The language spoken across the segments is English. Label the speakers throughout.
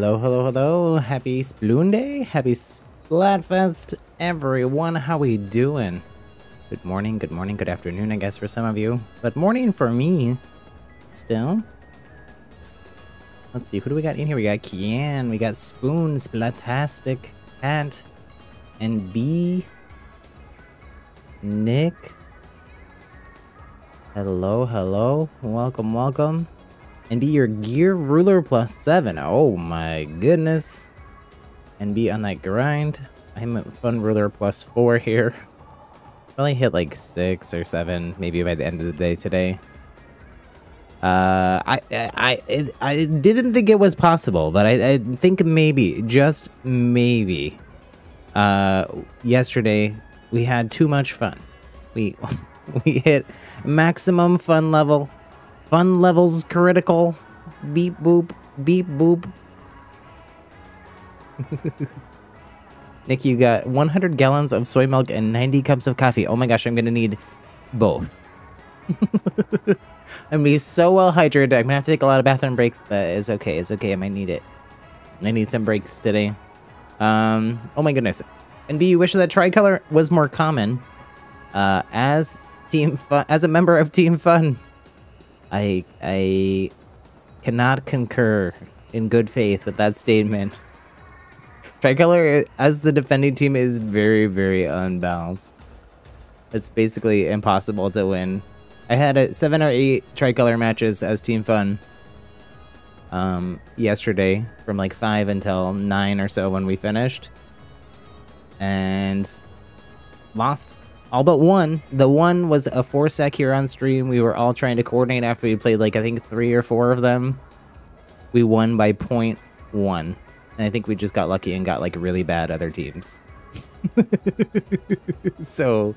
Speaker 1: Hello, hello, hello. Happy Sploon Day. Happy Splatfest, everyone. How we doing? Good morning, good morning, good afternoon, I guess, for some of you. But morning for me, still. Let's see, who do we got in here? We got Kian, we got Spoon, Splatastic, Cat, and B. Nick. Hello, hello. Welcome, welcome. And be your gear ruler plus seven. Oh my goodness. And be on that grind. I'm at fun ruler plus four here. Probably hit like six or seven, maybe by the end of the day today. Uh, I I I, I didn't think it was possible, but I, I think maybe, just maybe, uh, yesterday we had too much fun. We we hit maximum fun level, fun levels critical, beep boop, beep boop. Nick, you got 100 gallons of soy milk and 90 cups of coffee. Oh my gosh, I'm gonna need both. I'm gonna be so well hydrated. I'm gonna have to take a lot of bathroom breaks, but it's okay. It's okay. I might need it. I need some breaks today. Um. Oh my goodness. And B, you wish that tricolor was more common. Uh, as Team Fun, as a member of Team Fun, I I cannot concur in good faith with that statement. Tricolor, as the defending team, is very, very unbalanced. It's basically impossible to win. I had a seven or eight tricolor matches as Team Fun um, yesterday, from like five until nine or so when we finished, and lost all but one. The one was a four sec here on stream. We were all trying to coordinate after we played like I think three or four of them. We won by point one. And I think we just got lucky and got like really bad other teams. so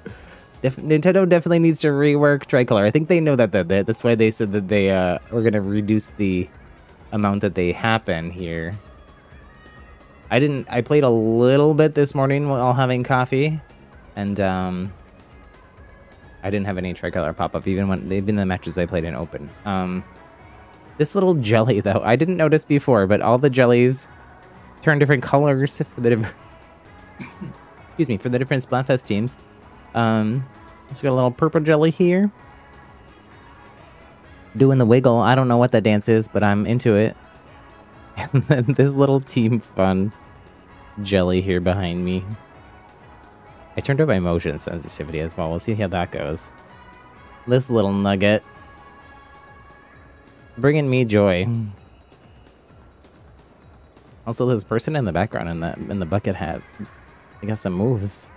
Speaker 1: def Nintendo definitely needs to rework Tricolor. I think they know that, that, that that's why they said that they uh were gonna reduce the amount that they happen here. I didn't I played a little bit this morning while having coffee and um I didn't have any tricolor pop up even when even the matches I played in open. Um this little jelly though, I didn't notice before, but all the jellies turn different colors for the different excuse me, for the different Splatfest teams. Um let's got a little purple jelly here. Doing the wiggle. I don't know what that dance is, but I'm into it. And then this little team fun jelly here behind me. I turned up my motion sensitivity as well. We'll see how that goes. This little nugget. Bringing me joy. Hmm. Also, this person in the background in the in the bucket hat. I got some moves.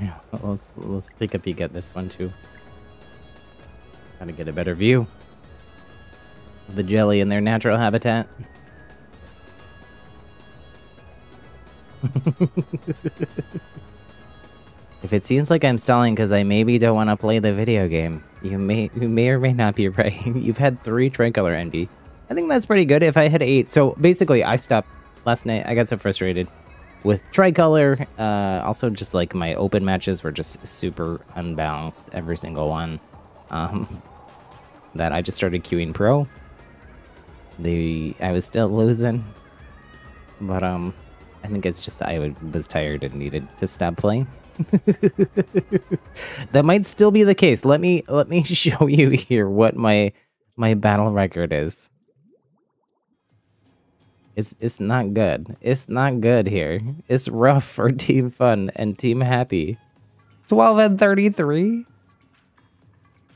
Speaker 1: Yeah, let's let's take a peek at this one too. Gotta get a better view the jelly in their natural habitat. If it seems like I'm stalling because I maybe don't want to play the video game, you may you may or may not be right. You've had three tricolor envy. I think that's pretty good. If I had eight, so basically I stopped last night. I got so frustrated with tricolor. Uh, also, just like my open matches were just super unbalanced, every single one. Um, that I just started queuing pro. The I was still losing, but um, I think it's just I was tired and needed to stop playing. that might still be the case. Let me let me show you here what my my battle record is. It's it's not good. It's not good here. It's rough for Team Fun and Team Happy. 12 and 33?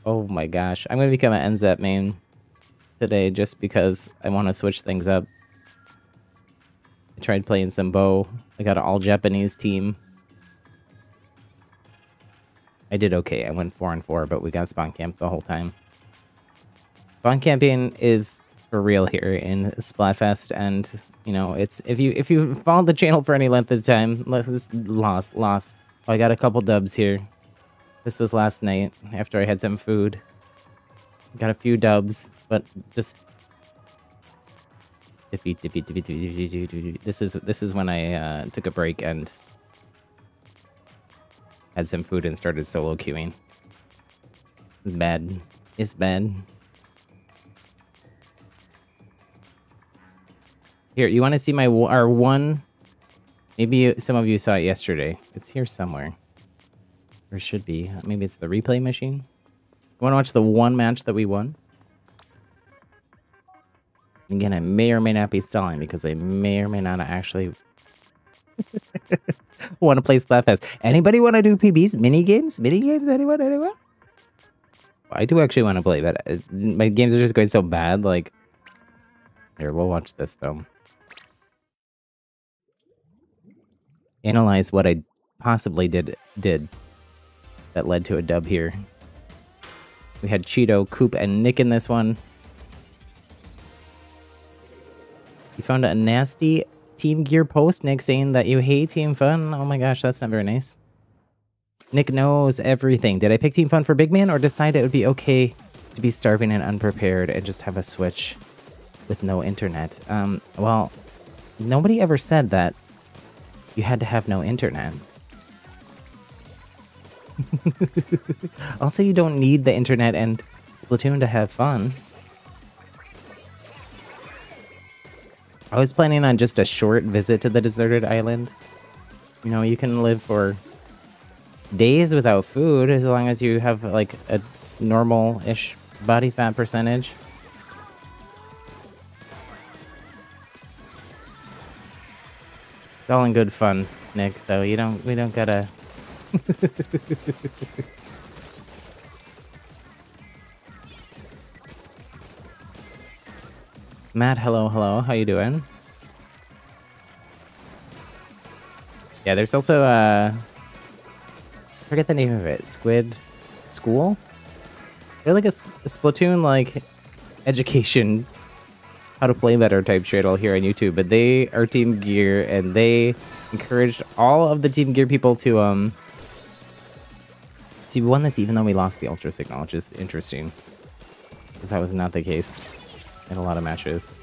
Speaker 1: Oh my gosh. I'm gonna become an NZAP main today just because I want to switch things up. I tried playing some bow. I got an all Japanese team. I did okay. I went four and four, but we got spawn camp the whole time. Spawn camping is for real here in Splatfest, and you know it's if you if you followed the channel for any length of time, lost lost. Oh, I got a couple dubs here. This was last night after I had some food. Got a few dubs, but just This is this is when I uh, took a break and had some food and started solo queuing. It's bad. It's bad. Here, you want to see my our one? Maybe you, some of you saw it yesterday. It's here somewhere. Or should be. Maybe it's the replay machine. You want to watch the one match that we won? Again, I may or may not be selling because I may or may not actually want to play Splatfest. Anybody want to do PBs? Mini games? Mini games? Anyone? Anyone? I do actually want to play, but uh, my games are just going so bad. Like, here, we'll watch this though. Analyze what I possibly did did that led to a dub here. We had Cheeto, Coop, and Nick in this one. You found a nasty Team Gear post, Nick, saying that you hate Team Fun. Oh my gosh, that's not very nice. Nick knows everything. Did I pick Team Fun for Big Man or decide it would be okay to be starving and unprepared and just have a Switch with no internet? Um, well, nobody ever said that you had to have no internet. also, you don't need the internet and Splatoon to have fun. I was planning on just a short visit to the deserted island. You know, you can live for days without food as long as you have like a normal-ish body fat percentage. It's all in good fun, Nick, though. You don't we don't gotta Matt, hello, hello. How you doing? Yeah, there's also uh forget the name of it. Squid School? They're like a, a Splatoon like education how to play better type channel here on YouTube, but they are Team Gear and they encouraged all of the Team Gear people to um See, we won this even though we lost the Ultra Signal, which is interesting. Because that was not the case in a lot of matches.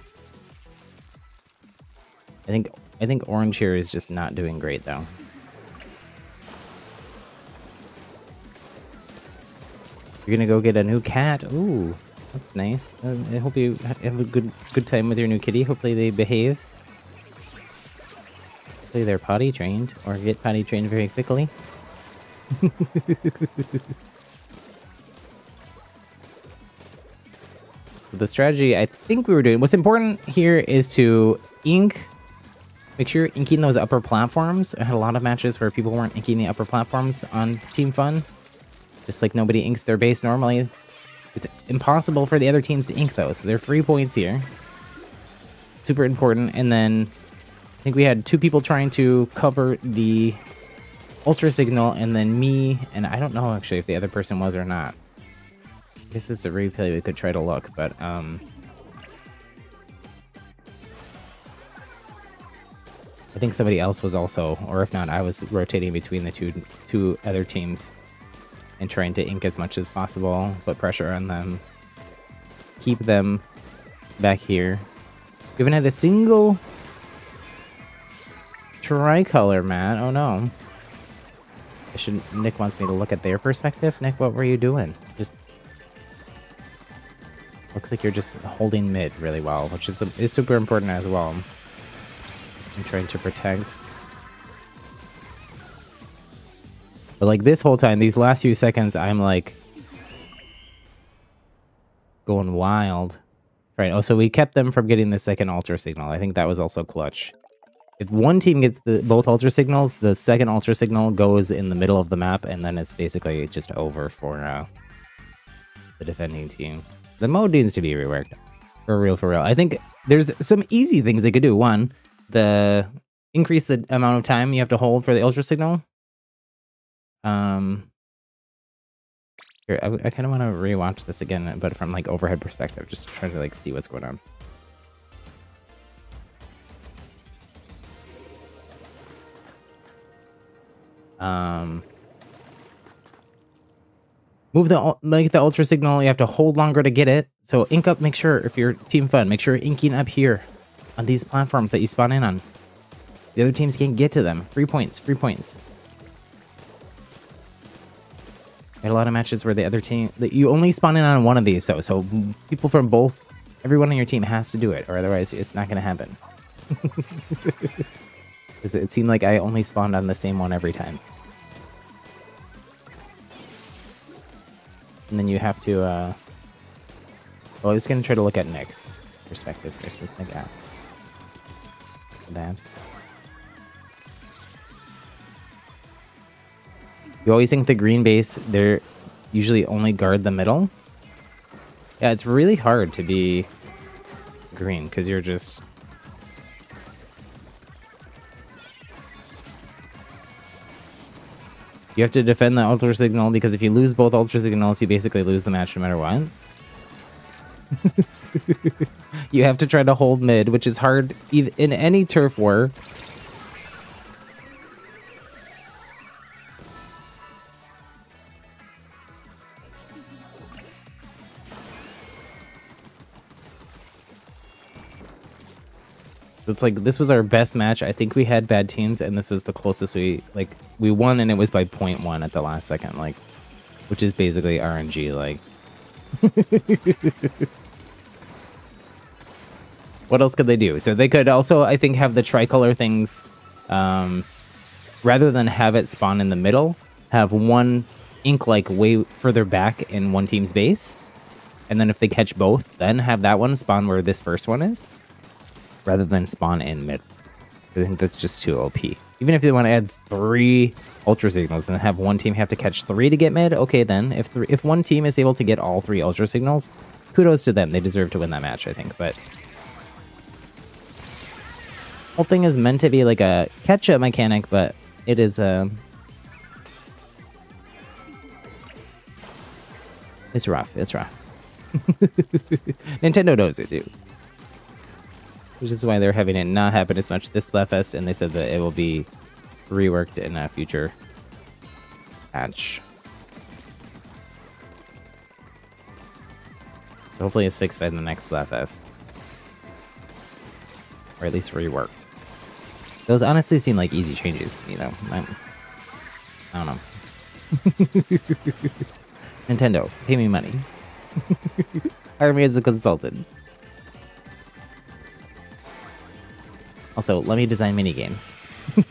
Speaker 1: I think I think Orange here is just not doing great though. You're gonna go get a new cat. Ooh, that's nice. Uh, I hope you have a good good time with your new kitty. Hopefully they behave. Hopefully they're potty trained or get potty trained very quickly. so the strategy I think we were doing, what's important here is to ink, make sure you're inking those upper platforms. I had a lot of matches where people weren't inking the upper platforms on Team Fun. Just like nobody inks their base normally. It's impossible for the other teams to ink those. So they're free points here. Super important. And then I think we had two people trying to cover the Ultra Signal, and then me, and I don't know actually if the other person was or not. This is a replay we could try to look, but um... I think somebody else was also, or if not, I was rotating between the two two other teams and trying to ink as much as possible, put pressure on them, keep them back here. We haven't had a single tricolor, man. Oh no. I should. Nick wants me to look at their perspective. Nick, what were you doing? Just looks like you're just holding mid really well, which is is super important as well. I'm trying to protect. But like this whole time, these last few seconds, I'm like going wild. Right. Oh, so we kept them from getting the second ultra signal. I think that was also clutch. If one team gets the, both ultra signals, the second ultra signal goes in the middle of the map, and then it's basically just over for uh, the defending team. The mode needs to be reworked. For real, for real. I think there's some easy things they could do. One, the increase the amount of time you have to hold for the ultra signal. Um, here, I, I kind of want to rewatch this again, but from like overhead perspective, just trying to like see what's going on. Um, move the like the ultra signal. You have to hold longer to get it. So ink up. Make sure if you're team fun, make sure you're inking up here on these platforms that you spawn in on. The other teams can't get to them. Free points. Free points. Had a lot of matches where the other team that you only spawn in on one of these. So so people from both, everyone on your team has to do it, or otherwise it's not going to happen. Because it seemed like I only spawned on the same one every time. And then you have to, uh... Well, I was gonna try to look at Nick's perspective versus Nagath. That. You always think the green base, they're usually only guard the middle. Yeah, it's really hard to be green because you're just You have to defend the Ultra Signal because if you lose both Ultra Signals, you basically lose the match no matter what. you have to try to hold mid, which is hard in any turf war. It's like this was our best match. I think we had bad teams, and this was the closest we like we won, and it was by 0.1 at the last second, like, which is basically RNG. Like, what else could they do? So they could also, I think, have the tricolor things, um, rather than have it spawn in the middle, have one ink like way further back in one team's base, and then if they catch both, then have that one spawn where this first one is rather than spawn in mid. I think that's just too OP. Even if they want to add three Ultra Signals and have one team have to catch three to get mid, okay then. If three, if one team is able to get all three Ultra Signals, kudos to them. They deserve to win that match, I think. But whole thing is meant to be like a catch-up mechanic, but it is a... Uh, it's rough. It's rough. Nintendo knows it too which is why they're having it not happen as much this Splatfest, and they said that it will be reworked in a future patch. So hopefully it's fixed by the next Splatfest. Or at least reworked. Those honestly seem like easy changes to me, though. I'm, I don't know. Nintendo, pay me money. Hire me as a consultant. Also, let me design mini games.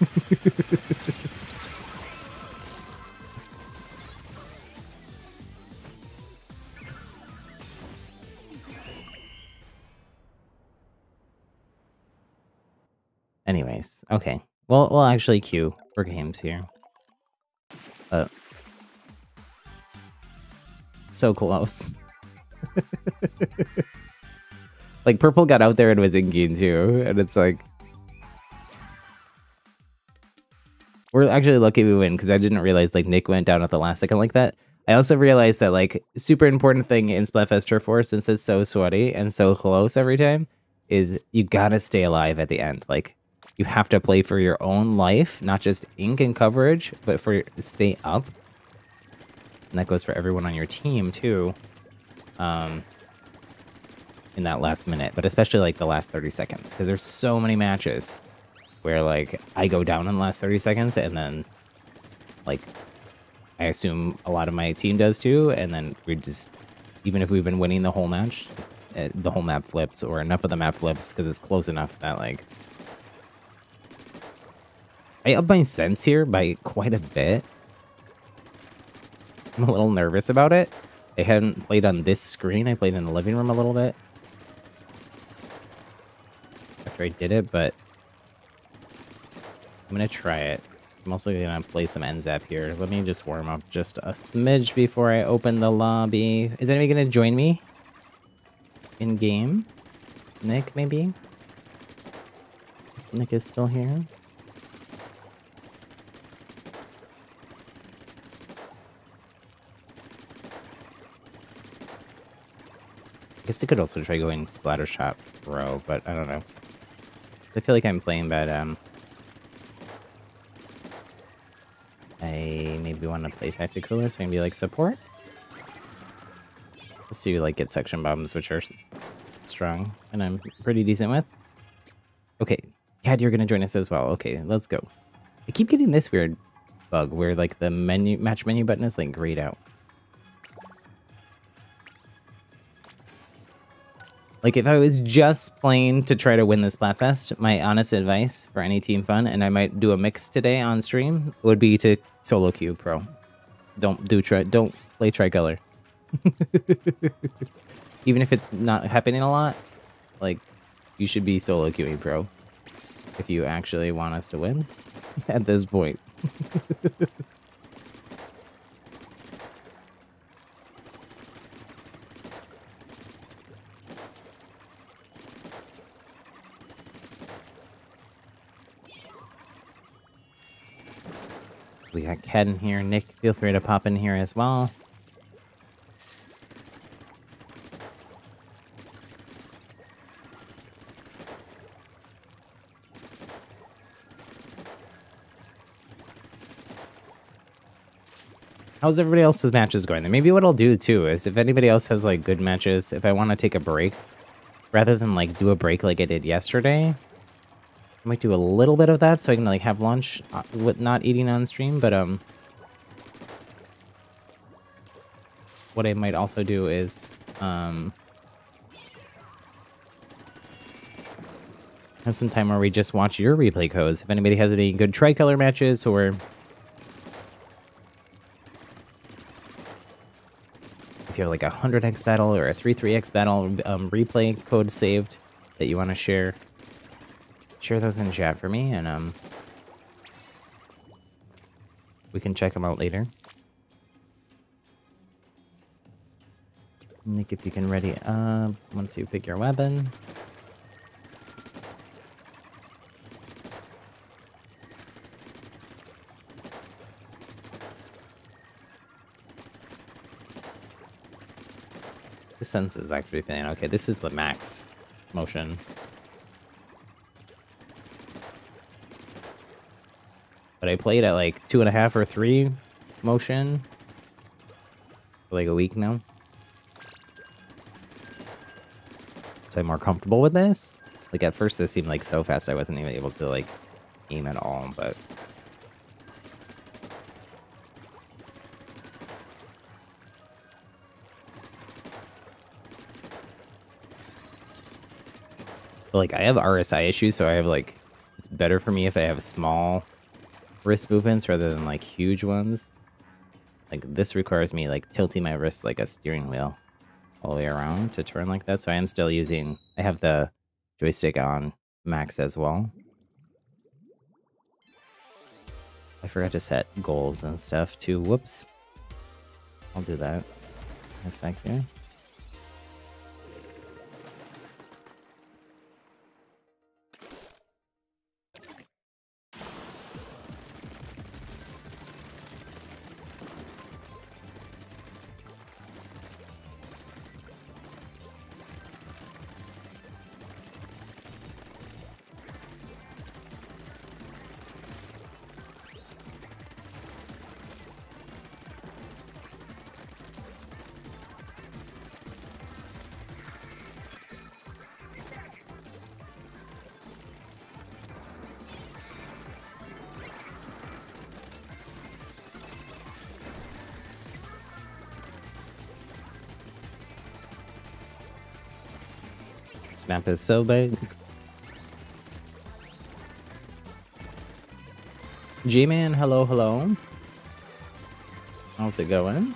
Speaker 1: Anyways, okay. Well, we'll actually queue for games here. But so close. like purple got out there and was in game too, and it's like We're actually lucky we win because I didn't realize like Nick went down at the last second like that. I also realized that like super important thing in Splatfest Turf War since it's so sweaty and so close every time is you gotta stay alive at the end. Like you have to play for your own life, not just ink and coverage, but for stay up. And that goes for everyone on your team too. Um, in that last minute, but especially like the last 30 seconds because there's so many matches where like I go down in the last 30 seconds and then like I assume a lot of my team does too and then we just even if we've been winning the whole match it, eh, the whole map flips or enough of the map flips because it's close enough that like I up my sense here by quite a bit. I'm a little nervous about it. I hadn't played on this screen. I played in the living room a little bit. After I did it, but I'm gonna try it. I'm also gonna play some NZAP here. Let me just warm up just a smidge before I open the lobby. Is anybody gonna join me? In game? Nick, maybe? Nick is still here. I guess I could also try going Splattershot Pro, but I don't know. I feel like I'm playing bad um I maybe want to play Tactical so I can be like support. Let's do like get suction bombs, which are strong and I'm pretty decent with. Okay, Cad, you're gonna join us as well. Okay, let's go. I keep getting this weird bug where like the menu match menu button is like grayed out. Like if I was just playing to try to win this Splatfest, my honest advice for any team fun, and I might do a mix today on stream, would be to solo queue pro. Don't do try don't play tricolor. Even if it's not happening a lot, like you should be solo queuing pro if you actually want us to win at this point. We got Ken here. Nick, feel free to pop in here as well. How's everybody else's matches going? maybe what I'll do too is if anybody else has like good matches, if I want to take a break, rather than like do a break like I did yesterday, I might do a little bit of that so I can like have lunch uh, with not eating on stream. But um, what I might also do is um, have some time where we just watch your replay codes. If anybody has any good tricolor matches or if you have like a 100x battle or a 33x battle um, replay code saved that you want to share, share those in chat for me, and um, we can check them out later. Nick, if you can ready up once you pick your weapon. The sense is actually feeling okay. This is the max motion. But I played at like two and a half or three motion for like a week now. So I'm more comfortable with this. Like at first this seemed like so fast I wasn't even able to like aim at all, but like, I have RSI issues, so I have, like, it's better for me if I have a small wrist movements rather than, like, huge ones. Like, this requires me, like, tilting my wrist like a steering wheel all the way around to turn like that. So I am still using, I have the joystick on max as well. I forgot to set goals and stuff too. Whoops. I'll do that in a sec here. Is so big. G-Man, hello, hello. How's it going?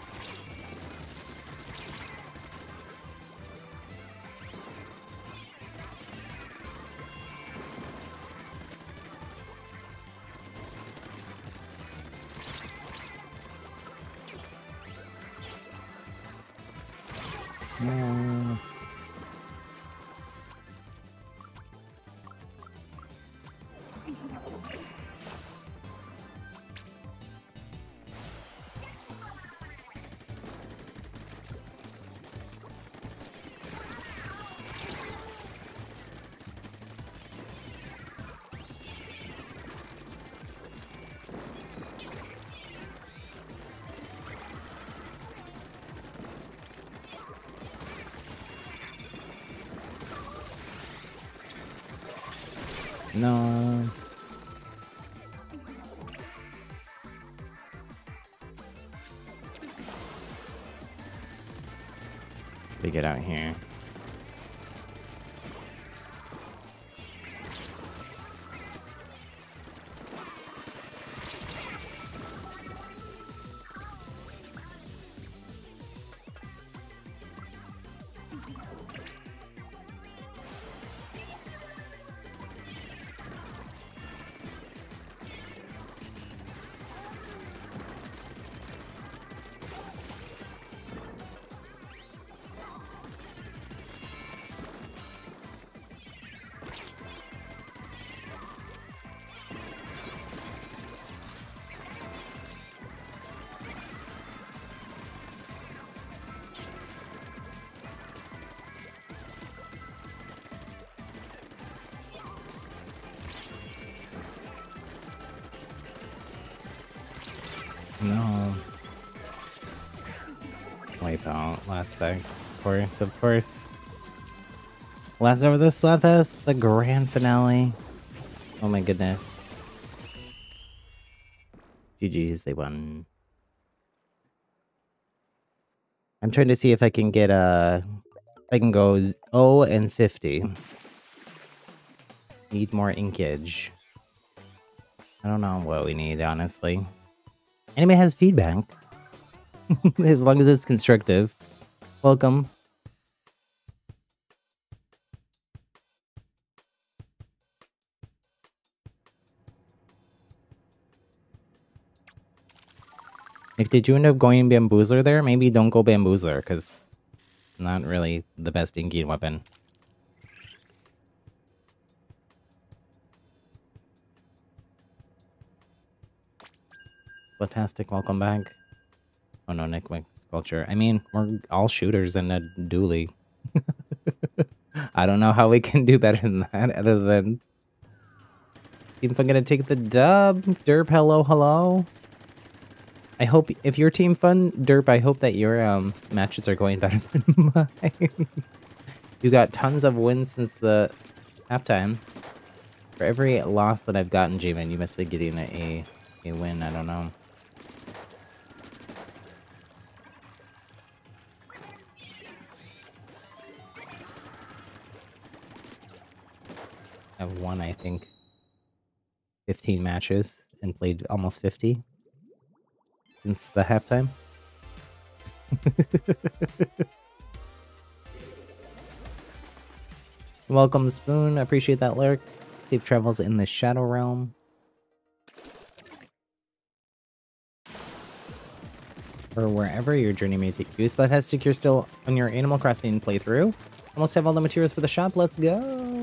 Speaker 1: Get out here. Of course, of course. Last over the Splatfest, the grand finale. Oh my goodness. GG's, they won. I'm trying to see if I can get a. Uh, I can go 0 and 50. Need more inkage. I don't know what we need, honestly. Anybody has feedback? as long as it's constructive. Welcome. If did you end up going Bamboozler there? Maybe don't go Bamboozler, because not really the best inking weapon. Fantastic, welcome back. Oh no, Nick Sculpture. I mean, we're all shooters in a dually. I don't know how we can do better than that, other than... If I'm gonna take the dub. Derp, hello, hello. I hope if your team fun, Derp, I hope that your um matches are going better than mine. you got tons of wins since the halftime. For every loss that I've gotten, Jamin, you must be getting a, a win. I don't know. I've won, I think, 15 matches and played almost 50 since the halftime. Welcome, Spoon. I appreciate that lurk. Safe travels in the Shadow Realm. Or wherever your journey may take you. Splattastic, you're still on your Animal Crossing playthrough. Almost have all the materials for the shop. Let's go.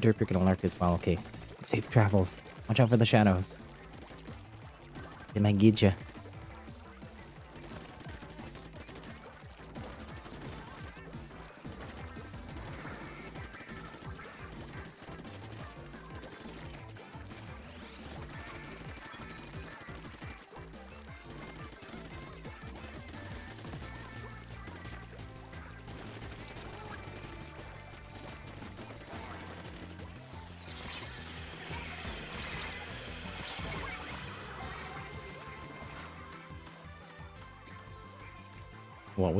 Speaker 1: Derp, you're gonna lurk as well. Okay. Safe travels. Watch out for the shadows. They might get you.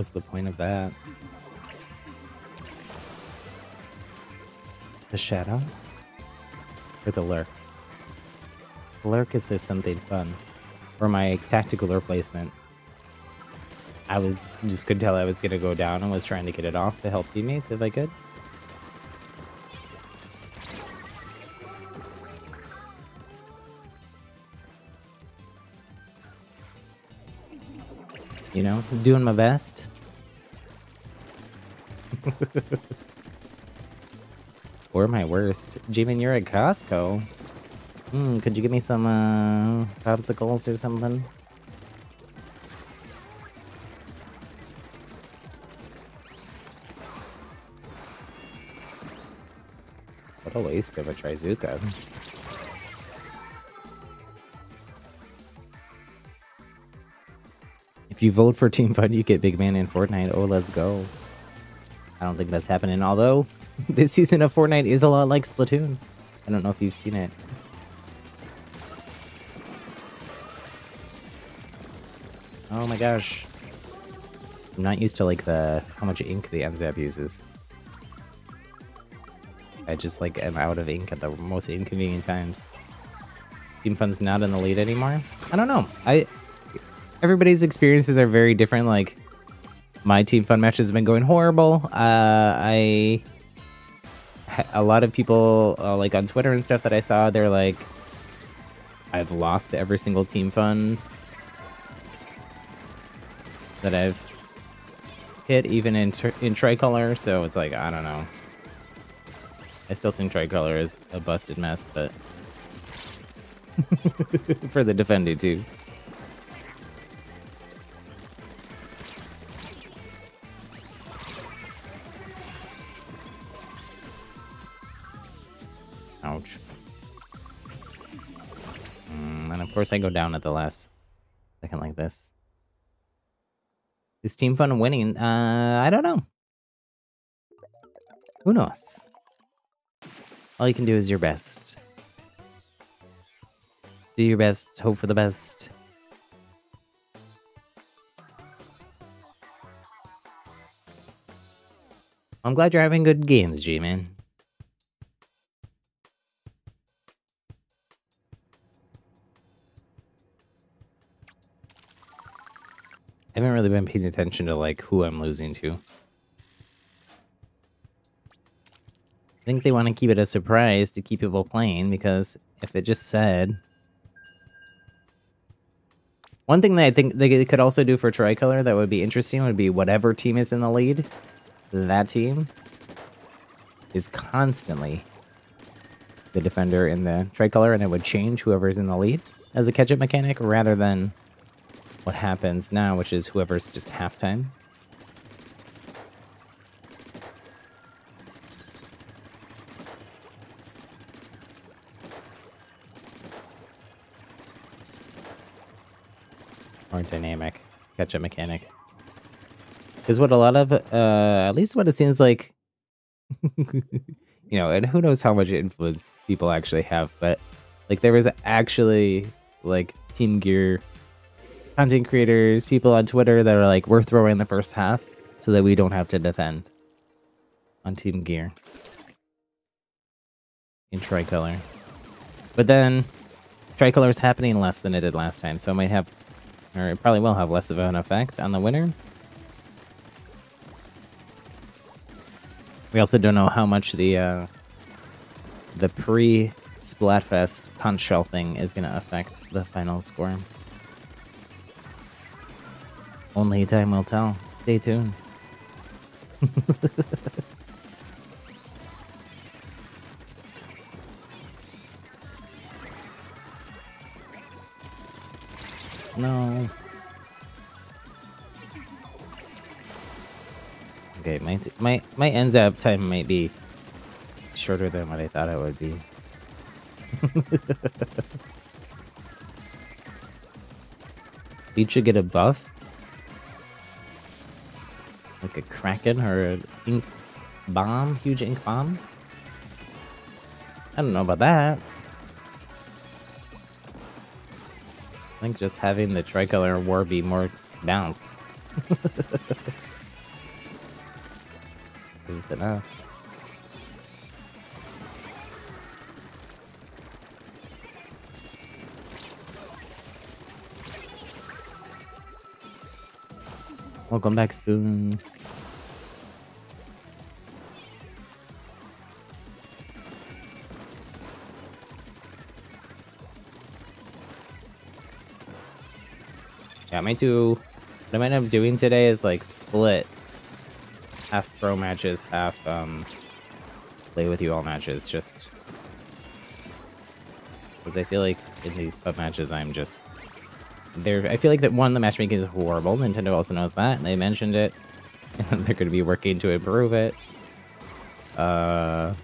Speaker 1: Was the point of that? The shadows? Or the lurk? The lurk is just something fun. Or my tactical replacement. I was just could tell I was gonna go down and was trying to get it off to help teammates if I could. You know, doing my best. or my worst. Jimin, you're at Costco. Hmm, could you give me some uh, popsicles or something? What a waste of a Trizooka. If you vote for Team Fun, you get Big Man in Fortnite. Oh, let's go. I don't think that's happening, although this season of Fortnite is a lot like Splatoon. I don't know if you've seen it. Oh my gosh. I'm not used to like the how much ink the NZAP uses. I just like am out of ink at the most inconvenient times. Team Fun's not in the lead anymore. I don't know. I everybody's experiences are very different. Like my team fun matches have been going horrible. Uh, I a lot of people uh, like on Twitter and stuff that I saw, they're like, I've lost every single team fun that I've hit, even in in tricolor. So it's like I don't know. I still think tricolor is a busted mess, but for the defender too. Course I go down at the last second like this. Is Team Fun winning? Uh, I don't know. Who knows? All you can do is your best. Do your best, hope for the best. I'm glad you're having good games, G-Man. I haven't really been paying attention to like who I'm losing to. I think they want to keep it a surprise to keep people playing because if it just said one thing that I think they could also do for Tricolor that would be interesting would be whatever team is in the lead, that team is constantly the defender in the Tricolor, and it would change whoever's in the lead as a catch-up mechanic rather than what happens now, which is whoever's just halftime. More dynamic catch-up mechanic. Is what a lot of, uh, at least what it seems like, you know, and who knows how much influence people actually have, but like there was actually like Team Gear content creators, people on Twitter that are like, we're throwing the first half so that we don't have to defend on Team Gear in Tricolor. But then Tricolor is happening less than it did last time, so it might have, or it probably will have less of an effect on the winner. We also don't know how much the uh, the pre Splatfest conch shell thing is going to affect the final score. Only time will tell. Stay tuned. no. Okay, my my my ends up time might be shorter than what I thought it would be. Each should get a buff like a kraken or an ink bomb, huge ink bomb. I don't know about that. I think just having the tricolor war be more balanced. is enough. Welcome back, Spoon. Yeah, I might do... What I might end up doing today is, like, split half pro matches, half, um, play with you all matches, just... Because I feel like in these pub matches, I'm just there I feel like that one the matchmaking is horrible. Nintendo also knows that. And they mentioned it. And they're going to be working to improve it. Uh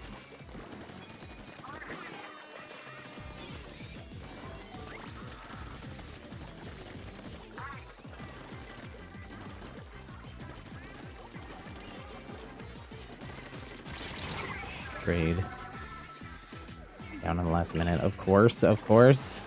Speaker 1: Trade. Down in the last minute, of course, of course.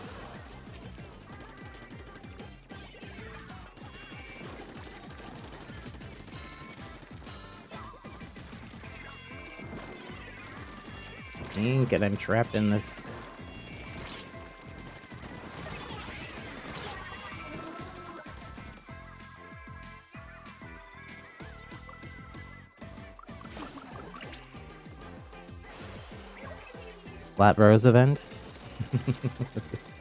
Speaker 1: And I'm trapped in this. Splat Bros event?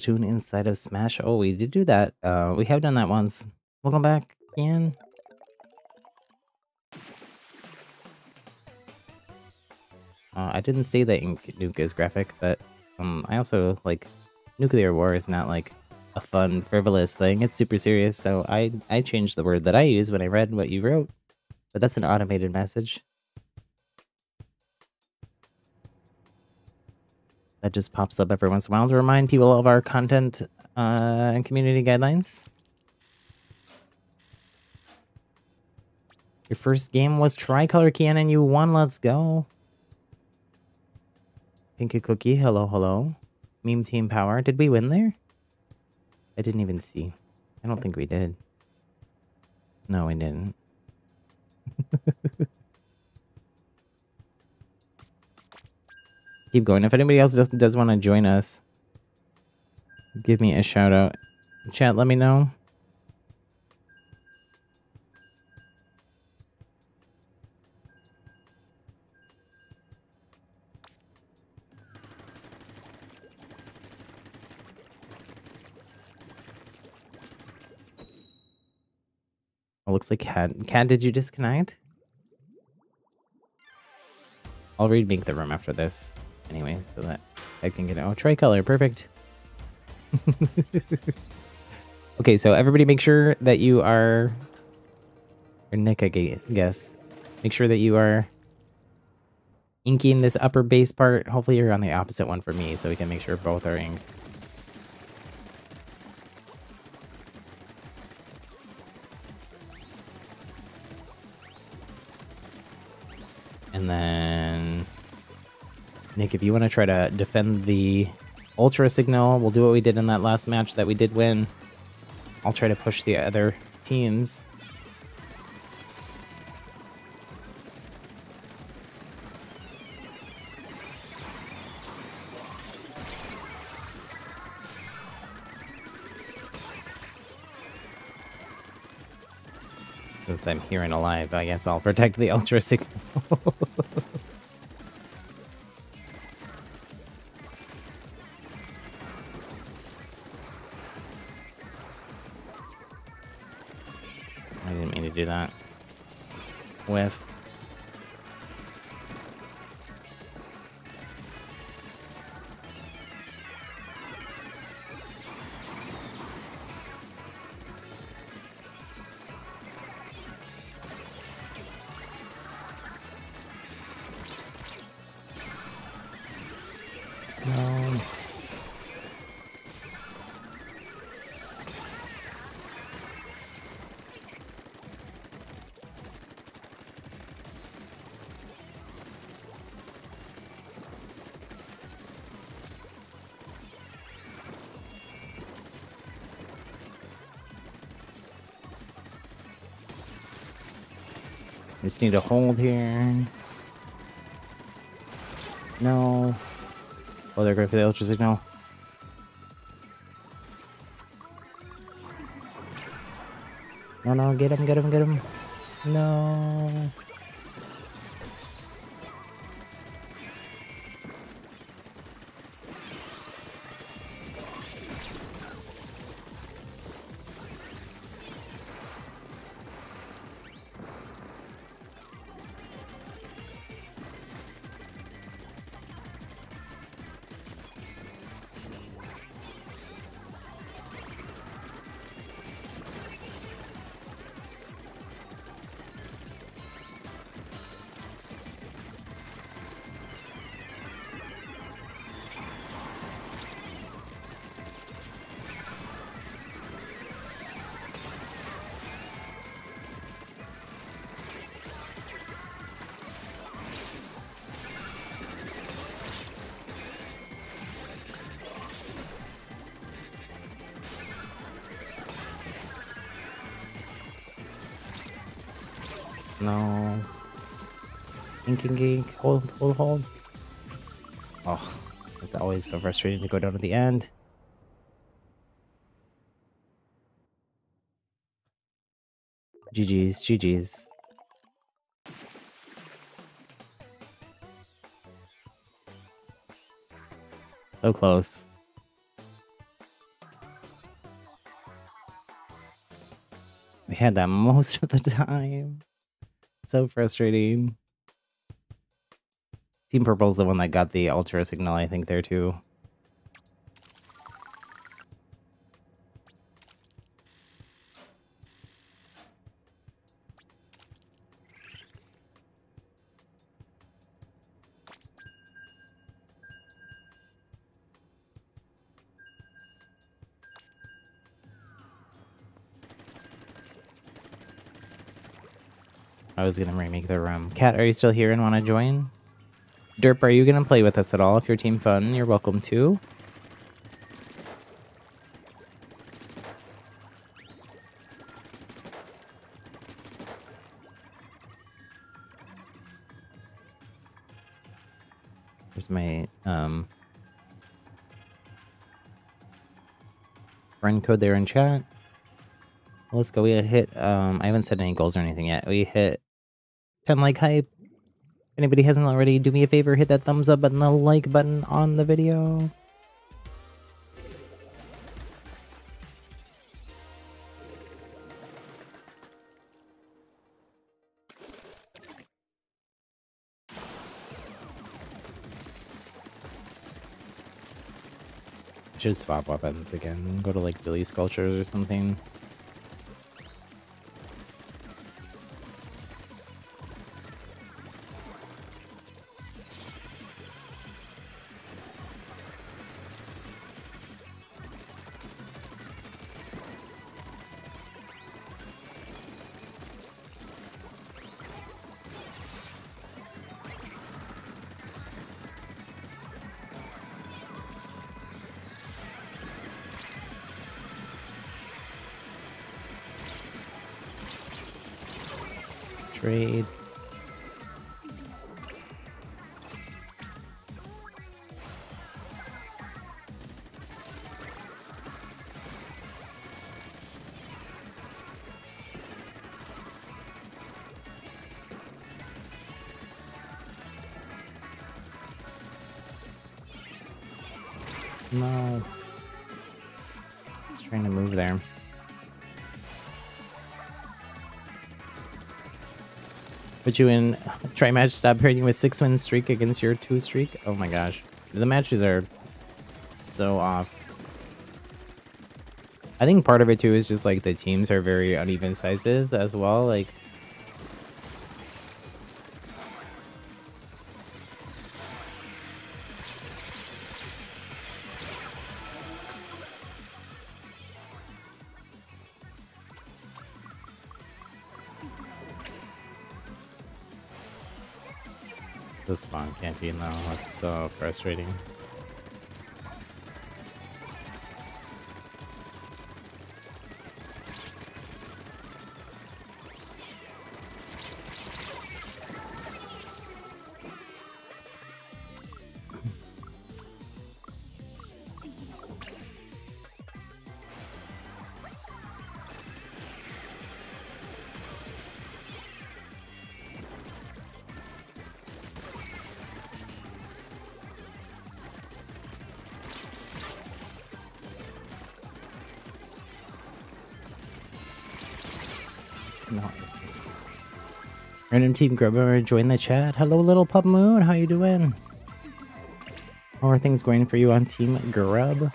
Speaker 1: Splatoon inside of Smash. Oh, we did do that. Uh, we have done that once. Welcome back, Ian. Uh, I didn't say that Nuke is graphic, but um, I also like nuclear war is not like a fun, frivolous thing. It's super serious. So I I changed the word that I use when I read what you wrote. But that's an automated message. That just pops up every once in a while to remind people of our content uh, and community guidelines. Your first game was Tricolor Kian and you won. Let's go. Pinky Cookie, hello, hello. Meme Team Power. Did we win there? I didn't even see. I don't think we did. No, we didn't. Keep going. If anybody else does, does want to join us, give me a shout out. Chat, let me know. Oh, looks like Cat. Cat, did you disconnect? I'll read Make the Room after this anyway, so that I can get it. Oh, tricolor, perfect. okay, so everybody make sure that you are... Or Nick, I guess. Make sure that you are inking this upper base part. Hopefully you're on the opposite one for me, so we can make sure both are inked. And then, Nick, if you want to try to defend the Ultra Signal, we'll do what we did in that last match that we did win. I'll try to push the other teams. Since I'm here and alive, I guess I'll protect the Ultra Signal. do that. With. Just need to hold here. No. Oh, they're going for the ultra signal. No, no, get him, get him, get him. No. Geek. Hold, hold, hold. Oh, it's always so frustrating to go down to the end. GG's, GG's. So close. We had that most of the time. So frustrating. Team Purple's the one that got the Ultra Signal, I think, there too. I was gonna remake the room. Cat, are you still here and want to join? Derp, are you gonna play with us at all? If you're team fun, you're welcome to. There's my um friend code there in chat. Let's go. We hit um I haven't set any goals or anything yet. We hit 10 like hype. Anybody hasn't already, do me a favor, hit that thumbs up button, the like button on the video. should swap weapons again. Go to like Billy Squelchers or something. Put you in try match stop hurting with six win streak against your two streak. Oh my gosh. The matches are so off. I think part of it too is just like the teams are very uneven sizes as well. Like canteen though. That's so frustrating. Random Team Grubber join the chat. Hello, little pup moon. How you doing? How are things going for you on Team Grub?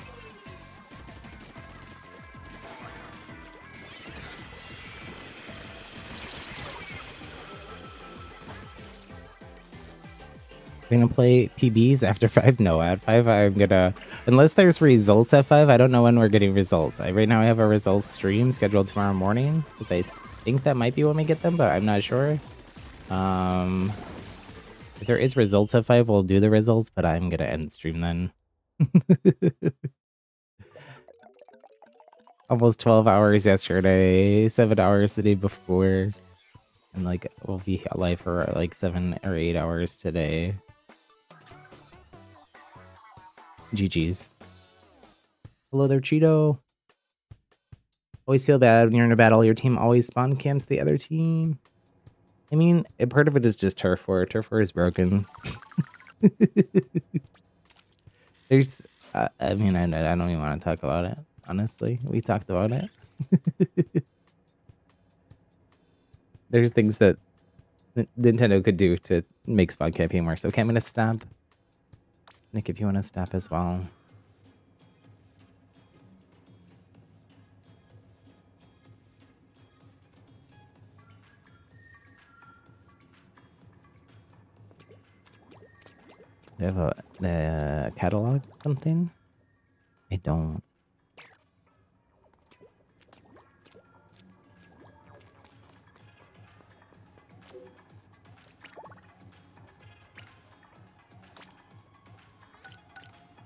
Speaker 1: gonna play PBs after five? No, at five I'm gonna unless there's results at five. I don't know when we're getting results. I, right now I have a results stream scheduled tomorrow morning because I think that might be when we get them, but I'm not sure. Um, if there is results at five, we'll do the results, but I'm gonna end stream then. Almost 12 hours yesterday, seven hours the day before, and like we'll be alive for like seven or eight hours today. GG's. Hello there, Cheeto. Always feel bad when you're in a battle. Your team always spawn camps the other team. I mean, part of it is just turf war. Turf war is broken. There's, uh, I mean, I, I don't even want to talk about it. Honestly, we talked about it. There's things that Nintendo could do to make spawn camping worse. Okay, I'm gonna stop. Nick, if you want to stop as well. Do I have a, a catalog something? I don't.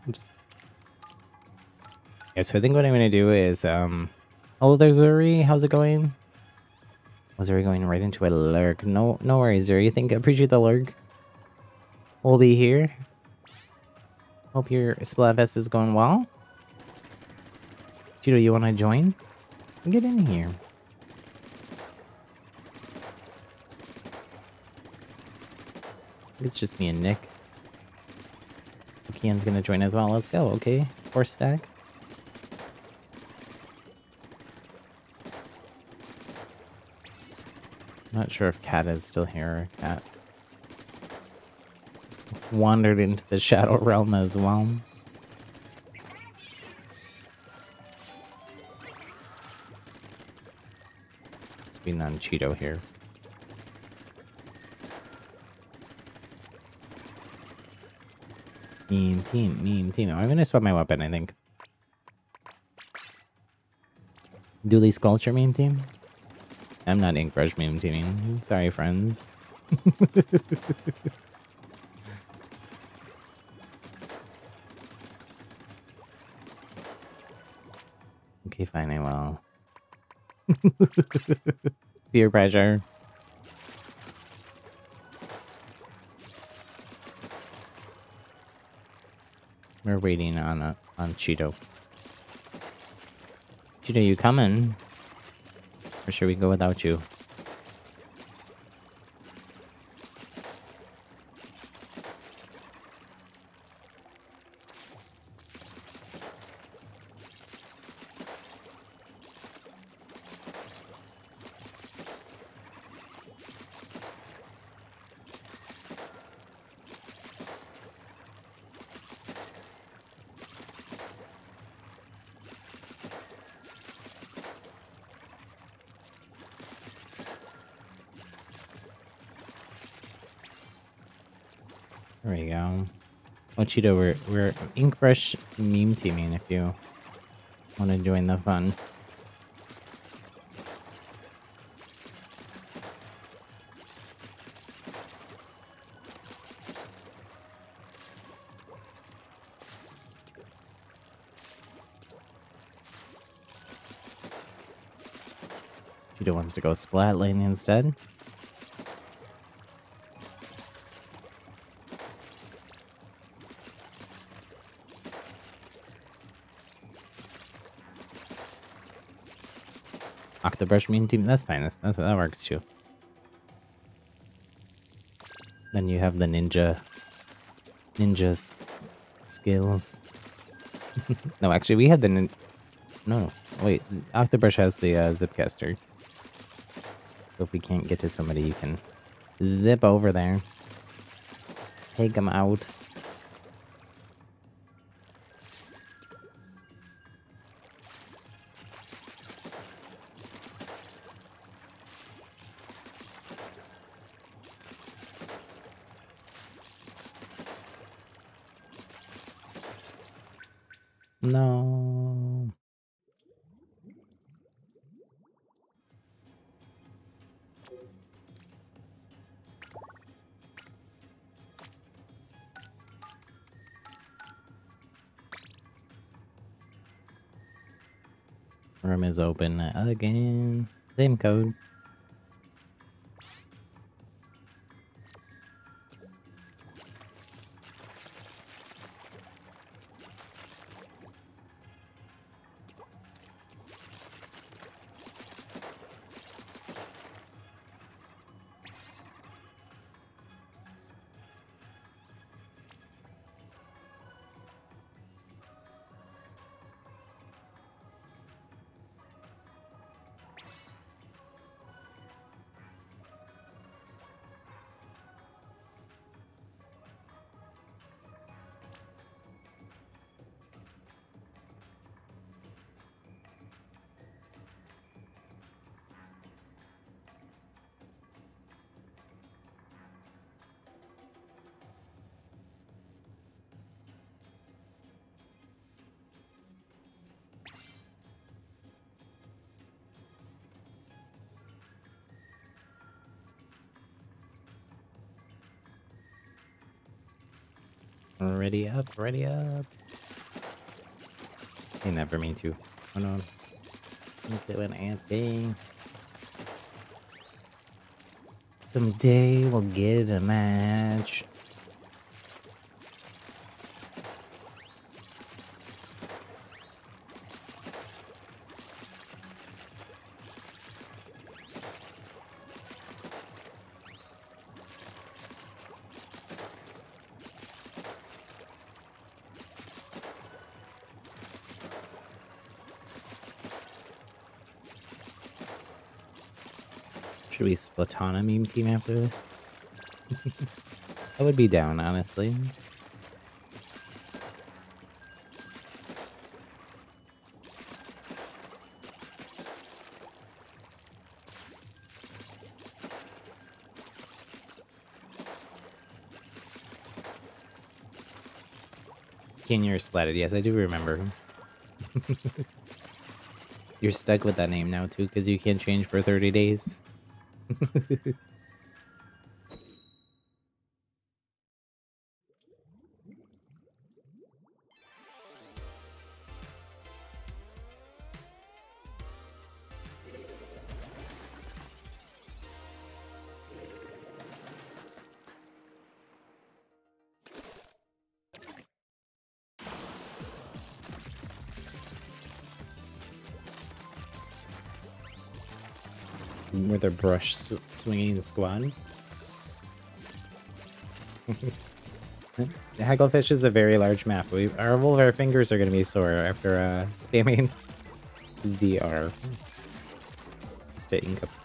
Speaker 1: Oops. Yeah, so I think what I'm gonna do is, um... Oh, there's Zuri, how's it going? Was oh, Zuri going right into a lurk? No, no worries, Zuri, I think, I appreciate the lurk. We'll be here. Hope your Splatfest is going well. Cheeto, you want to join? Get in here. It's just me and Nick. Kian's gonna join as well. Let's go, okay? Four stack. Not sure if Cat is still here. or Cat wandered into the Shadow Realm as well. Let's be non-Cheeto here. Meme team, meme team. I'm gonna swap my weapon, I think. Dualie Squelcher meme team? I'm not Inkbrush meme teaming. Sorry, friends. okay, fine, I will. Peer pressure. We're waiting on uh, on Cheeto. Cheeto, you coming? Or should we go without you? There we go. Oh, Cheeto, we're, we're Inkbrush meme teaming if you want to join the fun. Cheeto wants to go Splatana instead. Octobrush meme team. That's fine. That's, that's, that works too. Then you have the ninja, Ninja's skills. no, actually, we had the nin no. Wait, Octobrush has the uh, zipcaster. So if we can't get to somebody, you can zip over there, take them out. Open again. Same code. Splatana meme team after this? I would be down, honestly. Ken, you're splatted. Yes, I do remember. you're stuck with that name now, too, because you can't change for 30 days. 嗯呵呵呵呵 brush sw swinging squad. Hagglefish is a very large map. We, our, all of our fingers are going to be sore after uh, spamming ZR. Stay up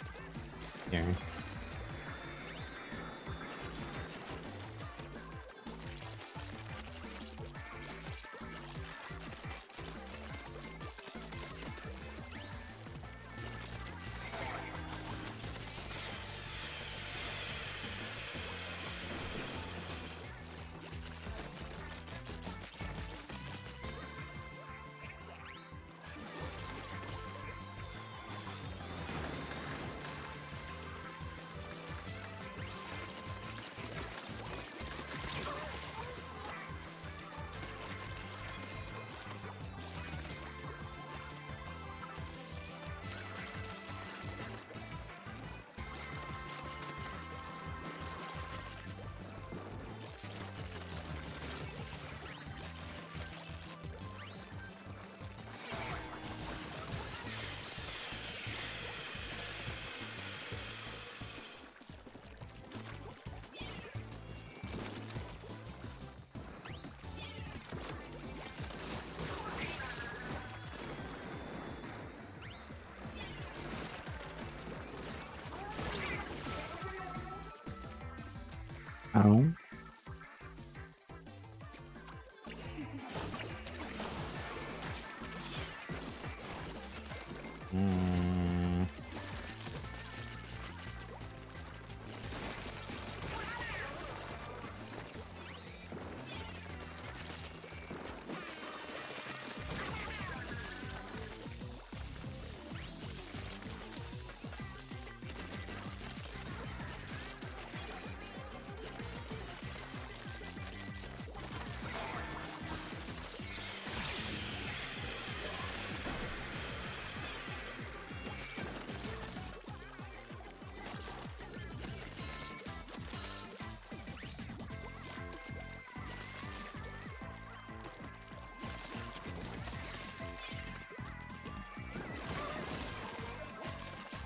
Speaker 1: Oh.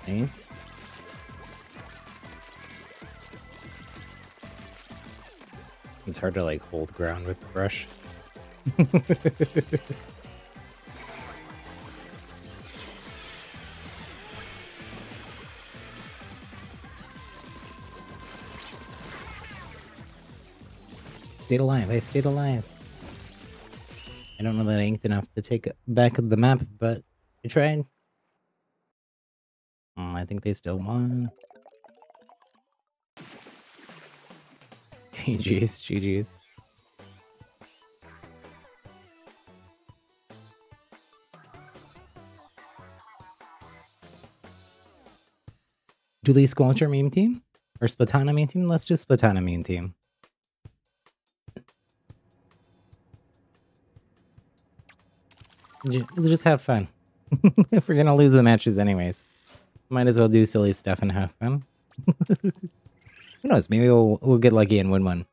Speaker 1: Nice. It's hard to like hold ground with the brush. stayed alive. I stayed alive. I don't know that I inked enough to take back the map, but I tried think they still won. GG's, GG's. Dualie Squelcher meme team? Or Splatana main team? Let's do Splatana main team. Just have fun. if we're gonna lose the matches anyways might as well do silly stuff and have fun. Who knows? Maybe we'll we'll get lucky and win one.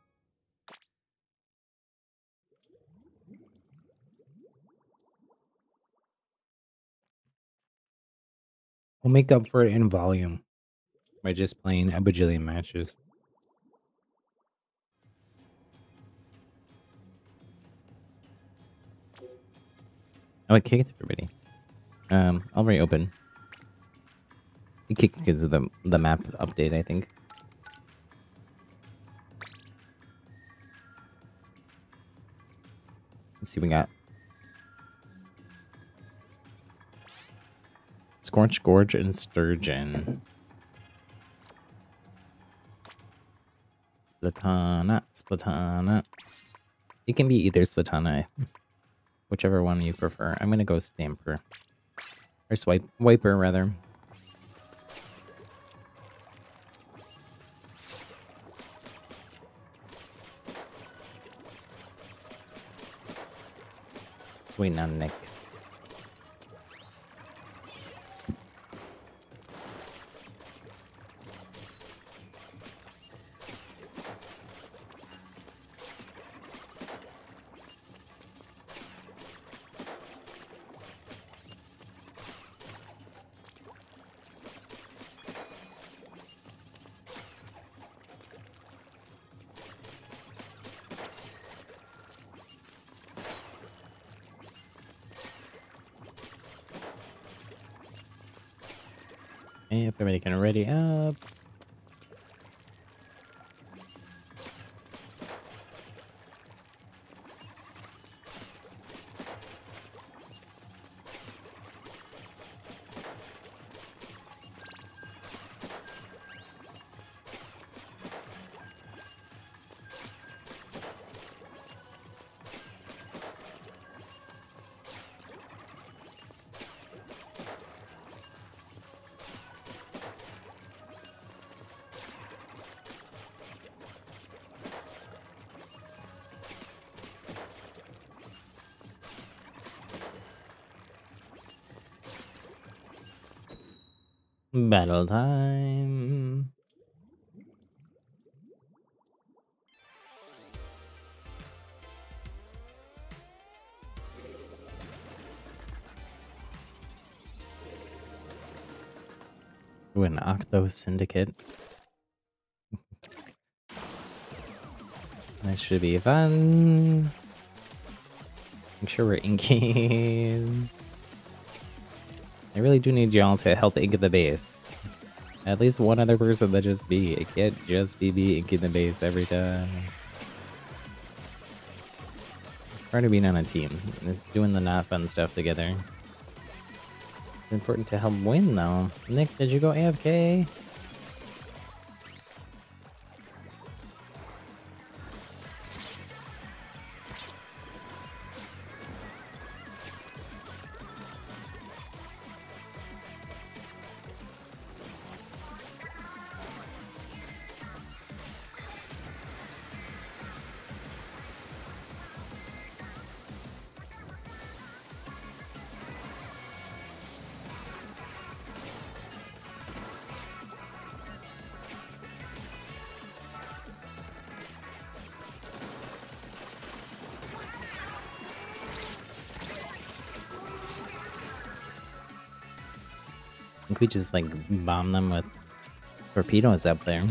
Speaker 1: We'll make up for it in volume by just playing a bajillion matches. Oh, it kicked everybody. Um, I'll reopen. It kicked because of the the map update, I think. Let's see what we got. Scorch, Gorge, and Sturgeon. Splatana, Splatana. It can be either Splatana. Whichever one you prefer. I'm gonna go Stamper. Or Swipe, Wiper, rather. Waiting on Nick. Hey, everybody can ready up. Battle time. Ooh, an Octo Syndicate. This should be fun. Make sure we're inking. I really do need y'all to help ink the base. At least one other person that just be. It can't just be me inking the base every time. Part of being on a team is doing the not fun stuff together. It's important to help win though. Nick, did you go AFK? Think we just like bomb them with torpedoes up there.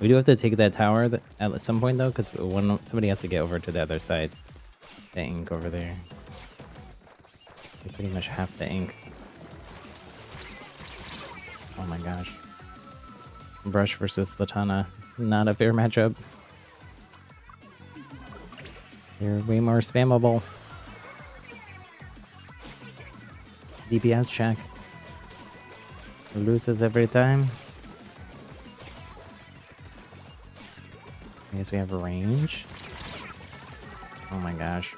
Speaker 1: We do have to take that tower at some point though, because somebody has to get over to the other side. The ink over there. We pretty much have the ink. Oh my gosh. Brush versus Splatana. Not a fair matchup. They're way more spammable. DPS check. Loses every time. I guess we have range. Oh my gosh.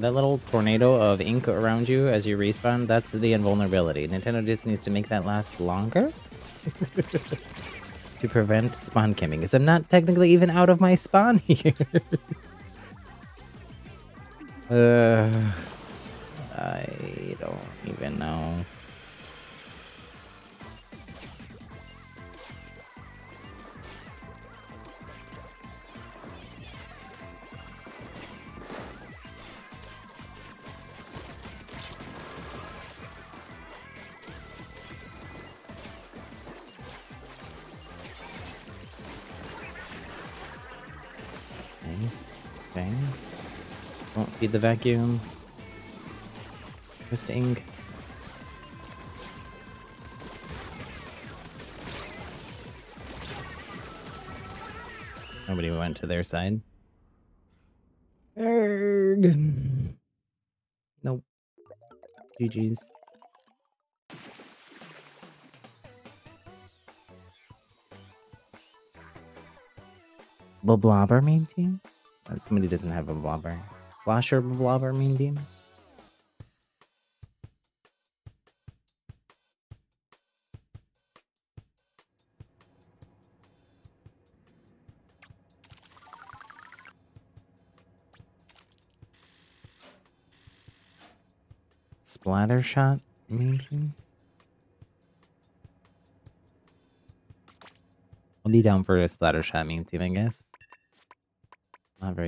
Speaker 1: That little tornado of ink around you as you respawn, that's the invulnerability. Nintendo just needs to make that last longer to prevent spawn camping, because I'm not technically even out of my spawn here. uh, the vacuum. Just ink. Nobody went to their side. Erg. Nope. GG's. Blobber main team? Somebody doesn't have a blobber. Slosher blobber main team? Splatter shot team? I'll be down for a splatter shot meme team, I guess.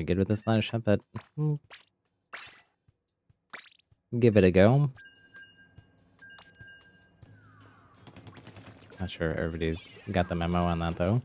Speaker 1: Very good with the splatter shot, but hmm. give it a go. Not sure everybody's got the memo on that though.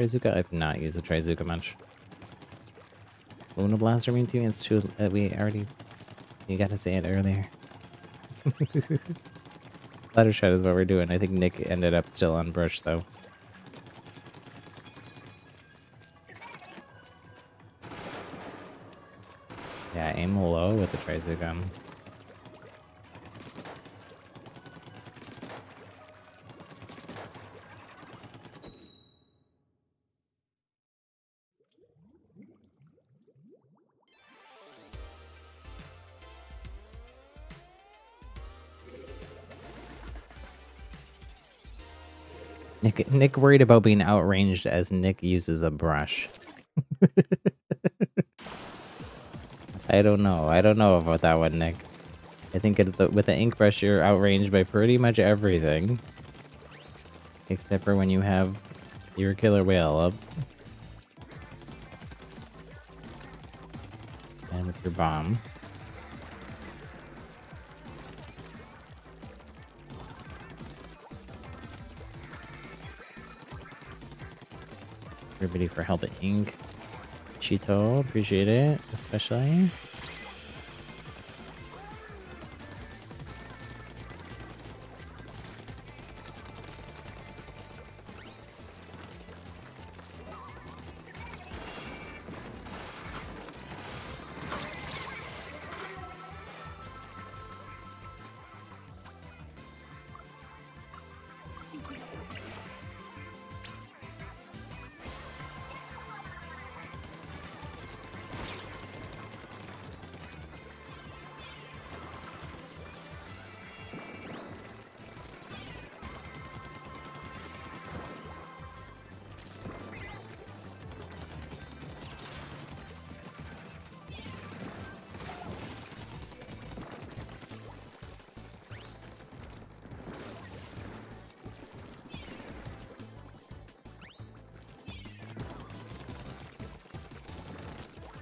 Speaker 1: Trizooka, I've not used the Trizooka much. Luna Blaster mean too? It's true. Uh, we already. You gotta say it earlier. Ladder shot is what we're doing. I think Nick ended up still on brush though. Yeah, aim low with the Trizooka. Nick, worried about being outranged as Nick uses a brush. I don't know. I don't know about that one, Nick. I think with the ink brush, you're outranged by pretty much everything. Except for when you have your killer whale up. And with your bomb. For helping ink. Cheeto, appreciate it, especially.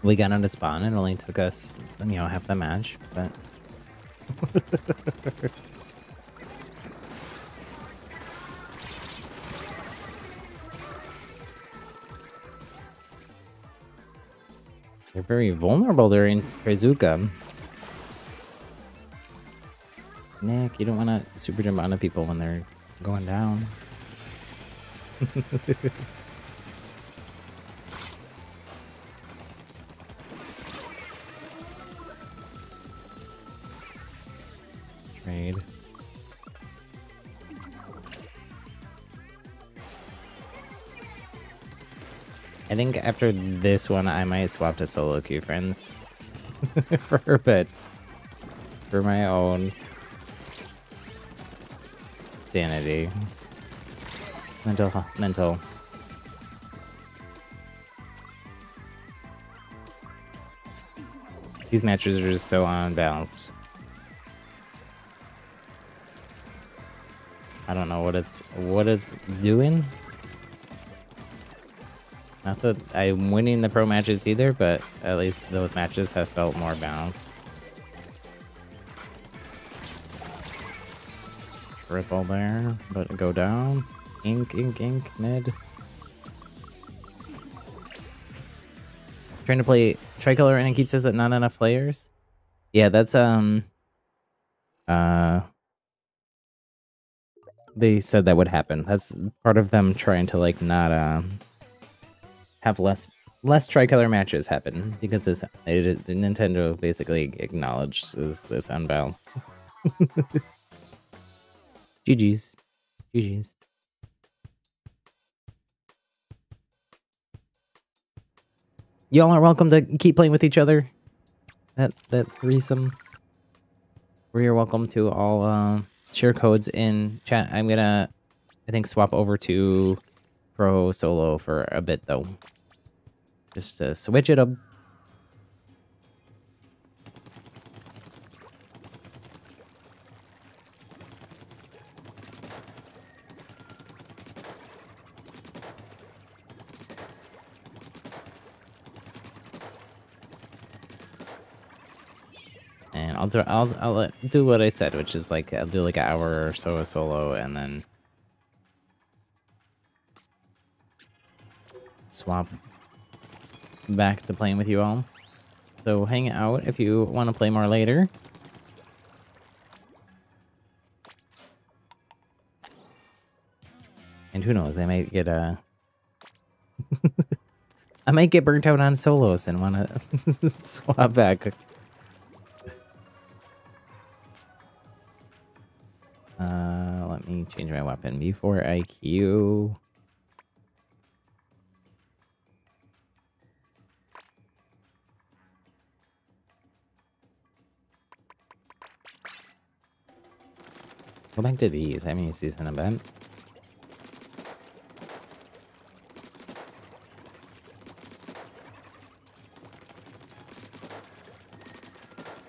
Speaker 1: We got on to spawn. It only took us, you know, half the match, but. They're very vulnerable during Trizooka. Nick, you don't want to super jump onto people when they're going down. think after this one, I might swap to solo queue, friends. For a bit. For my own sanity. Mental, mental. These matches are just so unbalanced. I don't know what it's what it's doing. Not that I'm winning the pro matches either, but at least those matches have felt more balanced. Ripple there, but go down. Ink, ink, ink, mid. Trying to play tricolor and it keeps says that not enough players. Yeah, that's um uh they said that would happen. That's part of them trying to like not um have less less tricolor matches happen because this it, Nintendo basically acknowledged this, this unbalanced. GG's. GG's. Y'all are welcome to keep playing with each other. That that threesome. Where you're welcome to all uh, share codes in chat. I'm gonna, I think, swap over to pro solo for a bit though. Just to switch it up. and I'll do I'll I'll do what I said, which is like I'll do like an hour or so of solo, and then swap back to playing with you all. So hang out if you want to play more later. And who knows, I might get a. I might get burnt out on solos and want to swap back. Uh, let me change my weapon before I Go back to these. I haven't used these in a bit.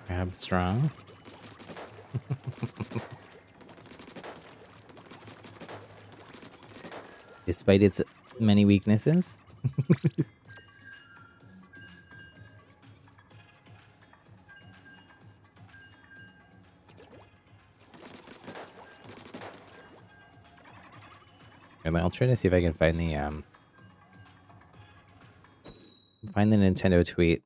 Speaker 1: Grab strong. Despite its many weaknesses. I'll try to see if I can find the um find the Nintendo tweet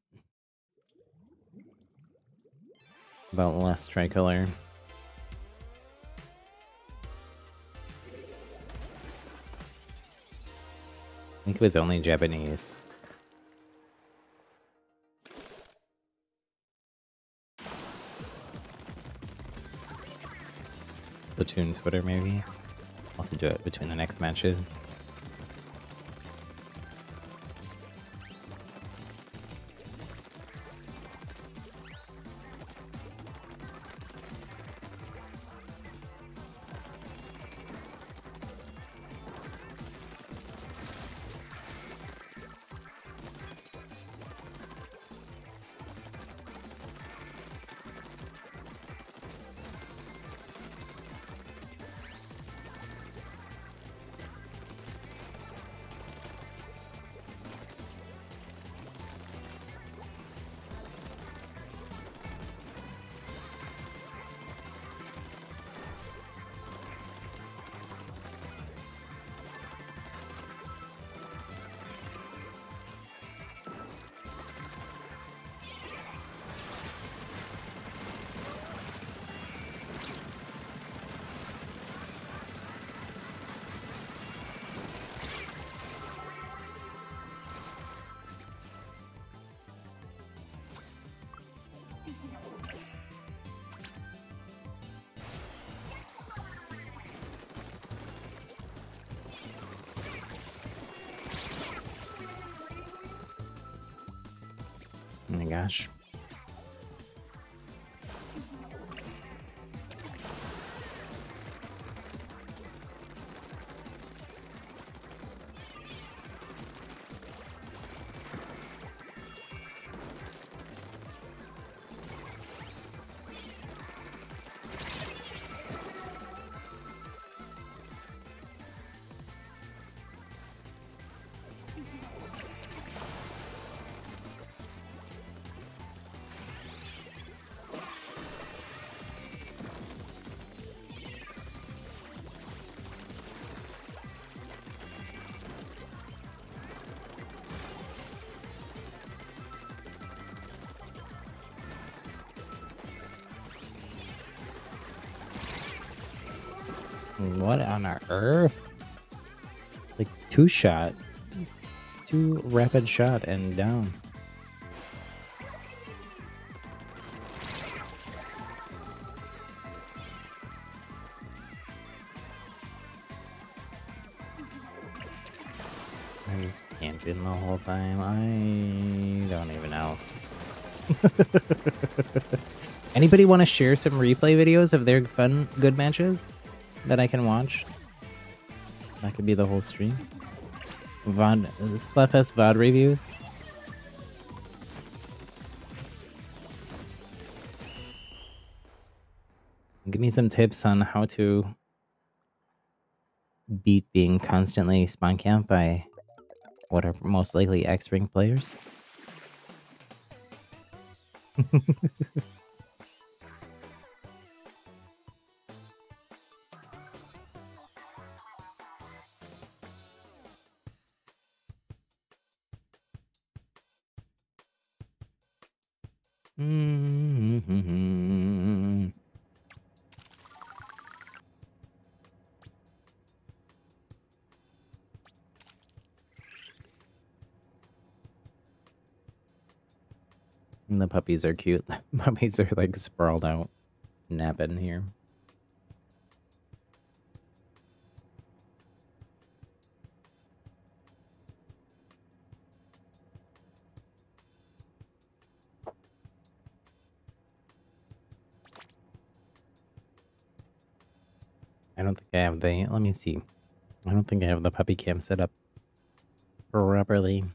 Speaker 1: about less tricolor. I think it was only Japanese. Splatoon Twitter, maybe? I'll do it between the next matches. Two shot. Two rapid shot and down. I was camping the whole time. I don't even know. Anybody want to share some replay videos of their fun, good matches that I can watch? That could be the whole stream. VOD, Splatfest VOD reviews. Give me some tips on how to beat being constantly spawn camped by what are most likely X-Rank players. puppies are cute. puppies are like sprawled out, napping here. I don't think I have the. Let me see. I don't think I have the puppy cam set up properly.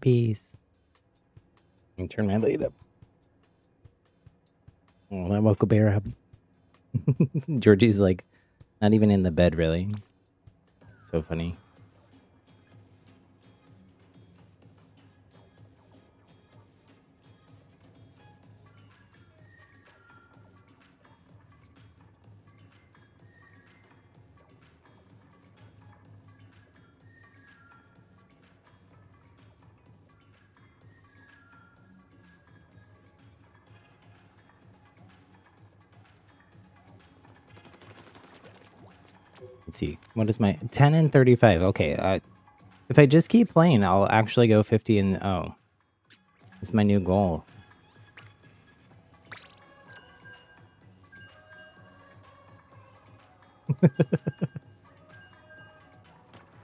Speaker 1: Puppies. And turn my light up. Oh, that woke a bear up. Georgie's like not even in the bed, really. So funny. What is my 10 and 35? Okay. Uh, if I just keep playing, I'll actually go 50 and oh. It's my new goal. oh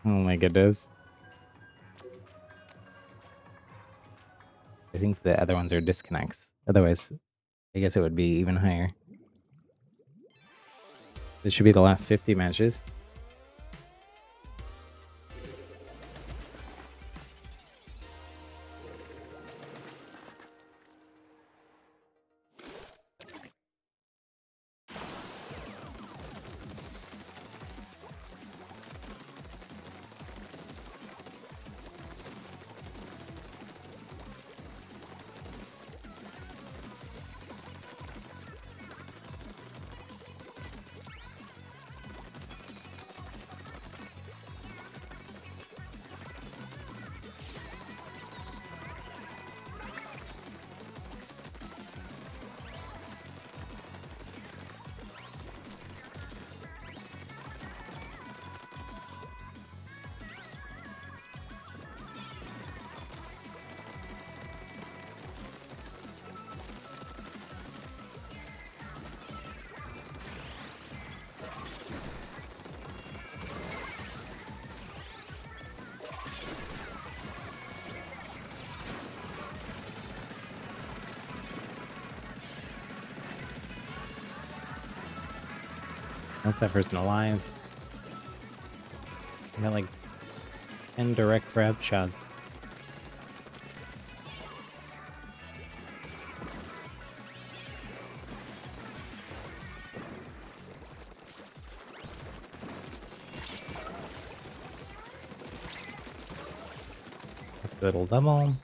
Speaker 1: my goodness. I think the other ones are disconnects. Otherwise, I guess it would be even higher. This should be the last 50 matches. That's that person alive. I got like 10 direct grab shots. Little double.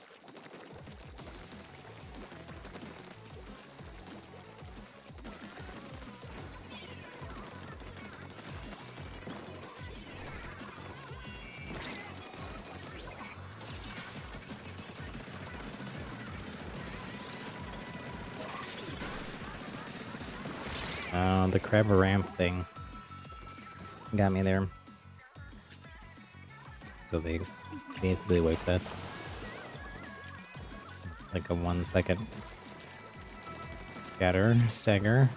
Speaker 1: The crab ramp thing got me there. So they basically wiped us. Like a one second scatter, stagger.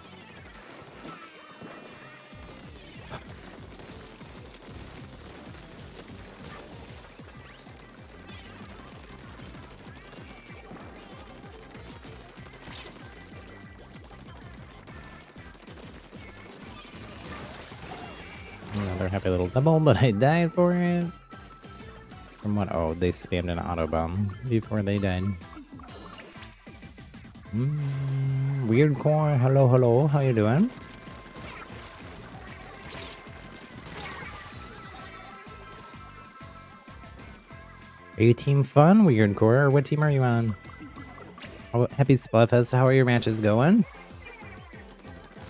Speaker 1: Another happy but I died for it. From what? Oh, they spammed an auto bomb before they died. Mm, weird core. Hello, hello. How you doing? Are you team fun, weird core? What team are you on? Oh, happy Splatfest. How are your matches going?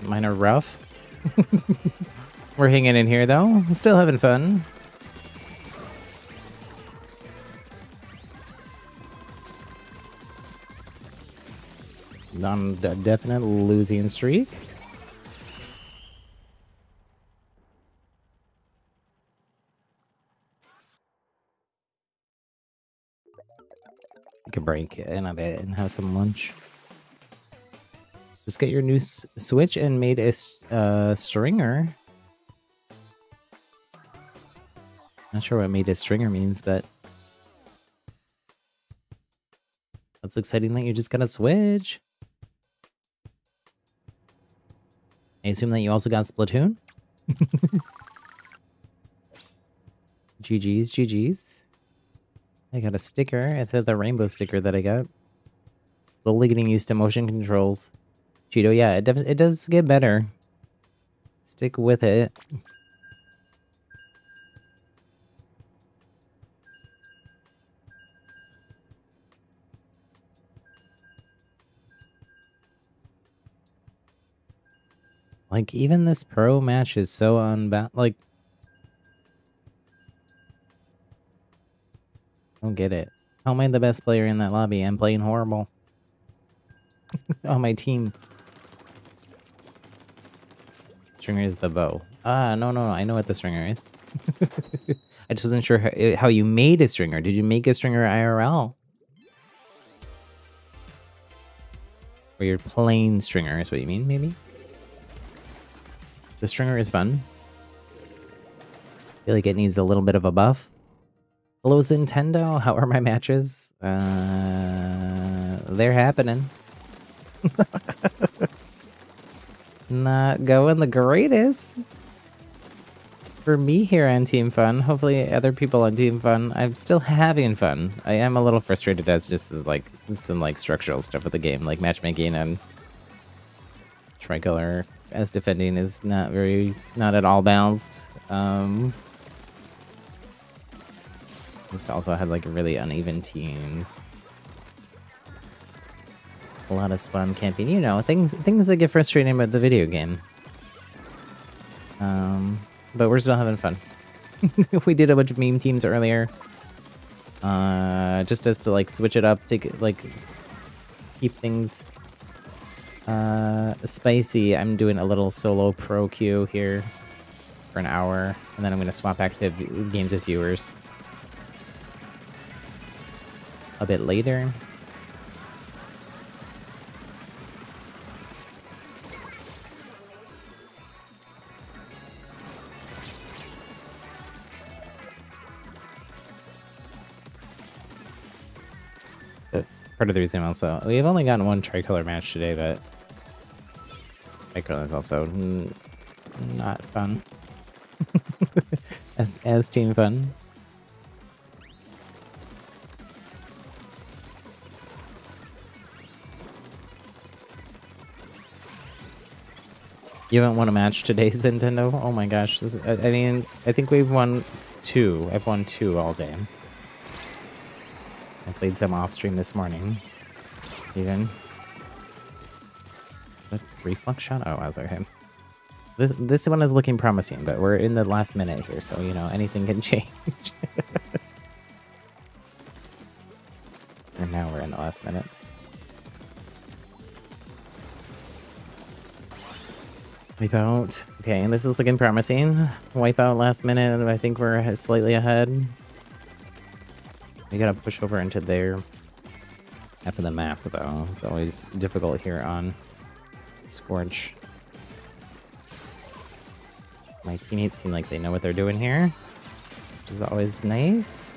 Speaker 1: Mine are rough. We're hanging in here though. Still having fun. On a definite losing streak. Take a break in a bit and have some lunch. Just get your new Switch and made a uh, stringer. Not sure what made a stringer means, but that's exciting that you just got a Switch. I assume that you also got Splatoon? GG's, GG's. I got a sticker. It's the rainbow sticker that I got. Slowly getting used to motion controls. Cheeto, yeah, it, it does get better. Stick with it. Like, even this pro match is so unbound. Like, I don't get it. How am I the best player in that lobby? I'm playing horrible. on my team. Stringer is the bow. Ah, no, no, no. I know what the stringer is. I just wasn't sure how, how you made a stringer. Did you make a stringer IRL? Or your plain stringer is what you mean, maybe? The stringer is fun. I feel like it needs a little bit of a buff. Hello, Nintendo. How are my matches? Uh, they're happening. Not going the greatest. For me here on Team Fun, hopefully other people on Team Fun, I'm still having fun. I am a little frustrated as just like some like structural stuff with the game, like matchmaking and tricolor as defending is not very, not at all balanced. Um, just also had like really uneven teams. A lot of spawn camping, you know, things things that get frustrating about the video game. Um, but we're still having fun. we did a bunch of meme teams earlier. Uh, just as to like switch it up, take like keep things uh, spicy. I'm doing a little solo pro queue here for an hour, and then I'm going to swap back to games with viewers a bit later. part of the reason also we've only gotten one tricolor match today, but tricolor is also hmm, not fun. as, as team fun. You haven't won a match today, Nintendo? Oh my gosh. This, I, I mean, I think we've won two. I've won two all day. I played some off stream this morning. Even. A reflex shot? Oh, I was okay. This this one is looking promising, but we're in the last minute here, so you know anything can change. and now we're in the last minute. Wipeout. Okay, and this is looking promising. Wipeout last minute, I think we're slightly ahead. We gotta push over into there. After the map, though. It's always difficult here on Scorch. My teammates seem like they know what they're doing here, which is always nice.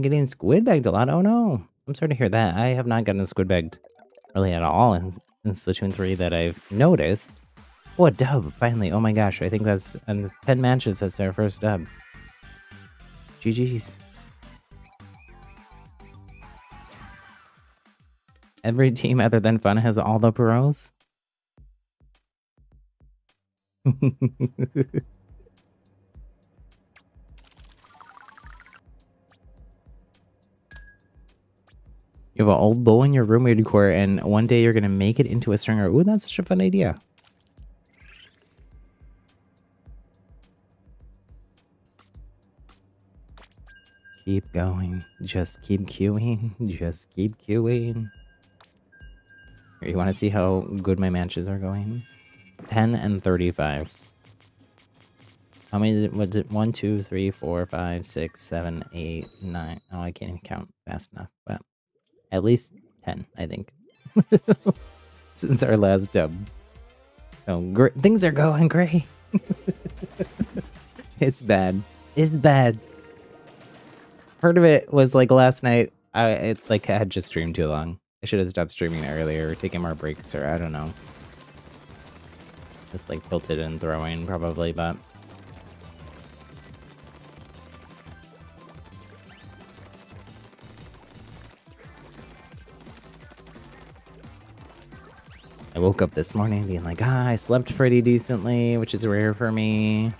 Speaker 1: Been getting squid bagged a lot? Oh no. I'm sorry to hear that. I have not gotten squid bagged really at all in, in Splatoon 3 that I've noticed. Oh, a dub, finally. Oh my gosh, I think that's in 10 matches, that's our first dub. GG's. Every team other than Fun has all the pros. you have an old bow in your room decor, and one day you're gonna make it into a stringer. Ooh, that's such a fun idea. Keep going. Just keep queuing. Just keep queuing. You want to see how good my matches are going? 10 and 35. How many was it? 1, 2, 3, 4, 5, 6, 7, 8, 9. Oh, I can't even count fast enough. But at least 10, I think. Since our last dub. So things are going great. it's bad. It's bad. Part of it was like last night. I it, like I had just streamed too long. I should have stopped streaming earlier, or taking more breaks, or I don't know. Just like tilted and throwing, probably, but... I woke up this morning being like, ah, I slept pretty decently, which is rare for me.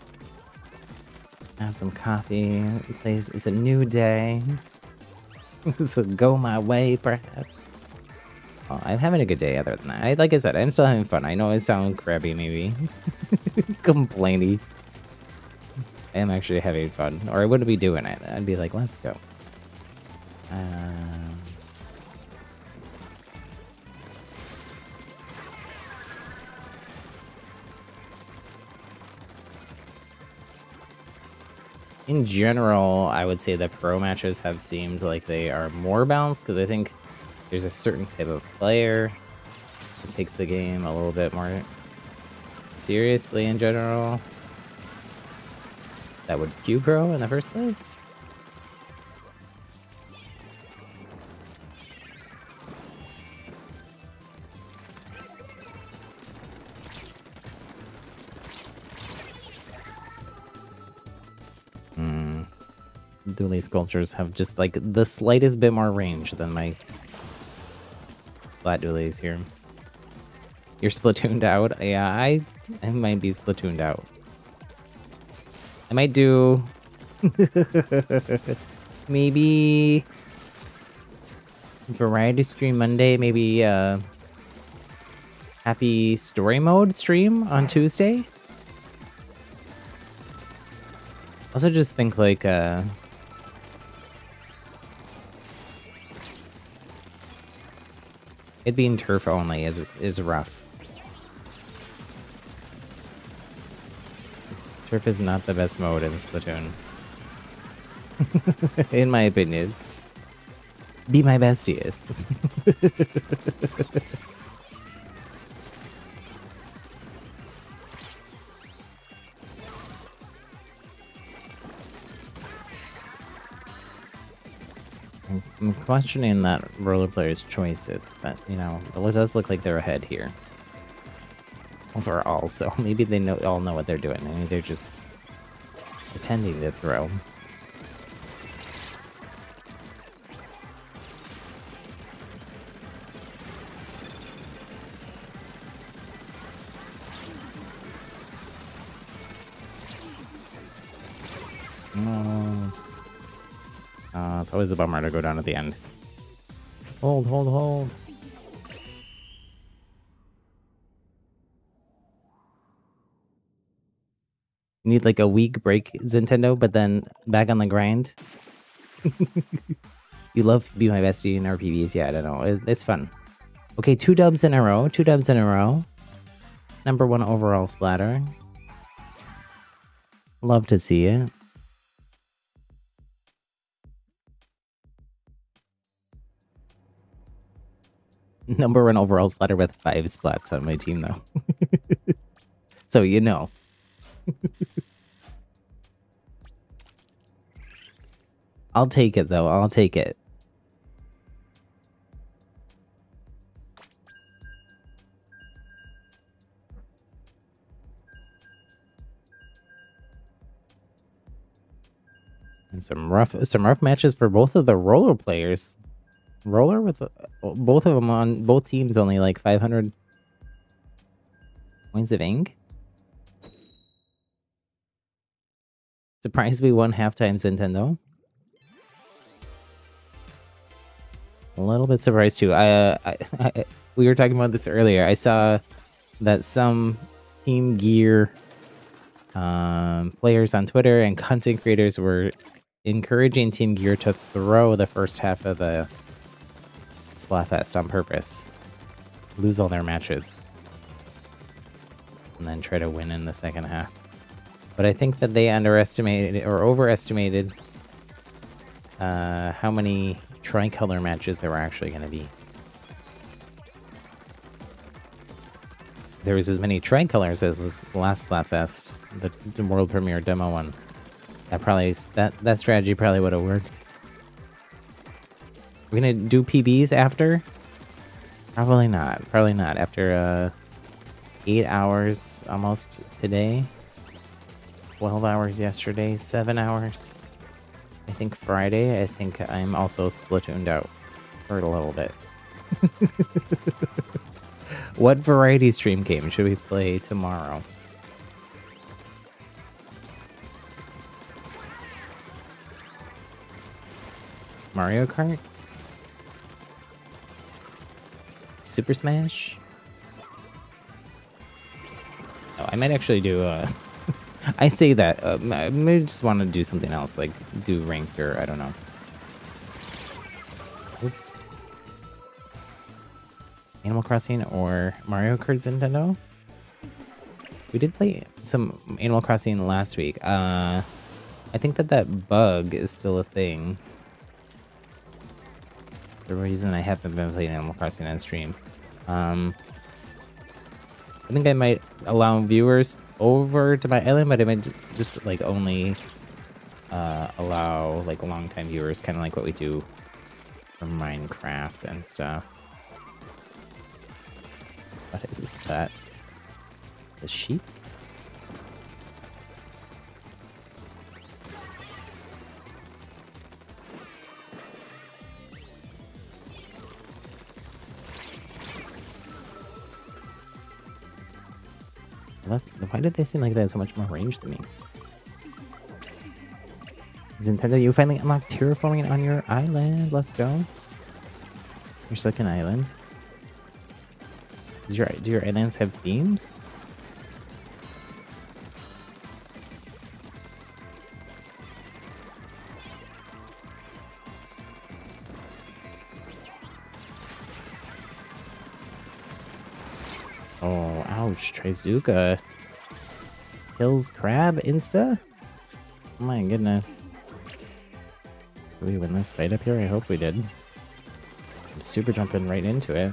Speaker 1: Have some coffee. It's a new day. so go my way, perhaps. Well, I'm having a good day other than that. I, like I said, I'm still having fun. I know I sound crabby, maybe. Complainy. I am actually having fun. Or I wouldn't be doing it. I'd be like, let's go. Um... in general, I would say the pro matches have seemed like they are more balanced because I think there's a certain type of player that takes the game a little bit more seriously in general that would Q Pro in the first place. Dualie Squelchers have just like the slightest bit more range than my Splat Dualies here. You're splatooned out? Yeah, I, I might be splatooned out. I might do... maybe... Variety stream Monday, maybe uh, happy story mode stream on Tuesday. Also just think like uh, it being turf only is is rough. Turf is not the best mode in Splatoon. in my opinion. Be my besties. I'm questioning that roller player's choices, but you know, it does look like they're ahead here. Overall, so maybe they know all know what they're doing. Maybe they're just pretending to throw. Mm. Uh, it's always a bummer to go down at the end. Hold, hold, hold. You need like a week break, Nintendo, but then back on the grind. you love Be My Bestie in RPVs. Yeah, I don't know. It, it's fun. Okay, two dubs in a row. Two dubs in a row. Number one overall splatter. Love to see it. Number one overall splatter with five splats on my team, though. so you know. I'll take it, though. I'll take it. And some rough some rough matches for both of the roller players roller with uh, both of them on both teams only like 500 points of ink. Surprised we won half times Nintendo. A little bit surprised too. I, I, I, we were talking about this earlier. I saw that some Team Gear um, players on Twitter and content creators were encouraging Team Gear to throw the first half of the Splatfest on purpose. Lose all their matches. And then try to win in the second half. But I think that they underestimated or overestimated uh, how many tricolor matches there were actually going to be. There was as many tricolors as this last Splatfest, the, the world premiere demo one. That probably that that strategy probably would have worked. We're gonna do PBs after? Probably not. Probably not. After uh, eight hours almost today. 12 hours yesterday. Seven hours. I think Friday. I think I'm also splatooned out for a little bit. what variety stream game should we play tomorrow? Mario Kart? Super Smash? Oh, I might actually do, uh... I say that, uh, I may just want to do something else, like do ranked or I don't know. Oops. Animal Crossing or Mario Kart Nintendo? We did play some Animal Crossing last week. Uh, I think that that bug is still a thing the reason I haven't been playing Animal Crossing on stream. Um, I think I might allow viewers over to my island, but I might just like only uh, allow like long-time viewers, kind of like what we do for Minecraft and stuff. What is that? The sheep? Why did they seem like they had so much more range than me? Nintendo, you finally unlocked terraforming on your island. Let's go. Your second island. Does your, do your islands have themes? Oh, ouch. Trizooka kills Crab insta? Oh my goodness. Did we win this fight up here? I hope we did. I'm super jumping right into it.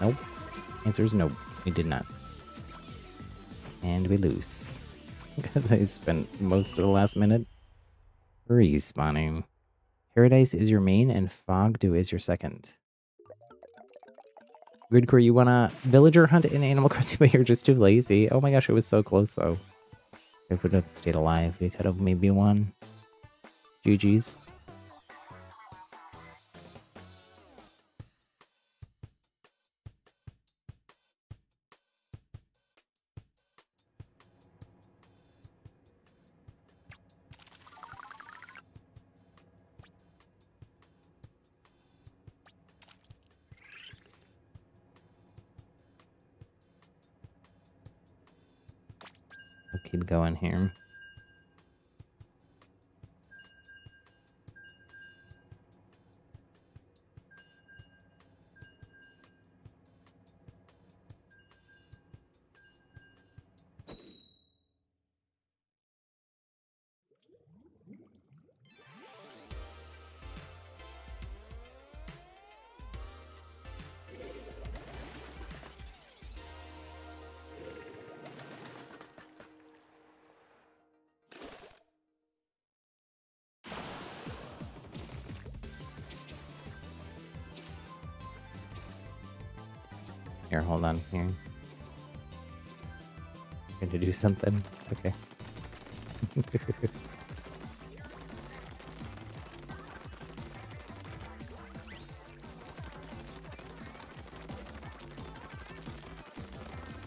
Speaker 1: Nope. Answer is no. We did not. And we lose. Because I spent most of the last minute respawning. Paradise is your main and Fogdew is your second. Gridcore, you want to villager hunt in Animal Crossing, but you're just too lazy. Oh my gosh, it was so close though. If we would have stayed alive, we could have maybe won. GG's. Keep going here. Here, hold on. Here. I'm Going to do something. Okay.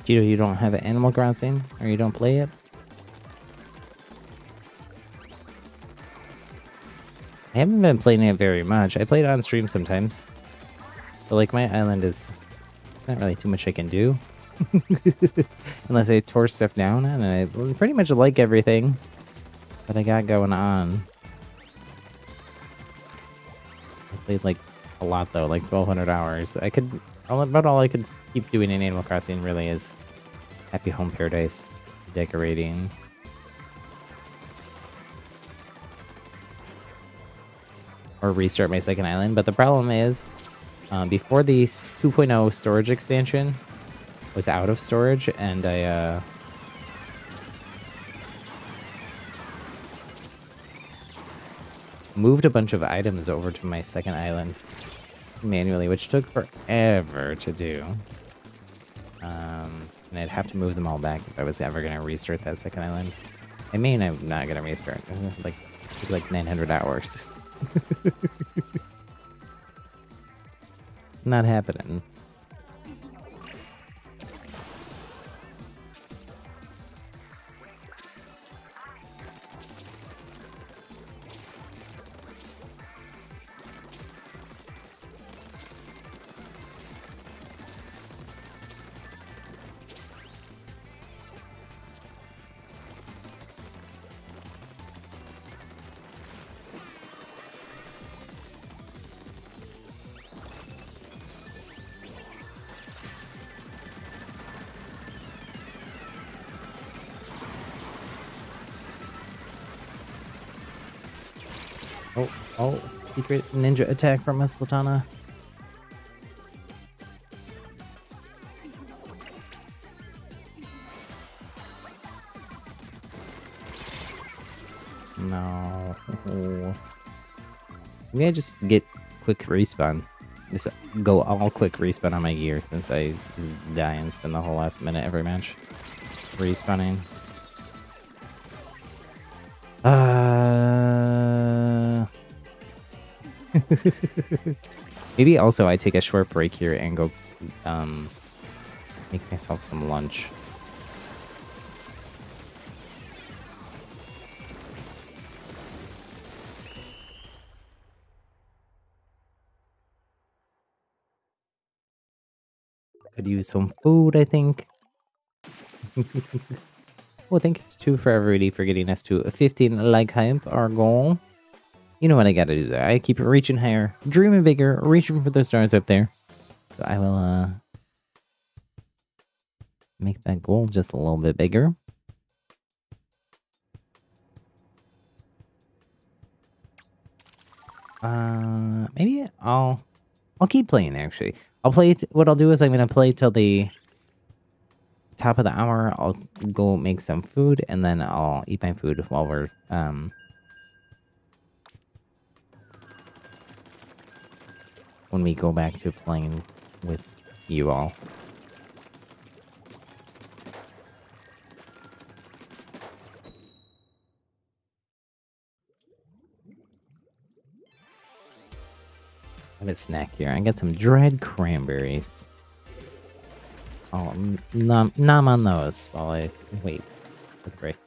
Speaker 1: Cheeto, you don't have an Animal Crossing? Or you don't play it? I haven't been playing it very much. I play it on stream sometimes. But like my island is there's not really too much I can do. Unless I tore stuff down, and I pretty much like everything that I got going on. I played like a lot though, like 1200 hours. I could, about all I could keep doing in Animal Crossing really is Happy Home Paradise decorating. Or restart my second island, but the problem is um, before the 2.0 storage expansion was out of storage, and I uh, moved a bunch of items over to my second island manually, which took forever to do. Um, and I'd have to move them all back if I was ever going to restart that second island. I mean, I'm not going to restart. Like, like 900 hours. Not happening. Secret ninja attack from a Splatana. No. Maybe I just get quick respawn. Just go all quick respawn on my gear since I just die and spend the whole last minute every match respawning. Maybe also I take a short break here and go um, make myself some lunch. Could use some food, I think. well, thank you too for everybody for getting us to 15 like hype, our goal. You know what I gotta do there. I keep reaching higher, dreaming bigger, reaching for the stars up there. So I will uh make that goal just a little bit bigger. Uh, maybe I'll I'll keep playing actually. I'll play. what I'll do is I'm gonna play till the top of the hour. I'll go make some food and then I'll eat my food while we're um when we go back to playing with you all. I have a snack here. I got some dried cranberries. Oh, nom, nom on those while I wait for the break.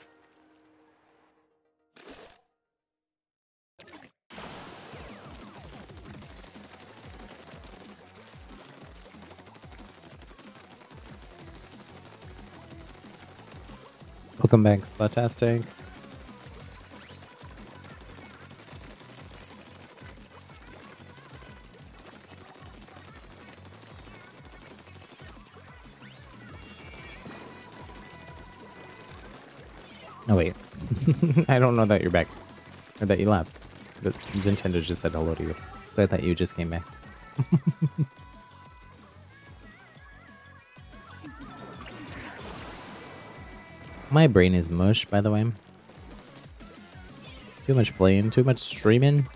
Speaker 2: Welcome back, Splotastic. Oh wait, I don't know that you're back, or that you left. Nintendo just said hello to you, so I thought you just came back.
Speaker 1: My brain is mush, by the way. Too much playing, too much streaming.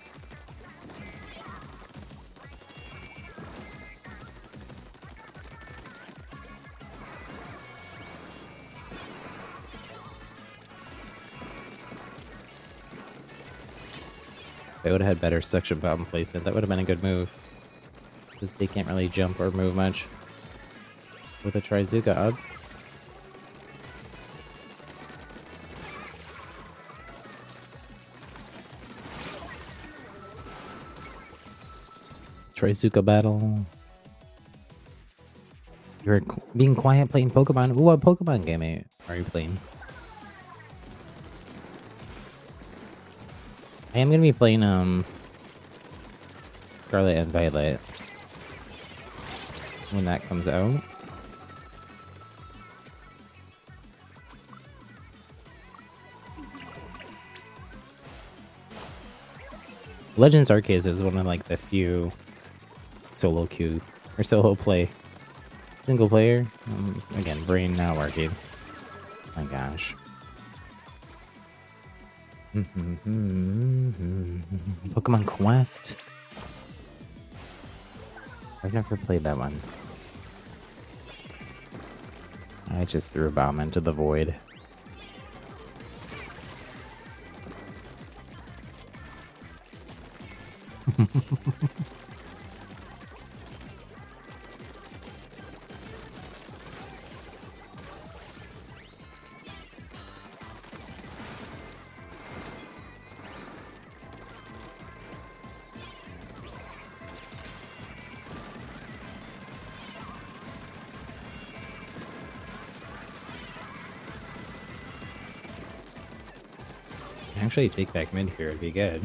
Speaker 2: They would have had better suction bomb placement. That would have been a good move. Because they can't really jump or move much. With a Trizooka up. Trizooka battle. You're being quiet playing Pokemon. Ooh, what Pokemon game are you playing? I am gonna be playing um Scarlet and Violet when that comes out. Legends Arceus is one of like the few solo queue or solo play single player. Um, again, brain not working. My gosh. Pokemon Quest. I've never played that one. I just threw a bomb into the void. actually take back mid here, it'd be good.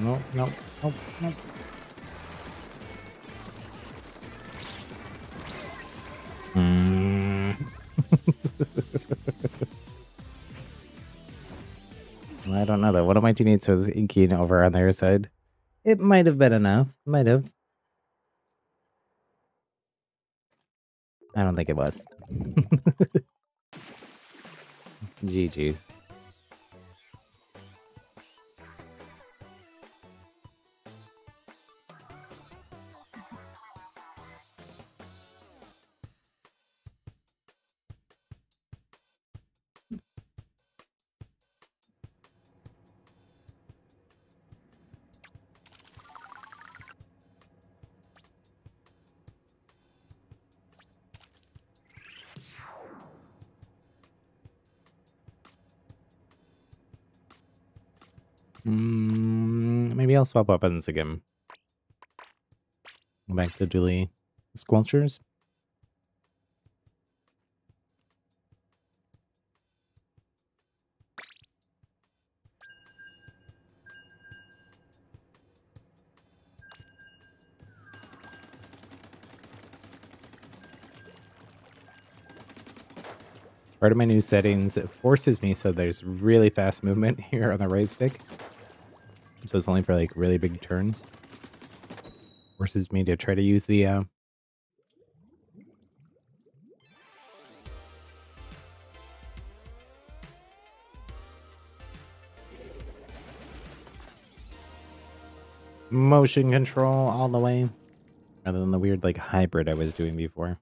Speaker 2: No, no, no, no. Hmm. I don't know though. One of my teammates was inking over on their side. It might have been enough. Might have. I don't think it was. GG's. I'll swap weapons again. Go back to Dualie Squelchers. Part of my new settings, it forces me so there's really fast movement here on the right stick. So it's only for like really big turns. Forces me to try to use the uh, motion control all the way rather than the weird like hybrid I was doing before.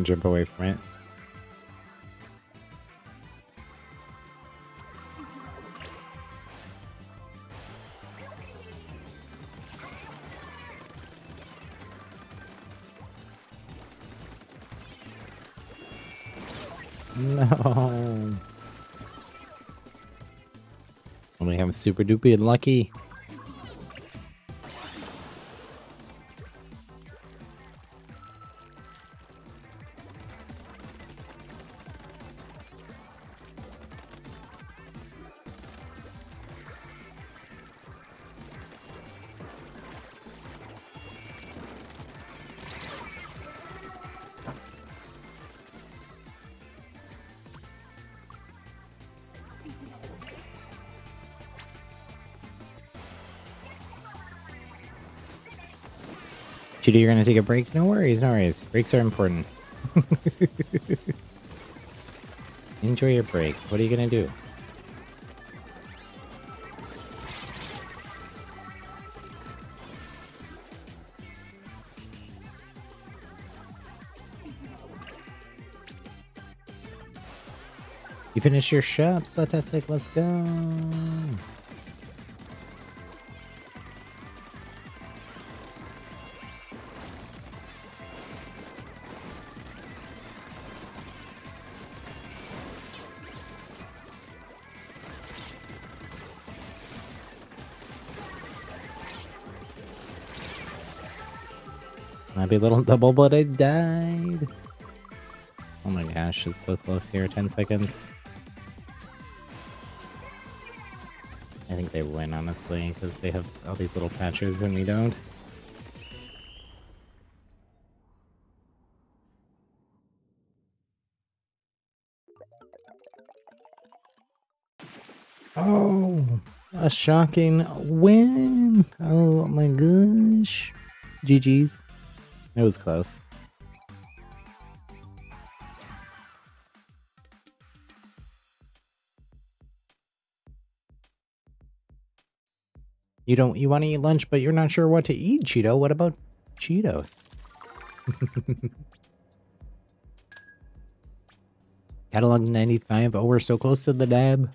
Speaker 2: To jump away from it. No. Only I'm super duper lucky. You're gonna take a break? No worries, no worries. Breaks are important. Enjoy your break. What are you gonna do? You finish your shops, fantastic. Let's go. Happy little double, but I died. Oh my gosh, it's so close here. 10 seconds. I think they win, honestly, because they have all these little patches and we don't. Oh, a shocking win. Oh my gosh. GG's. It was close. You don't you want to eat lunch, but you're not sure what to eat, Cheeto. What about Cheetos? Catalog 95. Oh, we're so close to the dab.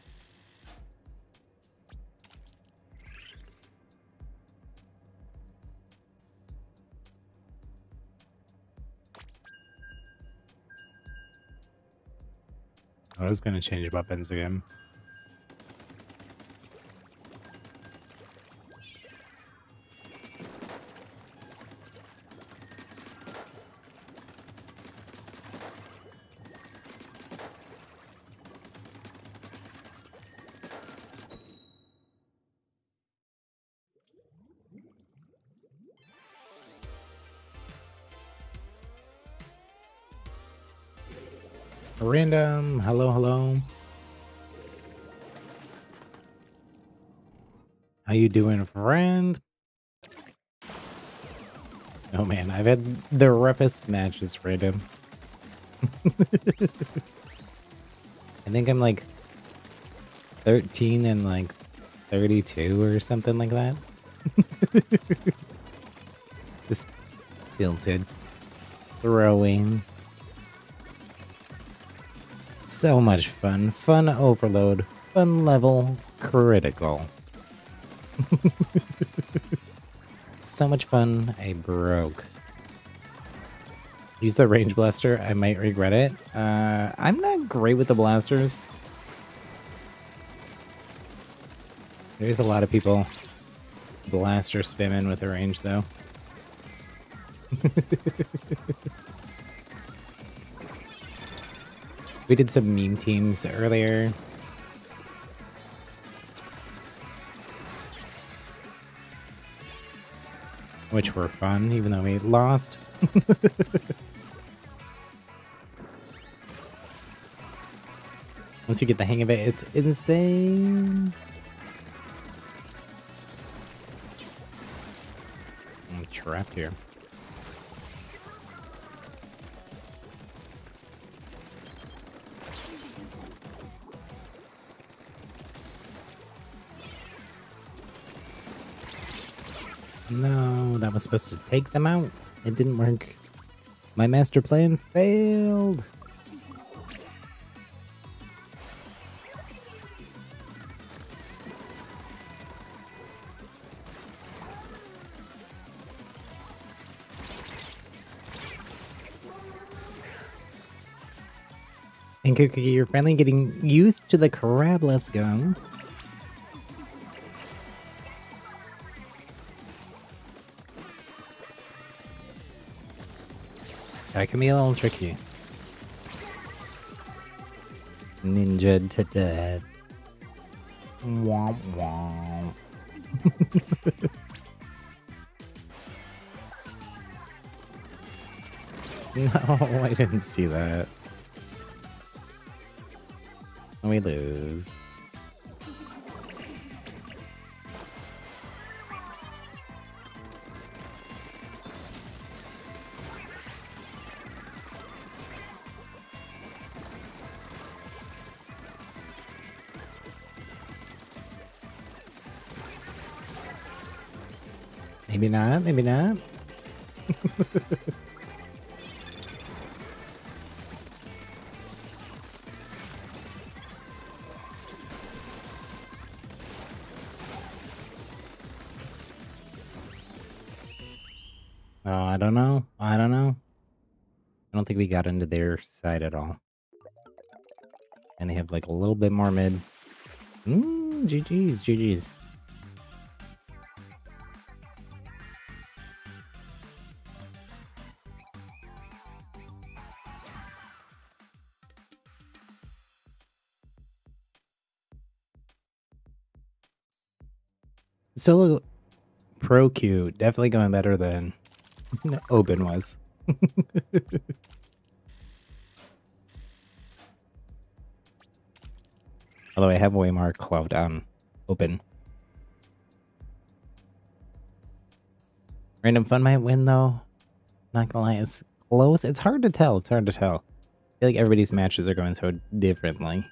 Speaker 2: Was gonna change weapons again. Random, hello, hello. How you doing, friend? Oh man, I've had the roughest matches random. I think I'm like 13 and like 32 or something like that. Just tilted. Throwing. So much fun. Fun overload. Fun level. Critical. so much fun, I broke. Use the range blaster, I might regret it. Uh, I'm not great with the blasters. There's a lot of people blaster spamming with the range though. we did some meme teams earlier. which were fun, even though we lost. Once you get the hang of it, it's insane. I'm trapped here. That was supposed to take them out. It didn't work. My master plan failed. And Cookie, you're finally getting used to the crab. Let's go. That can be a little tricky. Ninja to death. Womp womp. no, I didn't see that. We lose. Maybe not, maybe not. oh, I don't know. I don't know. I don't think we got into their side at all. And they have like a little bit more mid. Mmm, GG's, GG's. Solo Pro Q definitely going better than Open was. Although I have way more clout on Open. Random Fun might win though. Not gonna lie, it's close. It's hard to tell. It's hard to tell. I feel like everybody's matches are going so differently.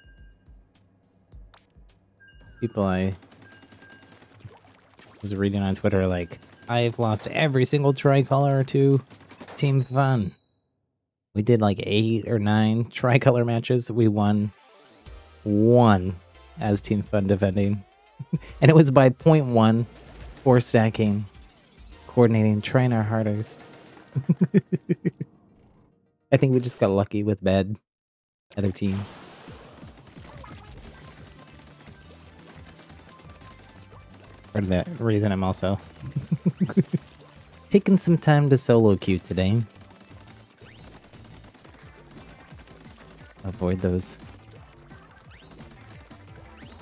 Speaker 2: People I was reading on Twitter like, I've lost every single tricolor to Team Fun. We did like eight or nine tricolor matches. We won one as Team Fun defending. and it was by point one for stacking, coordinating, trying our hardest. I think we just got lucky with bad other teams. For that reason, I'm also taking some time to solo queue today. Avoid those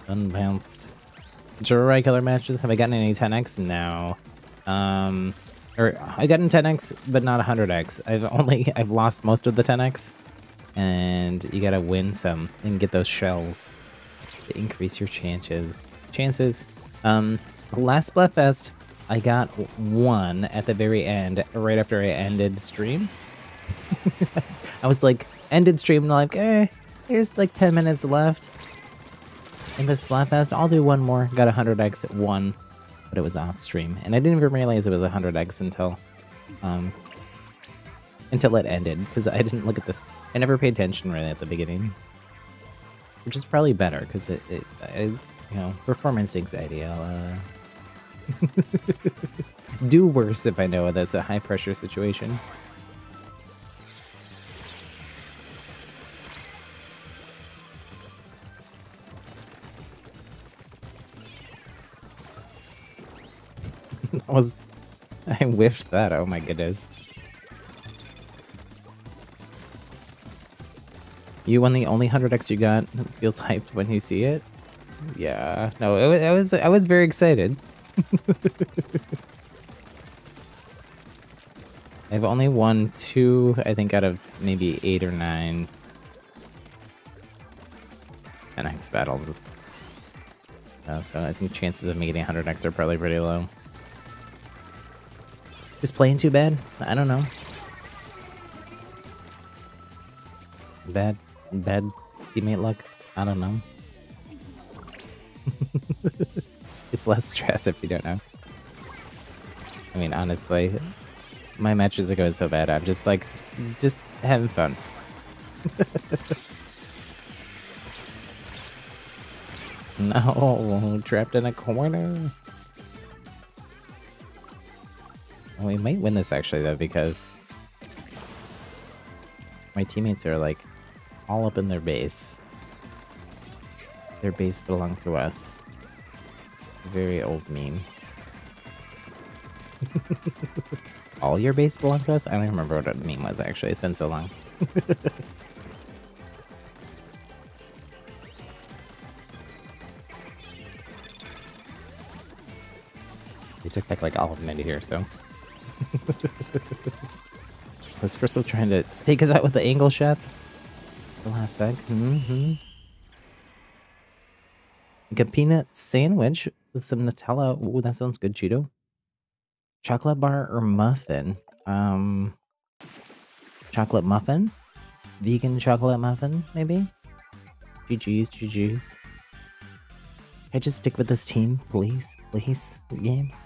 Speaker 2: unbounced tricolor matches. Have I gotten any 10x? No. Um, or I gotten 10x, but not 100x. I've only I've lost most of the 10x, and you gotta win some and get those shells to increase your chances. Chances. Um, last Splatfest,
Speaker 1: I got one at the very end, right after I ended stream. I was like, ended stream, like, eh, here's like 10 minutes left. In the Splatfest, I'll do one more. Got 100x at one, but it was off stream. And I didn't even realize it was 100x until, um, until it ended, because I didn't look at this. I never paid attention really at the beginning. Which is probably better, because it, it you know, performance anxiety, I'll, uh, do worse if I know that's a high pressure situation. that was... I whiffed that, oh my goodness. You won the only 100x you got. feels hyped when you see it. Yeah, no, it, it was I was very excited. I've only won two, I think, out of maybe eight or nine NX battles. Uh, so I think chances of me getting 100x are probably pretty low. Is playing too bad? I don't know. Bad, bad teammate luck? I don't know. it's less stress if you don't know. I mean, honestly, my matches are going so bad. I'm just like, just having fun. no, trapped in a corner. we might win this actually though because my teammates are like all up in their base. Their base belong to us. Very old meme. all your base belong to us? I don't even remember what that meme was actually. It's been so long. They took back like all of them into here, so. Was Crystal trying to take us out with the angle shots? The last sec. Mm-hmm. Like a peanut sandwich with some Nutella. Ooh, that sounds good, Cheeto. Chocolate bar or muffin? Um, chocolate muffin? Vegan chocolate muffin, maybe? GG's, GG's. Can I just stick with this team, please? Please? Game?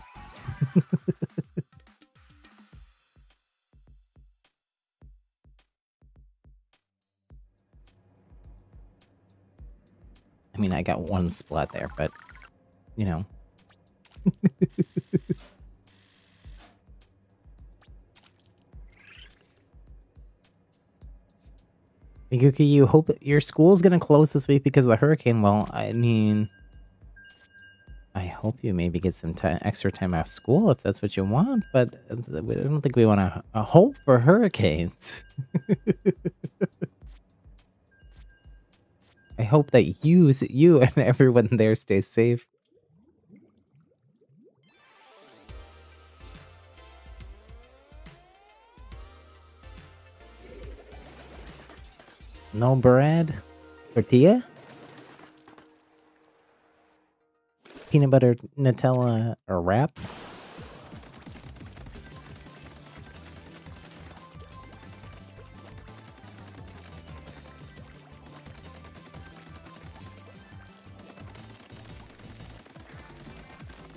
Speaker 1: I mean, I got one splat there, but, you know. Miguki, you hope your school's gonna close this week because of the hurricane. Well, I mean, I hope you maybe get some time, extra time off school if that's what you want, but I don't think we want to uh, hope for hurricanes. I hope that you, you and everyone there stay safe. No bread? Tortilla? Peanut butter Nutella or wrap?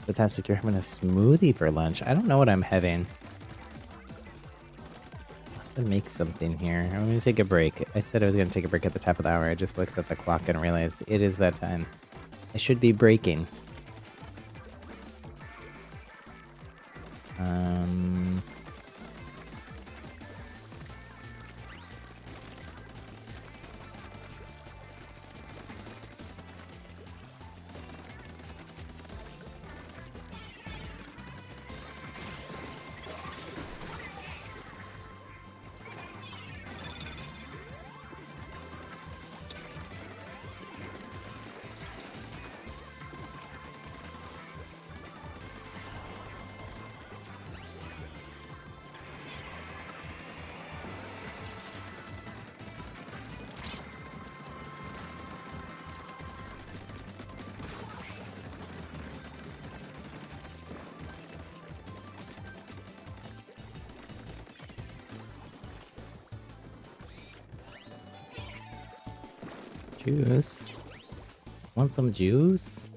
Speaker 1: Fantastic, you're having a smoothie for lunch. I don't know what I'm having. I make something here. I'm to take a break. I said I was to take a break at the top of the hour. I just looked at the clock and realized it is that time. I should be breaking. Um... some juice?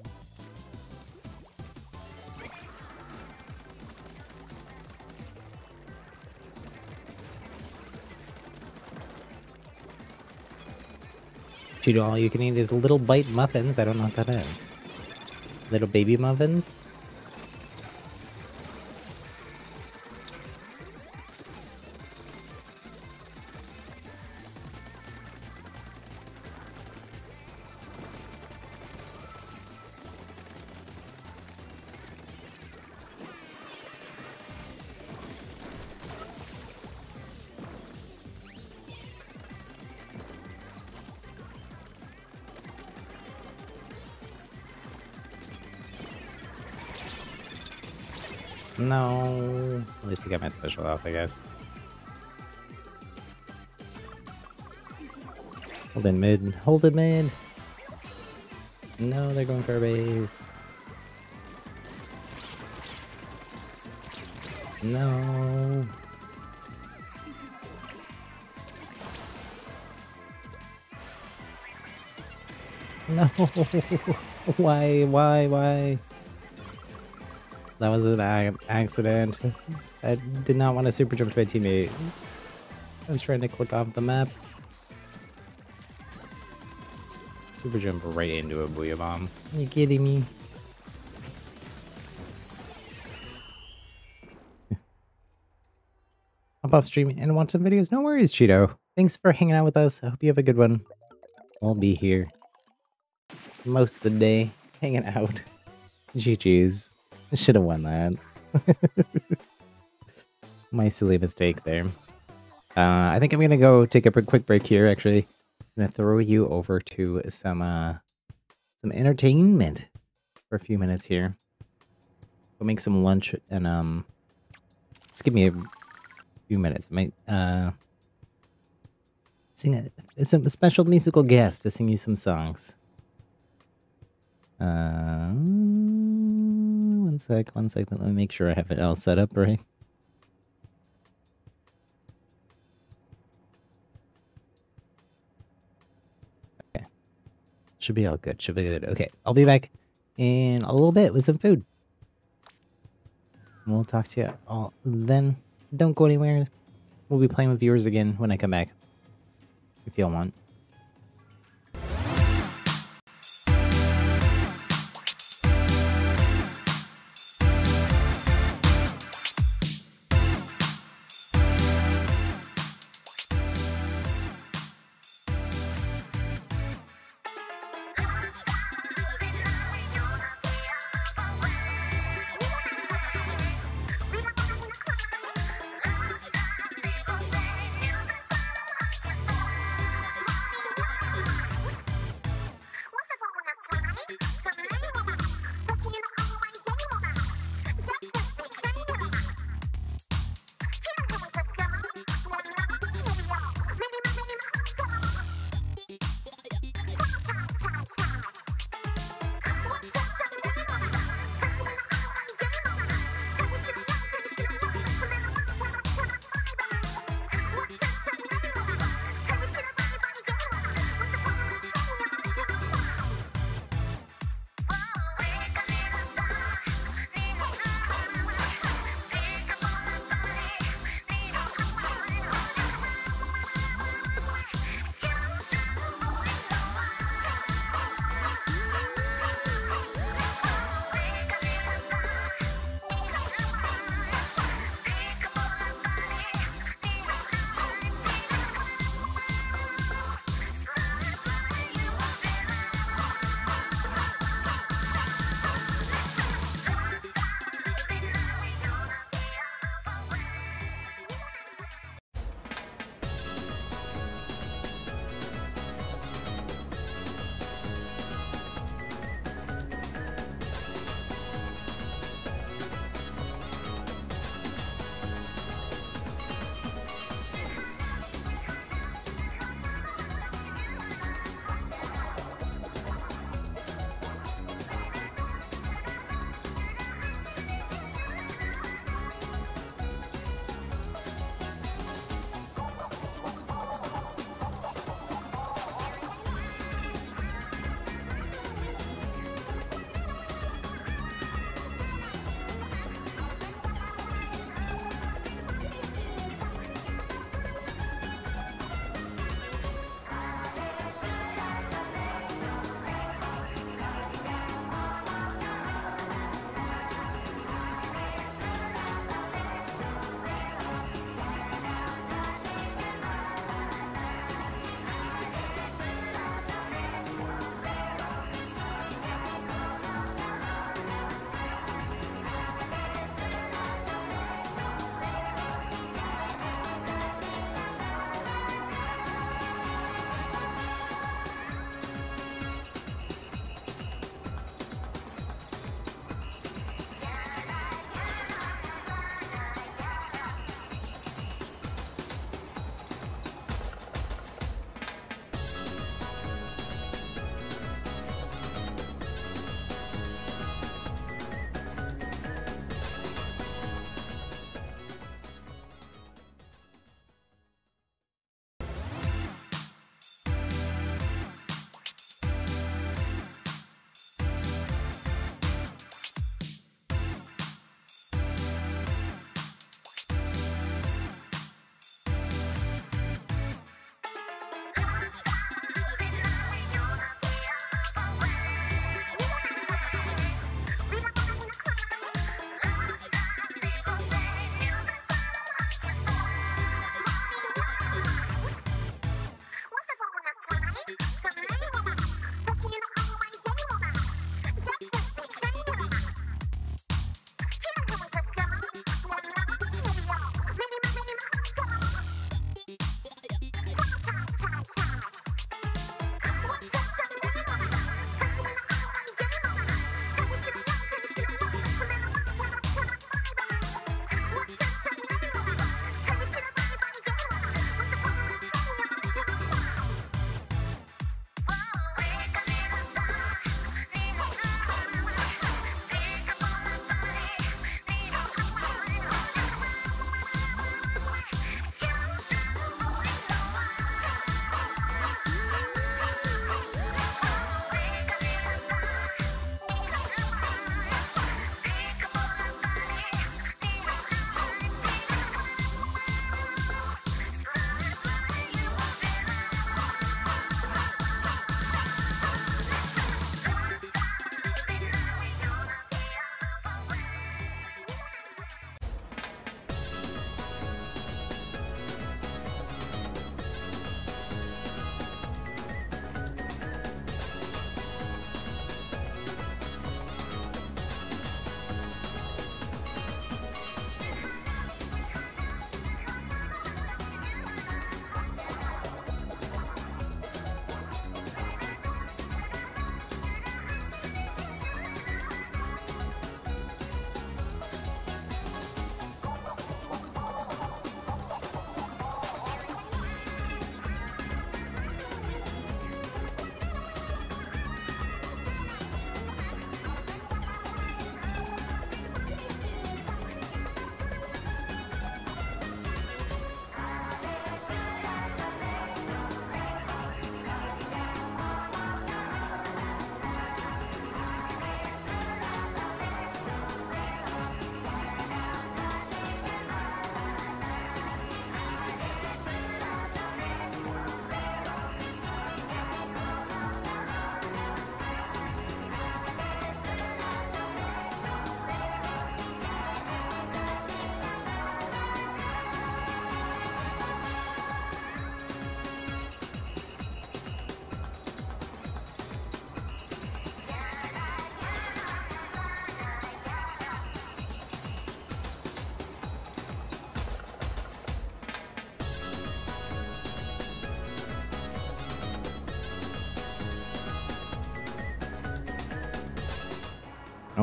Speaker 1: Cheeto, all you can eat is little bite muffins. I don't know what that is. Little baby muffins? Special off, I guess. Hold in mid. Hold in mid. No, they're going for a base. No. No. why? Why? Why? That was an accident. I did not want to super jump to my teammate. I was trying to click off the map. Super jump right into a booyah bomb. Are you kidding me? Hop off stream and watch some videos. No worries, Cheeto. Thanks for hanging out with us. I hope you have a good one. We'll be here most of the day hanging out. GG's. I should have won that. My silly mistake there. Uh, I think I'm gonna go take a quick break here. Actually, I'm gonna throw you over to some uh, some entertainment for a few minutes here. Go make some lunch and um, just give me a few minutes. I might uh, sing a, some special musical guest to sing you some songs. Uh, one sec, one sec. Let me make sure I have it all set up right. Should be all good. Should be good. Okay, I'll be back in a little bit with some food. We'll talk to you all then. Don't go anywhere. We'll be playing with viewers again when I come back. If y'all want.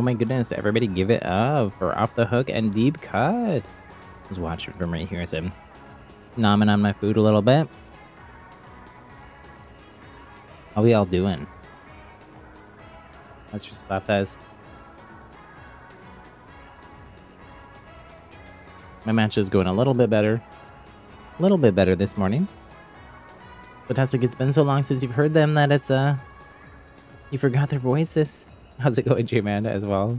Speaker 1: Oh my goodness, everybody give it up for Off the Hook and Deep Cut. Just watching from right here I'm nomming on my food a little bit. How we all doing? That's just Splatfest. My match is going a little bit better. A little bit better this morning. Fantastic, it's been so long since you've heard them that it's, uh... You forgot their voices. How's it going, J-Man, as well?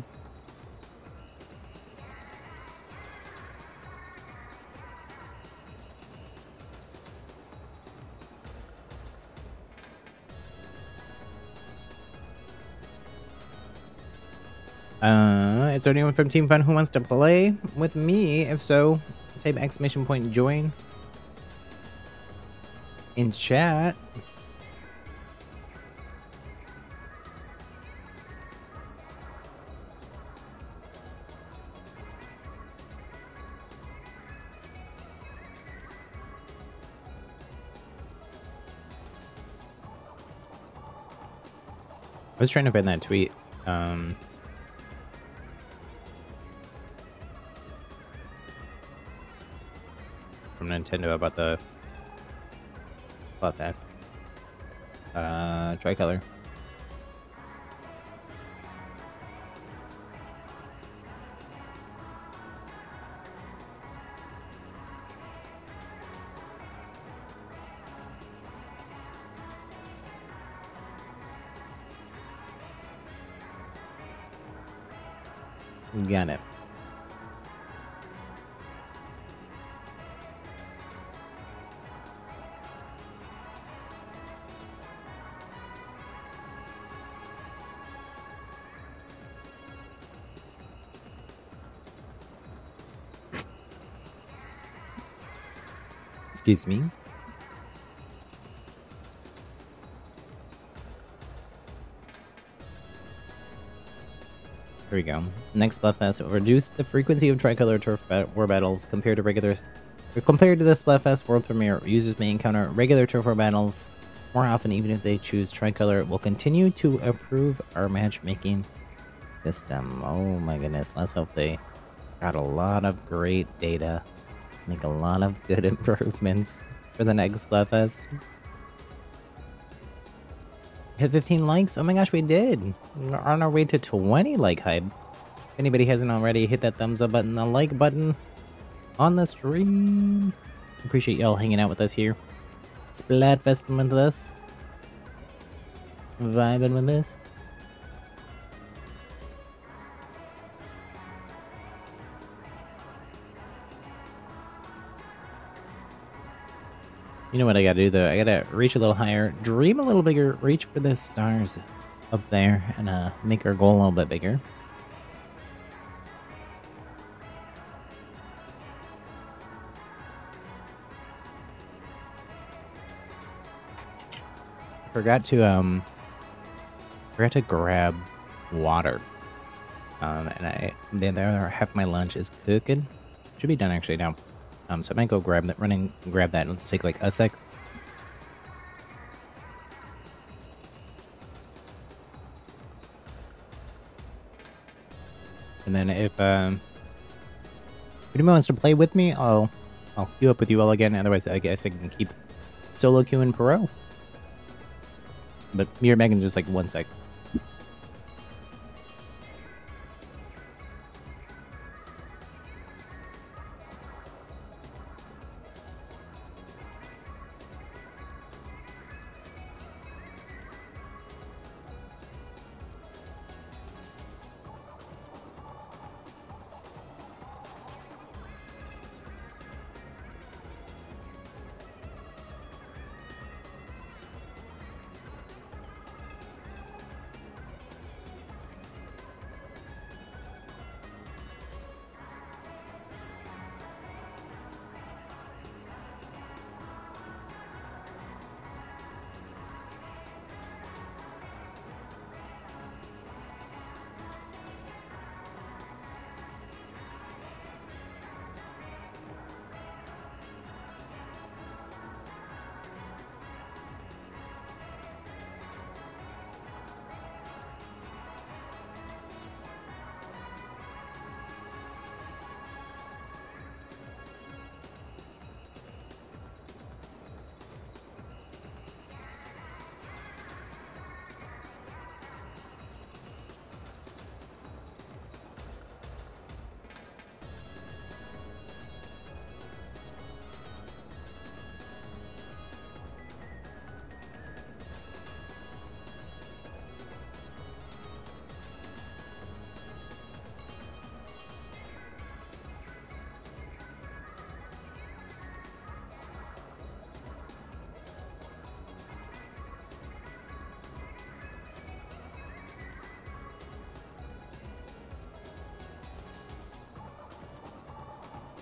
Speaker 1: Uh, is there anyone from Team Fun who wants to play with me? If so, type exclamation point join in chat. Was trying to find that tweet. Um, from Nintendo about the Splatfest. Uh, tricolor. It. Excuse me. Here we go. Next Splatfest reduce the frequency of tricolor turf war battles compared to regular. Compared to the Splatfest world premiere, users may encounter regular turf war battles more often, even if they choose tricolor. It will continue to improve our matchmaking system. Oh my goodness! Let's hope they got a lot of great data, make a lot of good improvements for the next Splatfest. Hit 15 likes? Oh my gosh, we did. We're on our way to 20 like hype. If anybody hasn't already, hit that thumbs up button, the like button on the stream. Appreciate y'all hanging out with us here. Splatfesting with us. Vibing with this. Know what I gotta do though? I gotta reach a little higher, dream a little bigger, reach for the stars up there, and uh, make our goal a little bit bigger. Forgot to um, forgot to grab water. Um, and I there half my lunch is cooking. Should be done actually now. Um, so I might go grab that, run and grab that. It'll take like a sec. And then if um, anyone wants to play with me, I'll I'll queue up with you all again. Otherwise, I guess I can keep solo queuing Perot. But me or Megan, just like one sec.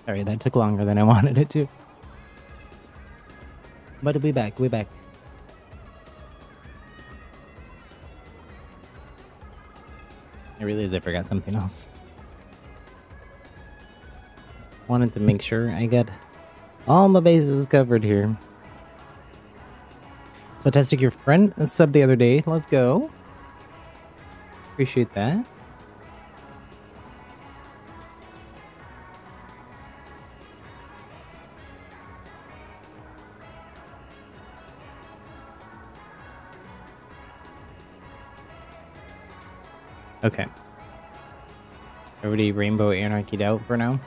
Speaker 1: Sorry, that took longer than I wanted it to. But we back, we back. I realized I forgot something else. Wanted to make sure I got all my bases covered here. Fantastic, your friend sub the other day. Let's go. Appreciate that. Everybody rainbow anarchied out for now?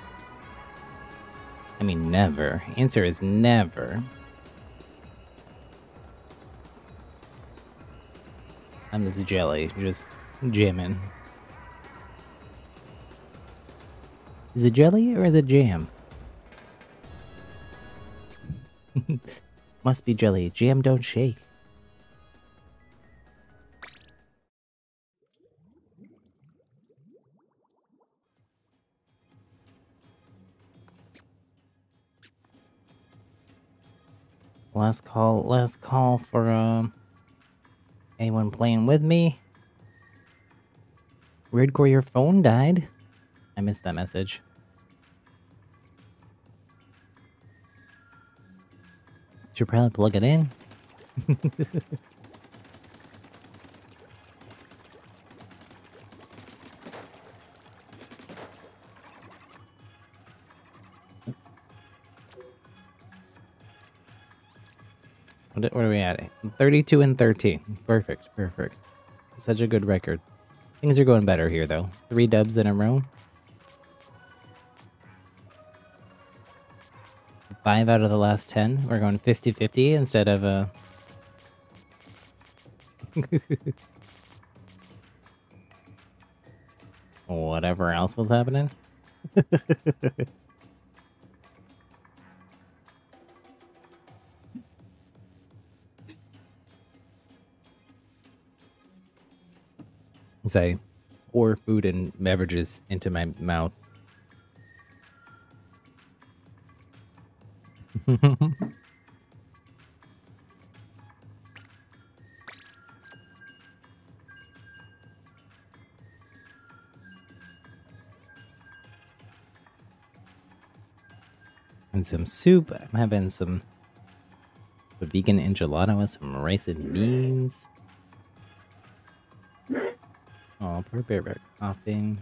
Speaker 1: I mean, never. Answer is never. I'm this jelly, just jamming. Is it jelly or is it jam? Must be jelly. Jam don't shake. Last call, last call for um anyone playing with me. Weirdcore, your phone died. I missed that message. Should probably plug it in. What, are we at? 32 and 13. Perfect, perfect. Such a good record. Things are going better here, though. Three dubs in a row. Five out of the last 10. We're going 50-50 instead of... Uh... Whatever else was happening. as I pour food and beverages into my mouth. and some soup. I'm having some vegan enchilada with some rice and beans. Oh, poor bear bear coughing.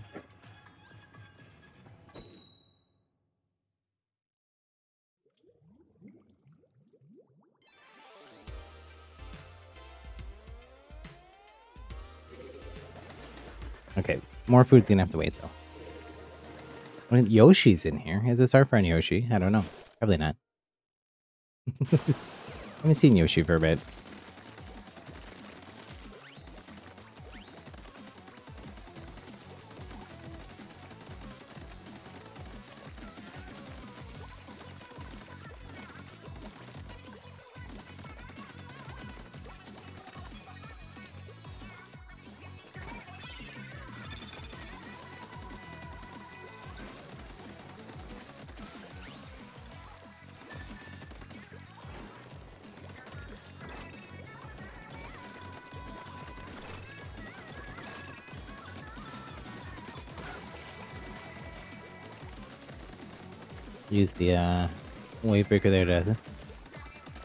Speaker 1: Okay, more food's gonna have to wait though. Yoshi's in here. Is this our friend Yoshi? I don't know. Probably not. I haven't seen Yoshi for a bit. The uh, wave breaker there to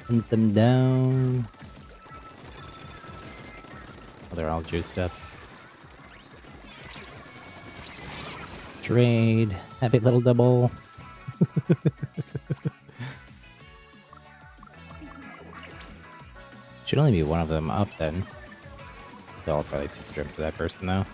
Speaker 1: hunt them down. Oh, they're all juiced up. Trade. Happy little double. Should only be one of them up then. They'll probably super jump to that person though.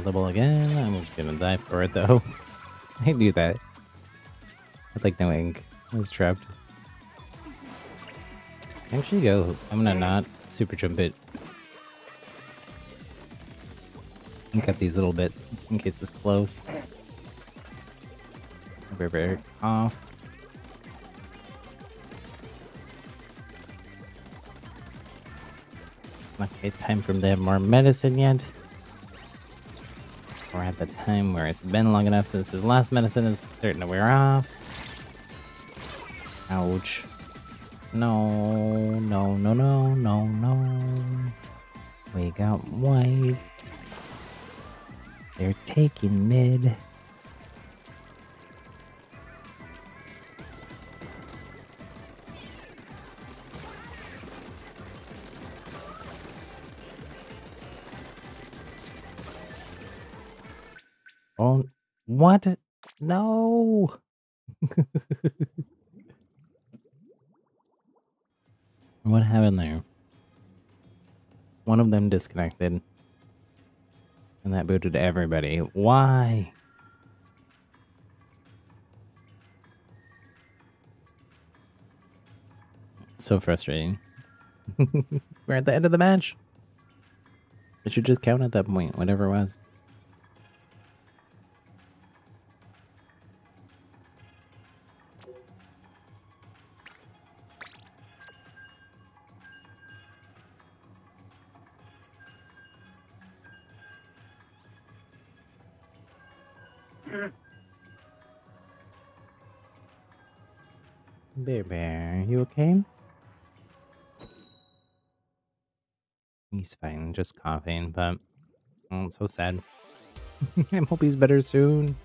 Speaker 2: Double again. I'm gonna die for it though. I knew that. I'd like no ink. I was trapped. Actually go. I'm gonna not super jump it. And cut these little bits in case it's close. Very off. Okay, time for them more medicine yet. At the time where it's been long enough since his last medicine is starting to wear off. Ouch. No, no, no, no, no, no. We got white. They're taking mid. Disconnected. And that booted everybody. Why? So frustrating. We're at the end of the match. It should just count at that point, whatever it was. But oh, it's so sad. I hope he's better soon.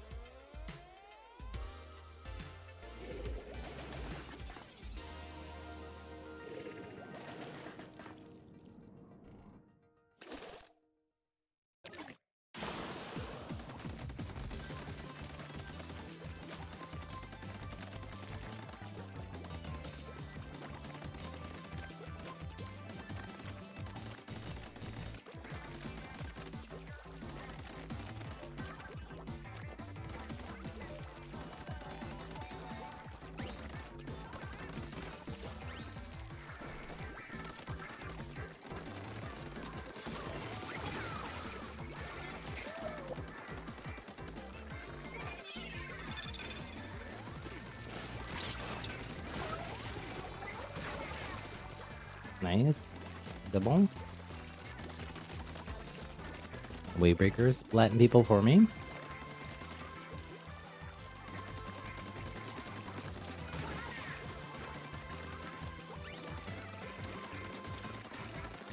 Speaker 2: Flatten people for me.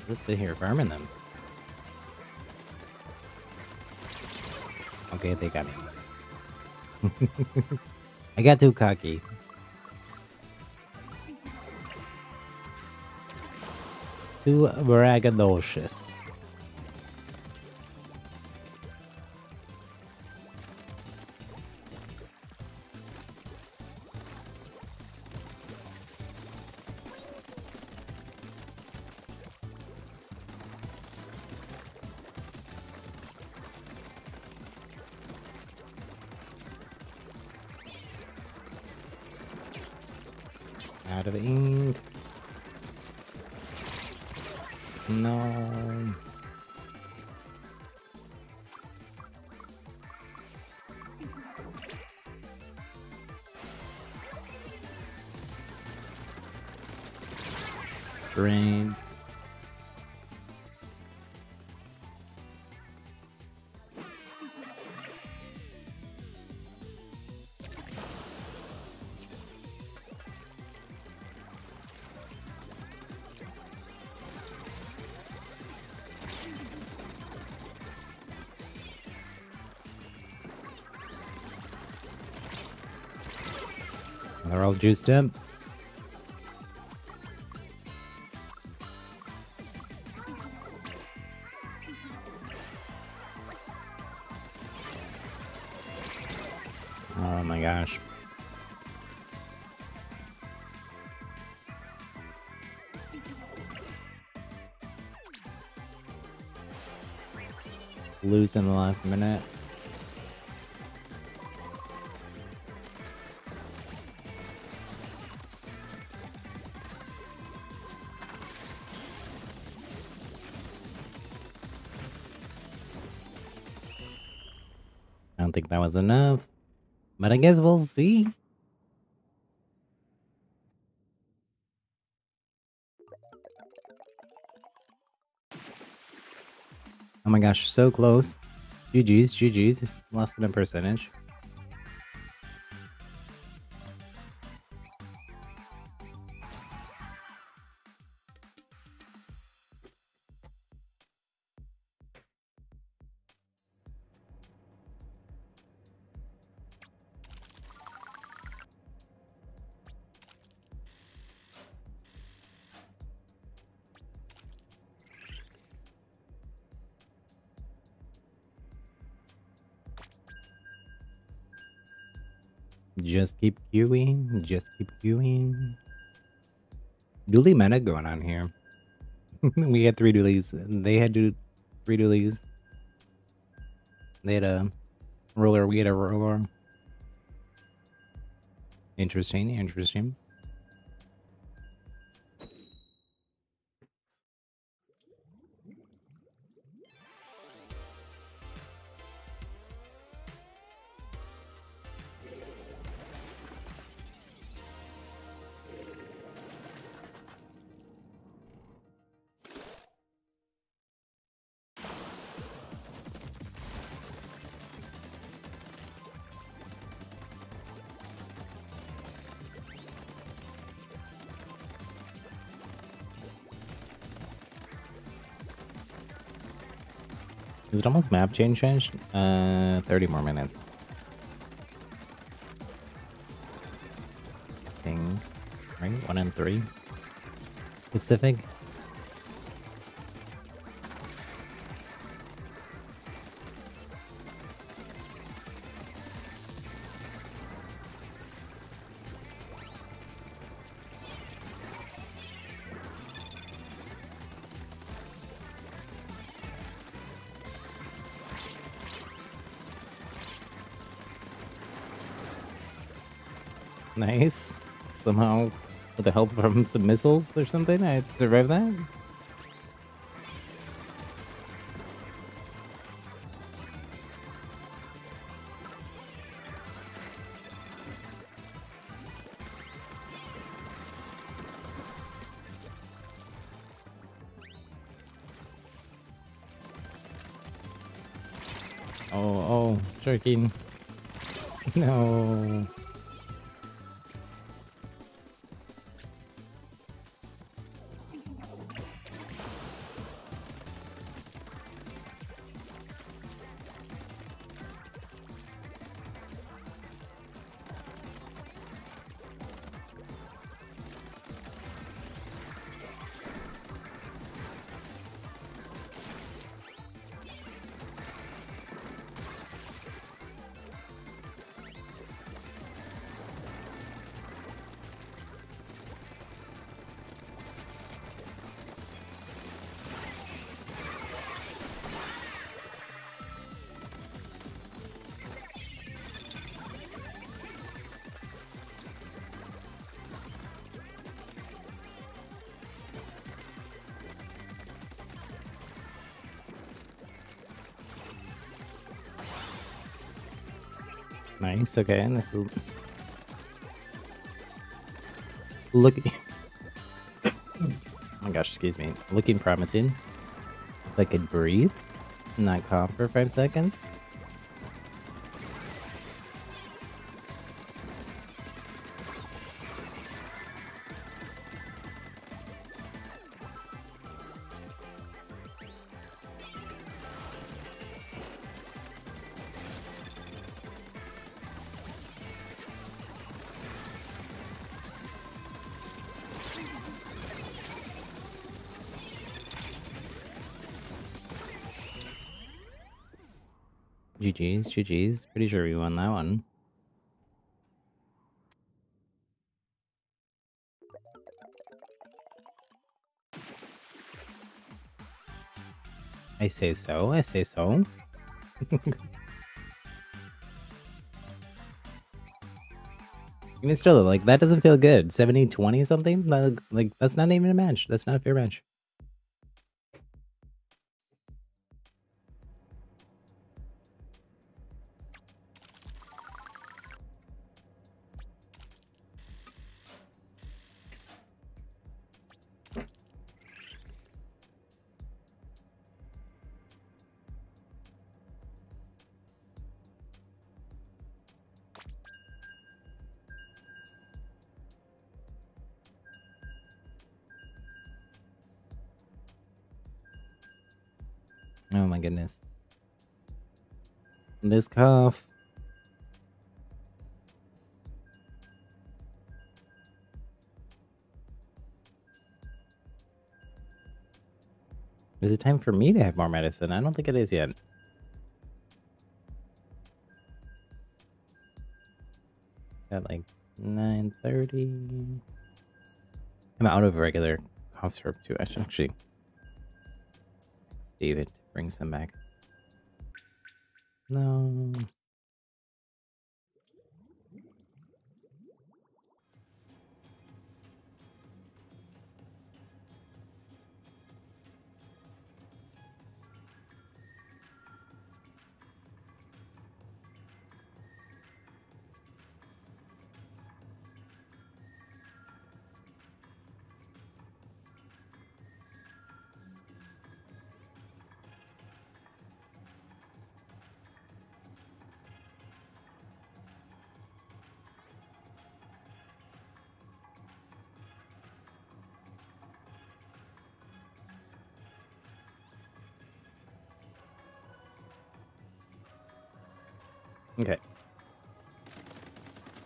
Speaker 2: Just sit here farming them. Okay, they got me. I got too cocky. Too braggadocious. Juiced up. Oh my gosh. lose in the last minute. That was enough, but I guess we'll see. Oh my gosh, so close. GG's, GG's. Less than a percentage. Dualie meta going on here. we had three dualies. They had do three dualies. They had a roller, we had a roller. Interesting, interesting. It almost map change changed? Uh, 30 more minutes. Thing, right? One and three. Pacific. Somehow, with the help from some missiles or something, I survived that. Oh, oh, jerking. Nice, okay, and this is looking oh my gosh, excuse me. Looking promising. If I could breathe not cough for five seconds. GG's. Pretty sure we won that one. I say so, I say so.
Speaker 1: Even still, like, that doesn't feel good. 70-20 something? Like, like, that's not even a match. That's not a fair match. This cough. Is it time for me to have more medicine? I don't think it is yet. At like 9.30. I'm out of regular cough syrup too. I should actually David brings them back. No.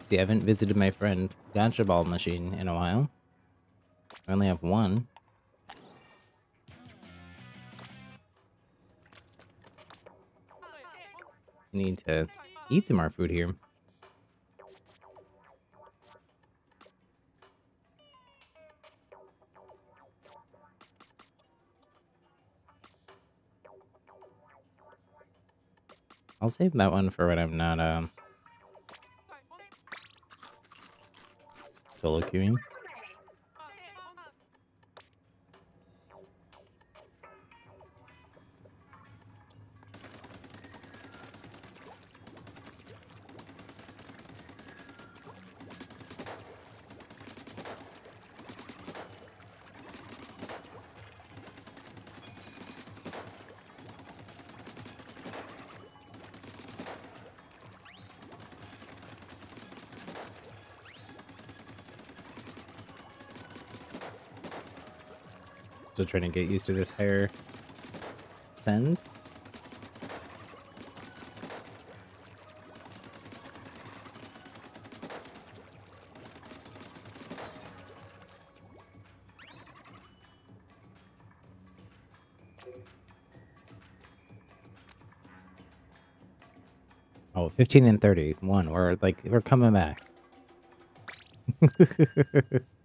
Speaker 1: See, I haven't visited my friend Gotcha Ball Machine in a while. I only have one. Need to eat some more food here. I'll save that one for when I'm not um solo queuing. Trying to get used to this higher sense. Oh, 15 and 30. One. We're like, we're coming back.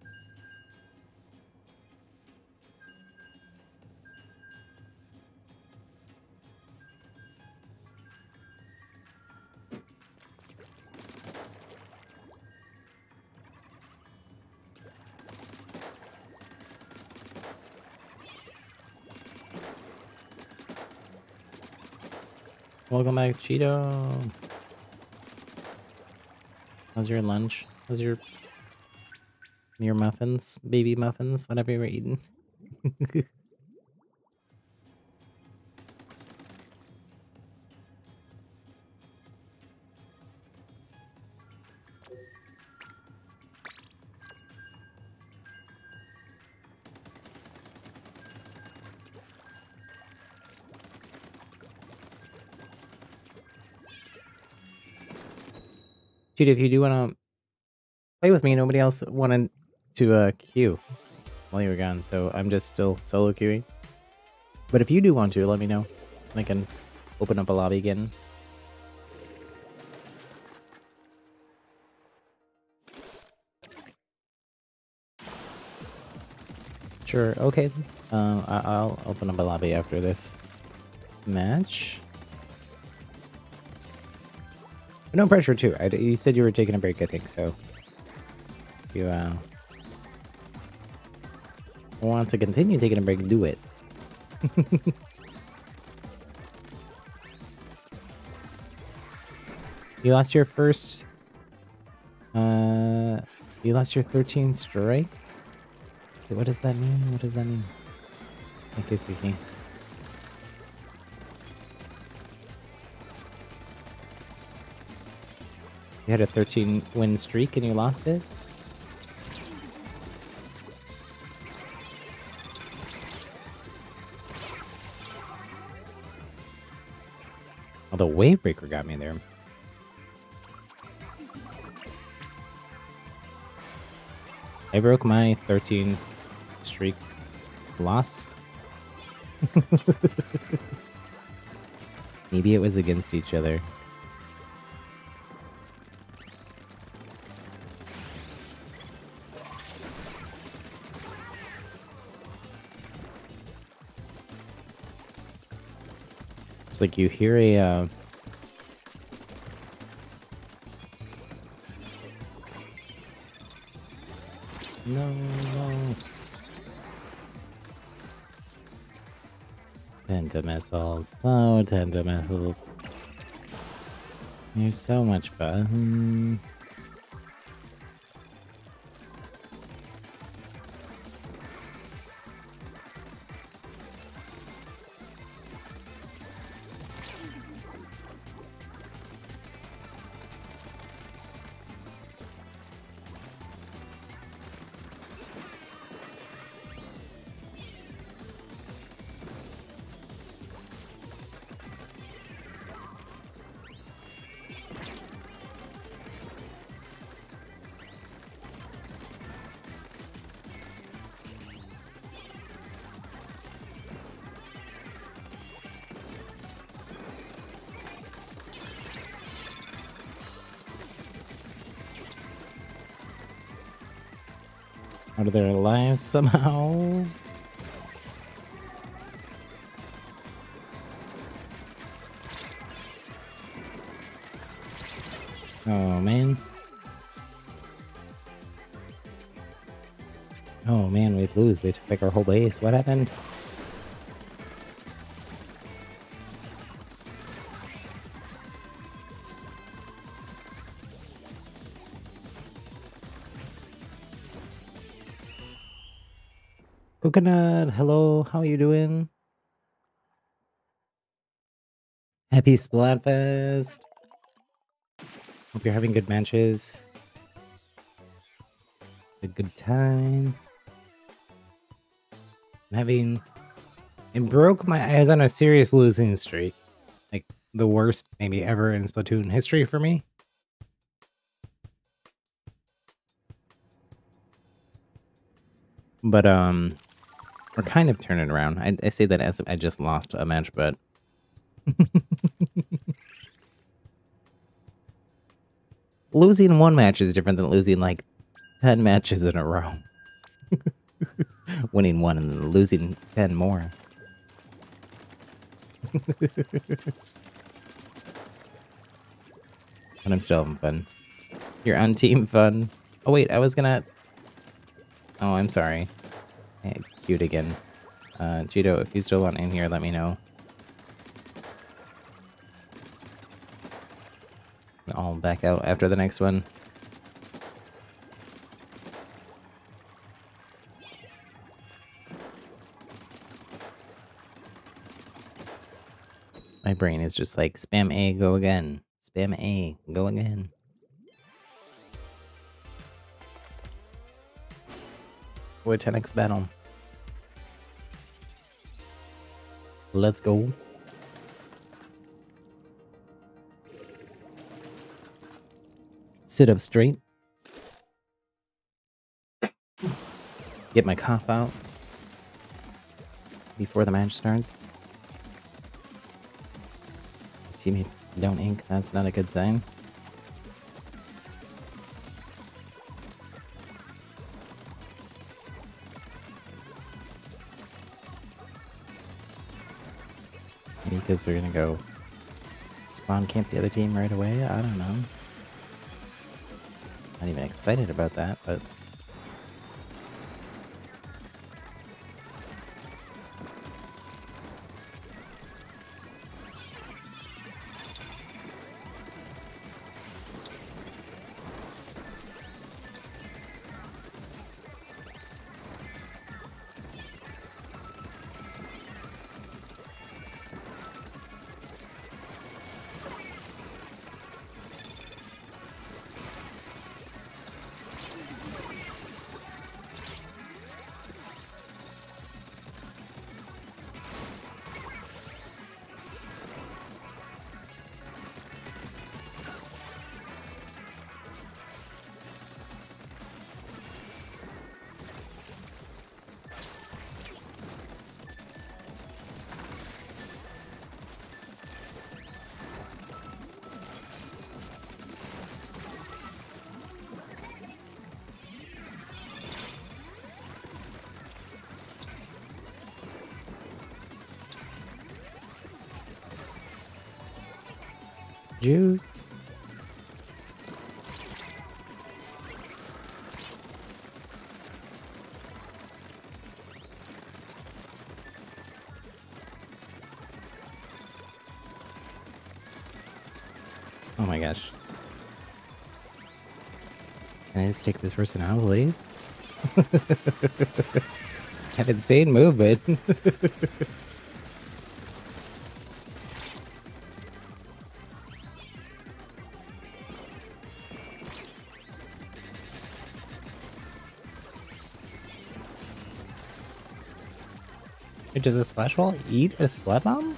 Speaker 1: Cheeto. How's your lunch? How's your your muffins, baby muffins, whatever you're eating? If you do want to play with me, nobody else wanted to uh, queue while you were gone, so I'm just still solo queuing. But if you do want to, let me know. I can open up a lobby again. Sure, okay. Uh, I'll open up a lobby after this match. No pressure too. I, you said you were taking a break, I think, so you uh, want to continue taking a break, do it. you lost your first uh you lost your 13 strike? what does that mean? What does that mean? Thank you, Kiki. You had a 13 win streak and you lost it? Oh, the wave breaker got me there. I broke my 13 streak loss. Maybe it was against each other. It's like you hear a uh, No, no. Tenta missiles. Oh, tenta missiles. You're so much fun. Lives somehow. Oh, man. Oh, man, we'd lose. They took like our whole base. What happened? Coconut, hello, how are you doing? Happy Splatfest! Hope you're having good matches. A good time. I'm having... It broke my... I was on a serious losing streak. Like, the worst maybe ever in Splatoon history for me. But, um... We're kind of turning around. I, I say that as I just lost a match, but... losing one match is different than losing, like, 10 matches in a row. Winning one and then losing 10 more. but I'm still having fun. You're on team fun. Oh, wait, I was gonna... Oh, I'm sorry. Cute again. Uh, Cheeto, if you still want in here, let me know. I'll back out after the next one. My brain is just like, spam A, go again. Spam A, go again. What 10x battle. Let's go. Sit up straight. Get my cough out before the match starts. Teammates don't ink, that's not a good sign. Because they're gonna go Spawn camp the other team right away? I don't know. Not even excited about that, but Just take this person out, please? An insane movement. Does a splash wall eat a splat bomb?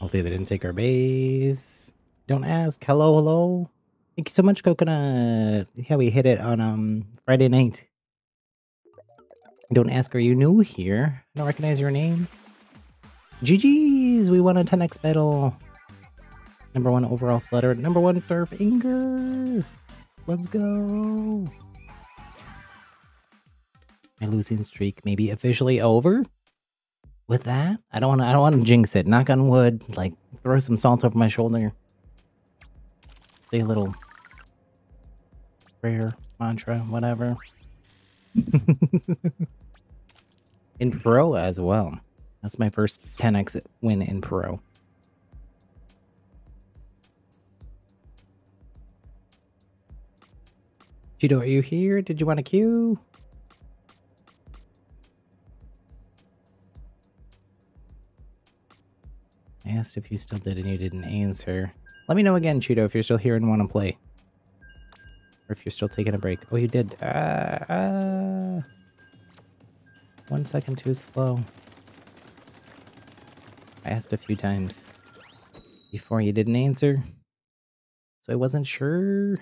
Speaker 1: Hopefully they didn't take our base. Don't ask. Hello, hello. Thank you so much, Coconut. Yeah, we hit it on um Friday night. Don't ask, are you new here? I don't recognize your name. GG's, we won a 10x battle. Number one overall splatter. Number one Turf Inker. Let's go. My losing streak may be officially over. With that, I don't want to. I don't want to jinx it. Knock on wood. Like throw some salt over my shoulder. Say a little prayer, mantra, whatever. in pro as well. That's my first 10x win in pro. Cheeto, are you here? Did you want a queue? I asked if you still did and you didn't answer. Let me know again, Cheeto, if you're still here and want to play. Or if you're still taking a break. Oh, you did. Uh, uh, one second too slow. I asked a few times before you didn't answer. So I wasn't sure.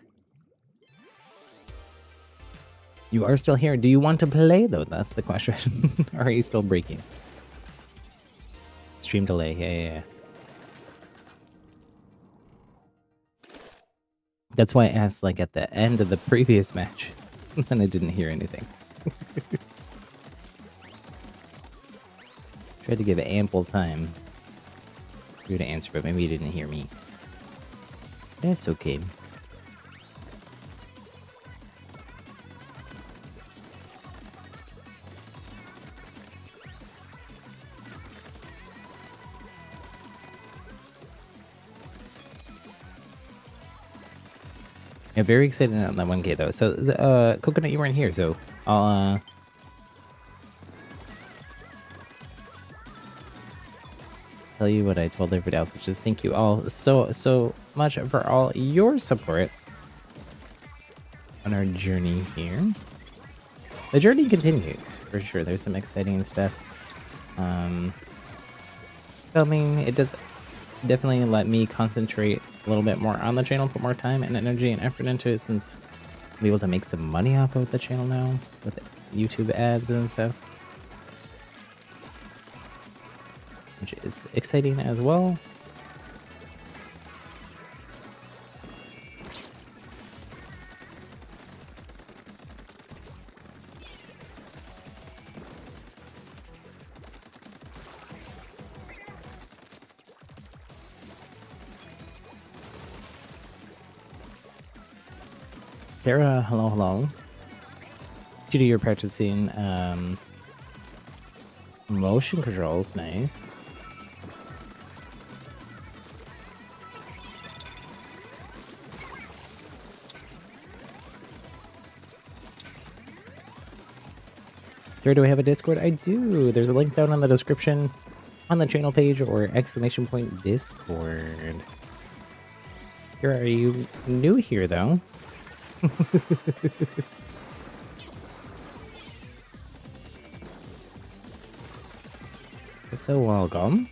Speaker 1: You are still here. Do you want to play though? That's the question. are you still breaking? Stream delay. Yeah, yeah, yeah. That's why I asked like at the end of the previous match. and I didn't hear anything. Tried to give ample time for you to answer, but maybe you didn't hear me. That's okay. Yeah, very excited on that 1k though. So, uh, Coconut, you weren't here, so I'll, uh... Tell you what I told everybody else, which is thank you all so, so much for all your support. on our journey here. The journey continues, for sure. There's some exciting stuff. Um, filming, it does definitely let me concentrate a little bit more on the channel, put more time and energy and effort into it since I'm able to make some money off of the channel now with YouTube ads and stuff. Which is exciting as well. Kara, hello, hello. Judy, you're practicing um, motion controls. Nice. Here, do we have a Discord? I do. There's a link down in the description on the channel page or exclamation point Discord. Here, are you new here, though? so welcome.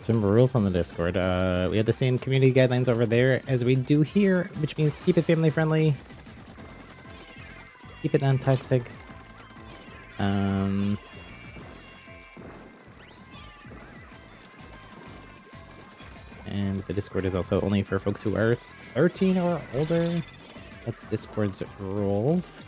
Speaker 1: Some rules on the Discord. Uh, we have the same community guidelines over there as we do here, which means keep it family friendly, keep it non-toxic, um, and the Discord is also only for folks who are 13 or older. That's Discord's rules.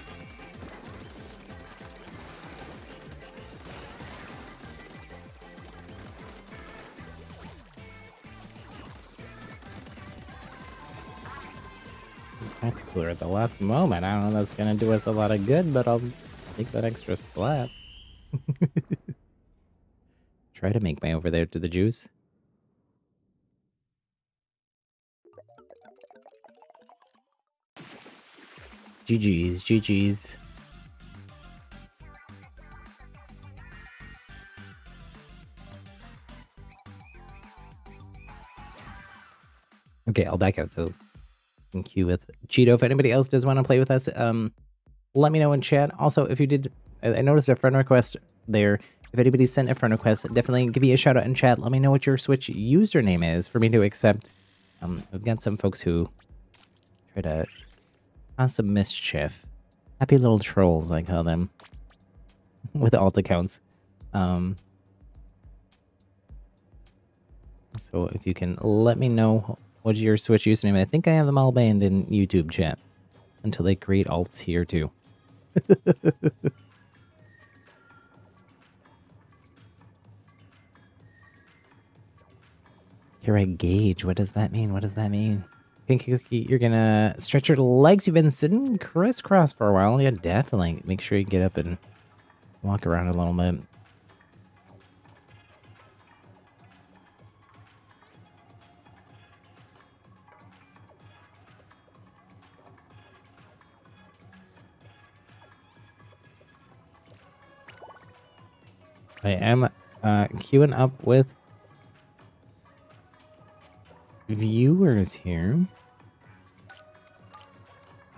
Speaker 1: Tacticooler at the last moment. I don't know that's gonna do us a lot of good, but I'll Take that extra slap. Try to make my over there to the juice. GG's, GG's. Okay, I'll back out so thank you with Cheeto. If anybody else does want to play with us, um, let me know in chat. Also, if you did, I noticed a friend request there. If anybody sent a friend request, definitely give me a shout out in chat. Let me know what your Switch username is for me to accept. Um, we've got some folks who try to cause some mischief. Happy little trolls, I call them, with alt accounts. Um, so if you can let me know what's your Switch username. I think I have them all banned in YouTube chat until they create alts here too. You're a gauge. What does that mean? What does that mean? Pinky Cookie, you're gonna stretch your legs. You've been sitting crisscross for a while. Yeah, definitely. Make sure you get up and walk around a little bit. I am uh, queuing up with viewers here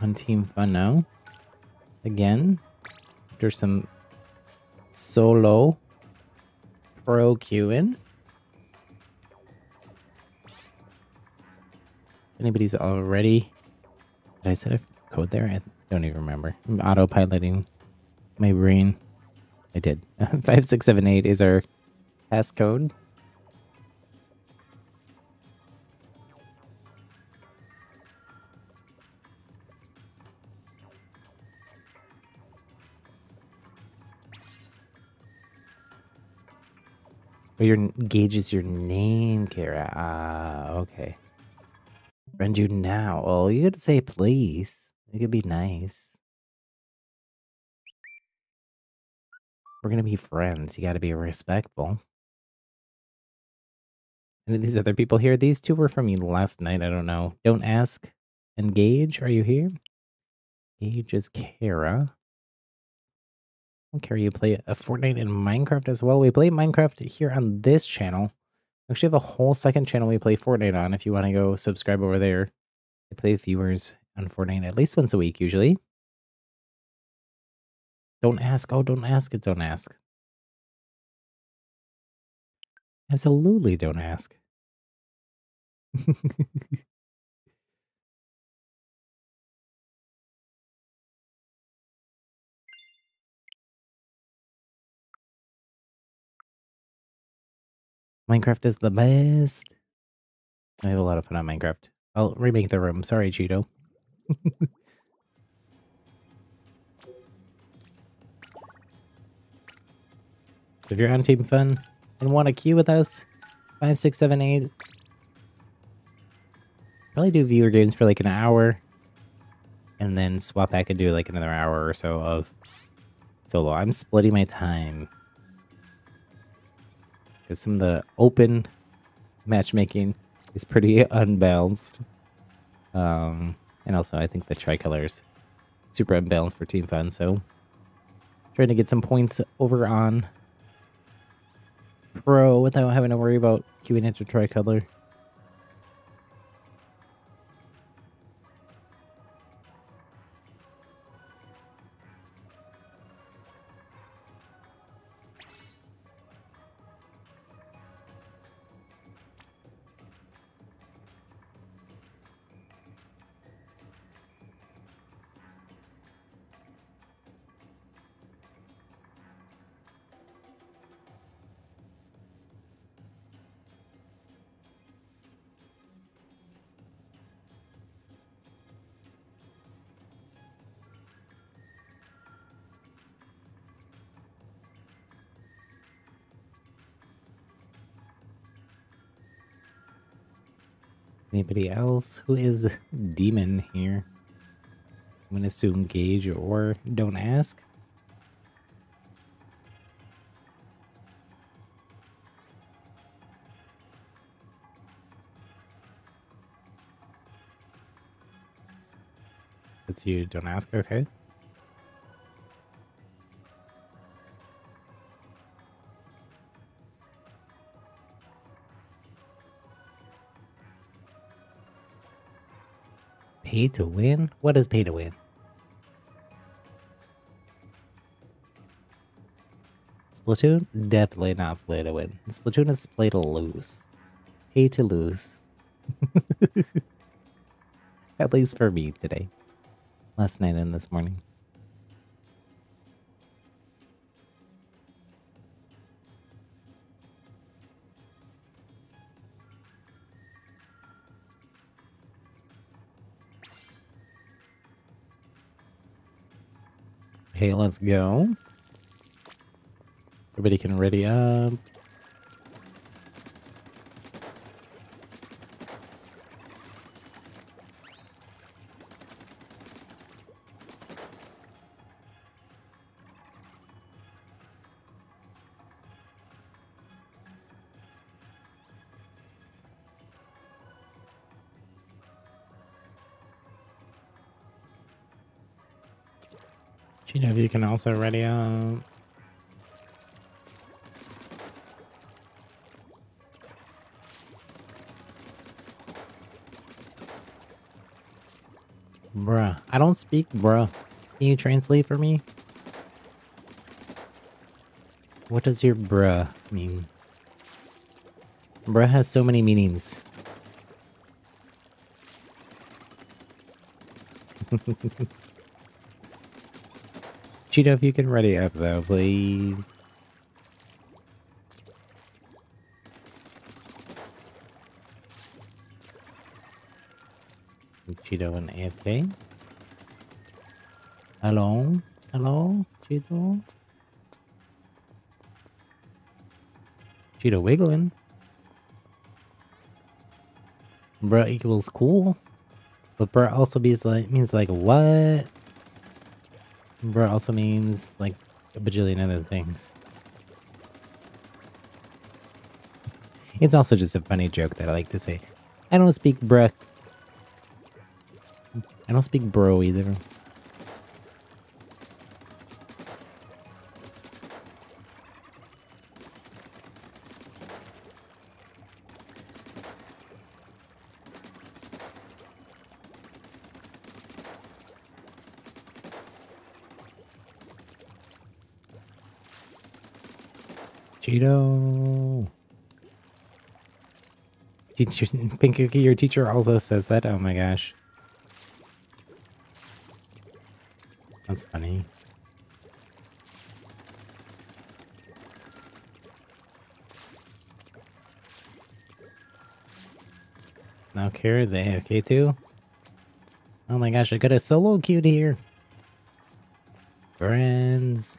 Speaker 1: on Team Fun now. Again, after some solo pro queuing. Anybody's already... Did I set a code there? I don't even remember. I'm autopiloting my brain. I did. 5678 is our passcode. Oh, your gauge is your name, Kara. Ah, okay. Friend you now. Oh, you could say please. It could be nice. We're gonna be friends. You gotta be respectful. And these other people here, these two were from me last night. I don't know. Don't ask. Engage, are you here? Gage is Kara. I'll you play a Fortnite and Minecraft as well. We play Minecraft here on this channel. We actually have a whole second channel we play Fortnite on if you want to go subscribe over there. I play viewers on Fortnite at least once a week usually. Don't ask. Oh, don't ask it. Don't ask. Absolutely don't ask. Minecraft is the best. I have a lot of fun on Minecraft. I'll remake the room. Sorry, Cheeto. if you're on Team Fun and want to queue with us, five, six, seven, eight. Probably do viewer games for like an hour, and then swap back and do like another hour or so of solo. I'm splitting my time because some of the open matchmaking is pretty unbalanced. Um, and also I think the tricolors super unbalanced for Team Fun, so trying to get some points over on Pro without having to worry about queuing into tricolor. Anybody else who is demon here? I'm gonna assume gauge or don't ask. That's you, don't ask, okay. Pay to win? What is pay to win? Splatoon? Definitely not play to win. Splatoon is play to lose. Pay to lose. At least for me today. Last night and this morning. Okay, let's go. Everybody can ready up. Also ready up. Uh, bruh. I don't speak bruh. Can you translate for me? What does your bruh mean? Bruh has so many meanings. Cheeto, if you can ready up though, please. Cheeto and AFK. Hello? Hello? Cheeto? Cheeto wiggling. Bruh equals cool. But bruh also means like means like what? Bruh also means like a bajillion other things. It's also just a funny joke that I like to say. I don't speak bruh. I don't speak bro either.
Speaker 2: Cheeto. Teacher, Pink Cookie, your teacher also says that. Oh my gosh. That's funny. Now Kira's AFK too? Oh my gosh, I got a solo cute here. Friends.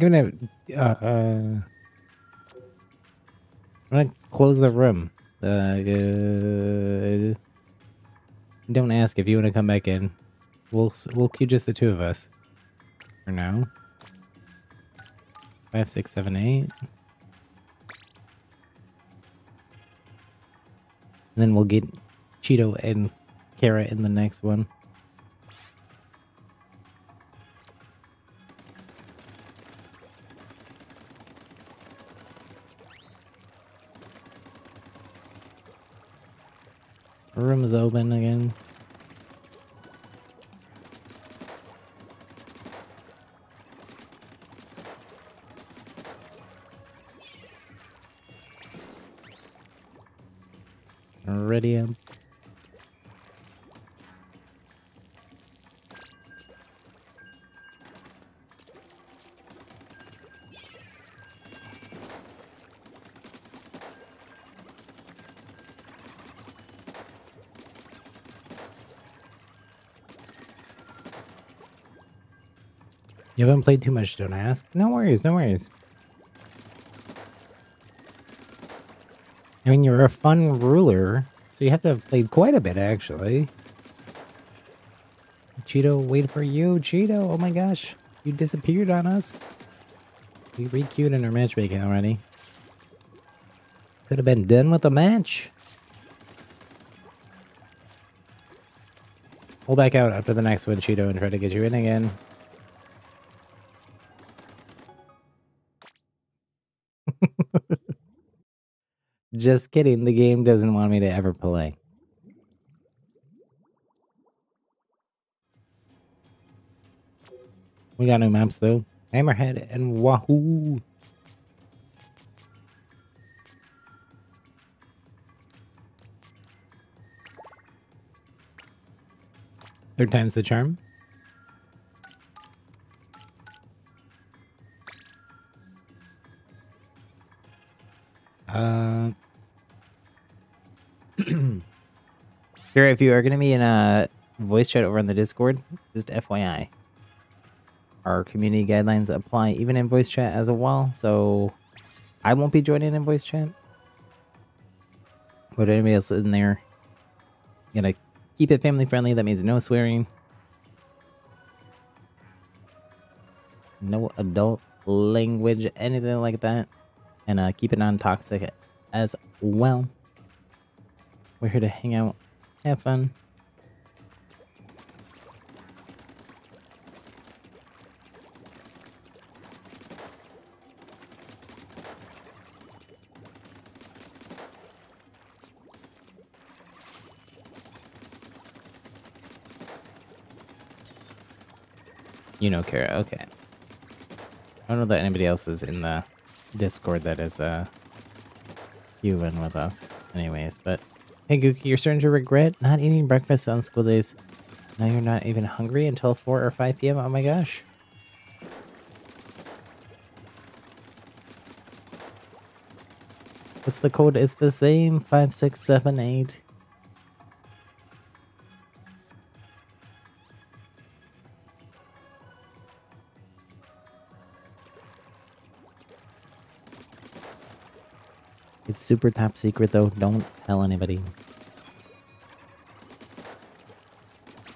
Speaker 2: Gonna uh, uh I'm gonna close the room. Uh, don't ask if you want to come back in. We'll we'll queue just the two of us for now. Five, six, seven, eight. And then we'll get Cheeto and Kara in the next one. You haven't played too much, don't ask. No worries, no worries. I mean, you're a fun ruler, so you have to have played quite a bit, actually. Cheeto, wait for you, Cheeto. Oh my gosh, you disappeared on us. We re-queued in our matchmaking already. Could have been done with a match. Pull back out after the next one, Cheeto, and try to get you in again. Just kidding. The game doesn't want me to ever play. We got new maps though. Hammerhead and Wahoo. Third time's the charm.
Speaker 1: Sure, if you are going to be in a voice chat over on the Discord, just FYI. Our community guidelines apply even in voice chat as well, so I won't be joining in voice chat. But anybody else in there, gotta keep it family friendly. That means no swearing, no adult language, anything like that, and uh, keep it non-toxic as well. We're here to hang out, have fun. You know Kara, okay. I don't know that anybody else is in the Discord that is uh queuing with us. Anyways, but Hey Gookie, you're starting to regret not eating breakfast on school days. Now you're not even hungry until 4 or 5 p.m. Oh my gosh. What's the code? It's the same. 5678. It's super top secret though. Don't tell anybody.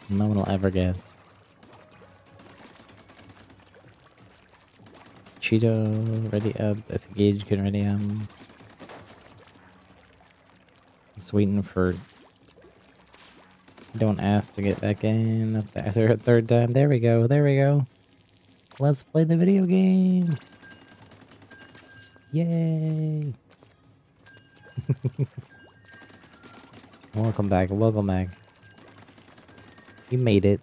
Speaker 1: No one will ever guess. Cheeto, ready up. If Gage can ready. Just waiting for. Don't ask to get back in after a third time. There we go. There we go. Let's play the video game. Yay. welcome back. Welcome back. You made it.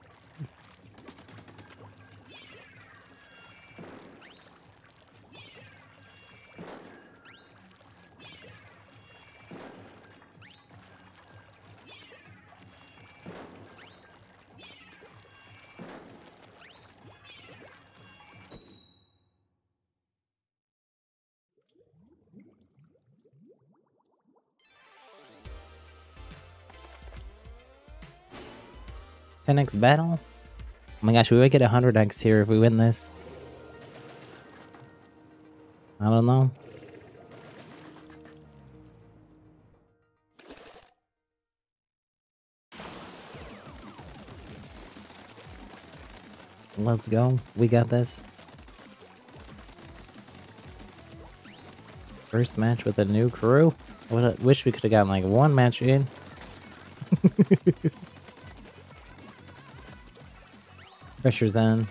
Speaker 1: X battle? Oh my gosh, we would get 100x here if we win this. I don't know. Let's go. We got this. First match with a new crew. I wish we could have gotten like one match in. Pressure's on.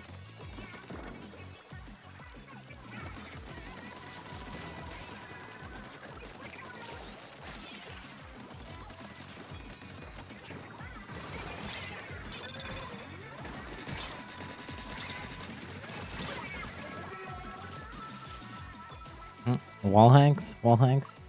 Speaker 1: Hmm, wall hanks, wall hanks.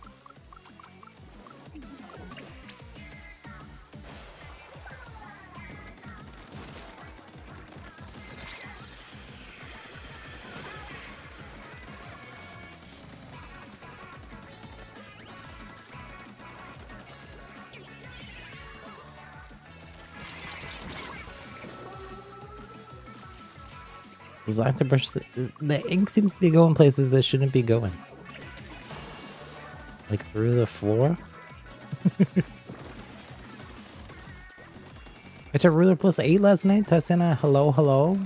Speaker 1: Does Octopus... The ink seems to be going places that shouldn't be going. Like through the floor? it's a ruler plus 8 last night. Tessina, hello, hello.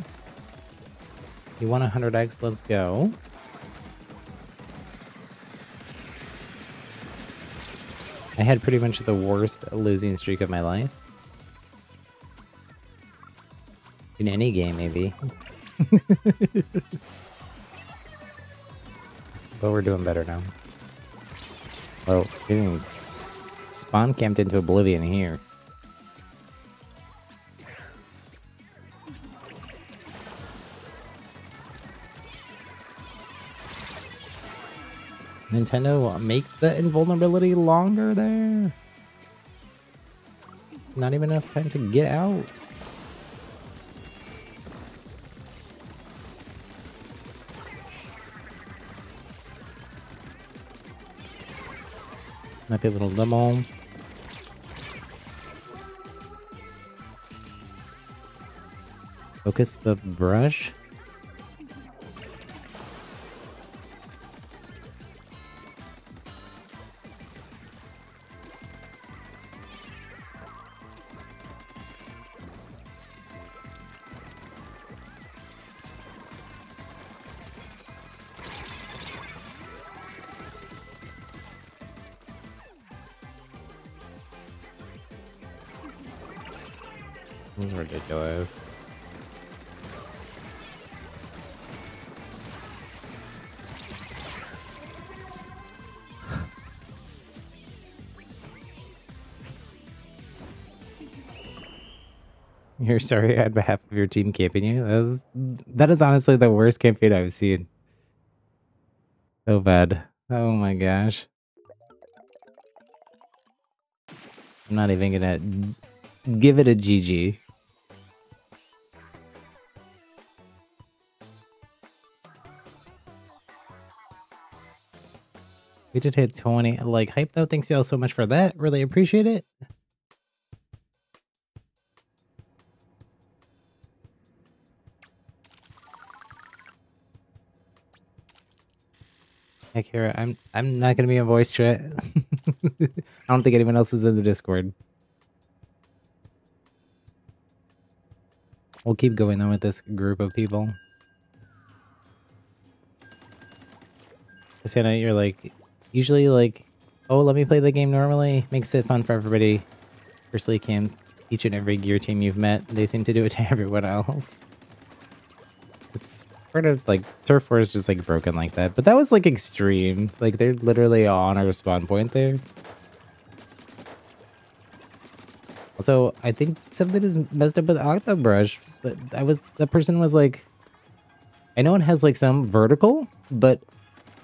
Speaker 1: You want 100x? Let's go. I had pretty much the worst losing streak of my life. In any game, maybe. but we're doing better now. Oh, spawn camped into oblivion here. Nintendo make the invulnerability longer there. Not even enough time to get out. A little demo. Focus the brush. You're sorry on behalf of your team camping you? That is, that is honestly the worst campaign I've seen. So bad. Oh my gosh. I'm not even gonna give it a GG. We did hit 20. Like, hype though. Thanks y'all so much for that. Really appreciate it.
Speaker 2: Hey Kara, I'm I'm not gonna be in voice chat. I don't think anyone else is in the Discord. We'll keep going though with this group of people. Sienna, you're like usually like, oh let me play the game normally, makes it fun for everybody. Firstly, Cam, each and every gear team you've met, they seem to do it to everyone else. It's sort of like turf war is just like broken like that, but that was like extreme. Like they're literally on our spawn point there. Also, I think something is messed up with Octobrush, but I was the person was like, I know it has like some vertical, but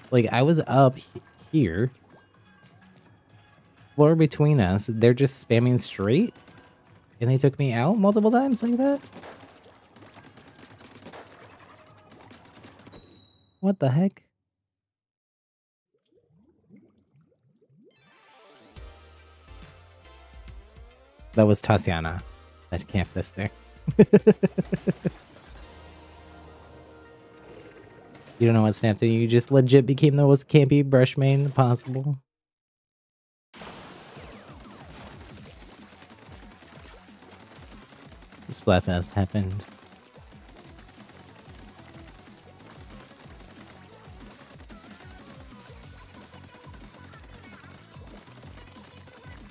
Speaker 2: like I was up here, floor between us. They're just spamming straight, and they took me out multiple times like that. What the heck? That was Tatiana that camped us there. you don't know what snapped in you just legit became the most campy brush main possible. Splatfest happened.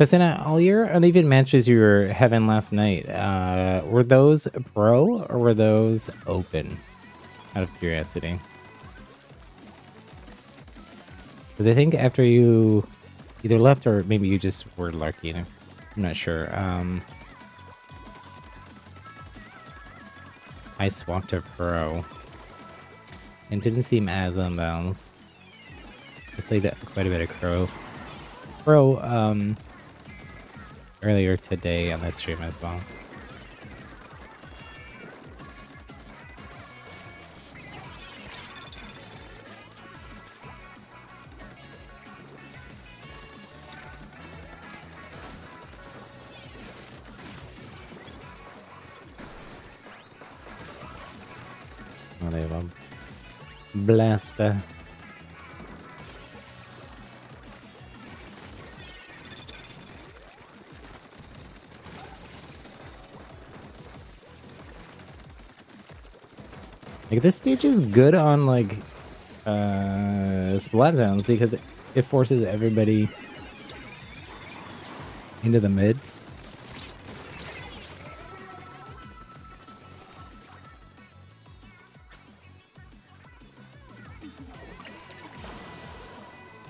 Speaker 2: Cassina, all your uneven matches you were having last night, uh, were those pro or were those open? Out of curiosity. Because I think after you either left or maybe you just were lurking, I'm not sure. Um, I swapped to pro and didn't seem as unbalanced. I played quite a bit of crow. Pro, um, earlier today on this stream as well. Oh, Like this stage is good on like uh splat zones because it forces everybody into the mid.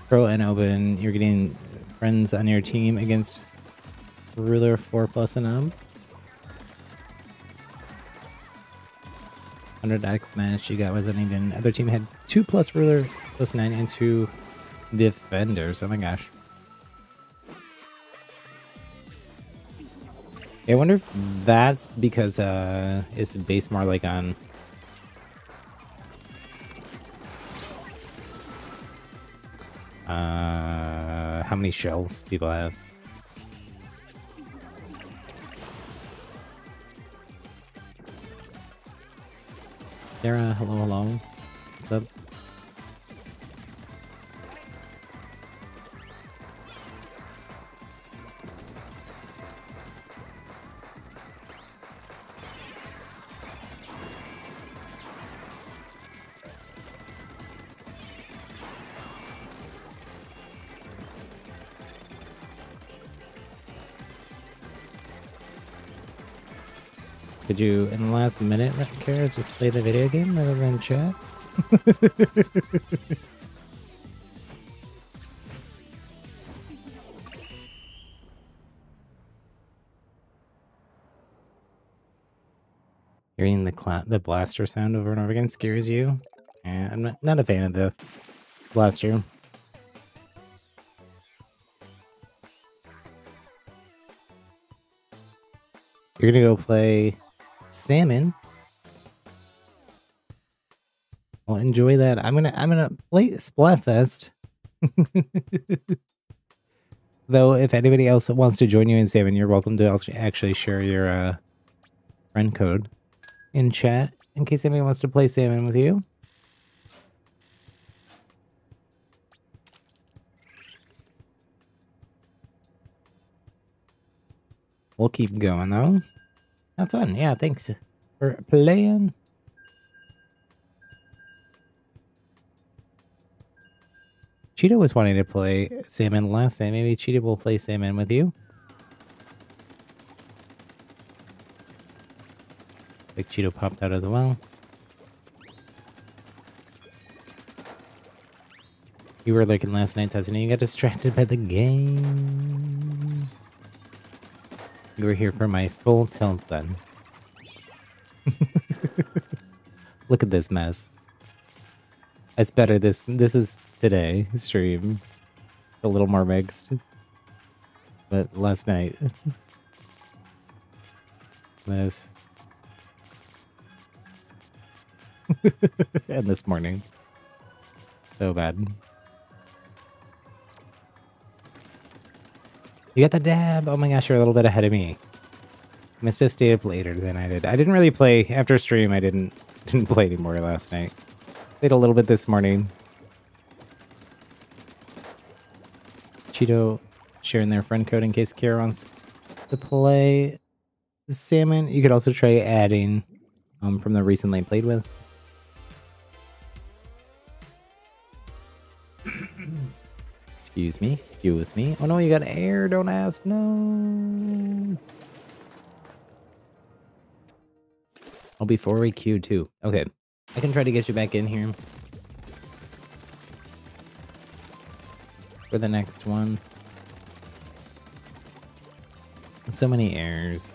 Speaker 2: Pro and open, you're getting friends on your team against ruler four plus and up. 100x match. You got wasn't even other team had two plus ruler plus nine and two defenders. Oh my gosh. I wonder if that's because uh it's based more like on uh how many shells people have Sarah, hello, hello. What's up? Could you, in the last minute, Kara, just play the video game rather than chat? Hearing the the blaster sound over and over again scares you? I'm not a fan of the blaster. You're gonna go play salmon. I'll enjoy that. I'm gonna I'm gonna play Splatfest. Though, if anybody else wants to join you in salmon, you're welcome to actually share your uh, friend code in chat in case anybody wants to play salmon with you.
Speaker 1: We'll keep going though. Have fun. Yeah, thanks for playing. Cheeto was wanting to play Salmon last night. Maybe Cheeto will play Salmon with you. Like Cheeto popped out as well. You were looking last night, doesn't you? You got distracted by the game. You were here for my full tilt then. Look at this mess. It's better this this is today stream. A little more mixed. But last night. this. and this morning. So bad. You got the dab! Oh my gosh, you're a little bit ahead of me. Missed a stay up later than I did. I didn't really play after stream. I didn't didn't play anymore last night. Played a little bit this morning. Cheeto sharing their friend code in case Kira wants to play salmon. You could also try adding um, from the recently played with. Excuse me, excuse me. Oh no, you got air, don't ask, no. I'll be 4 Q too. Okay, I can try to get you back in here. For the next one. So many errors.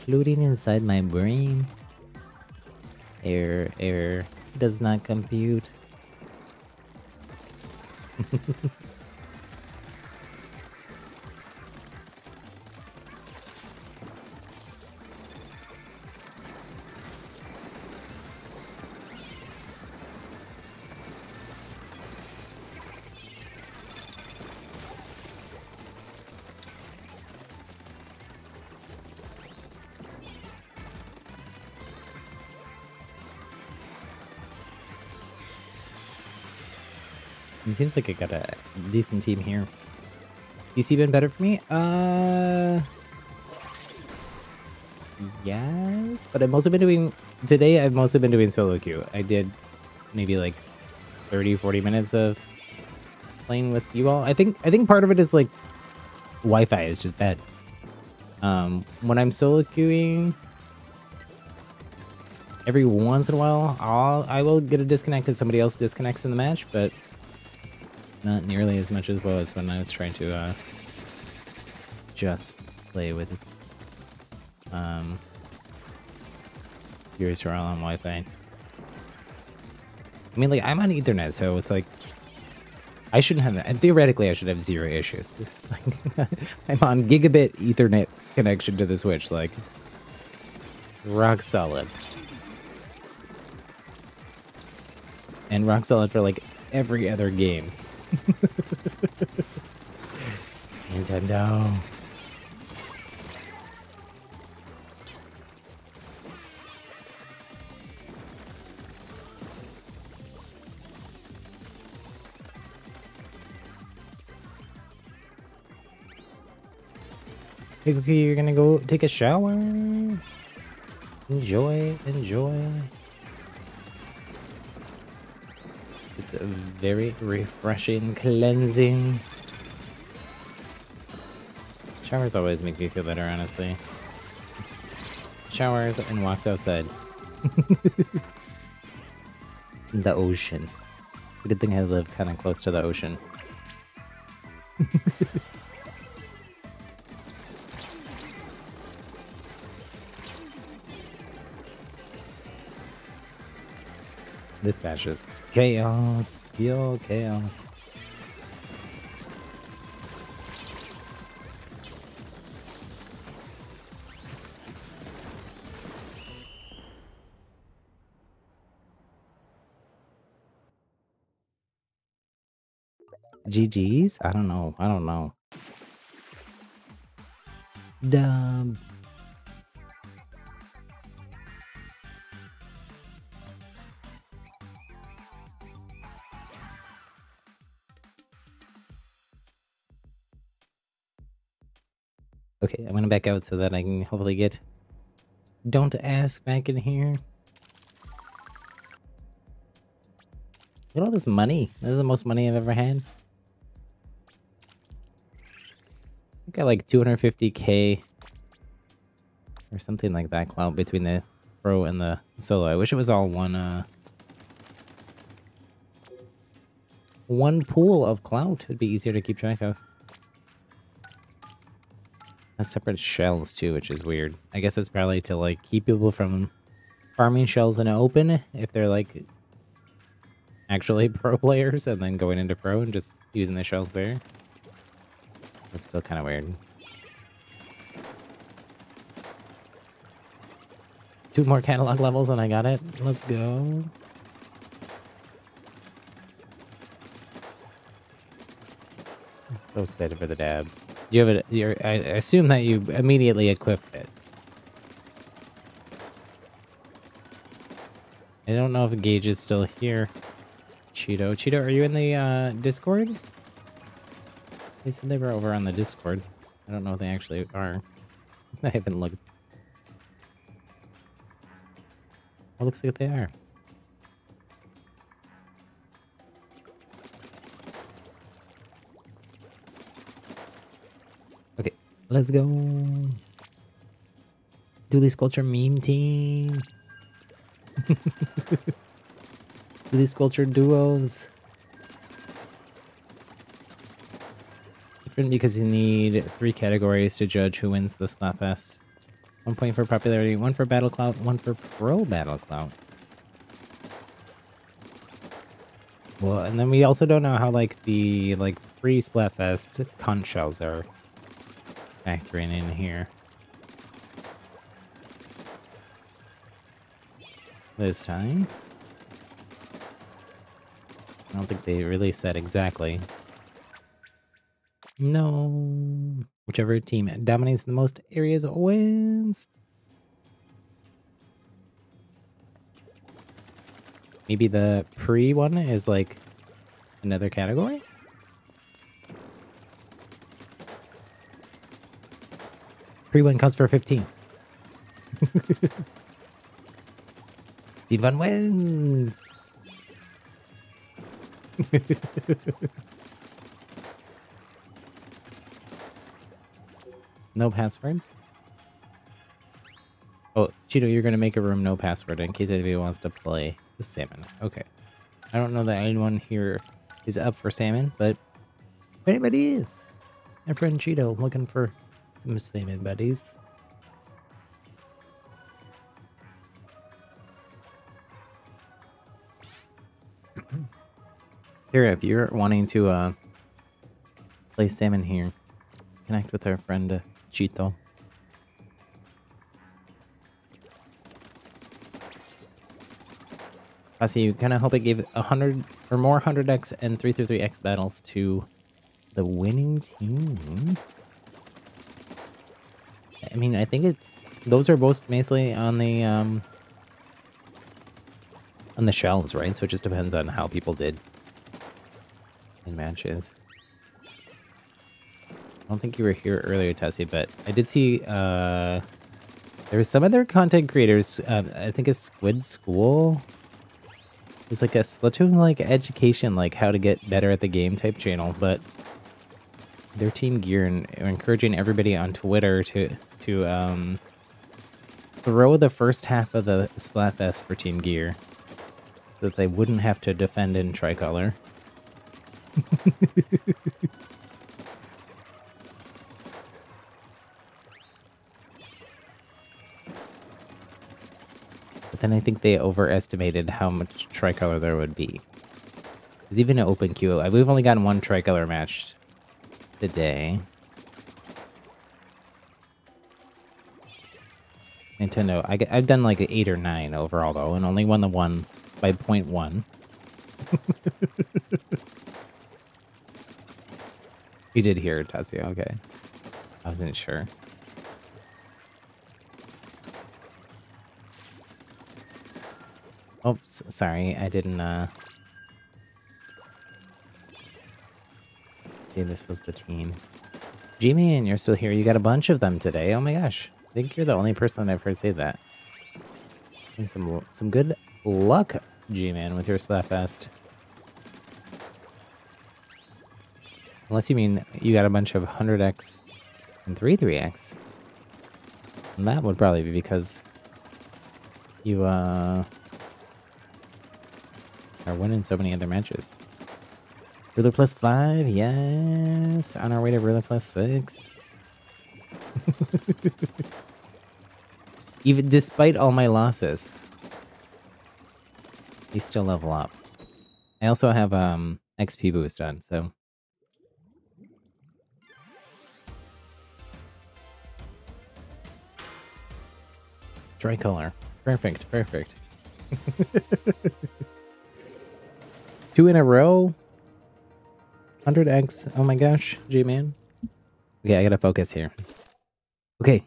Speaker 1: Including inside my brain. Error, error. Does not compute. It seems like I got a decent team here. DC been better for me? Uh... Yes, but I've mostly been doing... Today, I've mostly been doing solo queue. I did maybe like 30, 40 minutes of playing with you all. I think I think part of it is like Wi-Fi is just bad. Um, when I'm solo queuing, every once in a while, I'll I will get a disconnect because somebody else disconnects in the match, but not nearly as much as was when I was trying to uh, just play with um, viewers who are all on Wi-Fi. I mean, like, I'm on Ethernet, so it's like, I shouldn't have, and theoretically, I should have zero issues. I'm on gigabit Ethernet connection to the Switch, like, rock solid. And rock solid for, like, every other game. Nintendo. Hey, Cookie, you're gonna go take a shower? Enjoy, enjoy. Very refreshing, cleansing. Showers always make me feel better, honestly. Showers and walks outside. the ocean. Good thing I live kind of close to the ocean. This match is chaos, pure chaos. GG's? I don't know. I don't know. Dub.
Speaker 2: Okay, I'm gonna back out so that I can hopefully get Don't Ask back in here. Look at all this money. This is the most money I've ever had. I got like 250k or something like that clout between the pro and the solo. I wish it was all one uh one pool of clout. It'd be easier to keep track of. Has separate shells too, which is weird. I guess it's probably to like keep people from farming shells in open if they're like actually pro players and then going into pro and just using the shells there. It's still kind of weird. Two more catalog levels and I got it. Let's go. So excited for the dab. You have it. You're, I assume that you immediately equipped it. I don't know if Gage is still here. Cheeto. Cheeto, are you in the uh, Discord? They said they were over on the Discord. I don't know if they actually are. I haven't looked. It looks like they are. Let's go. Do this culture meme team. Do this culture duos. Different because you need three categories to judge who wins the Splatfest. One point for popularity, one for Battle Clout, one for Pro Battle Clout. Well, and then we also don't know how like the like pre Splatfest conch shells are factoring in here. This time. I don't think they really said exactly. No. Whichever team dominates the most areas wins. Maybe the pre one is like another category? Pre one comes for 15. Team one wins. no password? Oh, Cheeto, you're gonna make a room no password in case anybody wants to play the salmon. Okay. I don't know that anyone here is up for salmon, but if anybody is, my friend Cheeto looking for some salmon buddies. Here, if you're wanting to uh, play salmon here, connect with our friend uh, Cheeto. I see you kind of hope it gave 100 or more 100x and 333x battles to the winning team. I mean, I think it those are both mostly on the um on the shelves, right? So it just depends on how people did in matches. I don't think you were here earlier, Tessie, but I did see uh there was some other content creators. Um, I think it's Squid School it's like a Splatoon like education, like how to get better at the game type channel, but their team gear and encouraging everybody on Twitter to to um throw the first half of the Splatfest for Team Gear so that they wouldn't have to defend in tricolor. But then I think they overestimated how much tricolor there would be. There's even an open queue. We've only gotten one tricolor match today. Nintendo, I, I've done like eight or nine overall though, and only won the one by point one. you did hear Tatsuya, okay. I wasn't sure. Oops, sorry, I didn't, uh... See, this was the team.
Speaker 1: G-Man, you're still here. You got a bunch of them today. Oh my gosh. I think you're the only person I've heard say that. Some, some good luck, G-Man, with your Splatfest. Unless you mean you got a bunch of 100x and 33x. And that would probably be because you uh, are winning so many other matches. Ruler plus five, yes. On our way to ruler plus six. Even despite all my losses, you still level up. I also have um XP boost on, so Tricolor. Perfect, perfect. Two in a row? 100x. Oh my gosh, G-Man. Okay, I gotta focus here. Okay,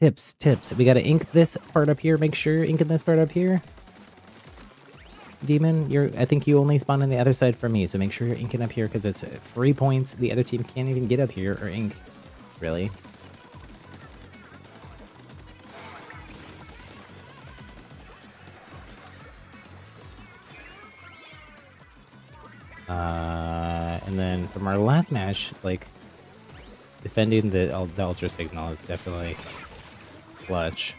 Speaker 1: tips, tips. We gotta ink this part up here. Make sure inking this part up here. Demon, you're. I think you only spawn on the other side for me, so make sure you're inking up here because it's free points. The other team can't even get up here or ink. Really. From our last match, like, defending the, the Ultra Signal is definitely clutch.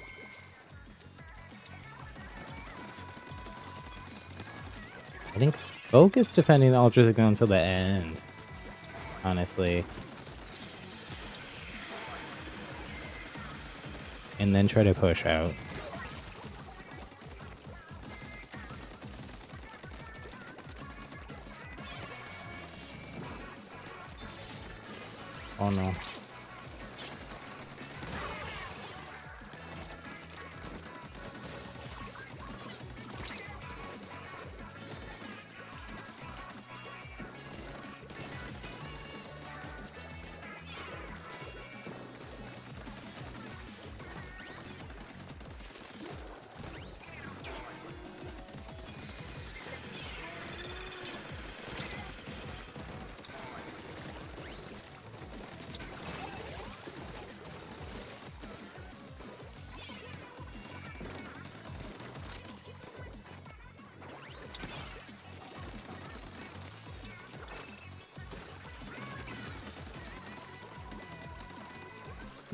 Speaker 1: I think focus defending the Ultra Signal until the end, honestly. And then try to push out.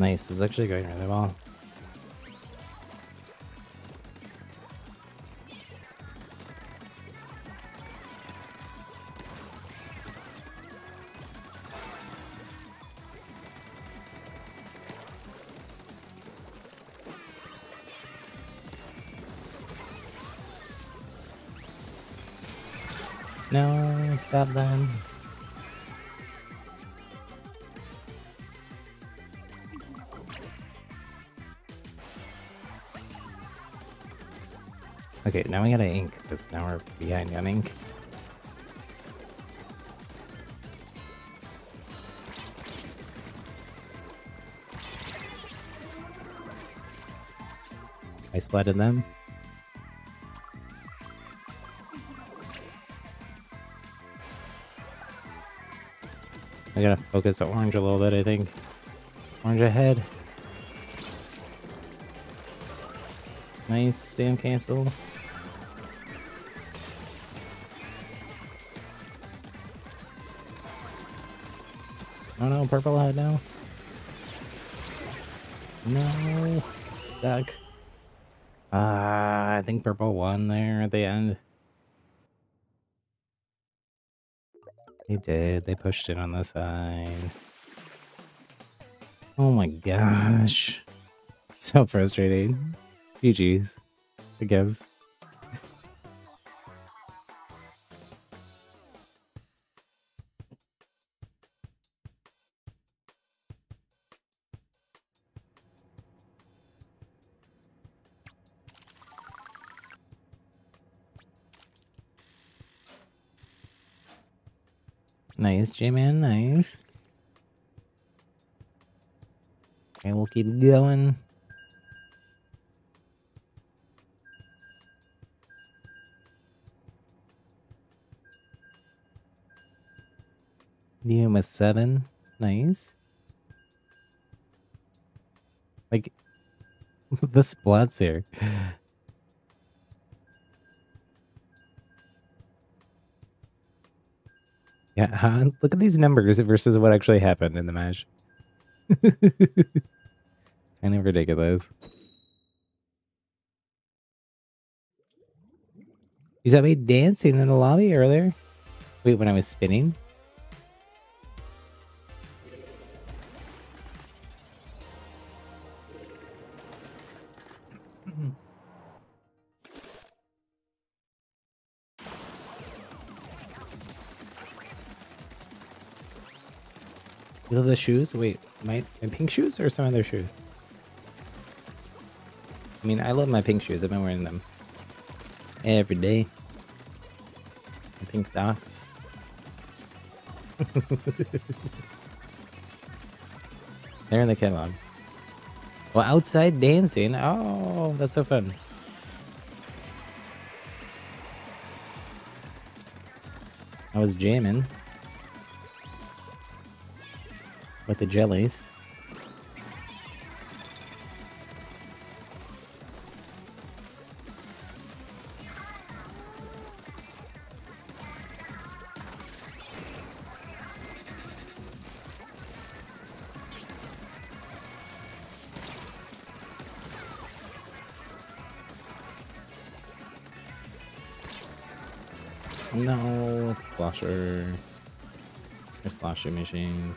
Speaker 1: Nice, is actually going really well. No, stop them. Okay, now we gotta ink, because now we're behind on ink. I splatted them. I gotta focus on orange a little bit, I think. Orange ahead. Nice, stand cancel. Oh no, purple head now. No, stuck. Uh, I think purple won there at the end. They did. They pushed it on the side. Oh my gosh. So frustrating. GG's. I guess. G-Man, nice. And we'll keep going. Demon him seven. Nice.
Speaker 2: Like, the splats here. Yeah, huh? look at these numbers versus what actually happened in the match. kind of ridiculous. You saw me dancing in the lobby earlier? Wait, when I was spinning? Love the shoes? Wait, my, my pink shoes or some other shoes? I mean, I love my pink shoes. I've been wearing them every day. My pink docs. They're in the catalog. Well, outside dancing. Oh, that's so fun. I was jamming with the jellies. No, it's Slosher. Or Machine.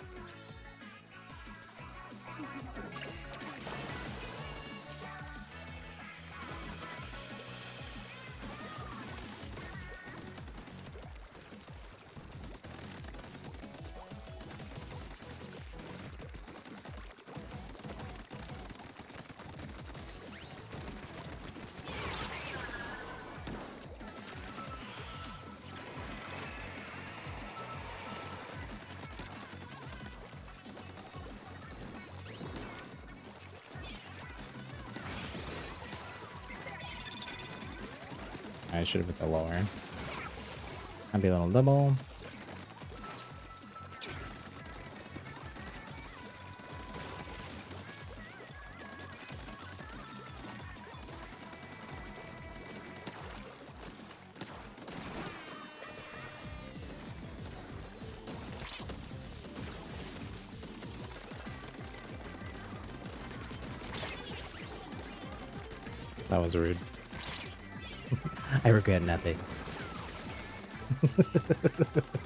Speaker 2: Should have put the lower. Happy little double. That was rude. I regret nothing.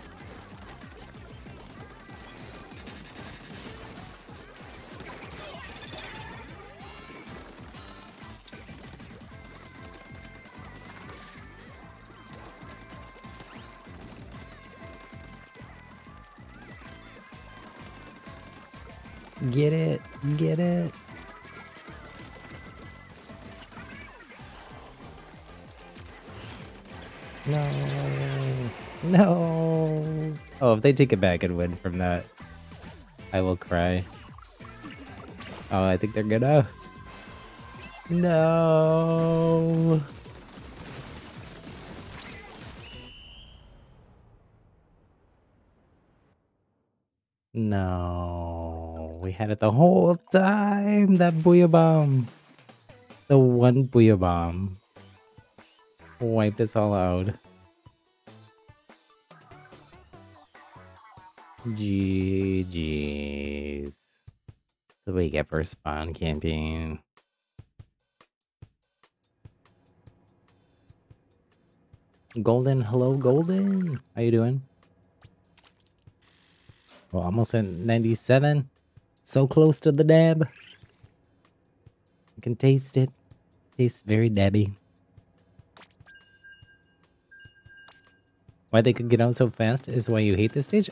Speaker 2: if they take it back and win from that, I will cry. Oh, I think they're gonna. No. No. We had it the whole time. That Booyah Bomb. The one Booyah Bomb. Wiped us all out. GG's. So we get for spawn camping. Golden, hello Golden. How you doing? Well, almost at 97. So close to the dab. You can taste it. Tastes very dabby. Why they could get out so fast is why you hate this stage?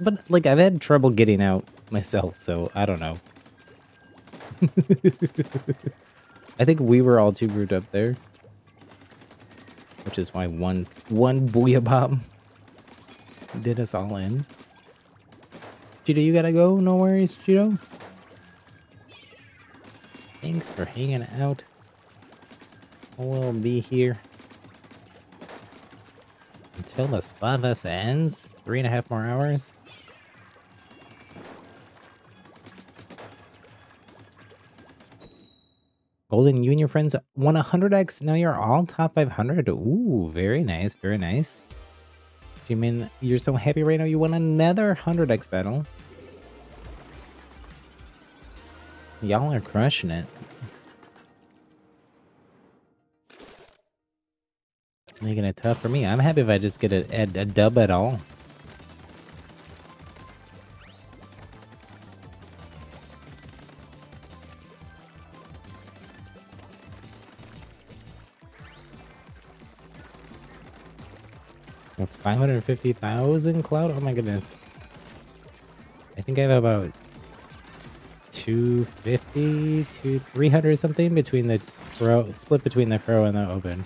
Speaker 2: But, like, I've had trouble getting out myself, so I don't know. I think we were all too grouped up there. Which is why one one booyah bomb did us all in. Cheeto, you gotta go? No worries, Cheeto. Thanks for hanging out. We'll be here until the Splatfest ends? Three and a half more hours? Golden, you and your friends won 100x. Now you're all top 500. Ooh, very nice, very nice. Jimin, you're so happy right now. You won another 100x battle. Y'all are crushing it. Making it tough for me. I'm happy if I just get a, a, a dub at all. 550,000 clout? Oh my goodness. I think I have about 250 to 300 something between the pro, split between the pro and the open.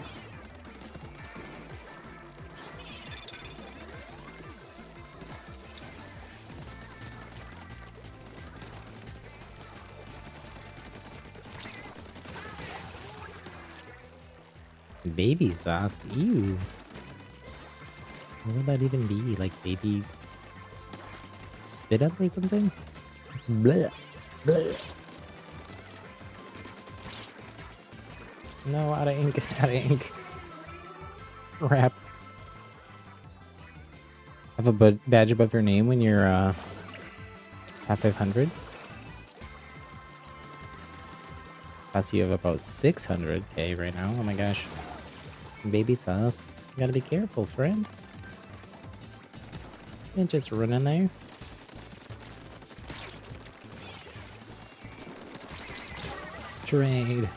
Speaker 2: Baby sauce, ew. What would that even be? Like baby spit up or something? Blech. Blech. No, out of ink, out of ink. Crap. Have a badge above your name when you're uh, top 500. Plus you have about 600k right now. Oh my gosh. Baby sauce. You gotta be careful, friend. And just run in there. Trade.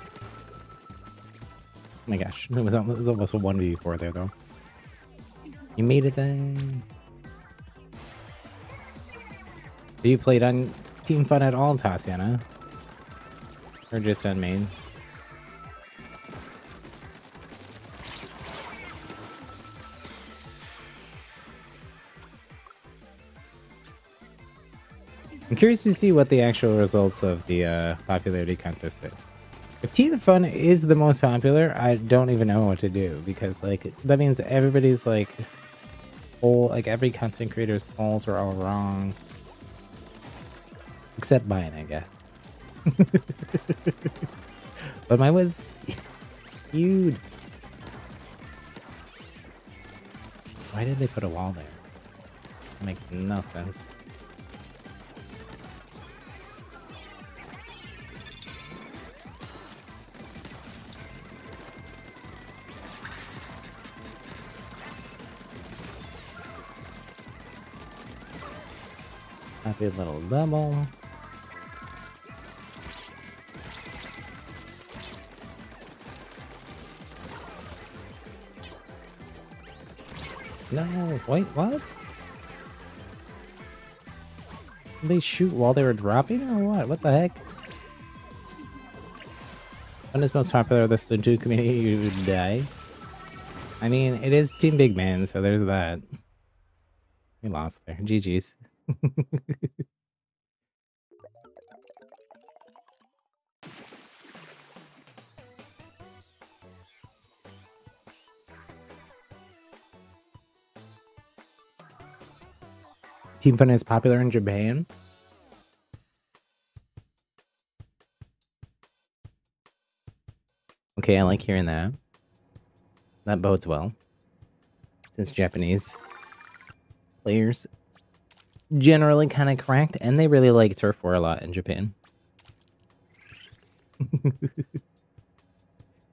Speaker 2: Oh my gosh, it was, almost, it was almost a 1v4 there though. You made it then. Have you played on Team Fun at all, Tatiana? Or just on main? Curious to see what the actual results of the uh, popularity contest is. If Team Fun is the most popular, I don't even know what to do because like that means everybody's like poll like every content creator's polls are all wrong. Except mine, I guess. but mine was skewed. Why did they put a wall there? It makes no sense. Happy little double. No, wait, what? Did they shoot while they were dropping or what? What the heck? When is most popular the Splatoon community, you die. I mean, it is Team Big Man, so there's that. We lost there. GG's. Team Fun is popular in Japan. Okay, I like hearing that. That bodes well. Since Japanese players generally kind of cracked, and they really like Turf War a lot in Japan.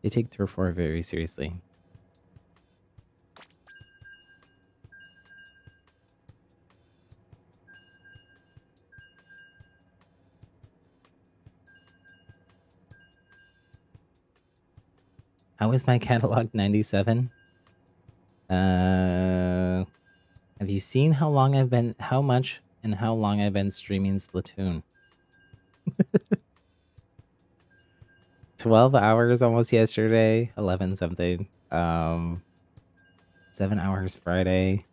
Speaker 2: they take Turf War very seriously. How is my catalog 97? Uh, have you seen how long I've been, how much and how long I've been streaming Splatoon? 12 hours almost yesterday, 11 something. Um, 7 hours Friday.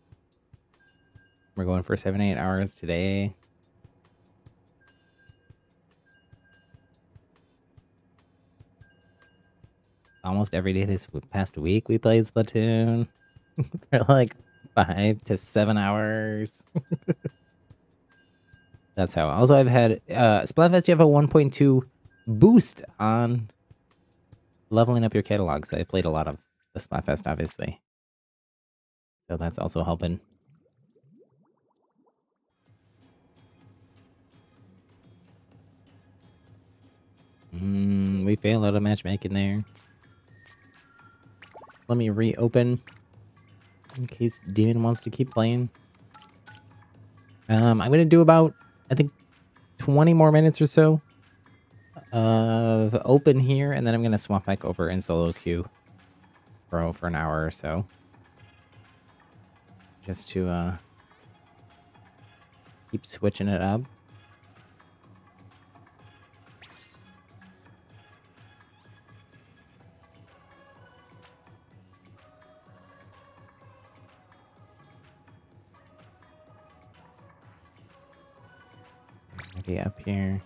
Speaker 2: We're going for 7, 8 hours today. Almost every day this past week we played Splatoon for like five to seven hours. That's how. Also, I've had uh, Splatfest. You have a 1.2 boost on
Speaker 1: leveling up your catalog. So I played a lot of the Splatfest, obviously. So that's also helping. Mm, we failed out of matchmaking there. Let me reopen in case Demon wants to keep playing. Um, I'm gonna do about I think 20 more minutes or so of open here, and then I'm gonna swap back over in solo queue pro for an hour or so, just to uh keep switching it up. Up here.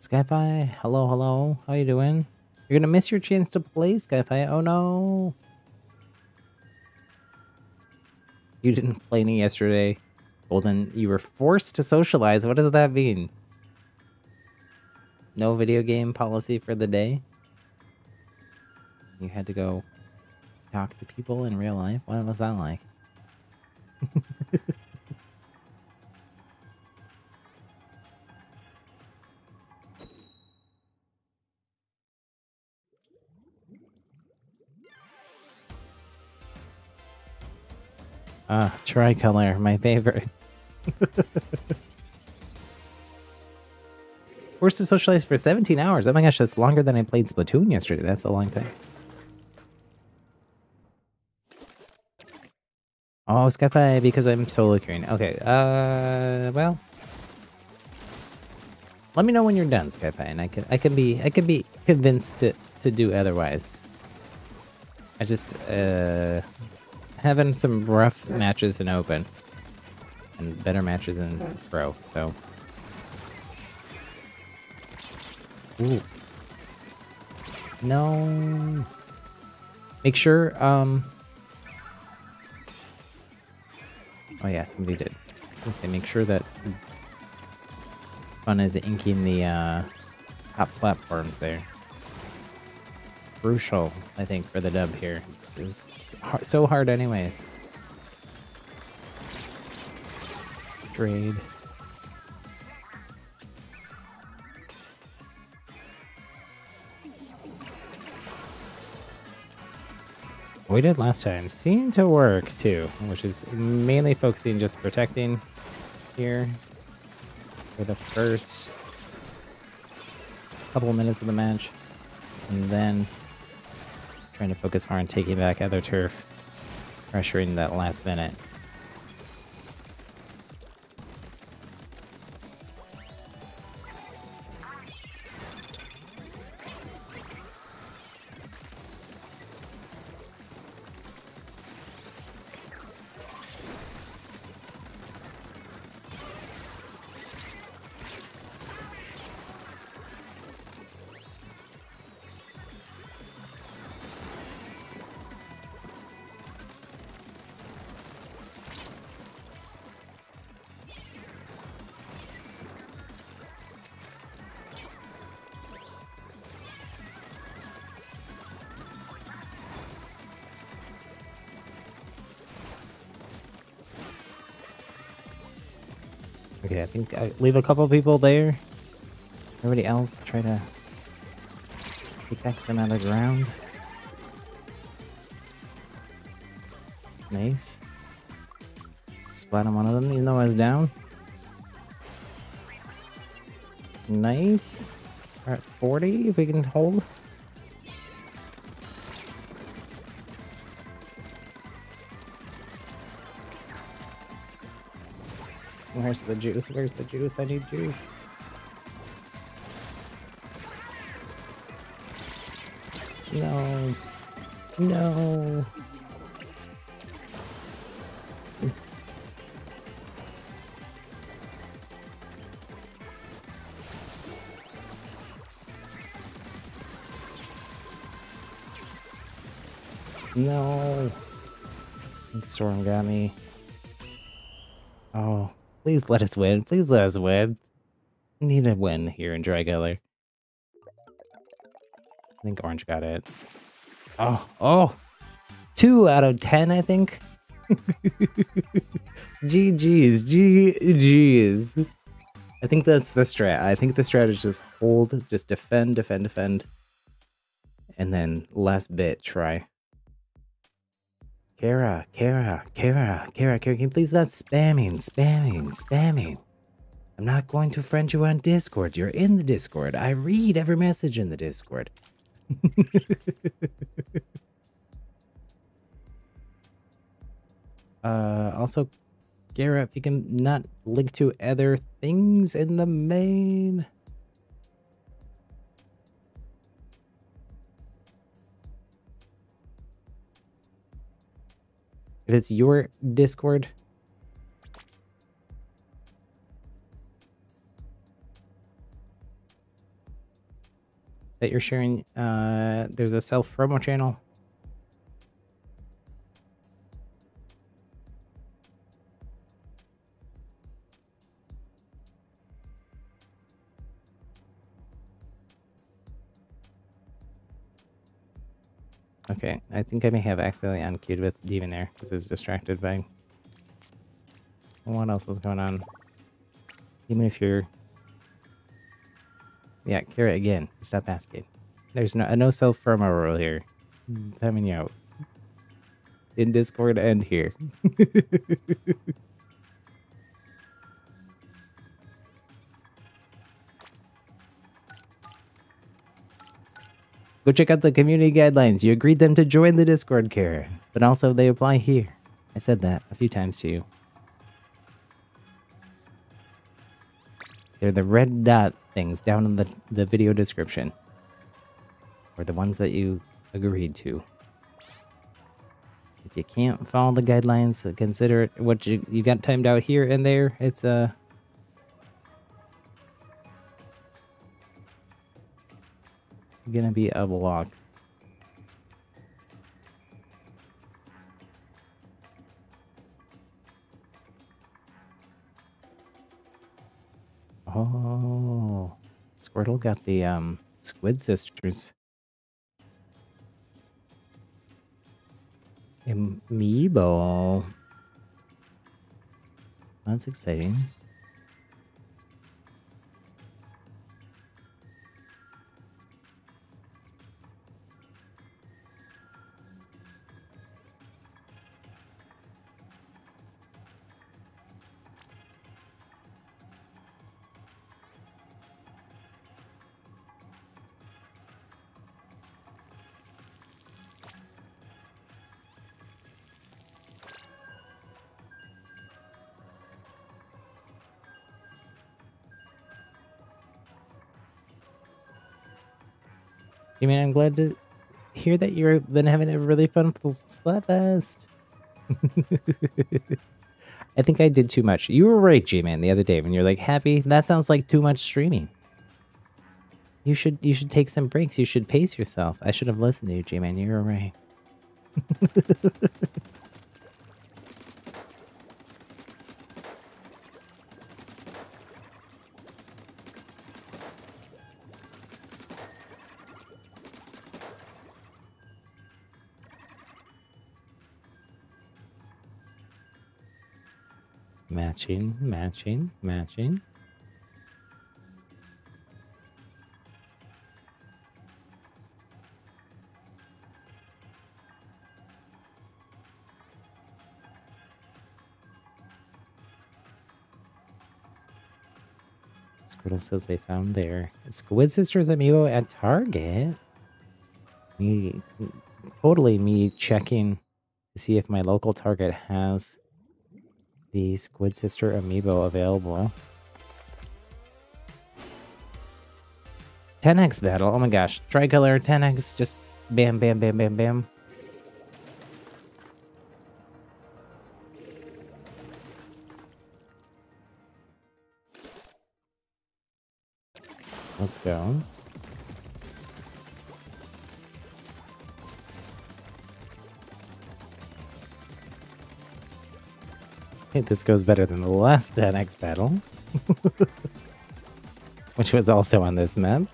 Speaker 1: Skyfi, hello, hello. How you doing? You're gonna miss your chance to play, Skyfi. Oh no. You didn't play any yesterday. Well, then you were forced to socialize. What does that mean? No video game policy for the day? You had to go talk to people in real life? What was that like? Ah, tricolor, my favorite. Forced to socialize for 17 hours. Oh my gosh, that's longer than I played Splatoon yesterday. That's a long time. Oh, Skype because I'm solo queuing. Okay, uh, well. Let me know when you're done, Skype, and I can I can be I can be convinced to to do otherwise. I just uh having some rough matches in open and better matches in pro. So, Ooh. no. Make sure. Um. Oh yeah, somebody did. Let's say make sure that fun is inking the uh, top platforms there crucial, I think, for the dub here. It's, it's hard, so hard anyways. Trade. we did last time seemed to work too, which is mainly focusing just protecting here for the first couple minutes of the match. And then Trying to focus more on taking back other turf, pressuring that last minute. I uh, leave a couple people there. Everybody else try to take X out of ground. Nice. Splat on one of them, even though I was down. Nice. We're at 40, if we can hold. Where's the juice? Where's the juice? I need juice. No. No. No. Storm got me. Please let us win. Please let us win. Need a win here in Dry I think Orange got it. Oh, oh. Two out of ten, I think. GG's, GG's. I think that's the strat. I think the strat is just hold, just defend, defend, defend. And then last bit, try. Kara, Kara, Kara, Kara, Kara, can you please stop spamming, spamming, spamming? I'm not going to friend you on Discord. You're in the Discord. I read every message in the Discord. uh, also, Gara, if you can not link to other things in the main. If it's your Discord, that you're sharing, uh, there's a self promo channel. Okay, I think I may have accidentally unqueued with Demon there because it's distracted by what else was going on. Even if you're yeah, Kara again. Stop asking. There's no no self promo rule here. I'm timing you out. In Discord and here. Go check out the community guidelines. You agreed them to join the Discord, Kara. But also they apply here. I said that a few times to you. They're the red dot things down in the, the video description. Or the ones that you agreed to. If you can't follow the guidelines, consider what you, you got timed out here and there. It's uh, gonna be a block. Oh, Squirtle got the um Squid Sisters. Amiibo. That's exciting. I mean, I'm glad to hear that you've been having a really fun Splatfest. I think I did too much. You were right, G-Man, the other day when you're like, happy, that sounds like too much streaming. You should you should take some breaks. You should pace yourself. I should have listened to you, G-Man. You were right. Matching, matching, matching. Squirtle says they found their Squid Sisters amiibo at Target. Me, totally me checking to see if my local Target has the Squid Sister amiibo available. 10x battle. Oh my gosh. Tricolor 10x. Just bam, bam, bam, bam, bam. Let's go.
Speaker 2: This goes better than the last 10x battle. Which was also on this map.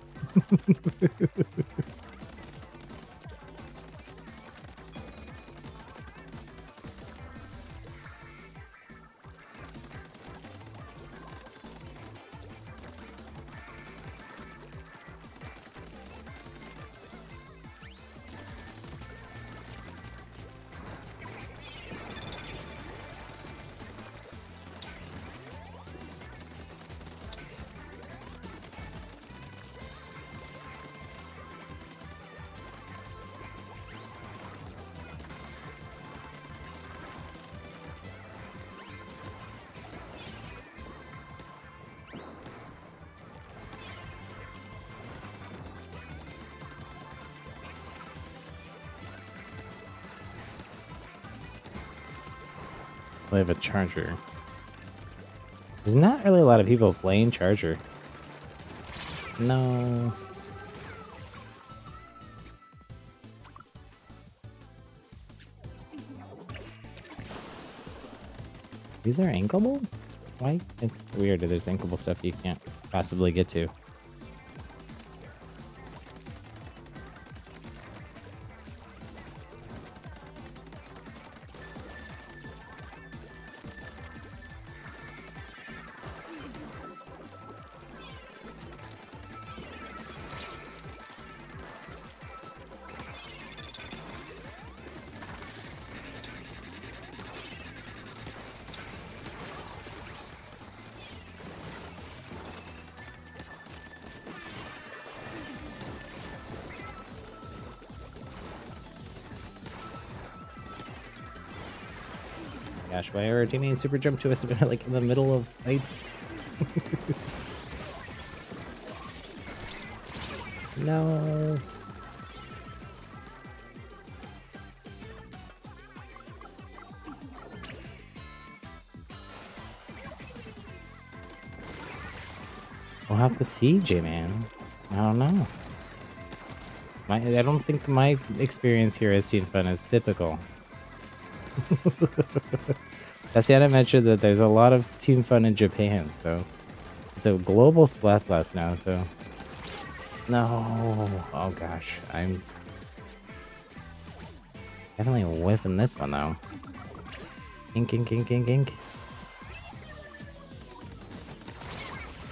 Speaker 2: have a charger. There's not really a lot of people playing charger. No. These are inkable? Why? It's weird. There's inkable stuff you can't possibly get to. Gosh, why are teammates super jump to us like in the middle of fights? no. We'll have to see, G-Man. I don't know. My, I don't think my experience here as Team Fun is typical. Tatiana mentioned that there's a lot of team fun in Japan, so it's a global Splatfest now, so no. Oh gosh, I'm definitely whiffing this one though. Ink, ink, ink, ink, ink.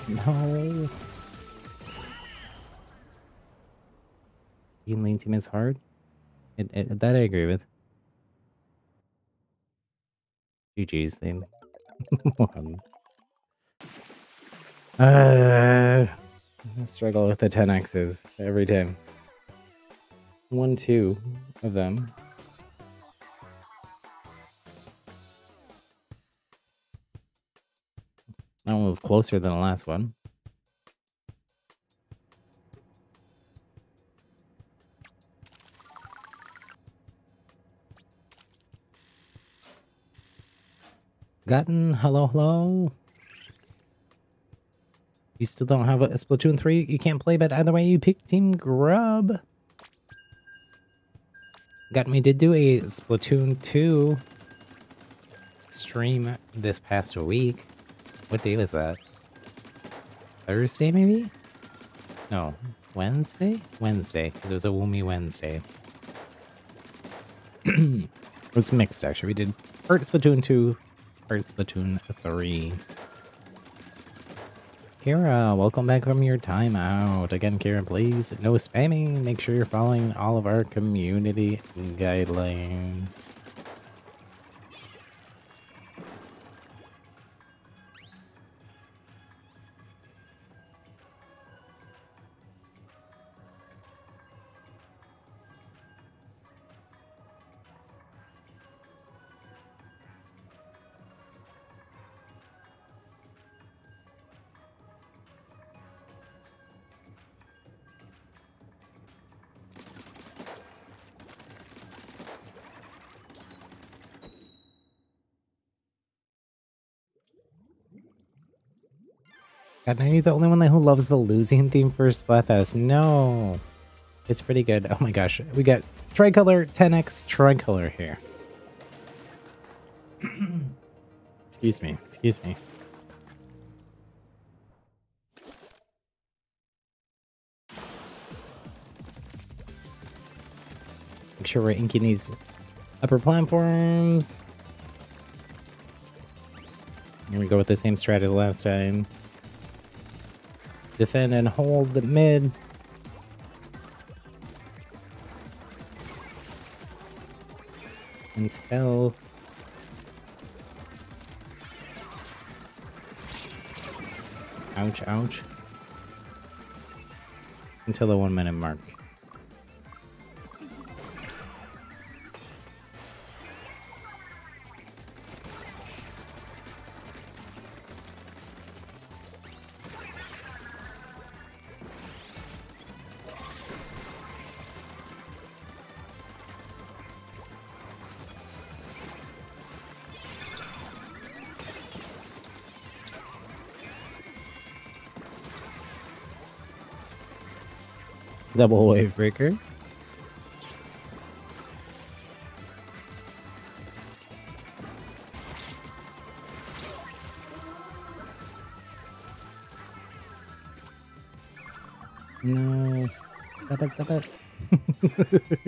Speaker 2: No. Being lane team is hard. It, it, that I agree with. GG's then. uh, I struggle with the 10x's every time. One, two of them. That one was closer than the last one. Gotten, hello, hello. You still don't have a Splatoon 3? You can't play, but either way, you picked Team Grub. Gotten, we did do a Splatoon 2 stream this past week. What day was that? Thursday, maybe? No, Wednesday? Wednesday, because it was a Woomy Wednesday. it was mixed, actually. We did Art Splatoon 2 for Splatoon 3. Kira, welcome back from your timeout. Again, Kira, please, no spamming. Make sure you're following all of our community guidelines. God, are you the only one who loves the losing theme for Splatfest? No. It's pretty good. Oh my gosh. We got tricolor 10x tricolor here. Excuse me. Excuse me. Make sure we're inking these upper platforms. Here we go with the same strategy last time. Defend and hold the mid. Until Ouch, ouch. Until the one minute mark. Double wave breaker. No. Stop it, stop it.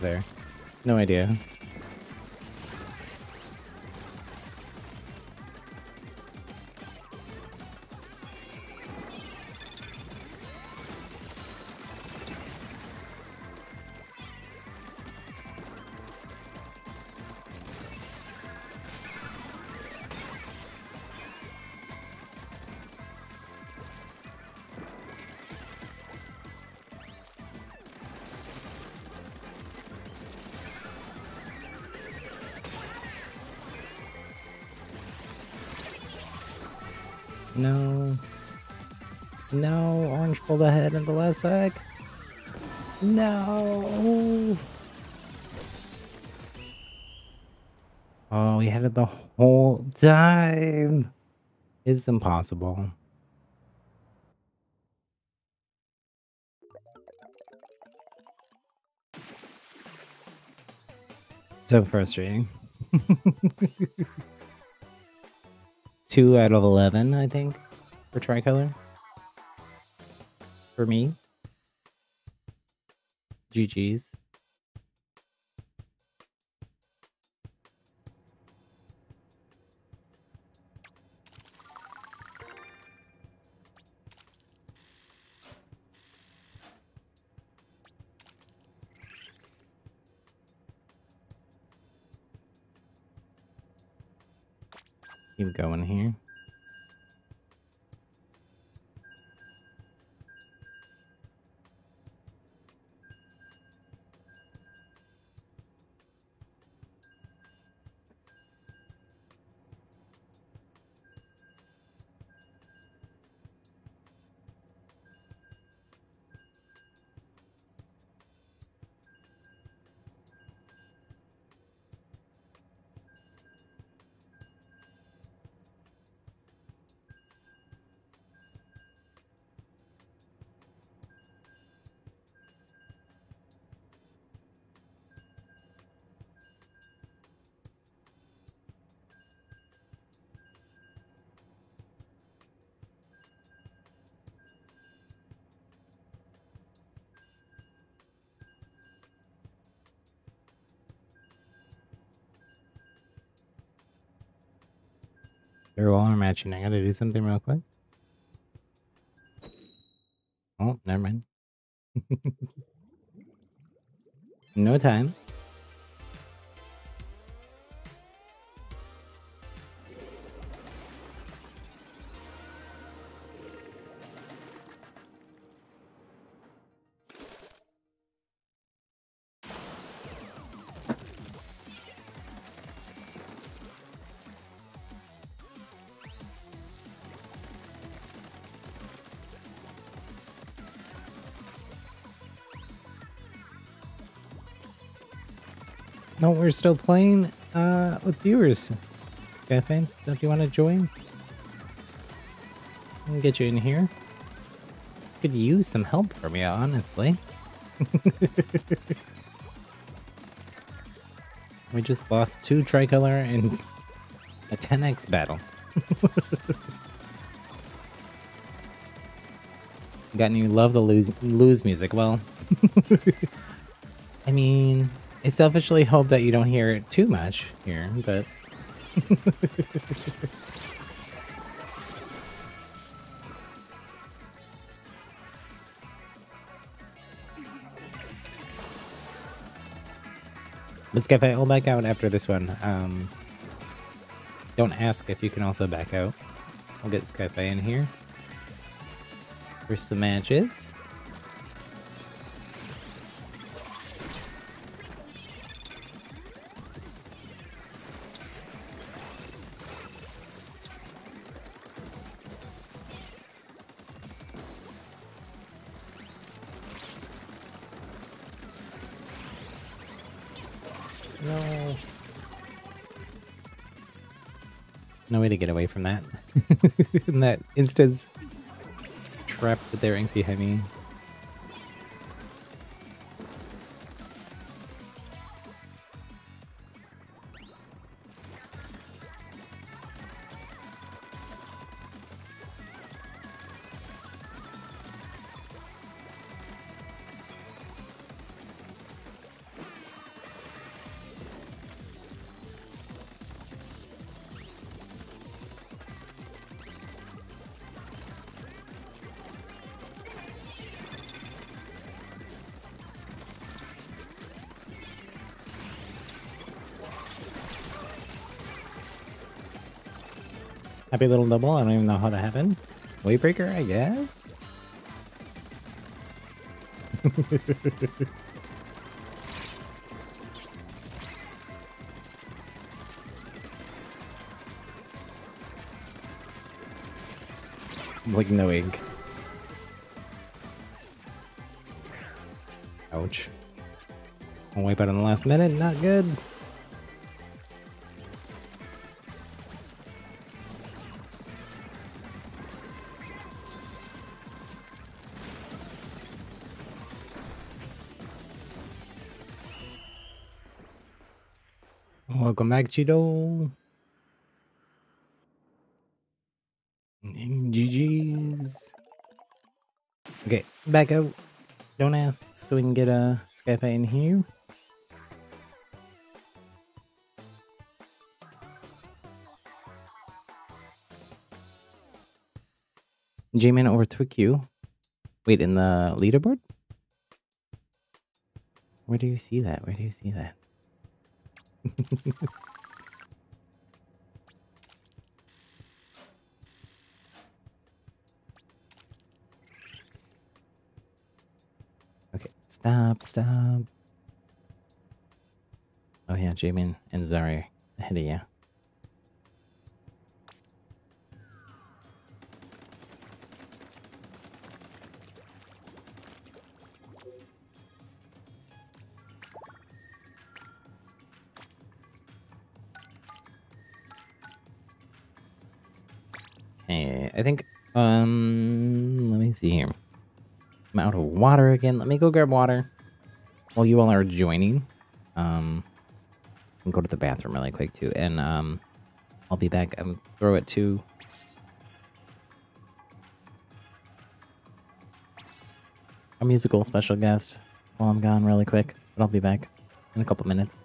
Speaker 2: there? No idea. It's impossible. So frustrating. Two out of 11, I think, for tricolor. For me. GG's. Matching. I gotta do something real quick. Oh, Never mind. no time. We're still playing uh, with viewers. Cafe, don't you want to join? I can get you in here. Could use some help from you, honestly. we just lost two tricolor in a 10x battle. Got any love the lose lose music? Well, I mean, I selfishly hope that you don't hear it too much here, but. but Skype, I'll back out after this one. Um, don't ask if you can also back out. We'll get Skype in here for some matches. Instance, trapped with their ink behind me. Happy little double. I don't even know how that happened. Wave Breaker, I guess. like no ink. Ouch. I'll wipe out in the last minute. Not good. Cheeto. GG's. Okay, back out. Don't ask, so we can get a Skype in here. G-Man overtook you. Wait, in the leaderboard? Where do you see that? Where do you see that? stop, stop. Oh yeah, Jamin and Zari ahead of you. Water again. Let me go grab water while you all are joining. Um, and go to the bathroom really quick too. And, um, I'll be back. I'm throw it to a musical special guest while I'm gone really quick. But I'll be back in a couple minutes.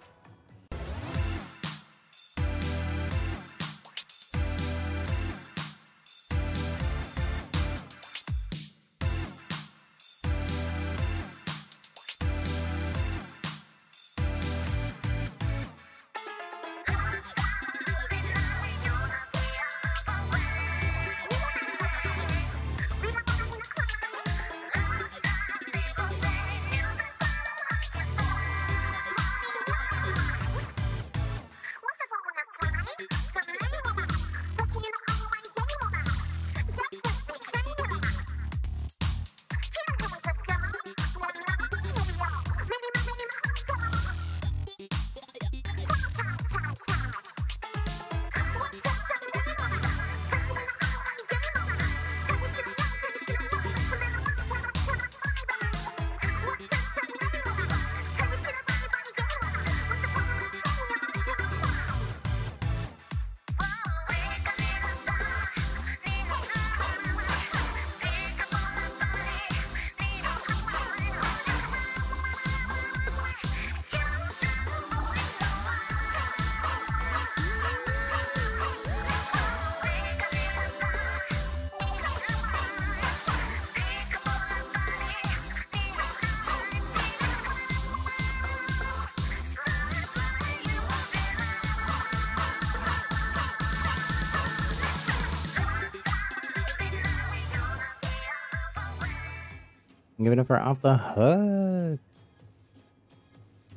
Speaker 1: Give it up for off the hook.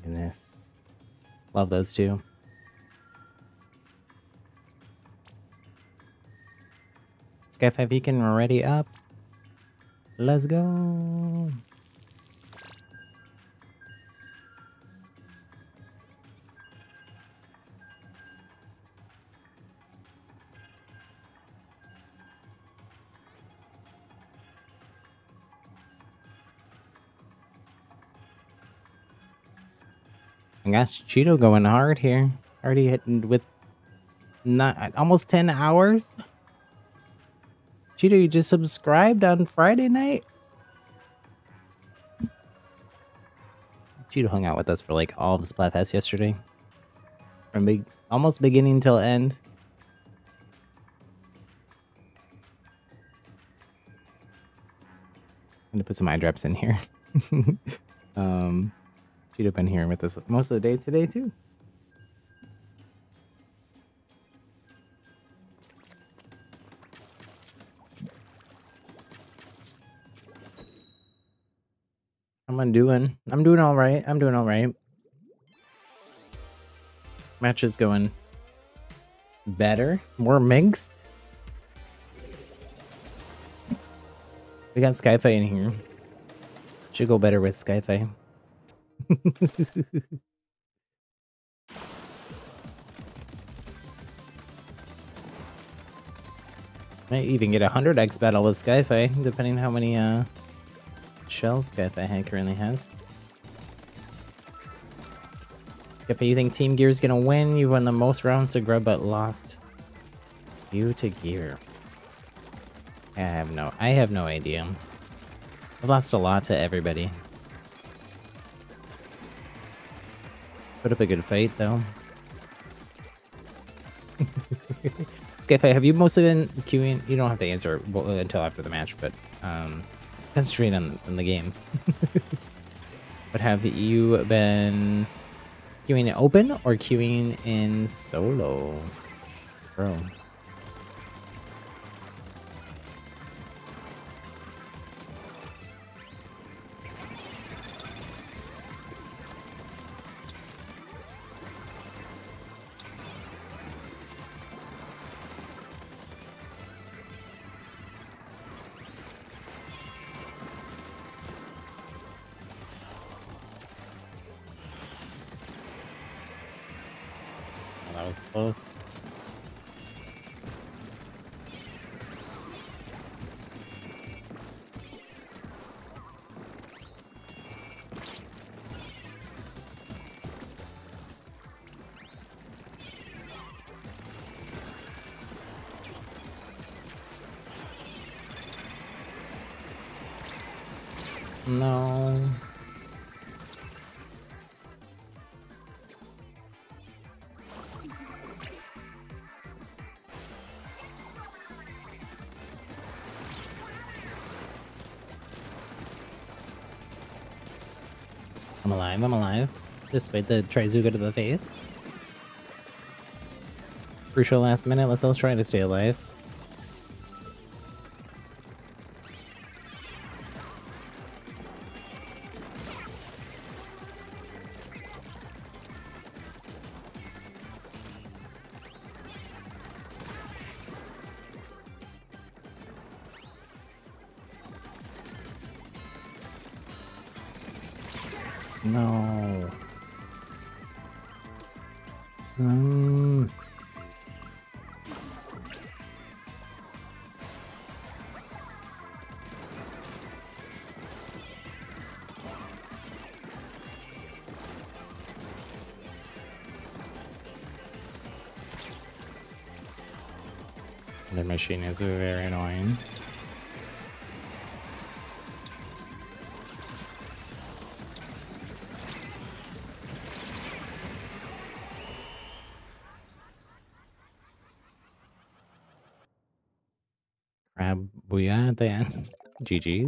Speaker 1: Goodness. Love those two. Sky 5 Beacon ready up. Let's go. I got Cheeto going hard here. Already hitting with not almost 10 hours. Cheeto, you just subscribed on Friday night? Cheeto hung out with us for like all of Splatfest yesterday. From big almost beginning till end. I'm gonna put some eye drops in here. um She'd have been here with us most of the day today, too. I'm doing? I'm doing all right. I'm doing all right. Match is going better, more mixed. We got Skyfi in here. Should go better with Skyfi. Might even get a 100x battle with Skyfi, depending how many uh, shells Skyfi currently has. Skyfi, you think Team Gear is gonna win? You won the most rounds to grub, but lost you to Gear. I have no, I have no idea. I've lost a lot to everybody. Put up a good fight, though. Skyfi, have you mostly been queuing? You don't have to answer until after the match, but um, concentrate on, on the game. but have you been queuing it open or queuing in solo? Bro. Alive, I'm alive. Despite the Trizooka to the face. Crucial last minute, let's all try to stay alive. Machine is very annoying. Crab booyah at the end. GG's.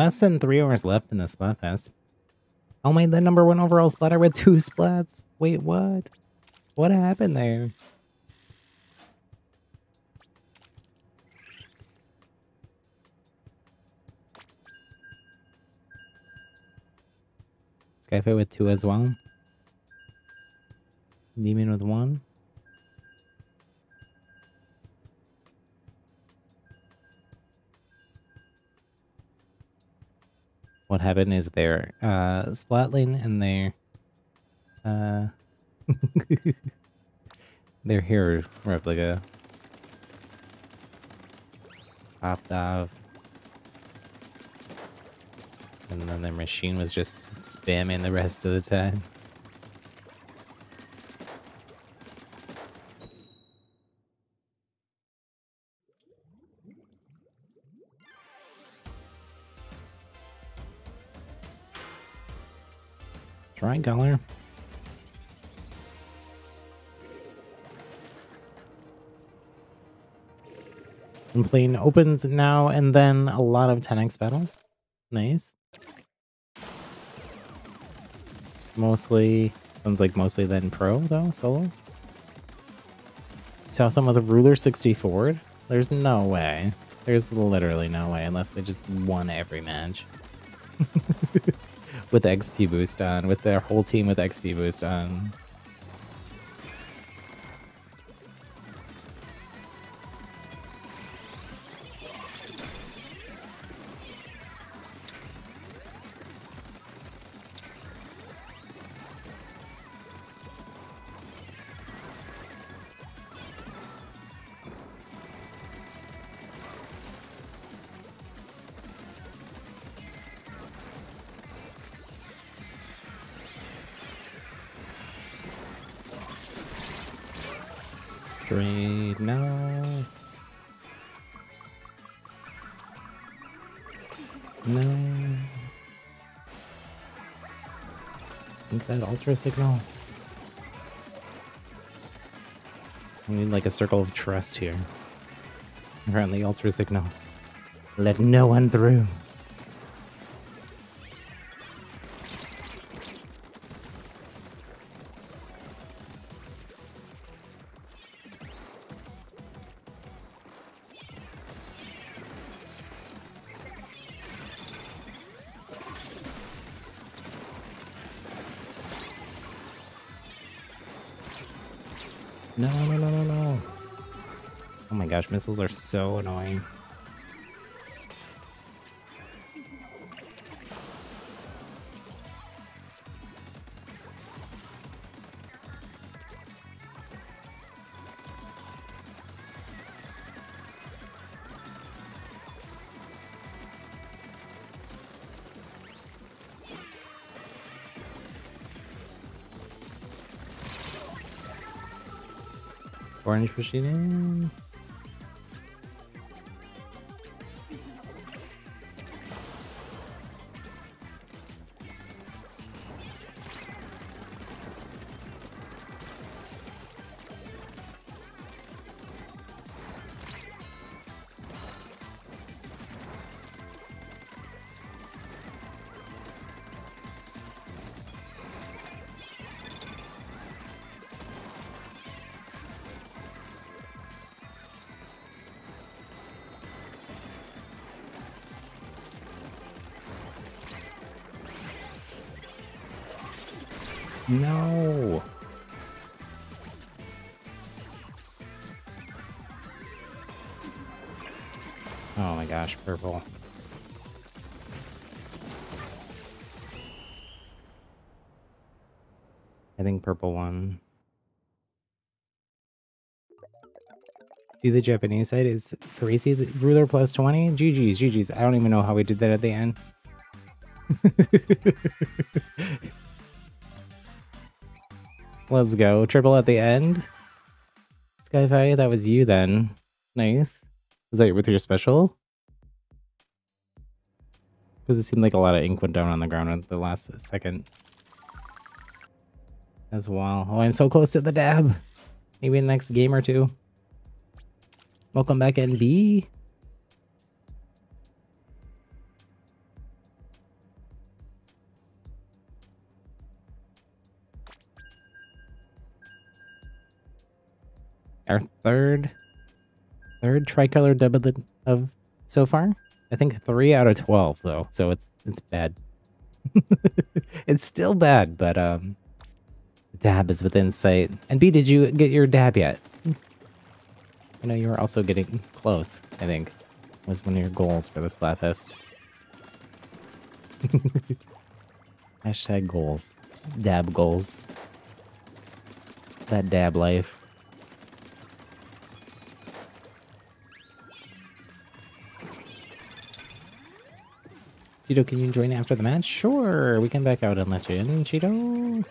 Speaker 2: Less than three hours left in the Splatfest. Oh my, the number one overall splatter with two splats. Wait, what? What happened there? Skyfight with two as well. Demon with one. What happened is their uh, Splatling and their uh, their hero replica popped off. And then their machine was just spamming the rest of the time. Tricolor. I'm playing opens now and then a lot of 10x battles. Nice. Mostly, sounds like mostly then pro though, solo. Saw some of the Ruler 64. There's no way. There's literally no way unless they just won every match. with XP boost on, with their whole team with XP boost on. That ultra signal. We need like a circle of trust here. Apparently ultra signal. Let no one through. Missiles are so annoying. Orange machine. See the Japanese side is crazy. The ruler plus 20. GG's, GG's. I don't even know how we did that at the end. Let's go. Triple at the end. Skyfire, that was you then. Nice. Was that with your special? Because it seemed like a lot of ink went down on the ground at the last second. As well. Oh, I'm so close to the dab. Maybe the next game or two. Welcome back, NB.
Speaker 1: Our third, third tricolor doublet of so far. I think three out of twelve though, so it's it's bad. it's still bad, but um, dab is within sight. And B, did you get your dab yet? I know you were also getting close, I think. Was one of your goals for the Splatfest. Hashtag goals. Dab goals. That dab life. Cheeto, can you join after the match? Sure, we can back out and let you in, Cheeto.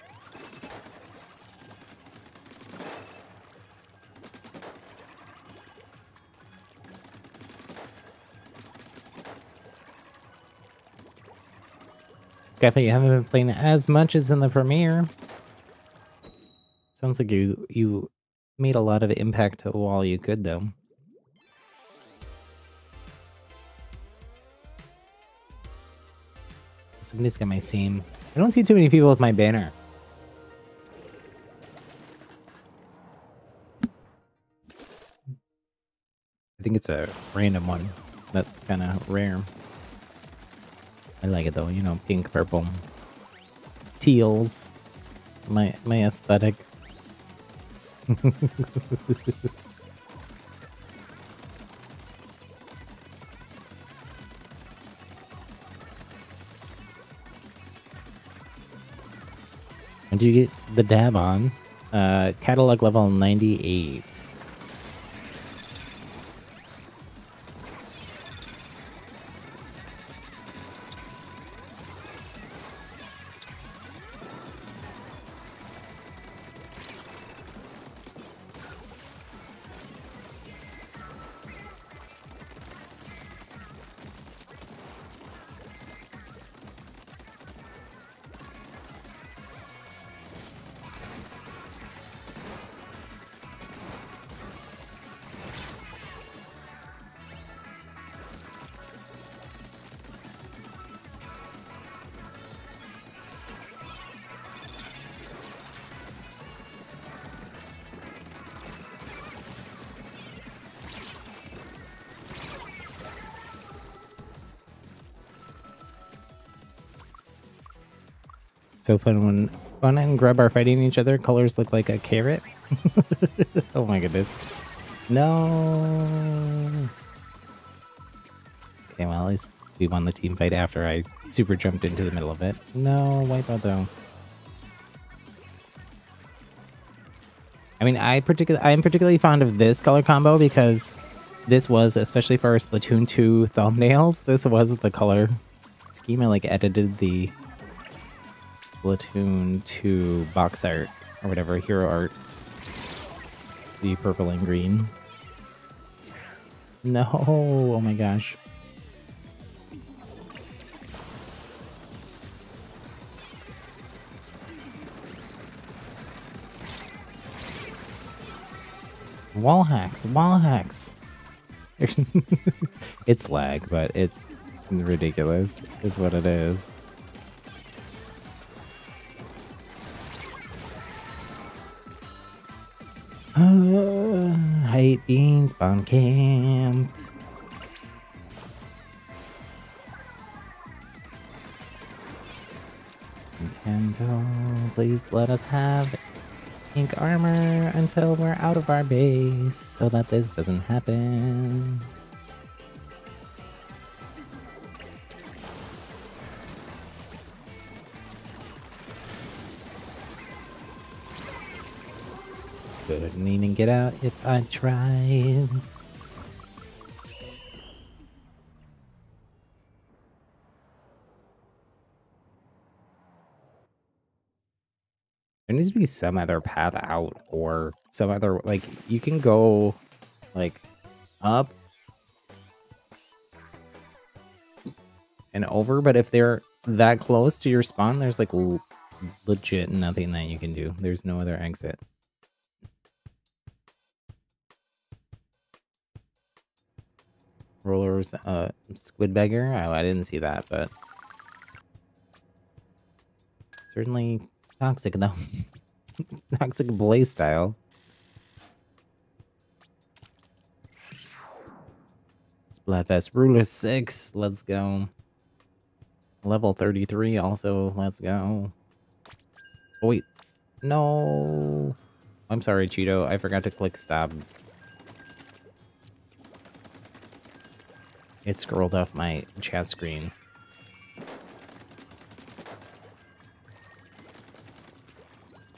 Speaker 1: Skype, you haven't been playing as much as in the premiere. Sounds like you you made a lot of impact while you could, though. Somebody's got my same. I don't see too many people with my banner. I think it's a random one. That's kind of rare. I like it though, you know, pink, purple, teals. My my aesthetic. Do you get the dab on? Uh, catalog level 98. So fun when fun and Grub are fighting each other. Colors look like a carrot. oh my goodness. No. Okay, well, at least we won the team fight after I super jumped into the middle of it. No, wipe out though. I mean, I particularly, I am particularly fond of this color combo because this was, especially for our Splatoon 2 thumbnails, this was the color scheme. I like edited the Splatoon 2 box art or whatever, hero art. The purple and green. No, oh my gosh. Wall hacks, wall hacks. it's lag, but it's ridiculous, is what it is. Spawn camped. Nintendo, please let us have ink armor until we're out of our base so that this doesn't happen. Couldn't get out if I tried. There needs to be some other path out or some other, like, you can go, like, up and over, but if they're that close to your spawn, there's, like, legit nothing that you can do. There's no other exit. rollers, uh, squid beggar. Oh, I didn't see that, but certainly toxic though. toxic play style. Splatfest ruler six. Let's go. Level 33 also. Let's go. Oh, wait. No. I'm sorry, Cheeto. I forgot to click stop. It scrolled off my chat screen.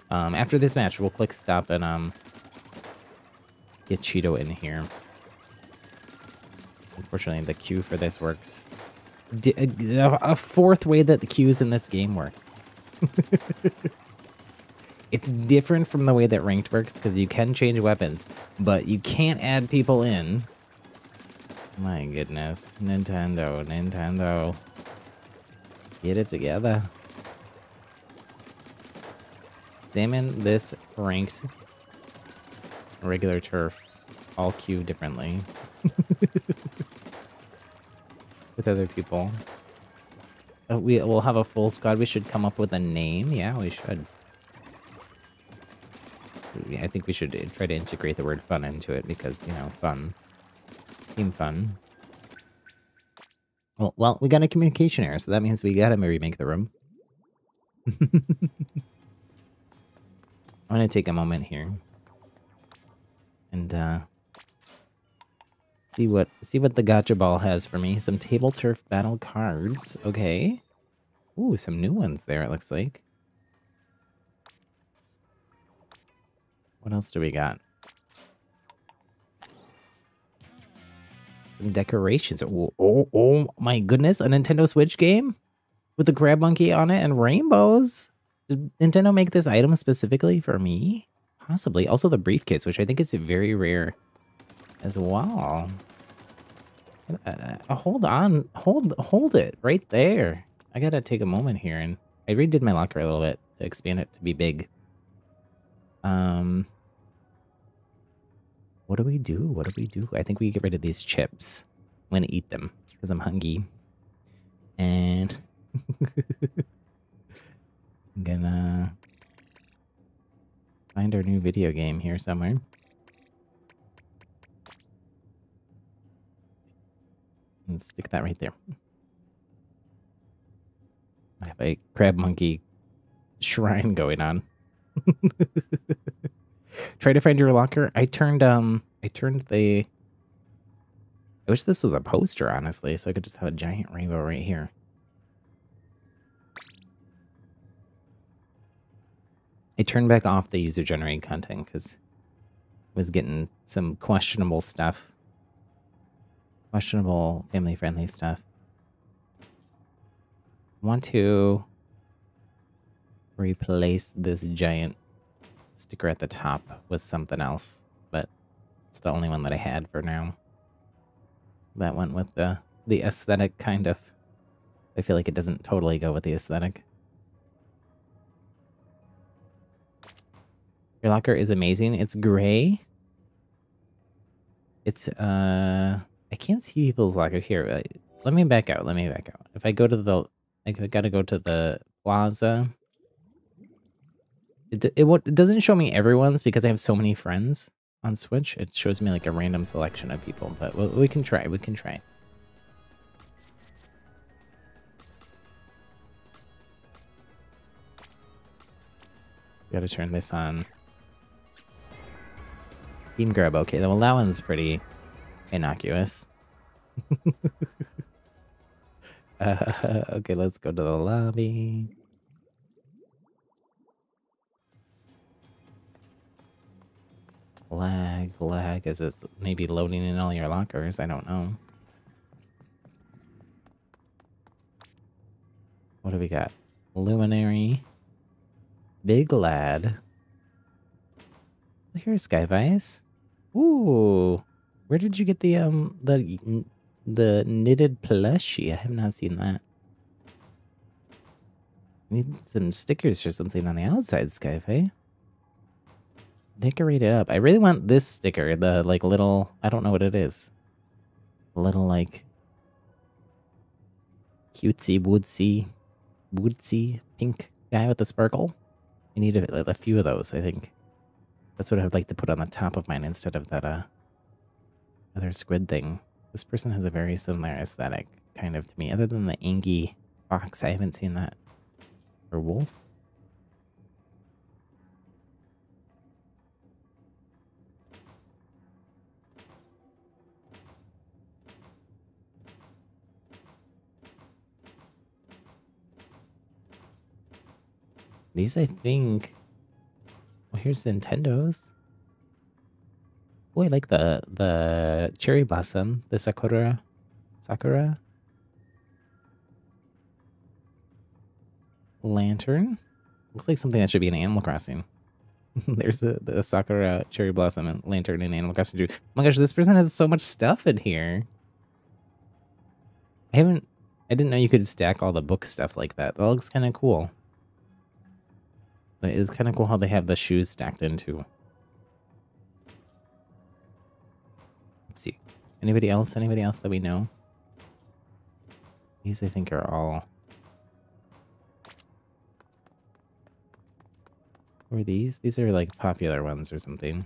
Speaker 1: Um, after this match, we'll click stop and um get Cheeto in here. Unfortunately, the queue for this works. D a fourth way that the queues in this game work. it's different from the way that ranked works because you can change weapons, but you can't add people in. My goodness. Nintendo, Nintendo. Get it together. Examine this ranked regular turf. All queue differently. With other people. Uh, we, we'll have a full squad. We should come up with a name. Yeah, we should. I think we should try to integrate the word fun into it because, you know, fun. Team fun. Well, well, we got a communication error, so that means we gotta remake the room. I'm gonna take a moment here and uh, see what see what the gotcha ball has for me. Some Tableturf battle cards. Okay. Ooh, some new ones there. It looks like. What else do we got? Decorations. Oh, oh, oh my goodness! A Nintendo Switch game with a crab monkey on it and rainbows. Did Nintendo make this item specifically for me? Possibly. Also the briefcase, which I think is very rare as well. Uh, hold on. Hold hold it right there. I gotta take a moment here and I redid my locker a little bit to expand it to be big. Um, what do we do? What do we do? I think we get rid of these chips. I'm gonna eat them because I'm hungry. And I'm gonna find our new video game here somewhere. And stick that right there. I have a crab monkey shrine going on. Try to find your locker. I turned um I turned the I wish this was a poster, honestly, so I could just have a giant rainbow right here. I turned back off the user generated content because I was getting some questionable stuff. Questionable family friendly stuff. want to replace this giant sticker at the top with something else, but it's the only one that I had for now. That went with the the aesthetic kind of. I feel like it doesn't totally go with the aesthetic. Your locker is amazing. It's gray. It's, uh... I can't see people's lockers here. Let me back out. Let me back out. If I go to the... Like, I gotta go to the plaza. It, it, it doesn't show me everyone's because I have so many friends on Switch. It shows me like a random selection of people, but we, we can try. We can try. Gotta turn this on. Team Grub. Okay, well, that one's pretty innocuous. uh, okay, let's go to the lobby. Lag, lag. Is this maybe loading in all your lockers? I don't know. What do we got? Luminary. Big lad. Here's Skyvice. Ooh, where did you get the um the the knitted plushie? I have not seen that. Need some stickers or something on the outside, Skyfay. Decorate it up. I really want this sticker, the like little I don't know what it is. Little like cutesy woodsy woodsy pink guy with the sparkle. I need a, a few of those, I think. That's what I'd like to put on the top of mine instead of that uh, other squid thing. This person has a very similar aesthetic, kind of, to me. Other than the inky fox, I haven't seen that. Or wolf? These, I think... Well, here's Nintendo's. Oh, I like the the cherry blossom, the sakura, sakura lantern. Looks like something that should be in Animal Crossing. There's the, the sakura cherry blossom and lantern in Animal Crossing Oh my gosh, this person has so much stuff in here. I haven't, I didn't know you could stack all the book stuff like that. That looks kind of cool. But it's kind of cool how they have the shoes stacked into. Let's see. Anybody else? Anybody else that we know? These I think are all... Or these? These are like popular ones or something.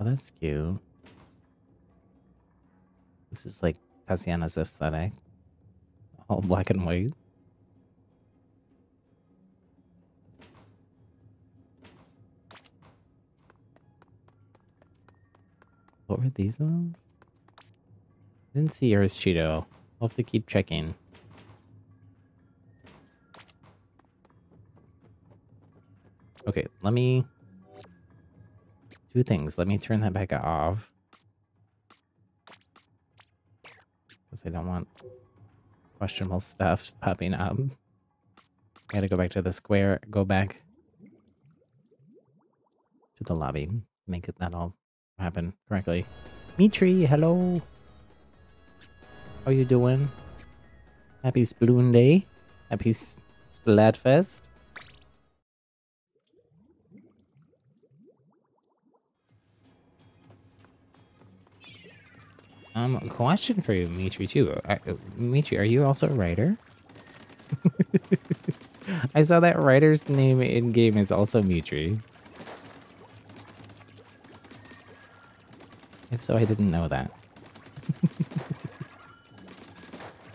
Speaker 1: Oh, that's cute. This is like Tatiana's aesthetic. All black and white. What were these ones? Didn't see yours, Cheeto. I'll have to keep checking. Okay, let me... Two things. Let me turn that back off. I don't want questionable stuff popping up. I gotta go back to the square, go back to the lobby, make it that all happen correctly. Mitri, hello. How you doing? Happy Sploon Day. Happy Splatfest. Um, question for you, Mitri, too. Uh, Mitri, are you also a writer? I saw that writer's name in game is also Mitri. If so, I didn't know that.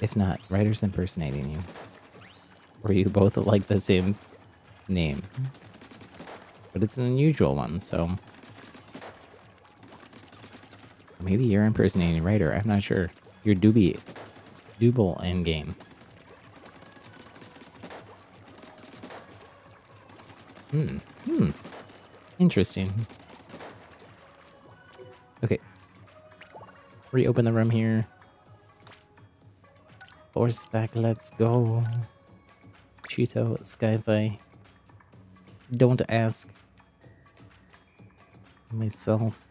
Speaker 1: if not, writer's impersonating you. Or you both like the same name. But it's an unusual one, so... Maybe you're impersonating Ryder, I'm not sure. You're Doobie... Dooble in game. Hmm. Hmm. Interesting. Okay. Reopen the room here. Force back, let's go. Cheeto, Skyfi. Don't ask. Myself.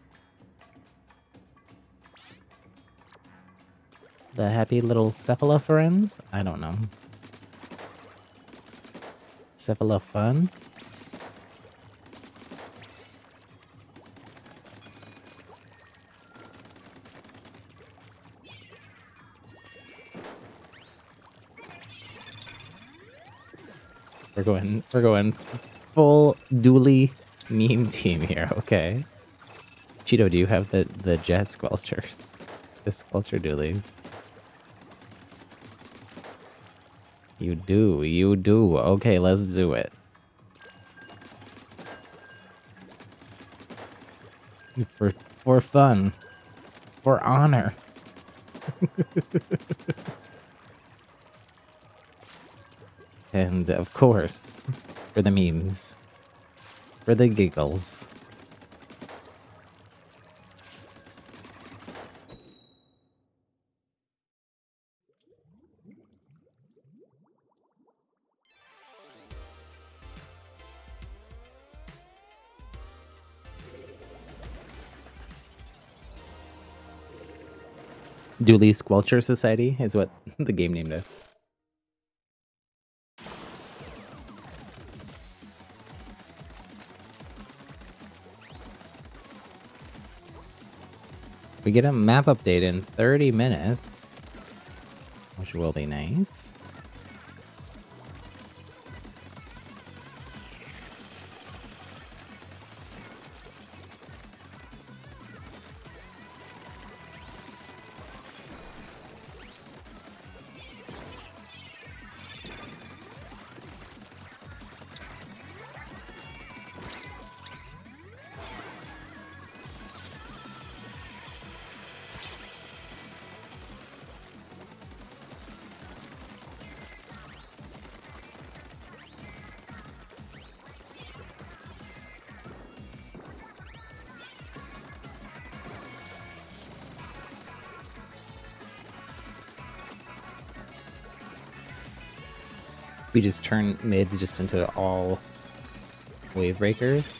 Speaker 1: The happy little cephalophrens? I don't know. Cephalofun? We're going, we're going full dualie meme team here, okay? Cheeto, do you have the, the jet squelchers? The squelcher dualies. You do, you do. Okay, let's do it. For, for fun. For honor. And of course, for the memes. For the giggles. Dualie Squelcher Society is what the game name is. We get a map update in 30 minutes, which will be nice. We just turn mid just into all wave breakers.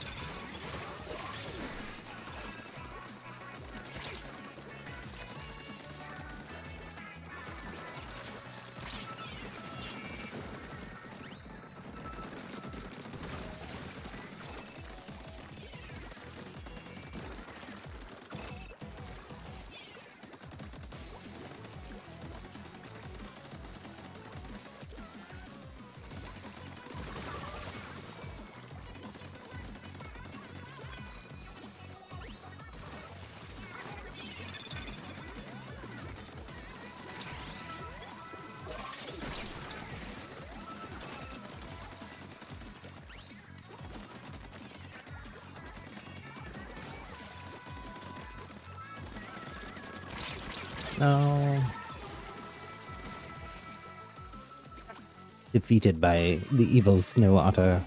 Speaker 1: Defeated by the evil Snow Otter.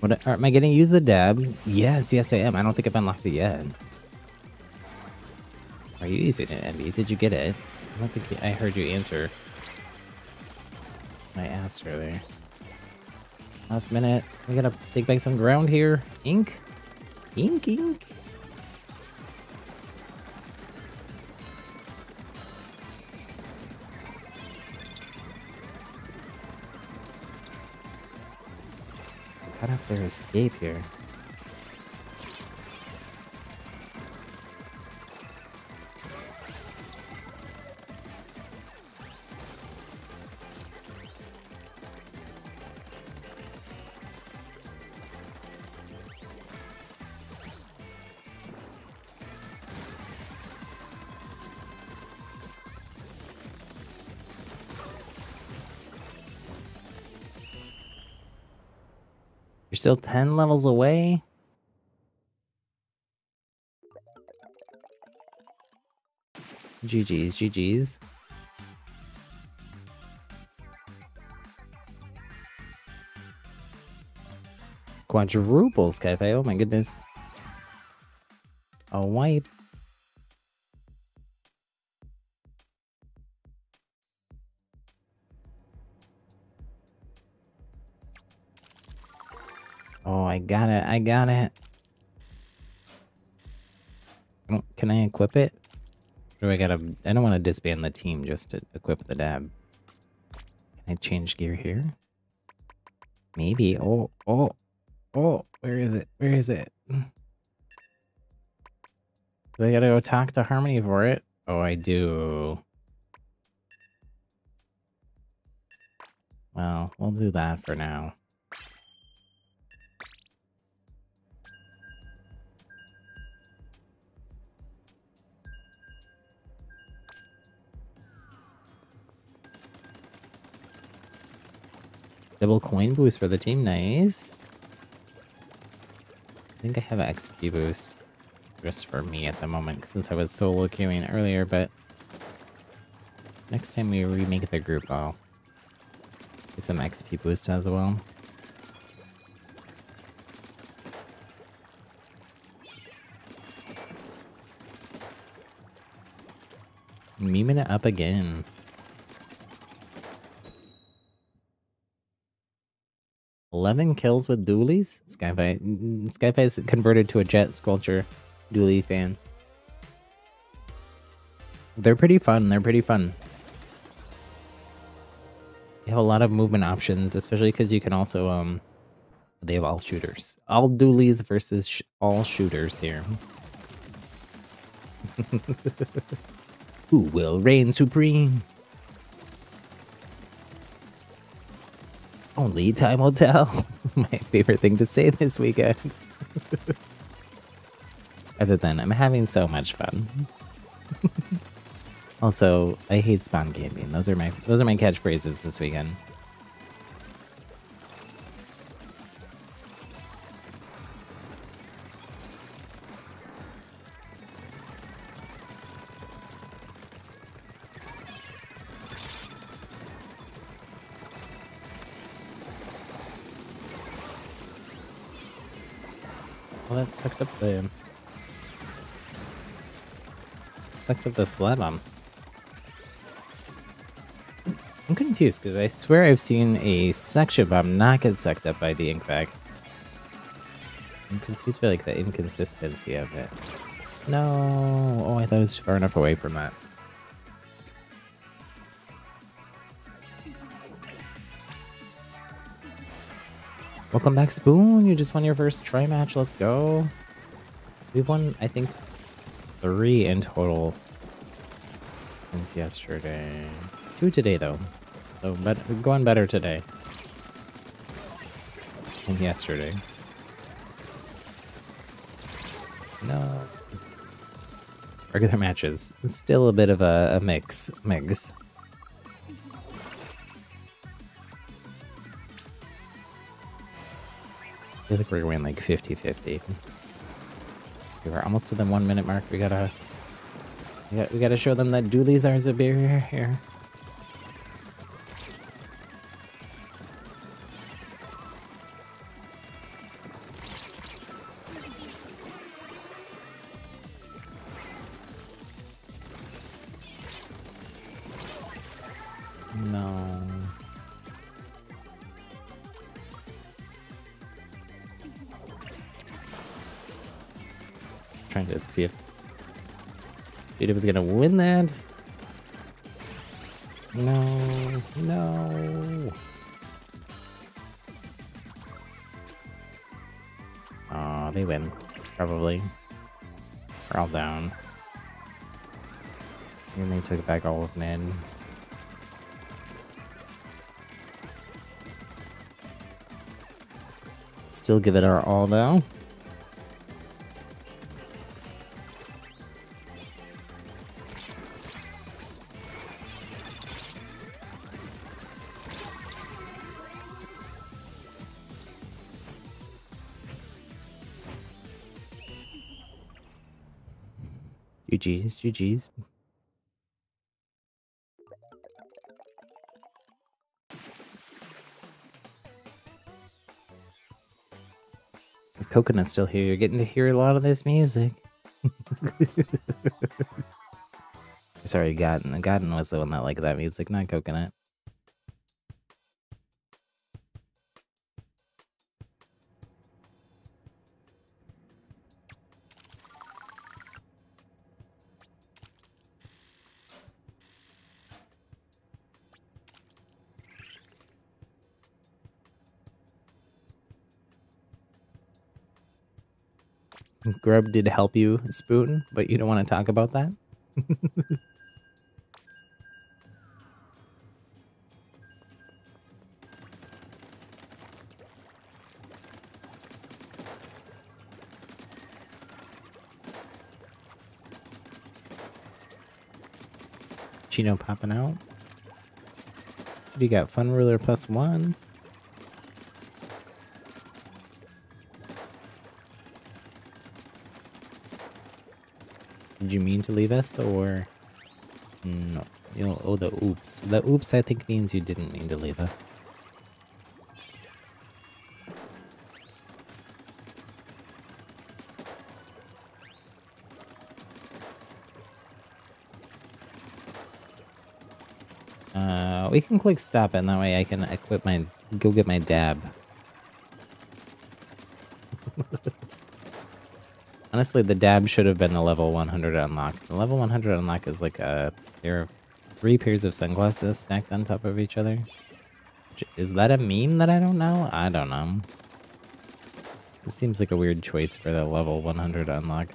Speaker 1: What am I getting? Use the dab? Yes, yes I am. I don't think I've unlocked it yet. Are you using it, Envy? Did you get it? I don't think I heard you answer. I asked earlier. Last minute. We gotta take back some ground here. Ink? Ink, ink. Escape here. Still 10 levels away? GG's, GG's. Quadruple Skyfire, oh my goodness. A wipe. I got it. Can I equip it? Or do I gotta... I don't want to disband the team just to equip the dab. Can I change gear here? Maybe. Oh, oh, oh. Where is it? Where is it? Do I gotta go talk to Harmony for it? Oh, I do. Well, we'll do that for now. Double coin boost for the team, nice. I think I have an XP boost just for me at the moment since I was solo queuing earlier, but next time we remake the group, I'll get some XP boost as well. Memeing it up again. 11 kills with dualies? Skyfi, Skyfi is converted to a Jet Squelcher dualie fan. They're pretty fun. They're pretty fun. They have a lot of movement options, especially because you can also, um, they have all shooters. All dualies versus sh all shooters here. Who will reign supreme? Oh, Only time will tell. My favorite thing to say this weekend. Other than I'm having so much fun. also, I hate spawn camping. Those are my those are my catchphrases this weekend. Sucked up the... Sucked up the slab on. confused because I swear I've seen a suction bomb not get sucked up by the Ink Vac. I'm confused by like the inconsistency of it. No. Oh, I thought it was far enough away from that. Welcome back, Spoon. You just won your first try match. Let's go. We've won, I think, three in total since yesterday. Two today, though. So, but going better today than yesterday. No. Regular matches. Still a bit of a, a mix. Mix. Feel like we're going like 50-50. We're almost to the one minute mark. We gotta we, got, we gotta show them that Dooley's a barrier here. See if Vita was gonna win that. No, no. Oh, they win. Probably. We're all down. And they took back all of men. Still give it our all though. GG's, GG's. The coconut's still here. You're getting to hear a lot of this music. Sorry, Gotten. Gotten was the one that liked that music, not coconut. Did help you, Spoon, but you don't want to talk about that? Chino popping out. You got? Fun ruler plus one. Did you mean to leave us or no? You know, oh, the oops. The oops, I think, means you didn't mean to leave us. Uh, we can click stop and that way I can equip my, go get my dab. Honestly, the dab should have been the level 100 unlock. The level 100 unlock is like a pair of three pairs of sunglasses stacked on top of each other. Is that a meme that I don't know? I don't know. This seems like a weird choice for the level 100 unlock.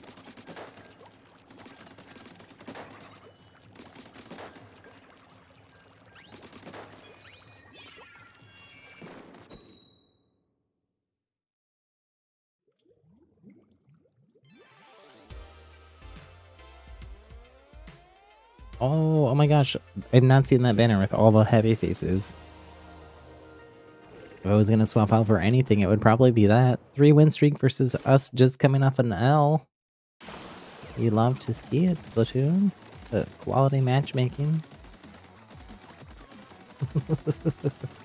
Speaker 1: I've not seen that banner with all the heavy faces. If I was to swap out for anything, it would probably be that. Three win streak versus us just coming off an L. You love to see it, Splatoon. The quality matchmaking.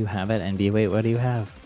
Speaker 1: You have it, and be wait, what do you have?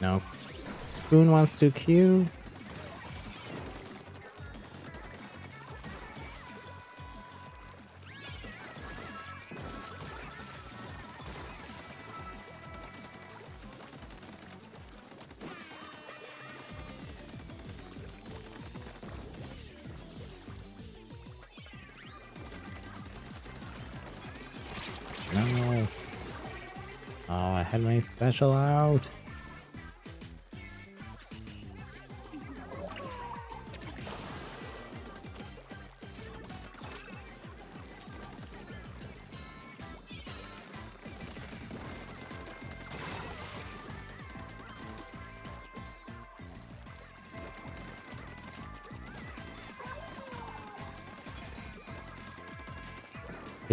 Speaker 1: Know? Spoon wants to queue. No. Oh, I had my special out.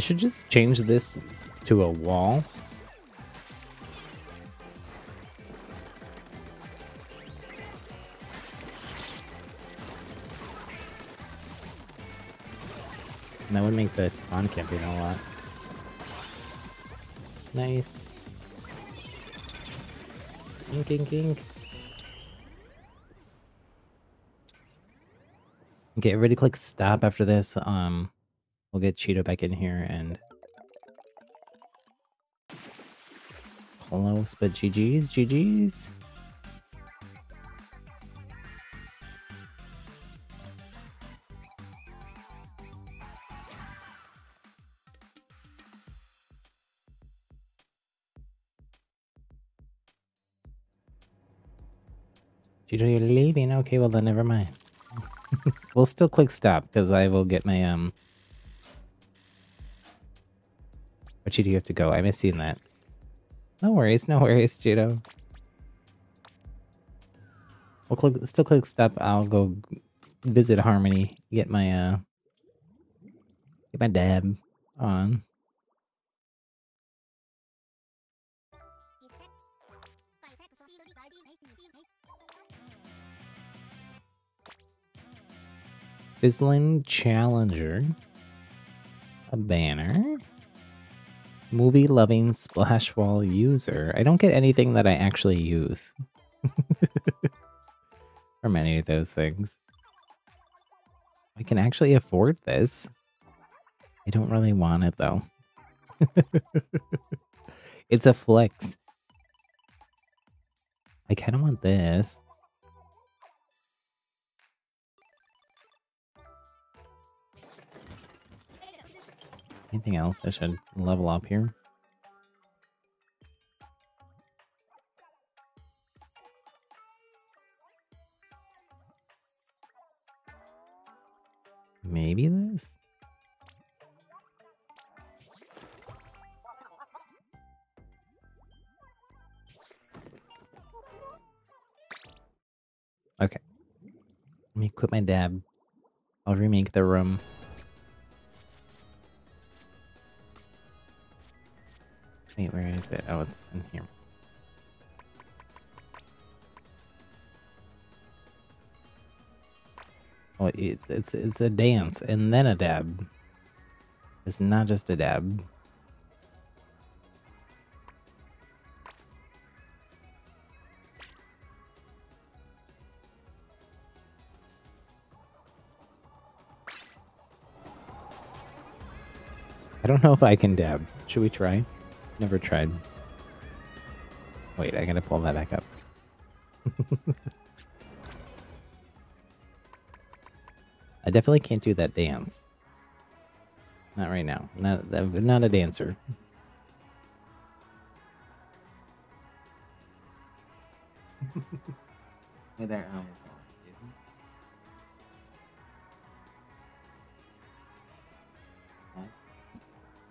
Speaker 1: Should just change this to a wall. And that would make the spawn camping a lot. Nice. Ink, ink, ink. Okay, everybody click stop after this. Um, we'll get Cheeto back in here and close, but GG's, GG's. Cheeto, you're leaving? Okay, well then never mind. we'll still click stop because I will get my um. What Cheeto, you have to go? I missed seeing that. No worries, no worries, Cheeto. We'll click, still click stop. I'll go visit Harmony, get my uh, get my dab on. Sizzling Challenger. A banner. Movie loving splash wall user. I don't get anything that I actually use. From many of those things. I can actually afford this. I don't really want it though. it's a flex. I kind of want this. Anything else I should level up here? Maybe this? Okay. Let me quit my dab. I'll remake the room. Wait, where is it? Oh, it's in here. Oh, well, it's it's a dance and then a dab. It's not just a dab.
Speaker 2: I don't know if I can dab. Should we try? Never tried. Wait, I gotta pull that back up. I definitely can't do that dance. Not right now. Not not a dancer.
Speaker 1: hey there, um,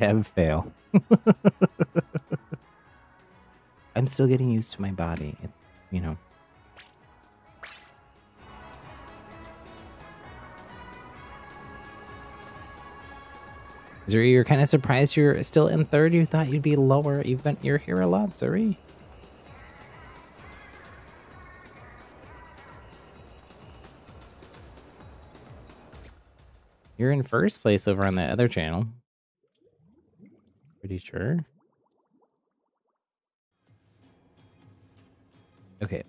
Speaker 2: Have fail.
Speaker 1: I'm still getting used to my body. It's, you know. Zuri, you're kind of surprised you're still in third. You thought you'd be lower. You've been you're here a lot, Zuri. You're in first place over on that other channel. Pretty sure. Okay,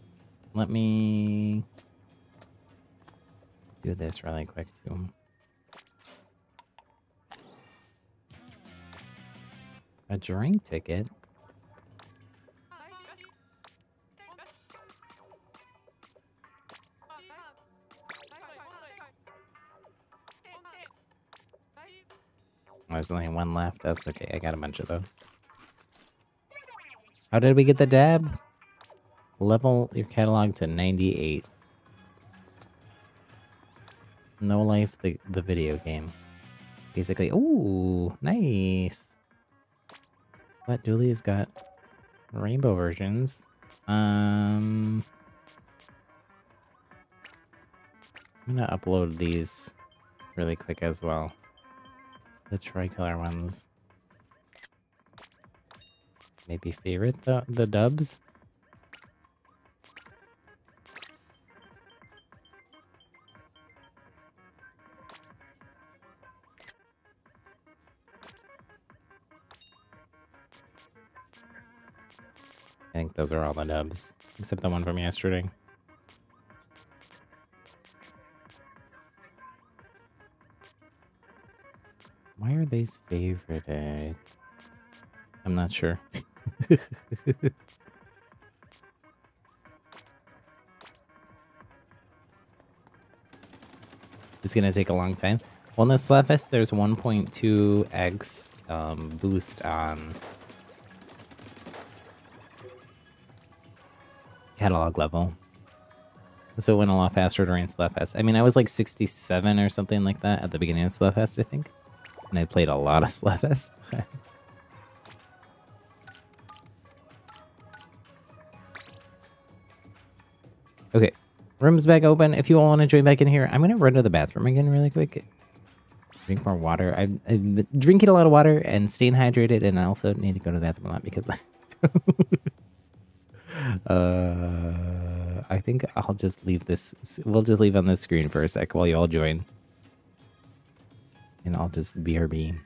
Speaker 1: let me do this really quick too. A drink ticket? There's only one left. That's okay. I got a bunch of those. How did we get the dab? Level your catalog to 98. No Life, the, the video game. Basically, ooh, nice. Splat Dualies got rainbow versions. Um, I'm gonna upload these really quick as well. The tricolor ones. Maybe favorite the, the dubs? I think those are all the dubs, except the one from yesterday. Why are these favorited? I'm not sure. it's gonna take a long time. Well, in Splatfest, there's 1.2x um, boost on catalog level. So it went a lot faster during Splatfest. I mean, I was like 67 or something like that at the beginning of Splatfest, I think. And I played a lot of Splatfest. okay, room's back open. If you all want to join back in here, I'm going to run to the bathroom again really quick. Drink more water. I've, I've been drinking a lot of water and staying hydrated, and I also need to go to the bathroom a lot because... uh, I think I'll just leave this. We'll just leave on the screen for a sec while you all join. And I'll just BRB.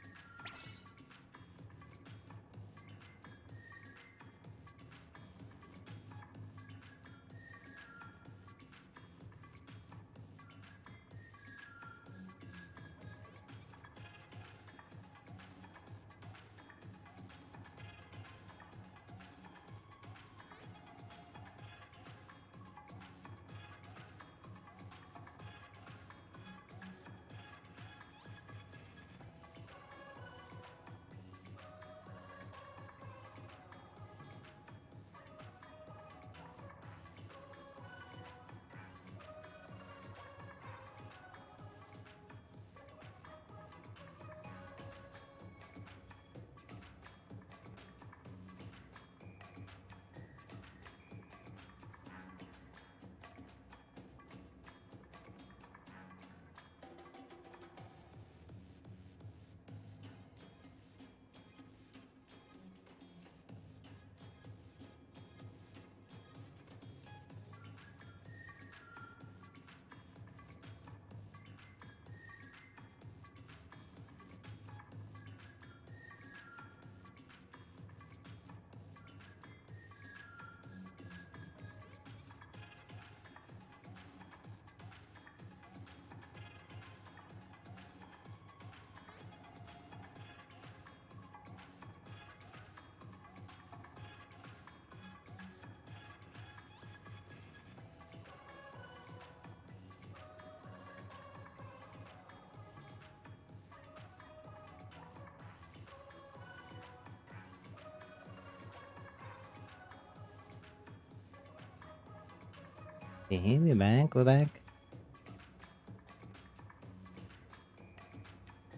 Speaker 1: Hey, we back, we're back.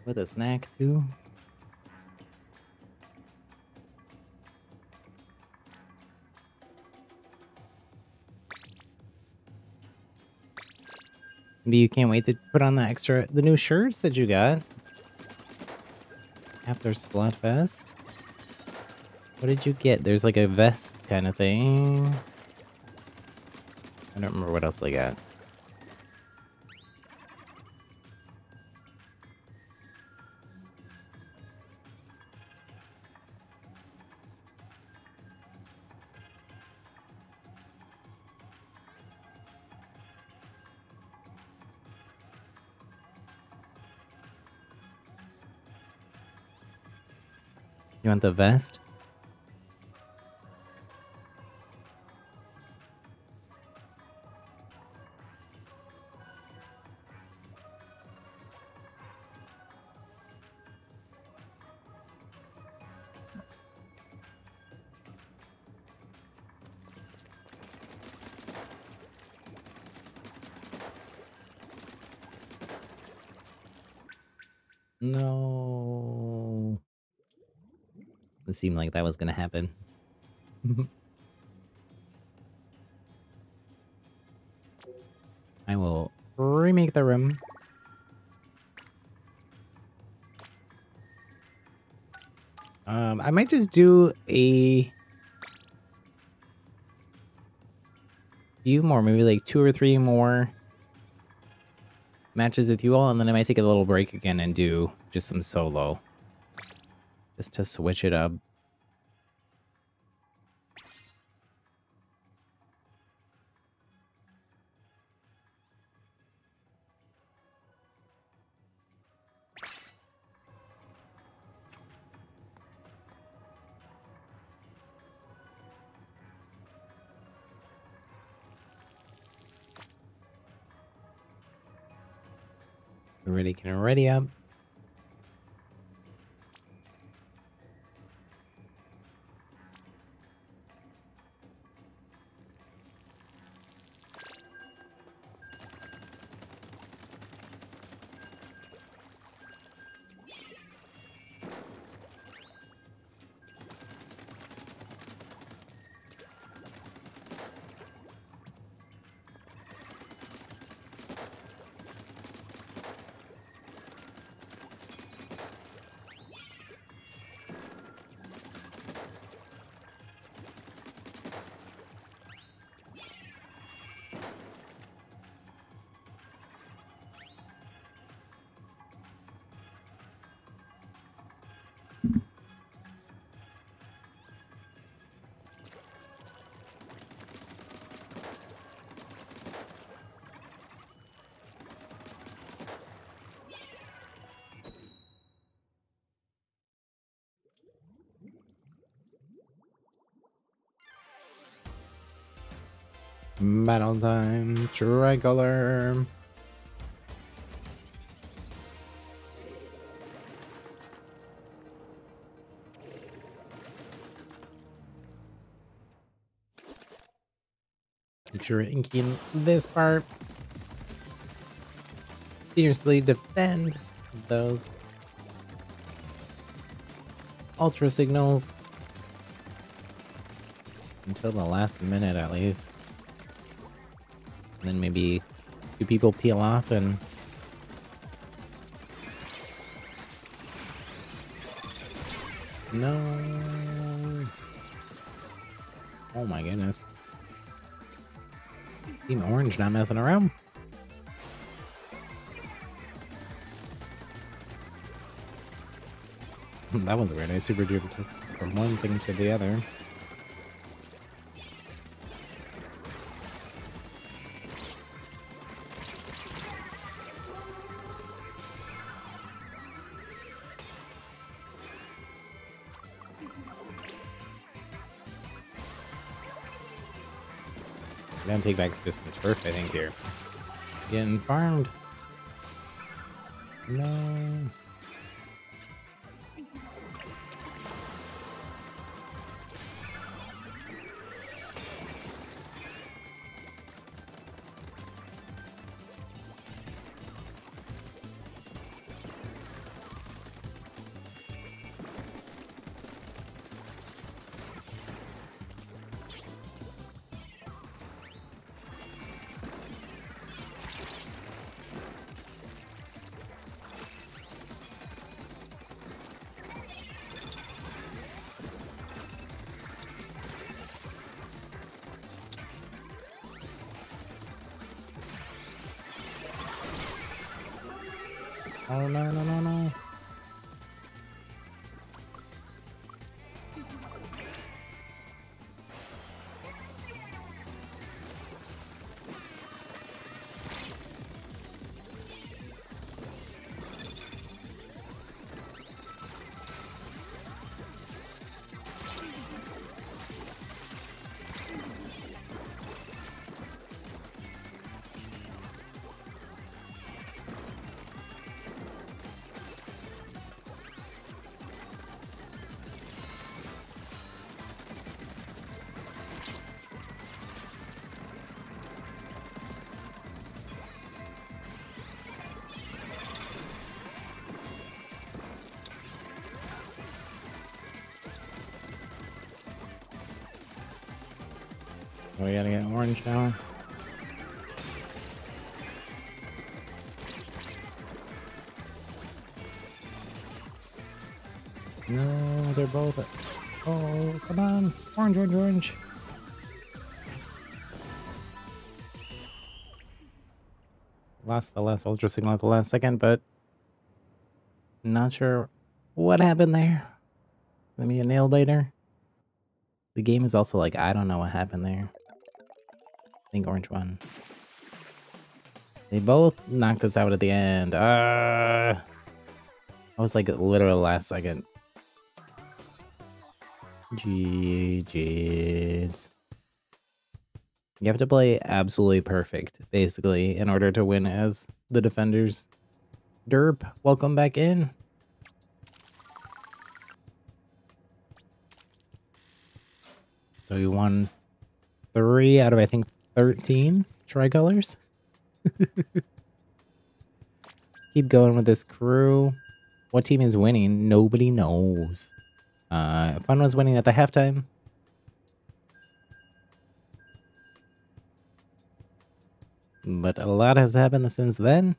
Speaker 1: With a snack too. Maybe you can't wait to put on the extra, the new shirts that you got after Splatfest. What did you get? There's like a vest kind of thing. I don't remember what else I got. You want the vest? Like that was gonna happen. I will remake the room. Um, I might just do a few more, maybe like two or three more matches with you all, and then I might take a little break again and do just some solo. Just to switch it up. Can ready up. Battle time, tricolor. Sure inking this part. Fiercely defend those ultra signals until the last minute at least. And then maybe two people peel off and... No. Oh my goodness. Team Orange not messing around. that was weird. I super jumped from one thing to the other. Take back this turf, I think, here. Getting farmed. No.
Speaker 2: Oh, no, no, no, no. We gotta get orange now. No, they're both. Oh, come on. Orange, orange, orange. Lost the last ultra signal at the last second, but not sure what happened there. Maybe a nail biter. The game is also like, I don't know what happened there. I think orange one. They both knocked us out at the end. Uh, I was like literal last second. GG's. You have to play absolutely perfect, basically, in order to win as the defenders. Derp, welcome back in. So we won three out of, I think, 13 tricolors. Keep going with this crew. What team is winning? Nobody knows. Uh, Fun was winning at the halftime. But a lot has happened since then.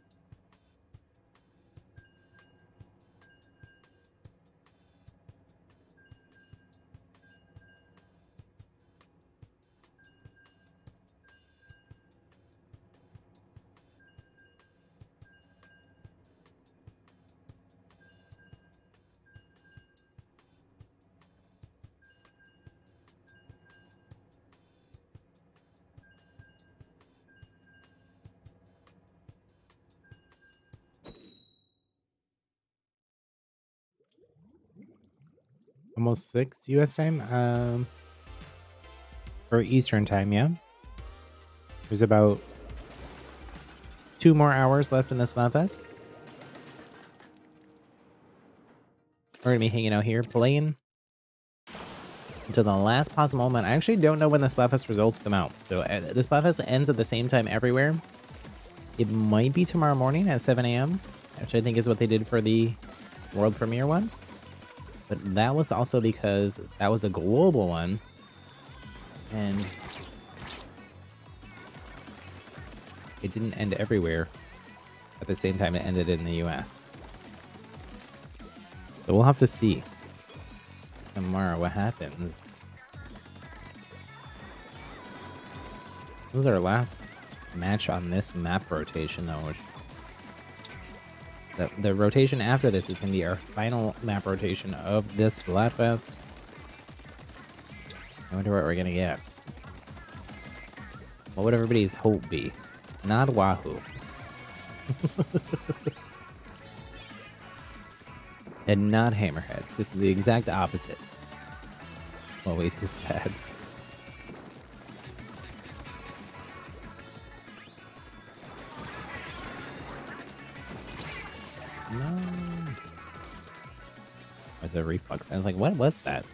Speaker 2: Almost six US time. Um, or Eastern time, yeah. There's about two more hours left in this Splatfest. We're gonna be hanging out here playing until the last possible moment. I actually don't know when the Splatfest results come out. So uh, the Splatfest ends at the same time everywhere. It might be tomorrow morning at 7 a.m., which I think is what they did for the world premiere one. But that was also because that was a global one. And it didn't end everywhere at the same time it ended in the US. So we'll have to see tomorrow what happens. This is our last match on this map rotation though, which the, the rotation after this is going to be our final map rotation of this Splatfest. I wonder what we're going to get. What would everybody's hope be? Not Wahoo. and not Hammerhead. Just the exact opposite. What we just had. A reflux. I was like, what was that?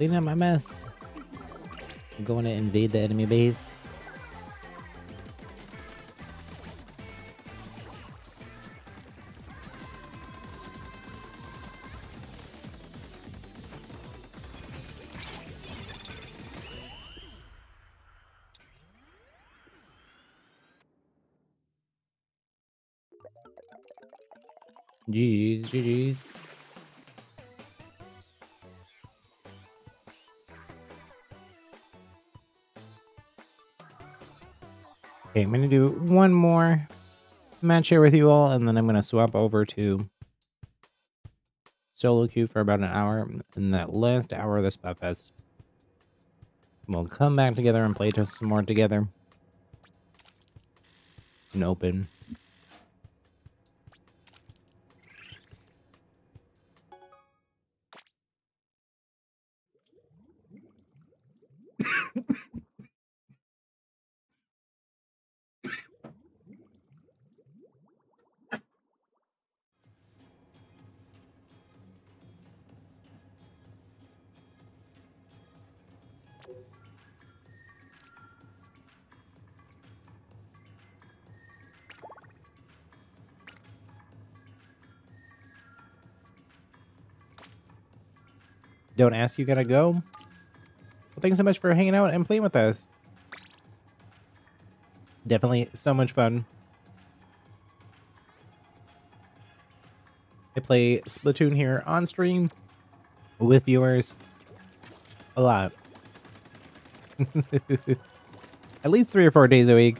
Speaker 2: Skyfi, clean up my mess. I'm going to invade the enemy base. Okay, I'm gonna do one more match here with you all, and then I'm gonna swap over to solo queue for about an hour. In that last hour of the Splatfest, we'll come back together and play some more together. And open. Don't ask, you gotta go. Well, thanks so much for hanging out and playing with us. Definitely so much fun. I play Splatoon here on stream with viewers a lot. At least three or four days a week.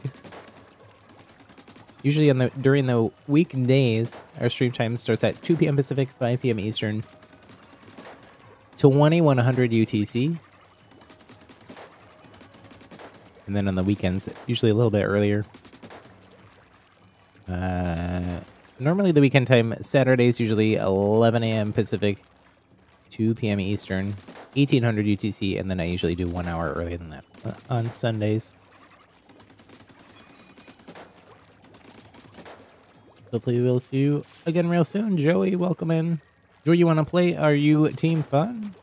Speaker 2: Usually on the during the weekdays, our stream time starts at 2 p.m. Pacific, 5 p.m. Eastern. 2100 UTC. And then on the weekends, usually a little bit earlier. Uh, normally the weekend time, Saturdays usually 11 a.m. Pacific, 2 p.m. Eastern, 1800 UTC, and then I usually do one hour earlier than that uh, on Sundays. Hopefully we'll see you again real soon. Joey, welcome in. Do you want to play? Are you Team Fun?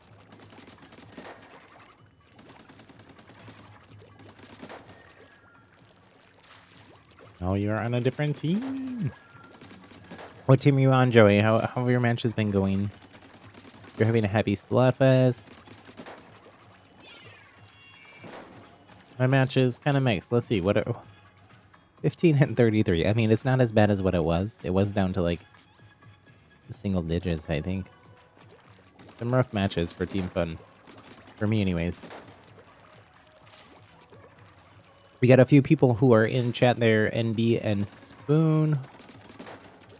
Speaker 2: Oh, you're on a different team. What team are you on, Joey? How, how have your matches been going? You're having a happy Splatfest. My match is kind of mixed. Let's see. What are, 15 and 33. I mean, it's not as bad as what it was. It was down to like single digits, I think. Some rough matches for Team Fun. For me, anyways. We got a few people who are in chat there, NB and Spoon,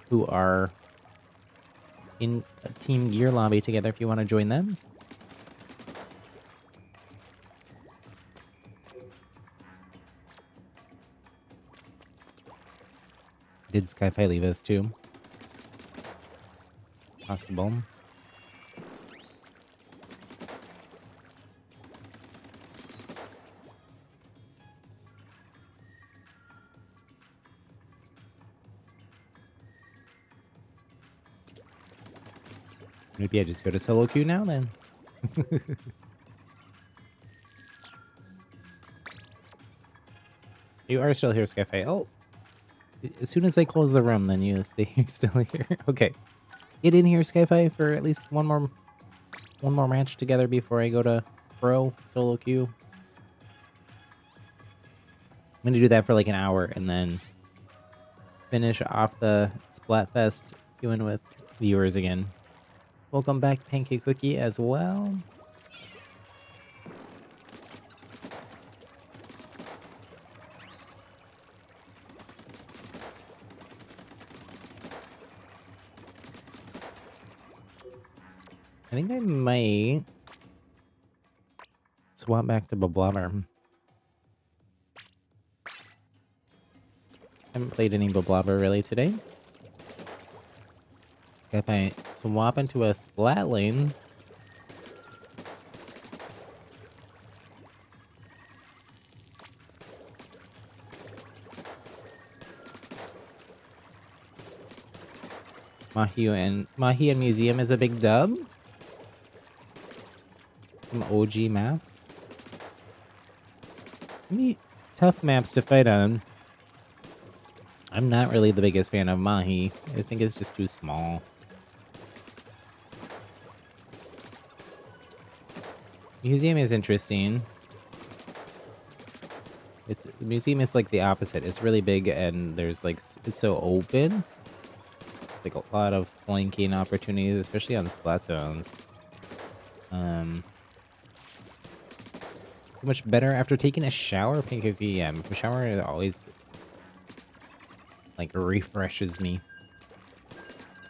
Speaker 2: who are in Team Gear lobby together if you want to join them. Did Skyfi leave us too? Possible. Maybe I just go to solo queue now then. you are still here, Skyfi. Oh, as soon as they close the room, then you see you're still here. okay, get in here, Skyfi, for at least one more, one more match together before I go to pro solo queue. I'm gonna do that for like an hour and then finish off the Splatfest queuing with viewers again. Welcome back, Pancake Cookie, as well. I think I might swap back to Bloblobber. Haven't played any Bloblobber really today. Get my swap into a Splatling. Mahi and Mahi and Museum is a big dub. Some OG maps. Neat, tough maps to fight on. I'm not really the biggest fan of Mahi. I think it's just too small. Museum is interesting. It's the museum is like the opposite. It's really big and there's like it's so open. Like a lot of flanking opportunities, especially on splat zones. Um, much better after taking a shower. Pink yeah, shower always like refreshes me.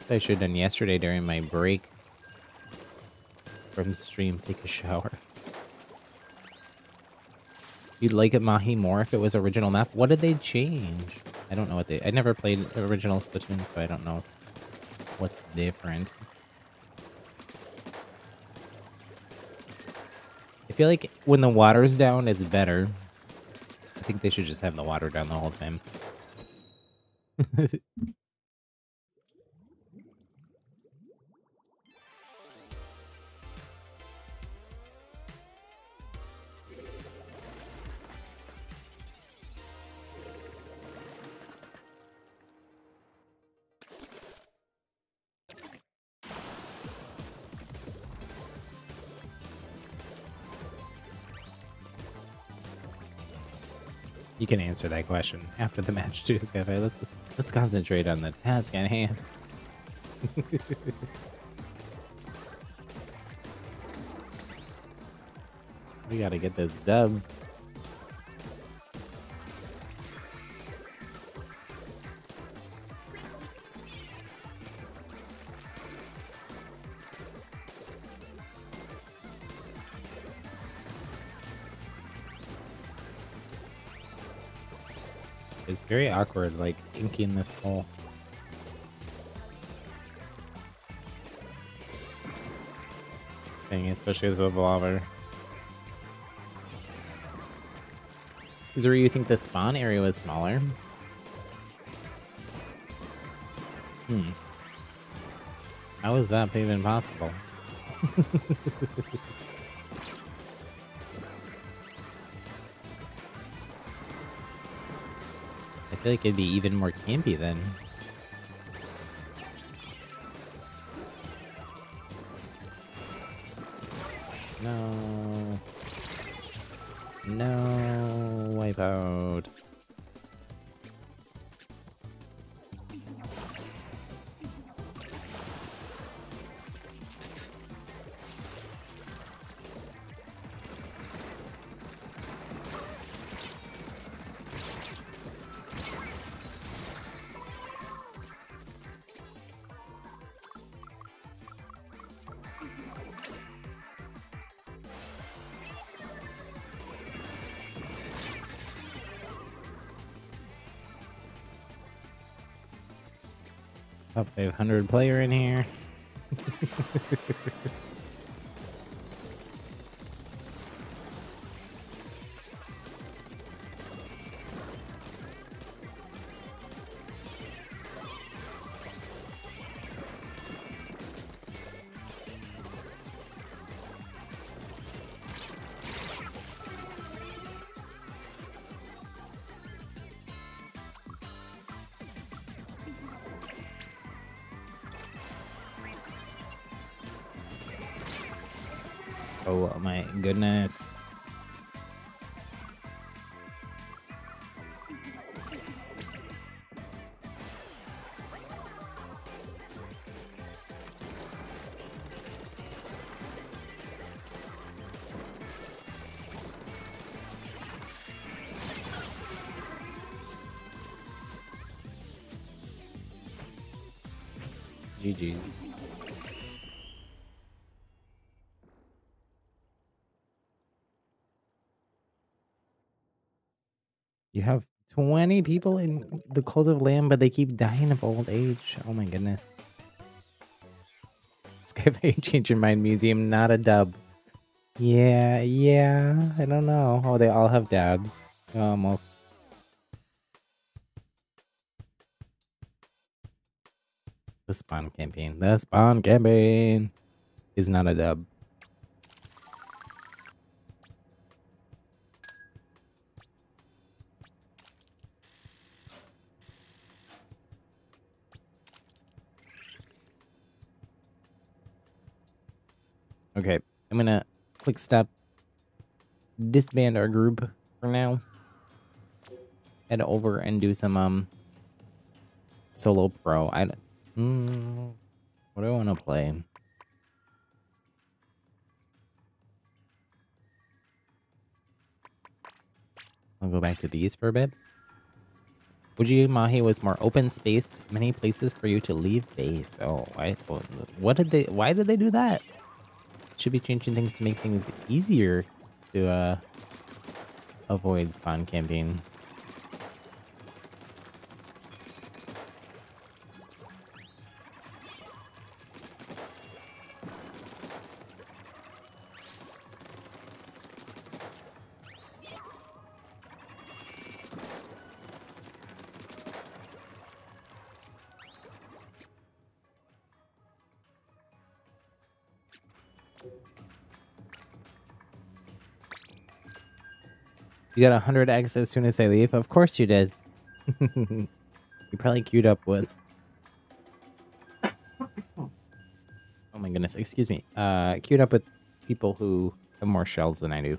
Speaker 2: I should have done yesterday during my break from stream. Take a shower. You'd like it Mahi more if it was original map. What did they change? I don't know what they. I never played original Splatoon, so I don't know what's different. Feel like when the water's down, it's better. I think they should just have the water down the whole time. can answer that question after the match too, Skyfire. Let's let's concentrate on the task at hand. we gotta get this dub. It's very awkward, like, inking this hole. Thing, especially with a revolver. Is where you think the spawn area was smaller? Hmm. How is that even possible? feel like it'd be even more campy then. 100 player in here. 20 people in the Cult of Lamb, but they keep dying of old age. Oh my goodness. Skybay Change Your Mind Museum, not a dub. Yeah, yeah, I don't know. Oh, they all have dabs. Almost. The spawn camping. The spawn camping is not a dub.
Speaker 1: Quick step disband our group for now. Head over and do some um solo pro. I mm, what do I want to play? I'll go back to these for a bit. Ujimahi was more open spaced, many places for you to leave base. Oh, I, what did they, why did they do that? Should be changing things to make things easier to uh, avoid spawn camping. You got 100x as soon as I leave? Of course you did. you probably queued up with... oh my goodness, excuse me. Uh, queued up with people who have more shells than I do.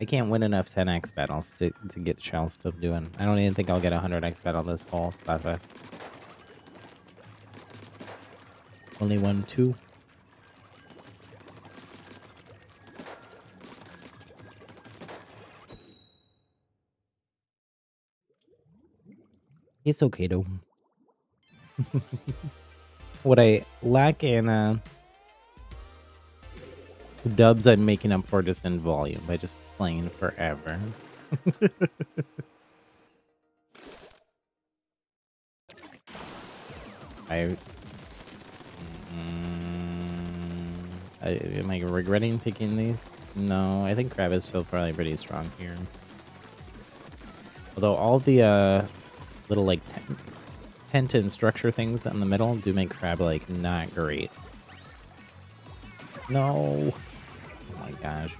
Speaker 1: I can't win enough 10x battles to, to get shells to doing. I don't even think I'll get a 100x battle this whole Splatfest. Only one, two. It's okay though. what I lack in uh, dubs, I'm making up for just in volume by just playing forever. I, mm, I, am I regretting picking these? No, I think crab is still probably pretty strong here. Although all the uh, little like tent and structure things in the middle do make crab like not great. No. Oh my gosh.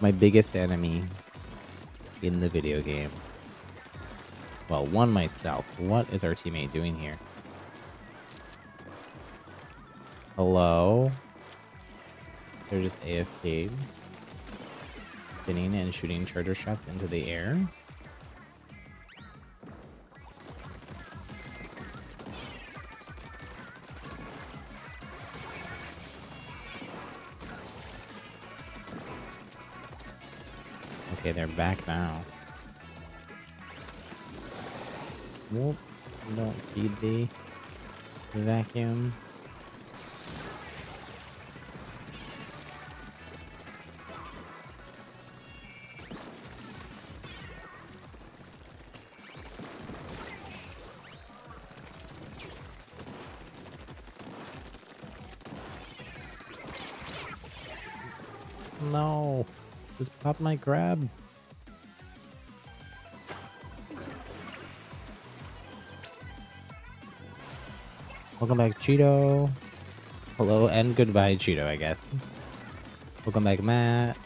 Speaker 1: My biggest enemy in the video game. Well, one myself. What is our teammate doing here? Hello? They're just AFK spinning and shooting charger shots into the air. Okay, they're back now. Whoop. Don't feed the vacuum. My grab. Welcome back, Cheeto. Hello and goodbye, Cheeto, I guess. Welcome back, Matt.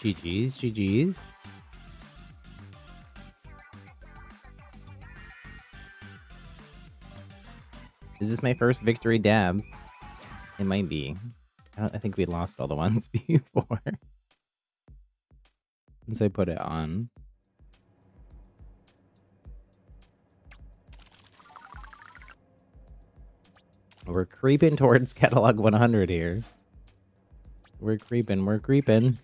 Speaker 2: GG's, GG's. Is this my first victory dab? It might be. I, I think we lost all the ones before. Once I put it on. We're creeping towards catalog 100 here. We're creeping, we're creeping.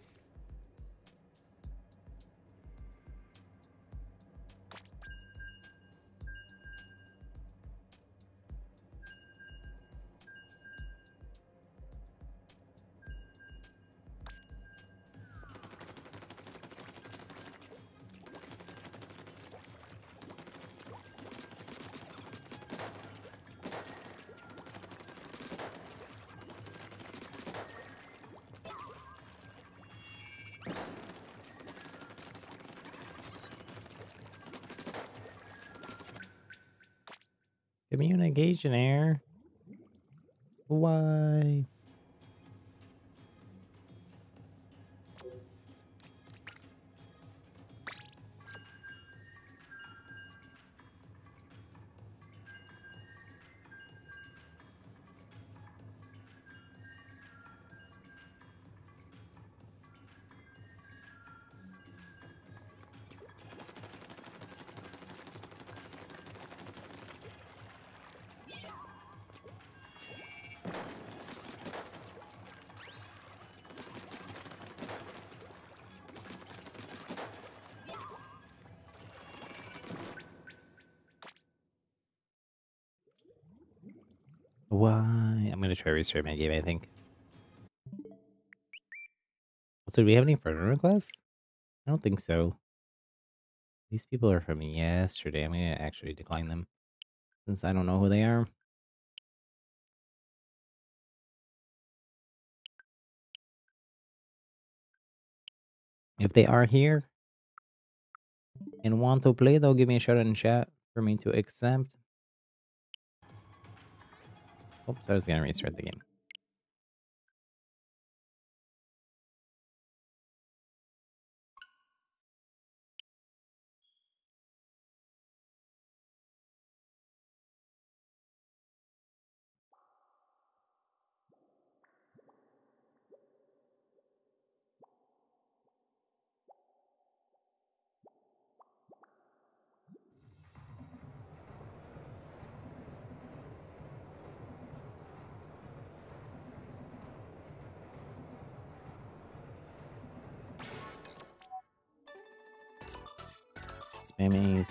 Speaker 2: Try restart my game, I think. So do we have any friend requests? I don't think so. These people are from yesterday. I'm gonna actually decline them. Since I don't know who they are. If they are here and want to play, they'll give me a shout out in chat for me to accept. Oops, I was gonna restart the game.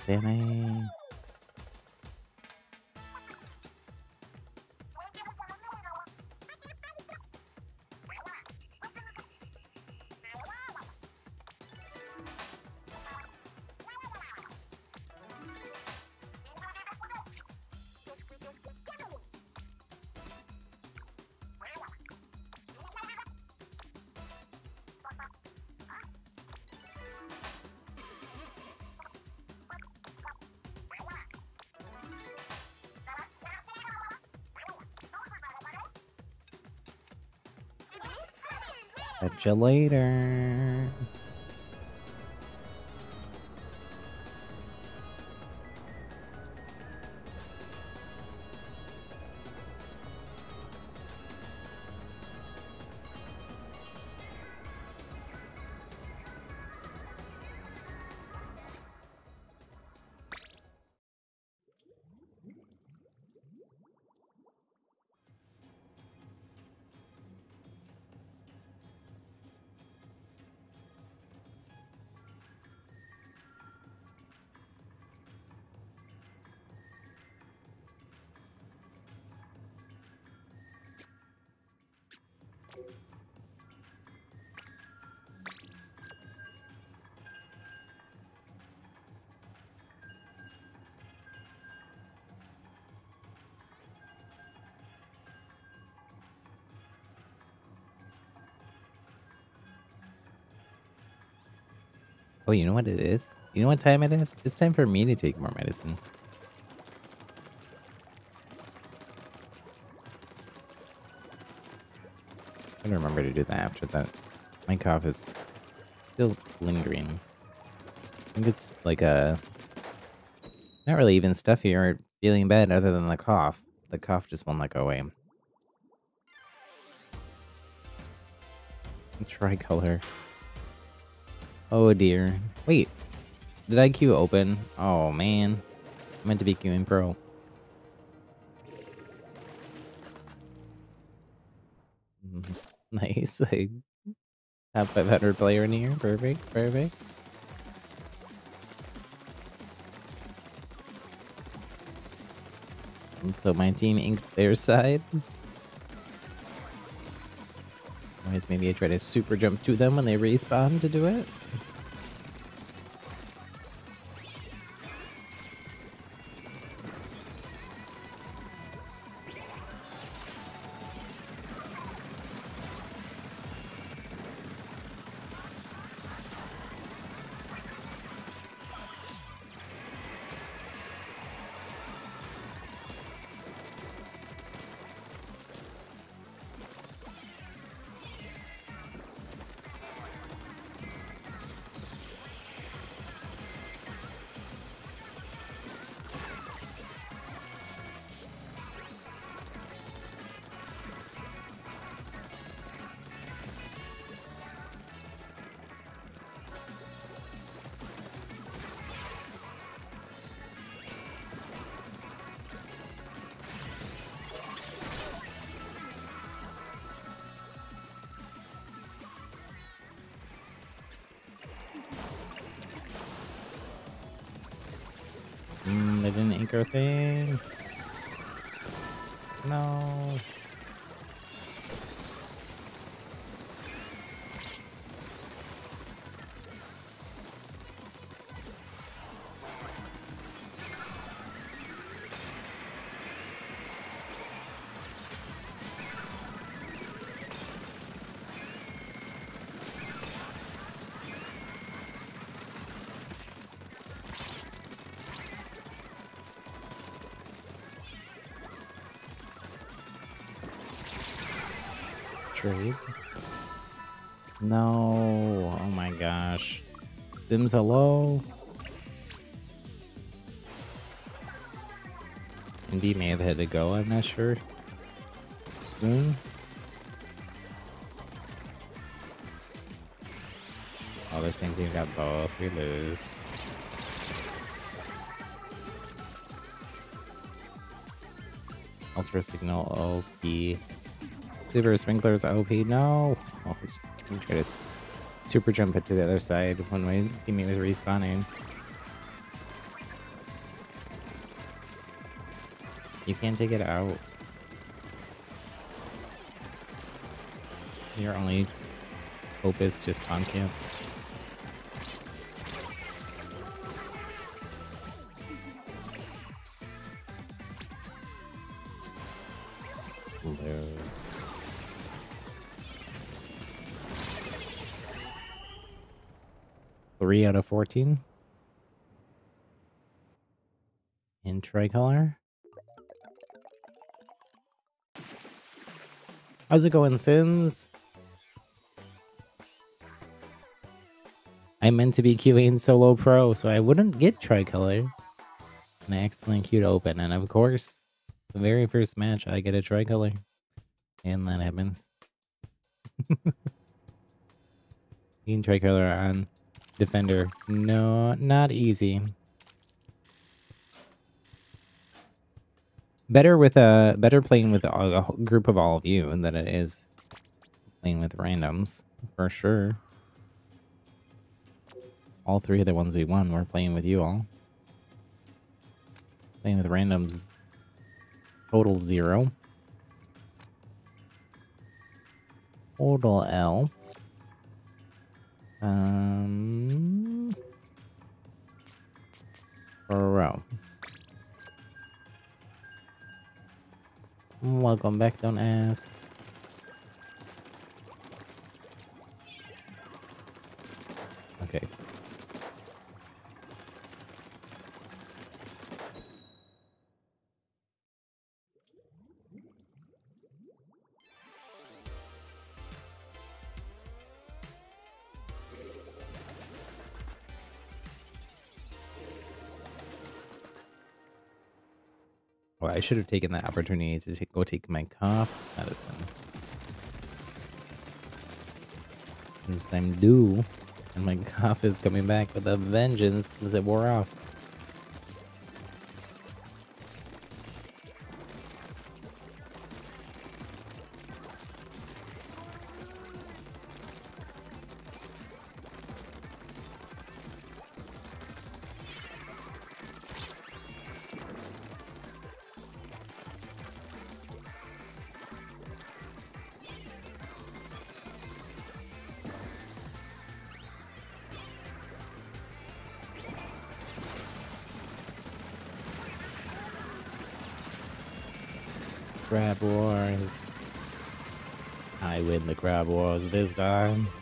Speaker 2: Damn it. You later. Oh, you know what it is? You know what time it is? It's time for me to take more medicine. I'm gonna remember to do that after that. My cough is still lingering. I think it's like a not really even stuffy or feeling bad other than the cough. The cough just won't let go away. Tricolor. Oh dear. Wait. Did I queue open? Oh man. I meant to be queuing pro. Nice. I have 500 player in here. Perfect. Perfect. And so my team inked their side. Otherwise, maybe I try to super jump to them when they respawn to do it. No. Oh my gosh. Sims, hello? Indeed may have had to go, I'm not sure. Spoon? Oh, this same team got both. We lose. Ultra Signal OP. Super Sprinklers OP. No! Tried to super jump it to the other side when my teammate was respawning. You can't take it out. Your only hope is just on camp. Three out of 14. In tricolor. How's it going, Sims? I meant to be queuing solo pro, so I wouldn't get tricolor. And I accidentally queued open, and of course, the very first match I get a tricolor. And that happens. Being tricolor on defender. No, not easy. Better with a better playing with a, a group of all of you than it is playing with randoms for sure. All three of the ones we won were playing with you all. Playing with randoms, total zero. Total L. Um, Pro. Welcome back, don't ask. I should have taken that opportunity to go take my cough medicine. Since I'm due, and my cough is coming back with a vengeance as it wore off. This time.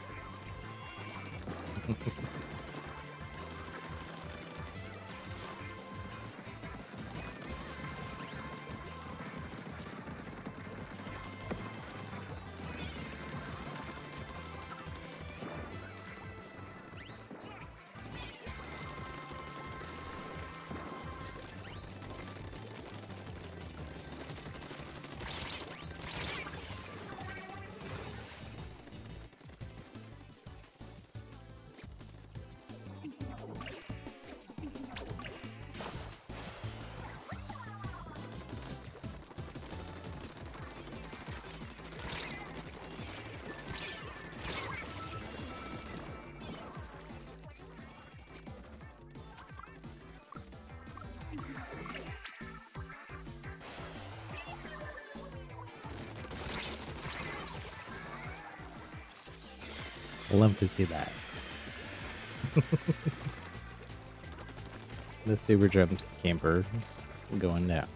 Speaker 2: To see that. the super jumps camper going down.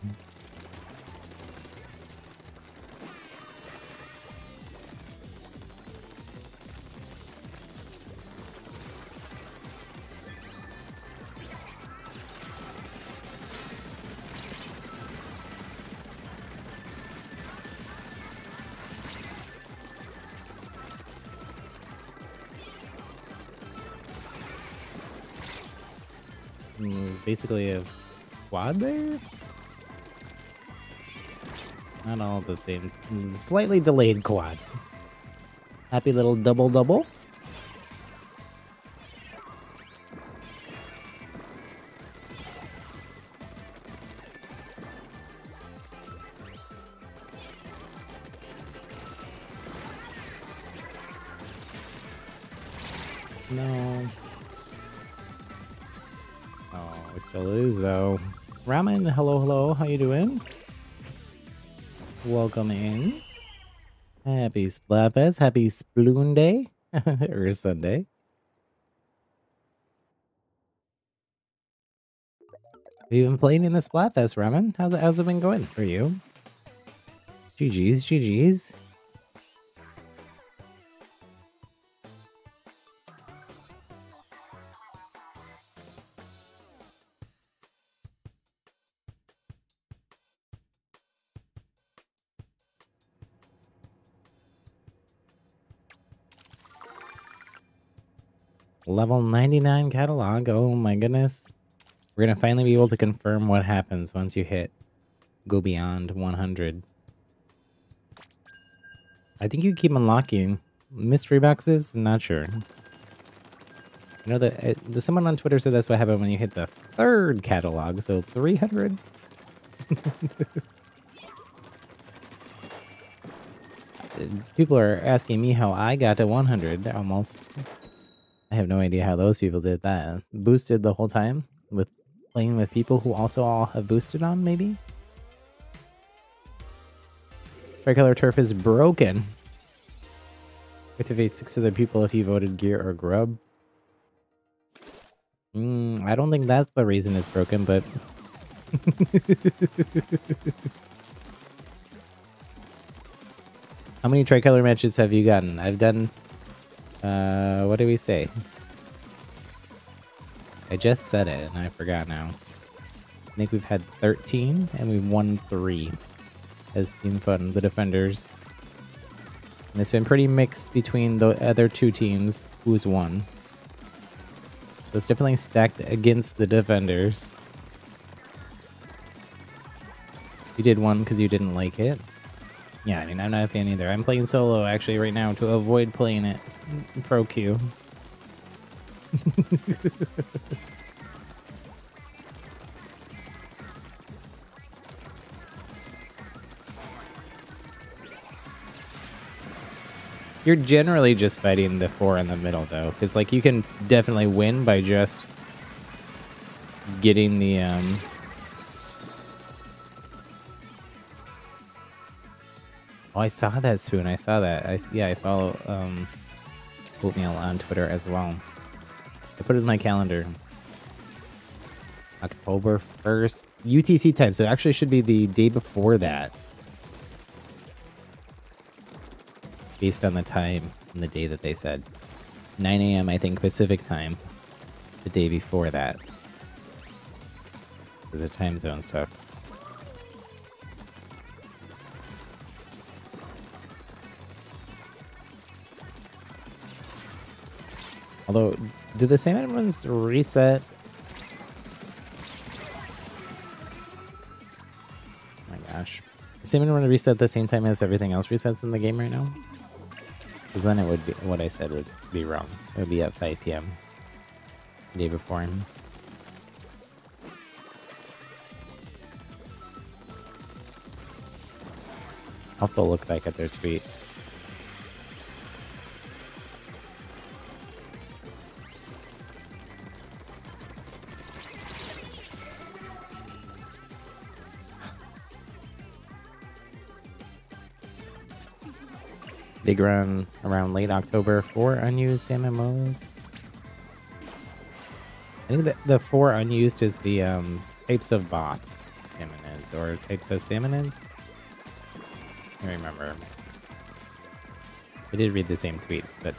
Speaker 2: Basically a quad there? Not all the same. Mm, Slightly delayed quad. Happy little double double Happy Happy Sploon Day. or Sunday. Have you been playing in the Splatfest, Ramen? How's it, how's it been going for you? GG's, GG's. 99 catalog. Oh my goodness. We're going to finally be able to confirm what happens once you hit go beyond 100. I think you keep unlocking mystery boxes. I'm not sure. I know that uh, someone on Twitter said that's what happened when you hit the third catalog. So 300. People are asking me how I got to 100 almost. Have no idea how those people did that. Boosted the whole time with playing with people who also all have boosted on, maybe? Tricolor turf is broken. Face six other people if you voted gear or grub. Mm, I don't think that's the reason it's broken, but... How many tricolor matches have you gotten? I've done uh, what do we say? I just said it and I forgot now. I think we've had 13 and we've won 3 as Team Fun, the defenders. And it's been pretty mixed between the other two teams who's won. So it's definitely stacked against the defenders. You did one because you didn't like it. Yeah, I mean, I'm not a fan either. I'm playing solo actually right now to avoid playing it pro queue. You're generally just fighting the four in the middle, though, because like you can definitely win by just getting the um. Oh, I saw that spoon. I saw that. I yeah, I follow um, Oatmeal on Twitter as well. I put it in my calendar. October 1st. UTC time. So actually should be the day before that. based on the time and the day that they said. 9 a.m. I think Pacific time. The day before that. Because of time zone stuff. Although, do the same ones reset? Oh my gosh. The salmon one reset at the same time as everything else resets in the game right now? Because then it would be, what I said would be wrong. It would be at 5 p.m. The day before him. I'll have to look back at their tweet. Big run around late October for unused salmon modes. I think the four unused is the um, types of boss salmonids or types of salmonids. I don't remember. I did read the same tweets, but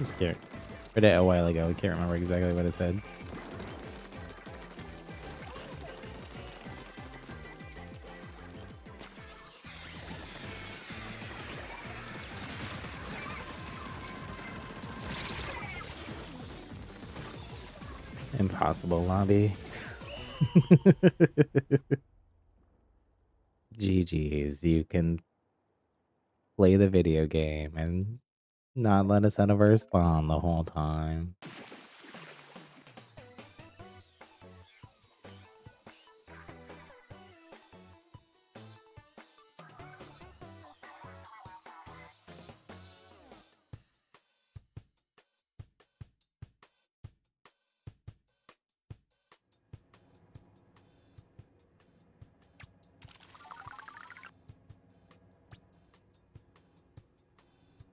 Speaker 2: I scared. Read it a while ago. I can't remember exactly what it said. Impossible lobby. GG's, you can play the video game and not let us out of our spawn the whole time.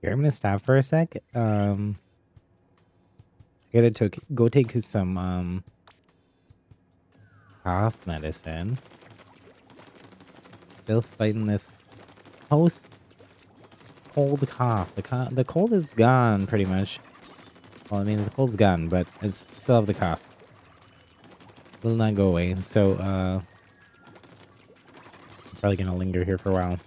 Speaker 2: Here, I'm gonna stop for a sec. Um, I gotta to go take some um cough medicine. Still fighting this post cold cough. The co the cold is gone pretty much. Well, I mean the cold's gone, but I still have the cough. Will not go away. So uh, probably gonna linger here for a while.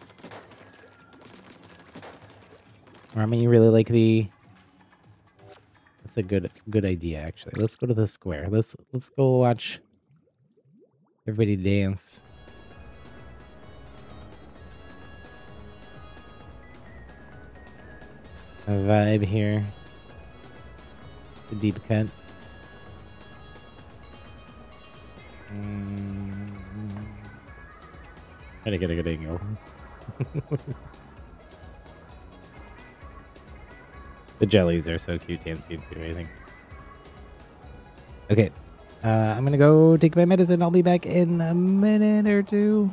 Speaker 2: Mean, you really like the. That's a good good idea, actually. Let's go to the square. Let's let's go watch everybody dance. A vibe here. The deep cut. Mm. Try to get a good angle. The jellies are so cute dancing too, I think. Okay. Uh, I'm gonna go take my medicine. I'll be back in a minute or two.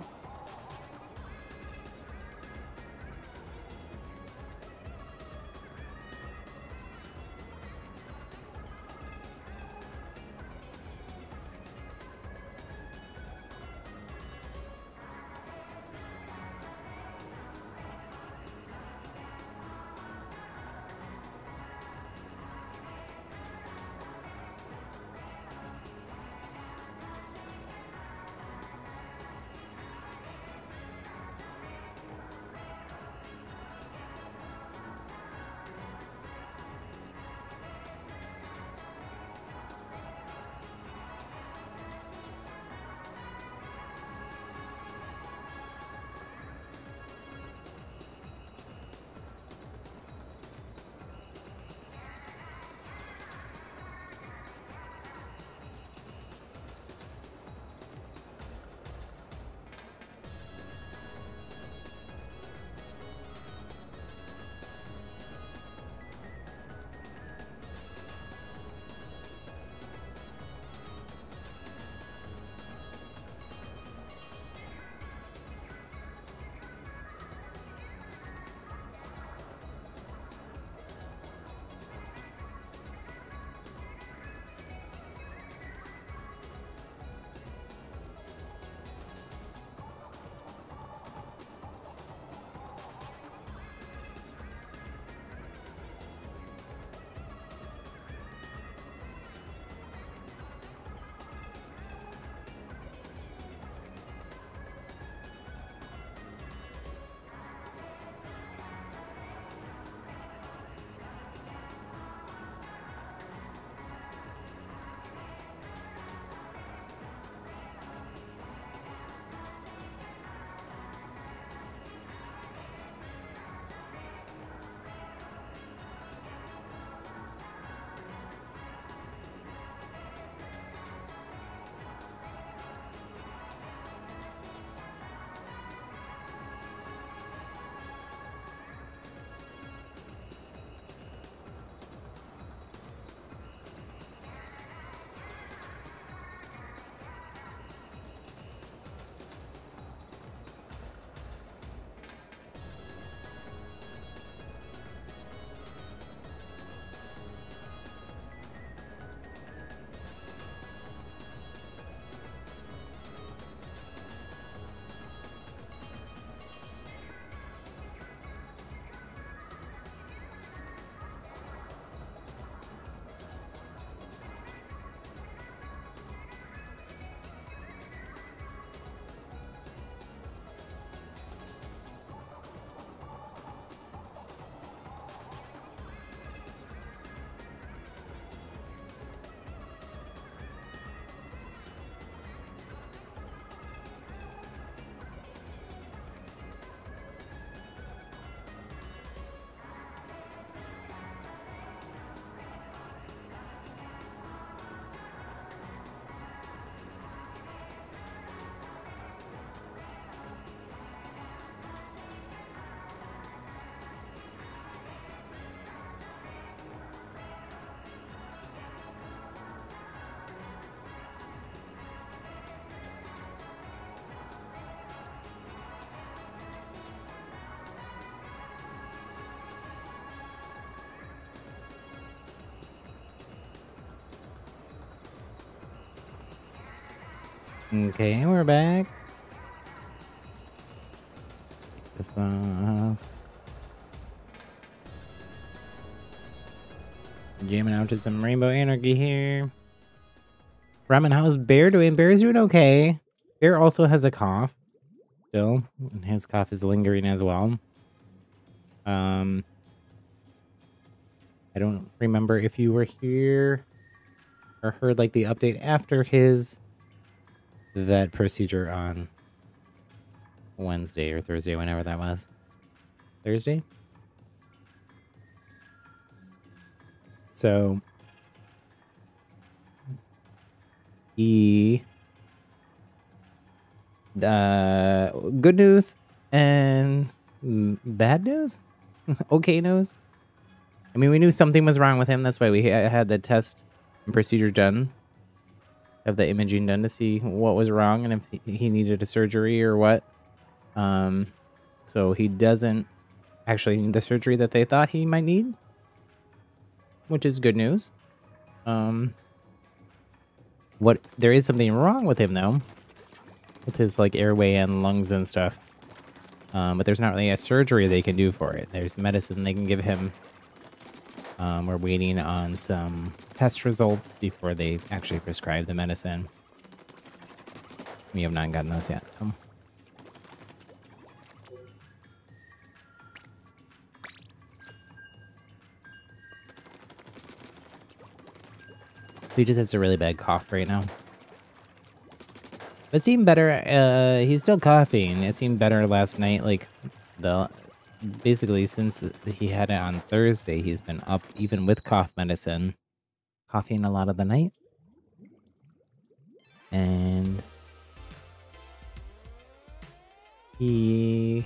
Speaker 1: Okay, we're back. This off. Jamming out to some Rainbow Anarchy here. Ramen, how's Bear doing? Bear's doing okay. Bear also has a cough. Still. And his cough is lingering as well. Um I don't remember if you were here or heard like the update after his vet procedure on Wednesday or Thursday, whenever that was. Thursday? So he uh good news and bad news okay news i mean we knew something was wrong with him that's why we had the test and procedure done have the imaging done to see what was wrong and if he needed a surgery or what um so he doesn't actually need the surgery that they thought he might need which is good news um what there is something wrong with him though, with his like airway and lungs and stuff. Um, but there's not really a surgery they can do for it. There's medicine they can give him. Um, we're waiting on some test results before they actually prescribe the medicine. We have not gotten those yet, so. he just has a really bad cough right now. It seemed better. Uh, he's still coughing. It seemed better last night. Like the basically since he had it on Thursday, he's been up even with cough medicine, coughing a lot of the night, and he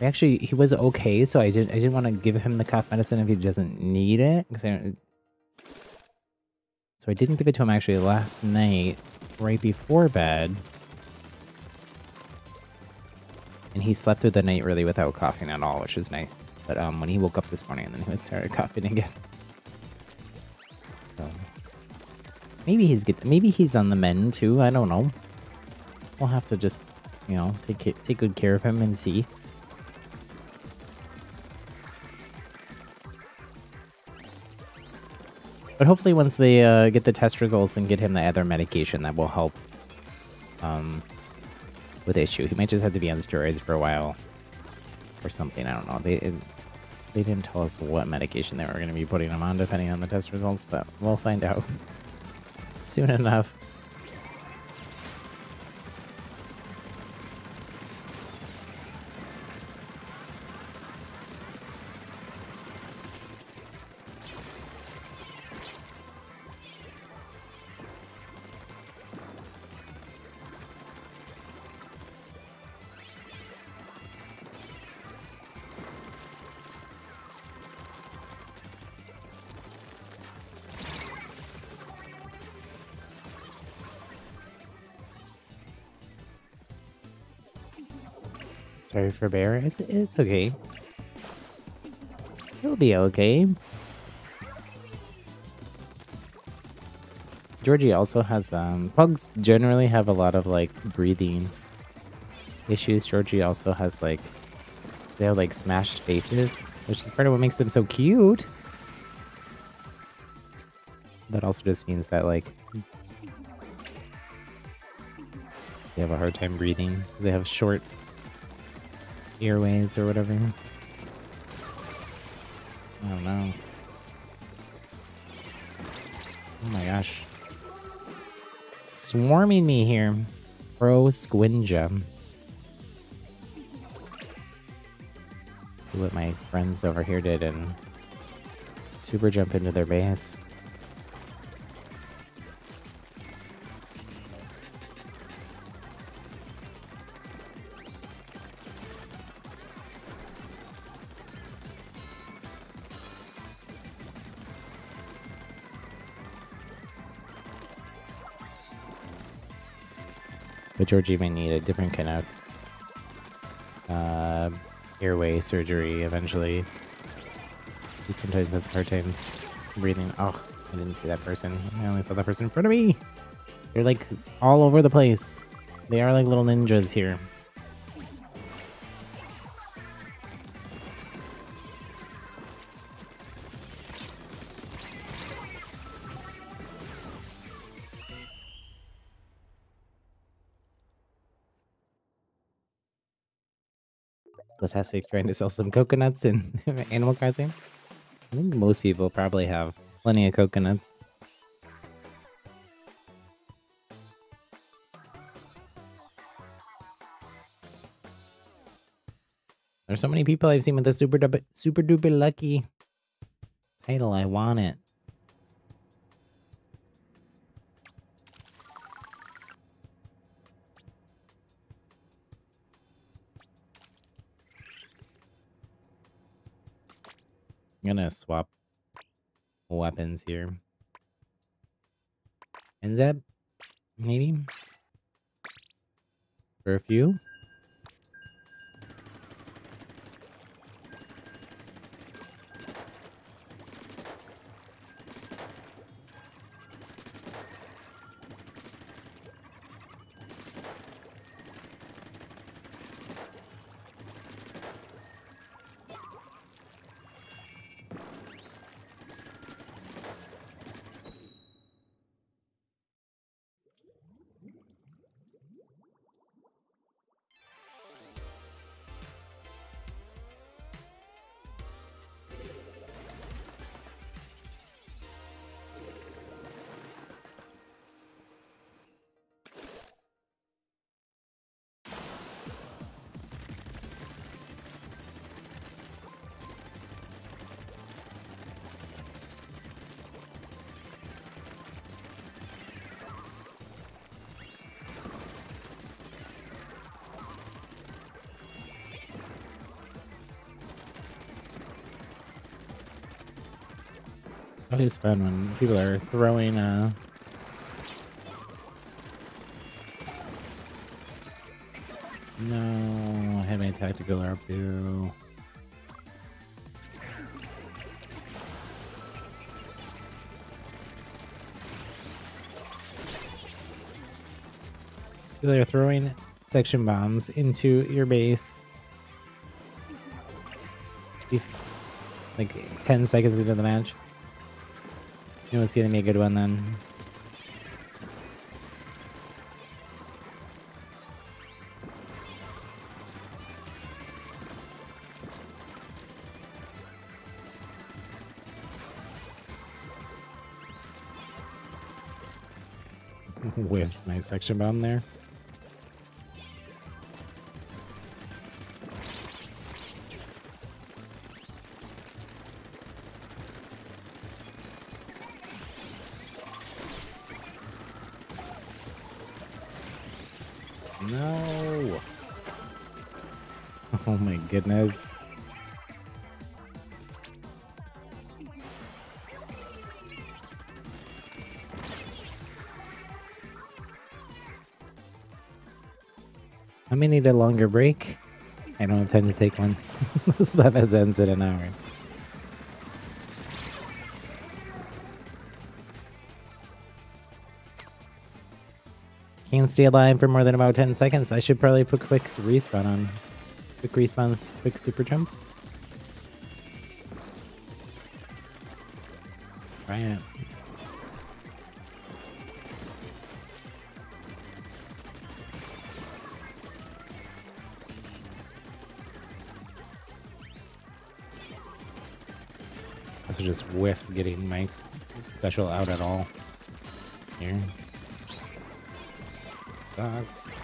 Speaker 1: actually he was okay. So I didn't I didn't want to give him the cough medicine if he doesn't need it because so I didn't give it to him actually last night, right before bed. And he slept through the night really without coughing at all, which is nice. But um, when he woke up this morning, then he was started coughing again. So maybe he's get maybe he's on the mend too. I don't know. We'll have to just, you know, take take good care of him and see. But hopefully once they uh, get the test results and get him the other medication, that will help um, with issue. He might just have to be on steroids for a while or something. I don't know. They it, they didn't tell us what medication they were going to be putting him on, depending on the test results, but we'll find out soon enough. For Bear. It's it's okay. He'll be okay. Georgie also has um pugs generally have a lot of like breathing issues. Georgie also has like they have like smashed faces, which is part of what makes them so cute. That also just means that like they have a hard time breathing. They have short airways or whatever. I don't know. Oh my gosh. Swarming me here. Pro Squinja. What my friends over here did and super jump into their base. Georgie may need a different kind of uh, airway surgery eventually. He sometimes has a hard time breathing. Oh, I didn't see that person. I only saw that person in front of me.
Speaker 2: They're like all over the place. They are like little ninjas here. Trying to sell some coconuts in Animal Crossing. I think most people probably have plenty of coconuts. There's so many people I've seen with the super duper, super duper lucky title. I want it. I'm gonna swap weapons here. And Zeb, maybe? For a few? Always fun when people are throwing uh No, I had my tactical up to. They're throwing suction bombs into your base. Like 10 seconds into the match. You was gonna be a good one then? With my suction bomb there. Goodness. I may need a longer break. I don't have time to take one. this map has ends in an hour. Can't stay alive for more than about 10 seconds. I should probably put quick respawn on. Quick respawns, quick super jump. Right. Also just whiff getting my special out at all. Here. Sucks.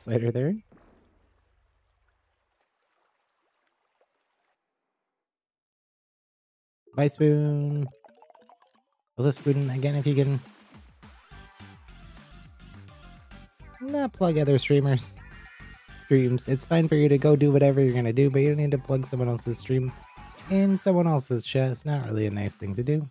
Speaker 2: Slider there. Bye, Spoon.
Speaker 1: Also, Spoon, again, if you can not plug other streamers streams. It's fine for you to go do whatever you're gonna do, but you don't need to plug someone else's stream in someone else's chat. It's not really a nice thing to do.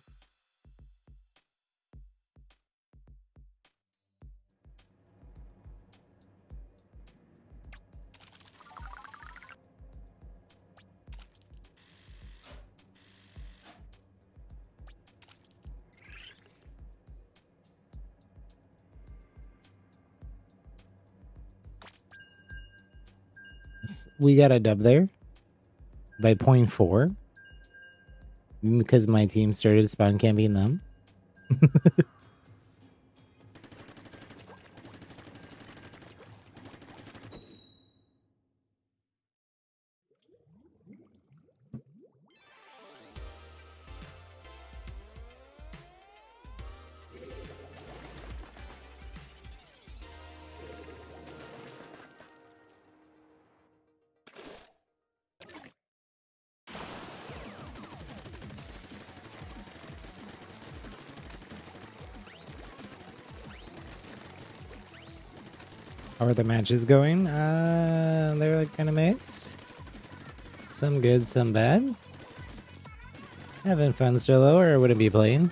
Speaker 1: We got a dub there by point four because my team started spawn camping them. How the matches going? Uh, they're like kind of mixed. Some good, some bad. Having fun still though, or would it be playing?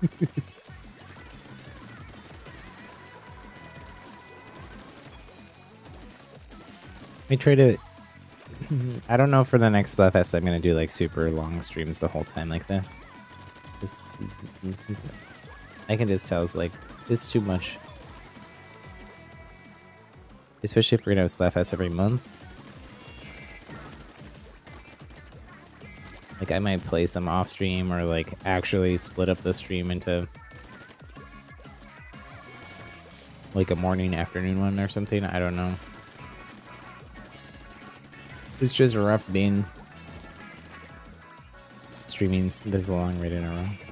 Speaker 1: I try to. I don't know for the next Splatfest I'm gonna do like super long streams the whole time like this. This, I can just tell it's like it's too much. Especially if we're gonna have Splatfest every month. Like I might play some off stream or like actually split up the stream into like a morning afternoon one or something. I don't know. It's just rough being streaming this long right in a row.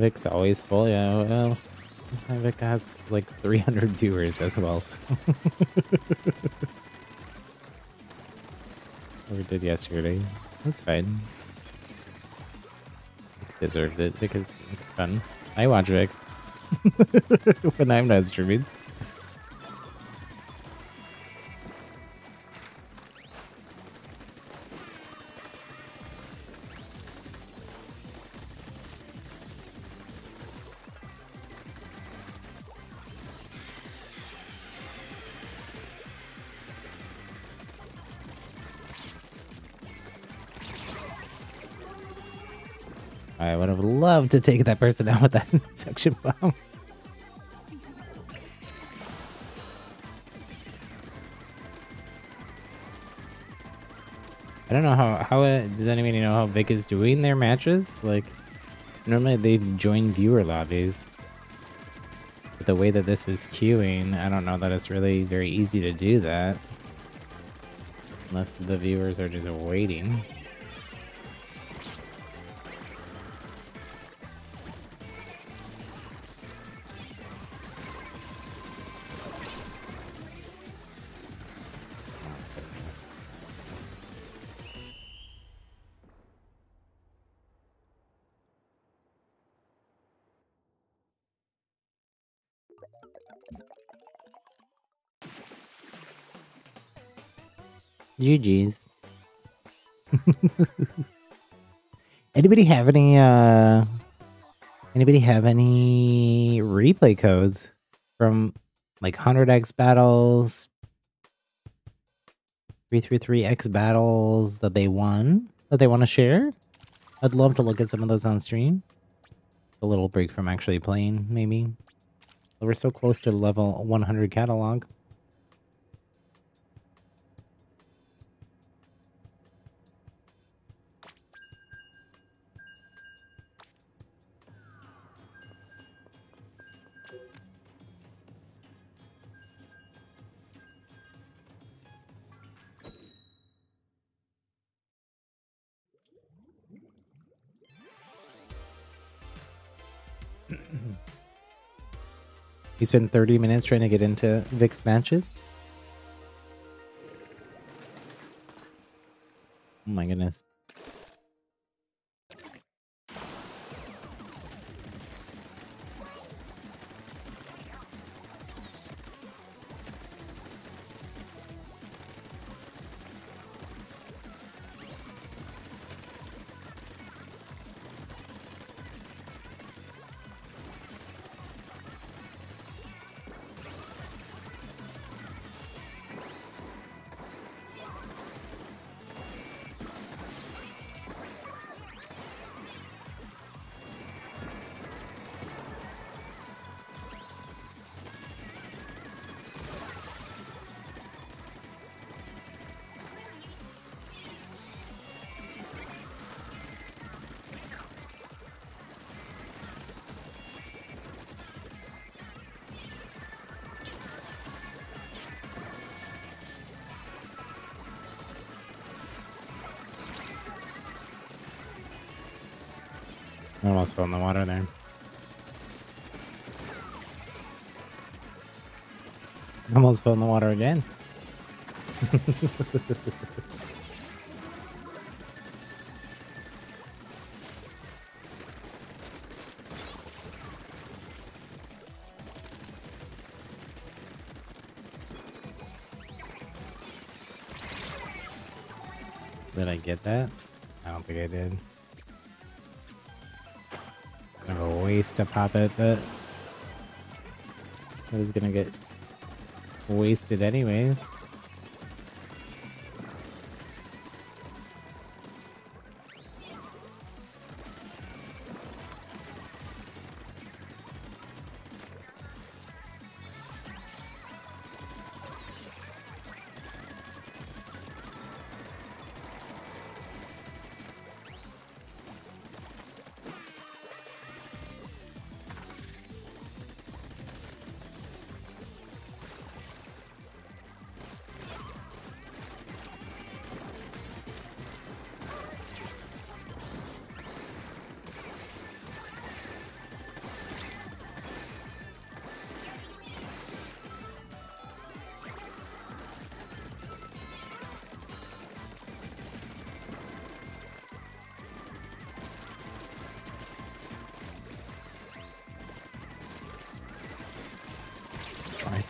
Speaker 1: Vic's always full, yeah, well, Vic has like 300 viewers as well, so. we did yesterday. That's fine. Deserves it because it's fun. I watch Vic when I'm not streaming. To take that person out with that suction bomb. I don't know how, how uh, does anybody know how Vic is doing their matches? Like, normally they join viewer lobbies. But the way that this is queuing, I don't know that it's really very easy to do that. Unless the viewers are just waiting. GG's. anybody have any uh anybody have any replay codes from like 100x battles 333x battles that they won that they want to share? I'd love to look at some of those on stream. A little break from actually playing maybe. We're so close to level 100 catalog spend 30 minutes trying to get into Vix matches? Oh my goodness. Fell in the water there. Almost fell in the water again. did I get that? I don't think I did. To pop it, but it was gonna get wasted anyways.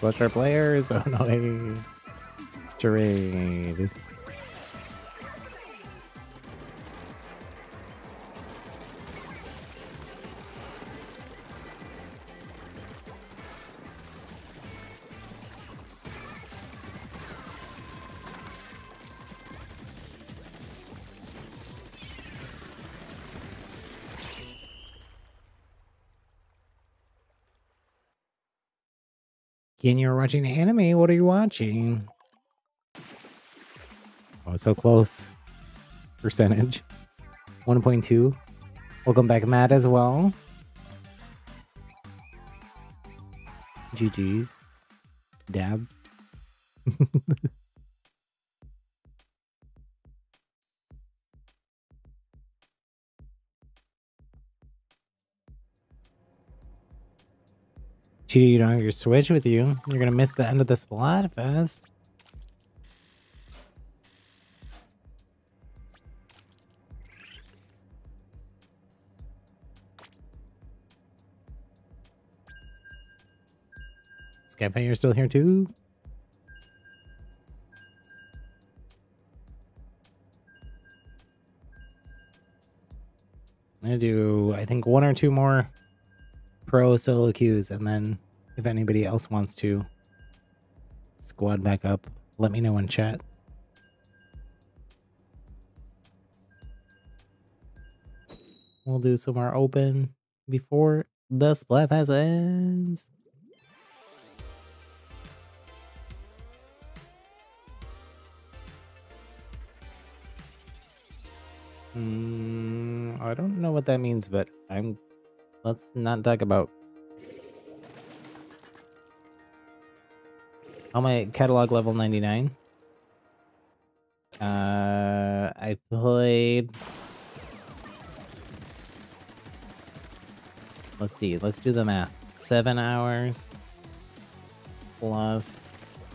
Speaker 1: Try Slosher players. No. Charade. Watching anime. What are you watching? Oh, so close. Percentage. 1.2. Welcome back, Matt, as well. GG's. Dab. Gee, you don't have your Switch with you. You're gonna miss the end of the Splatfest. Skyfi, you're still here too? I'm gonna do, I think, one or two more pro solo queues, and then if anybody else wants to squad back up, let me know in chat. We'll do some more open before the Splatfest ends. Mm, I don't know what that means, but I'm. Let's not talk about. On my catalog level 99. Uh, I played. Let's see. Let's do the math. Seven hours plus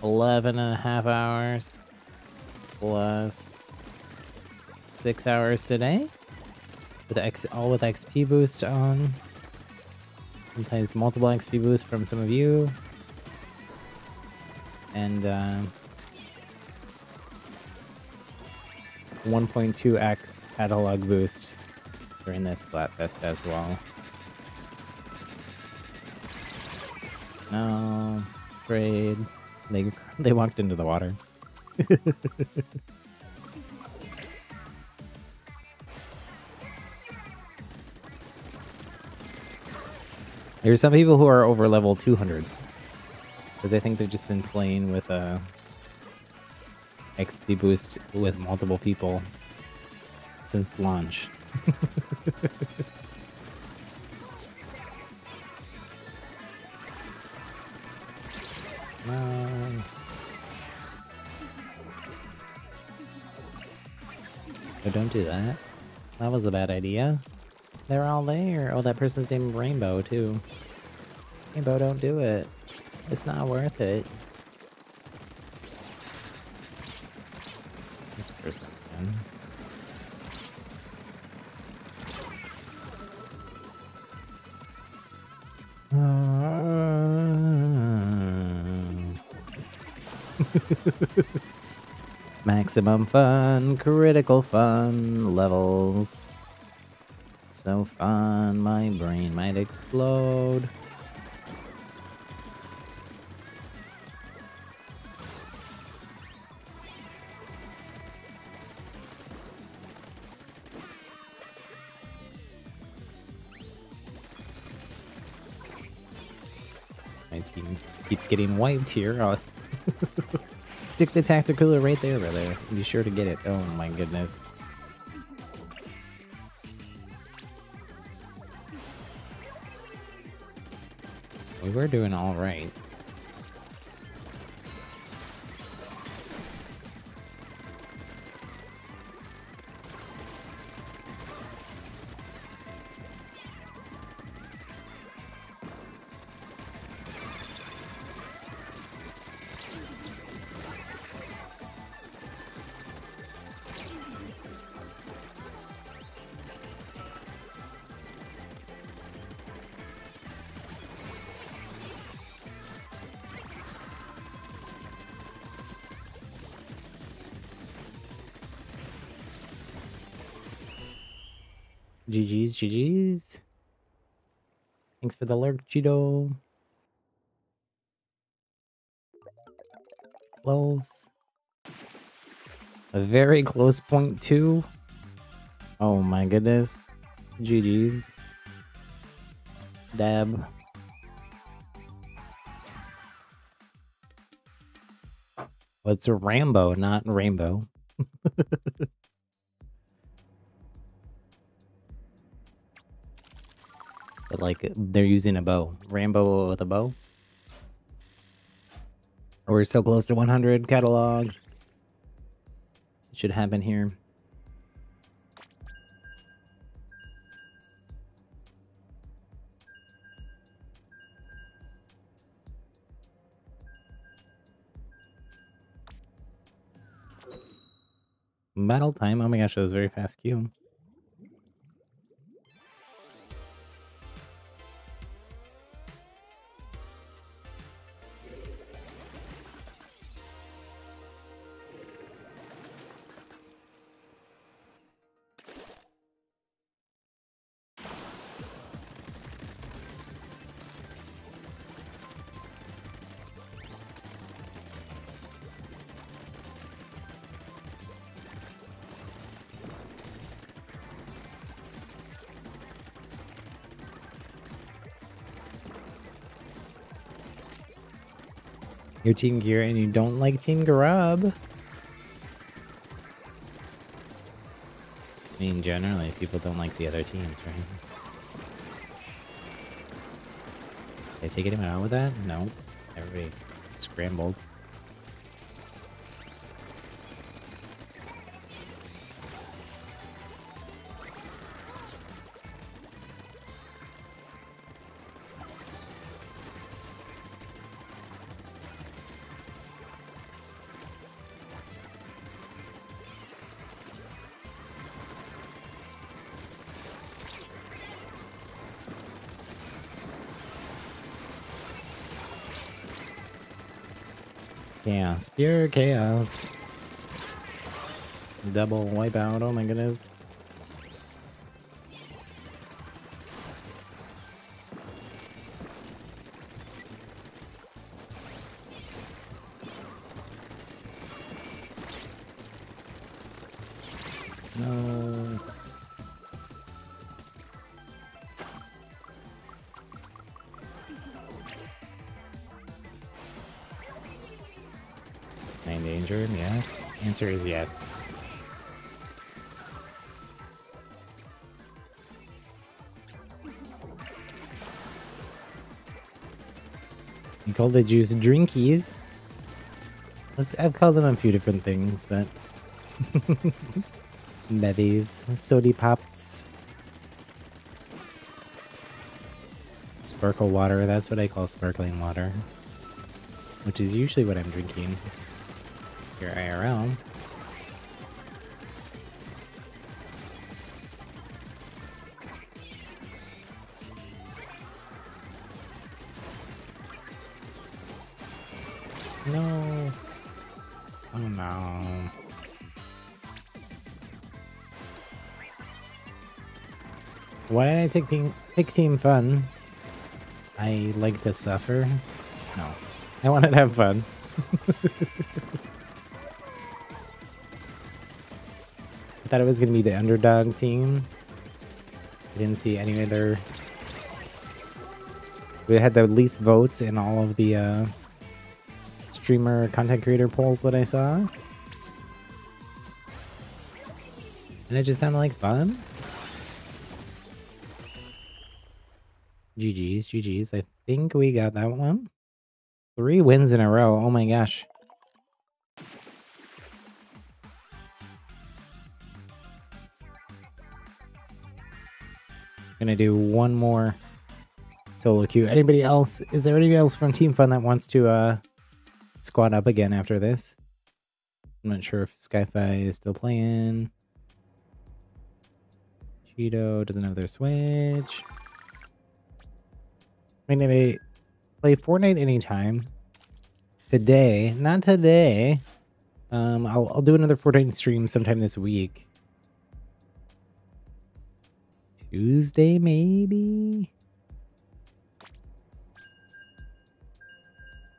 Speaker 1: 11 and a half hours plus 6 hours today with X all with XP boost on. Sometimes multiple XP boosts from some of you. And uh, 1.2x catalog boost during this Splatfest as well. No, trade. They they walked into the water. There's some people who are over level 200 because I think they've just been playing with uh, a XP boost with multiple people since launch. Oh, don't do that. That was a bad idea. They're all there. Oh, that person's named Rainbow, too. Rainbow, don't do it. It's not worth it. This person again. Uh. Maximum fun, critical fun levels. So fun, my brain might explode. My team keeps getting wiped here. Oh. Stick the tactical right there, brother. Be sure to get it. Oh my goodness. Were doing all right. GG's. Thanks for the lurk, Cheeto. Close. A very close point two. Oh my goodness. GG's. Dab. Well, it's a Rambo, not a Rainbow. Like they're using a bow. Rambo with a bow. We're so close to 100 catalog. It should happen here. Battle time. Oh my gosh, that was very fast queue. Team Gear and you don't like Team Grub. I mean, generally, people don't like the other teams, right? Did I take anyone out with that? No. Everybody scrambled.
Speaker 2: Chaos. Pure chaos. Double wipeout. Oh my goodness. The juice drinkies. I've called them a few different things, but Meddies, sody pops, sparkle water. That's what I call sparkling water, which is usually what I'm drinking here IRL. I take pick Team Fun? I like to suffer. No. I wanted to have fun. I thought it was going to be the underdog team. I didn't see any other... We had the least votes in all of the uh, streamer content creator polls that I saw. And it just sounded like fun. GG's, GG's. I think we got that one. Three wins in a row. Oh my gosh. Gonna do one more solo queue. Anybody else? Is there anybody else from Team Fun that wants to uh squad up again after this? I'm not sure if Skyfi is still playing. Cheeto doesn't have their Switch. I mean, play Fortnite anytime today, not today. Um, I'll I'll do another Fortnite stream sometime this week. Tuesday, maybe.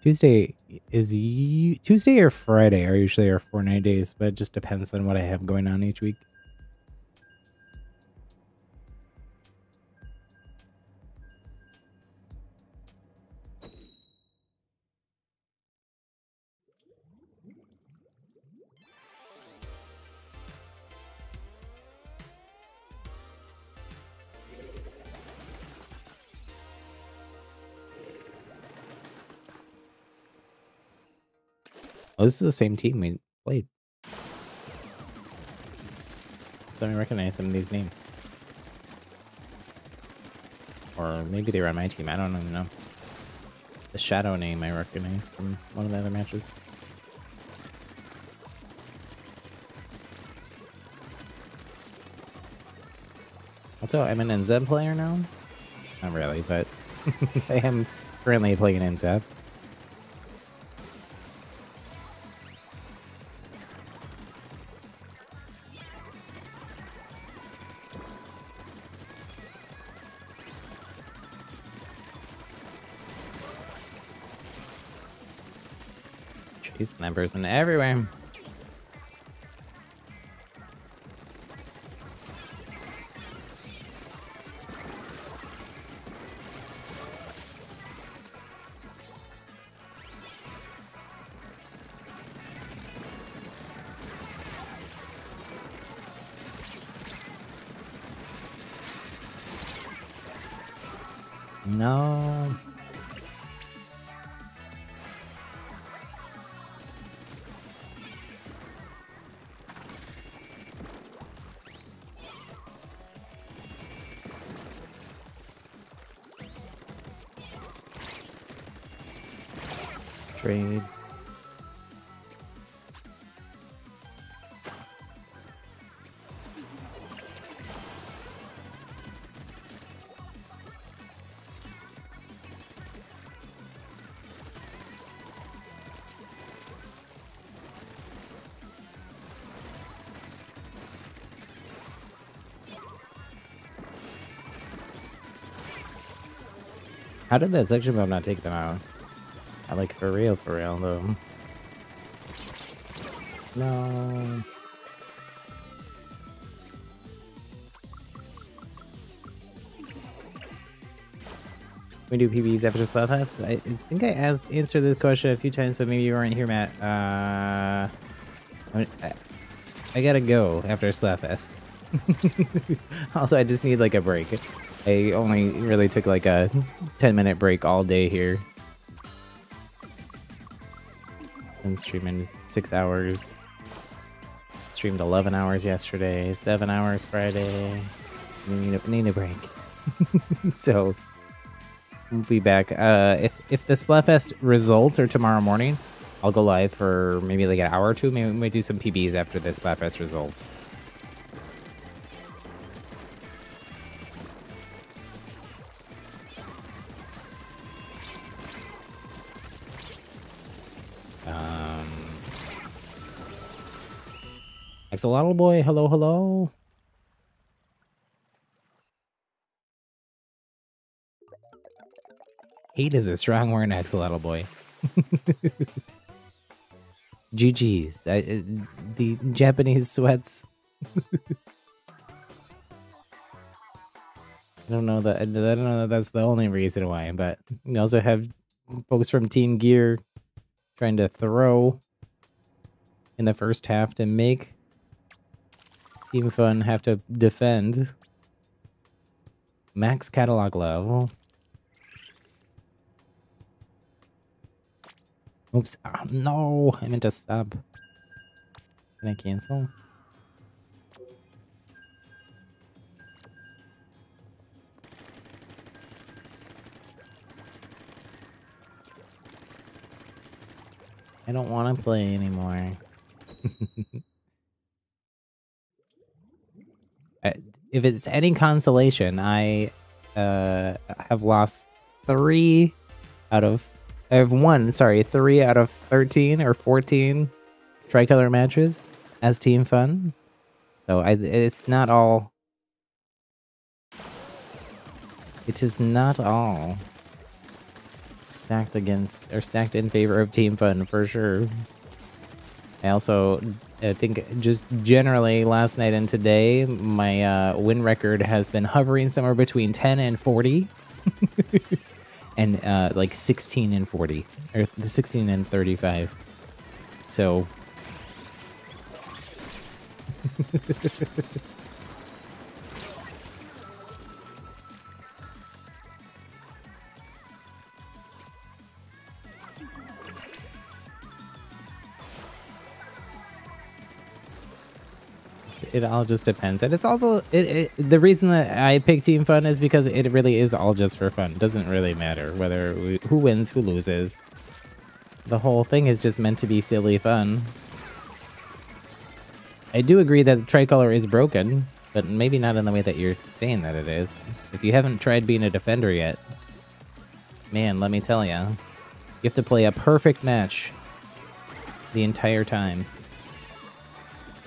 Speaker 2: Tuesday is Tuesday or Friday are usually our Fortnite days, but it just depends on what I have going on each week. Oh, this is the same team we played. So I recognize some of these names. Or maybe they were on my team. I don't even know. The shadow name I recognize from one of the other matches. Also, I'm an NZ player now. Not really, but I am currently playing NZ. Numbers and everywhere.
Speaker 1: How did that suction bomb not take them out? I like for real, for real though. No. We do PBs after Splatfest? I think I asked answered this question a few times, but maybe you weren't here, Matt. Uh, I, I gotta go after Splatfest. also, I just need like a break. I only really took like a 10 minute break all day here. Been streaming six hours. Streamed 11 hours yesterday, seven hours Friday. Need a, need a break. so, we'll be back. Uh, if, if the Splatfest results are tomorrow morning, I'll go live for maybe like an hour or two. Maybe we might do some PBs after the Splatfest results. Axolotl boy, hello, hello. Hate is a strong word, Axolotl boy. GG's. I, uh, the Japanese sweats. I don't know that I don't know that that's the only reason why, but we also have folks from Team Gear trying to throw in the first half to make Team Fun have to defend. Max catalog level. Oops. Oh, no, I meant to stop. Can I cancel? I don't want to play anymore. if it's any consolation, I uh, have lost three out of I have one, sorry, three out of 13 or 14 tricolor matches as Team Fun. So I, it's not all. It is not all stacked against or stacked in favor of Team Fun for sure. I also I think just generally last night and today, my uh, win record has been hovering somewhere between 10 and 40. and uh, like 16 and 40. Or 16 and 35. So... it all just depends. And it's also it, it, the reason that I pick Team Fun is because it really is all just for fun. It doesn't really matter whether we, who wins, who loses. The whole thing is just meant to be silly fun. I do agree that Tricolor is broken, but maybe not in the way that you're saying that it is. If you haven't tried being a defender yet, man, let me tell you, you have to play a perfect match the entire time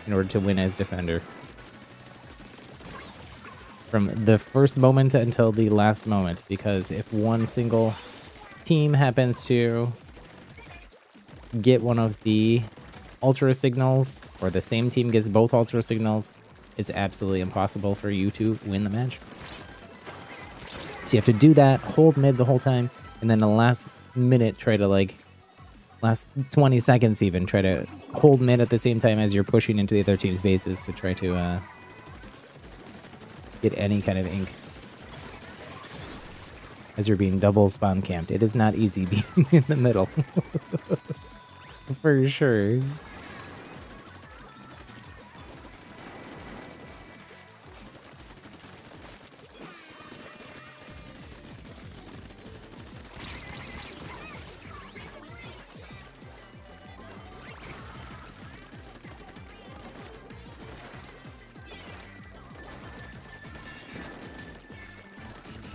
Speaker 1: in order to win as defender. From the first moment until the last moment, because if one single team happens to get one of the ultra signals, or the same team gets both ultra signals, it's absolutely impossible for you to win the match. So you have to do that, hold mid the whole time, and then the last minute try to like last 20 seconds even try to hold mid at the same time as you're pushing into the other team's bases to try to uh, get any kind of ink as you're being double spawn camped. It is not easy being in the middle. For sure.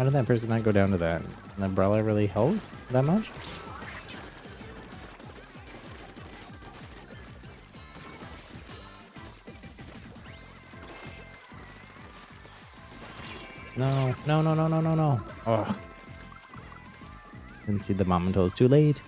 Speaker 1: How did that person not go down to that? An umbrella really held that much? No, no, no, no, no, no, no. Oh. Didn't see the mom until it's too late.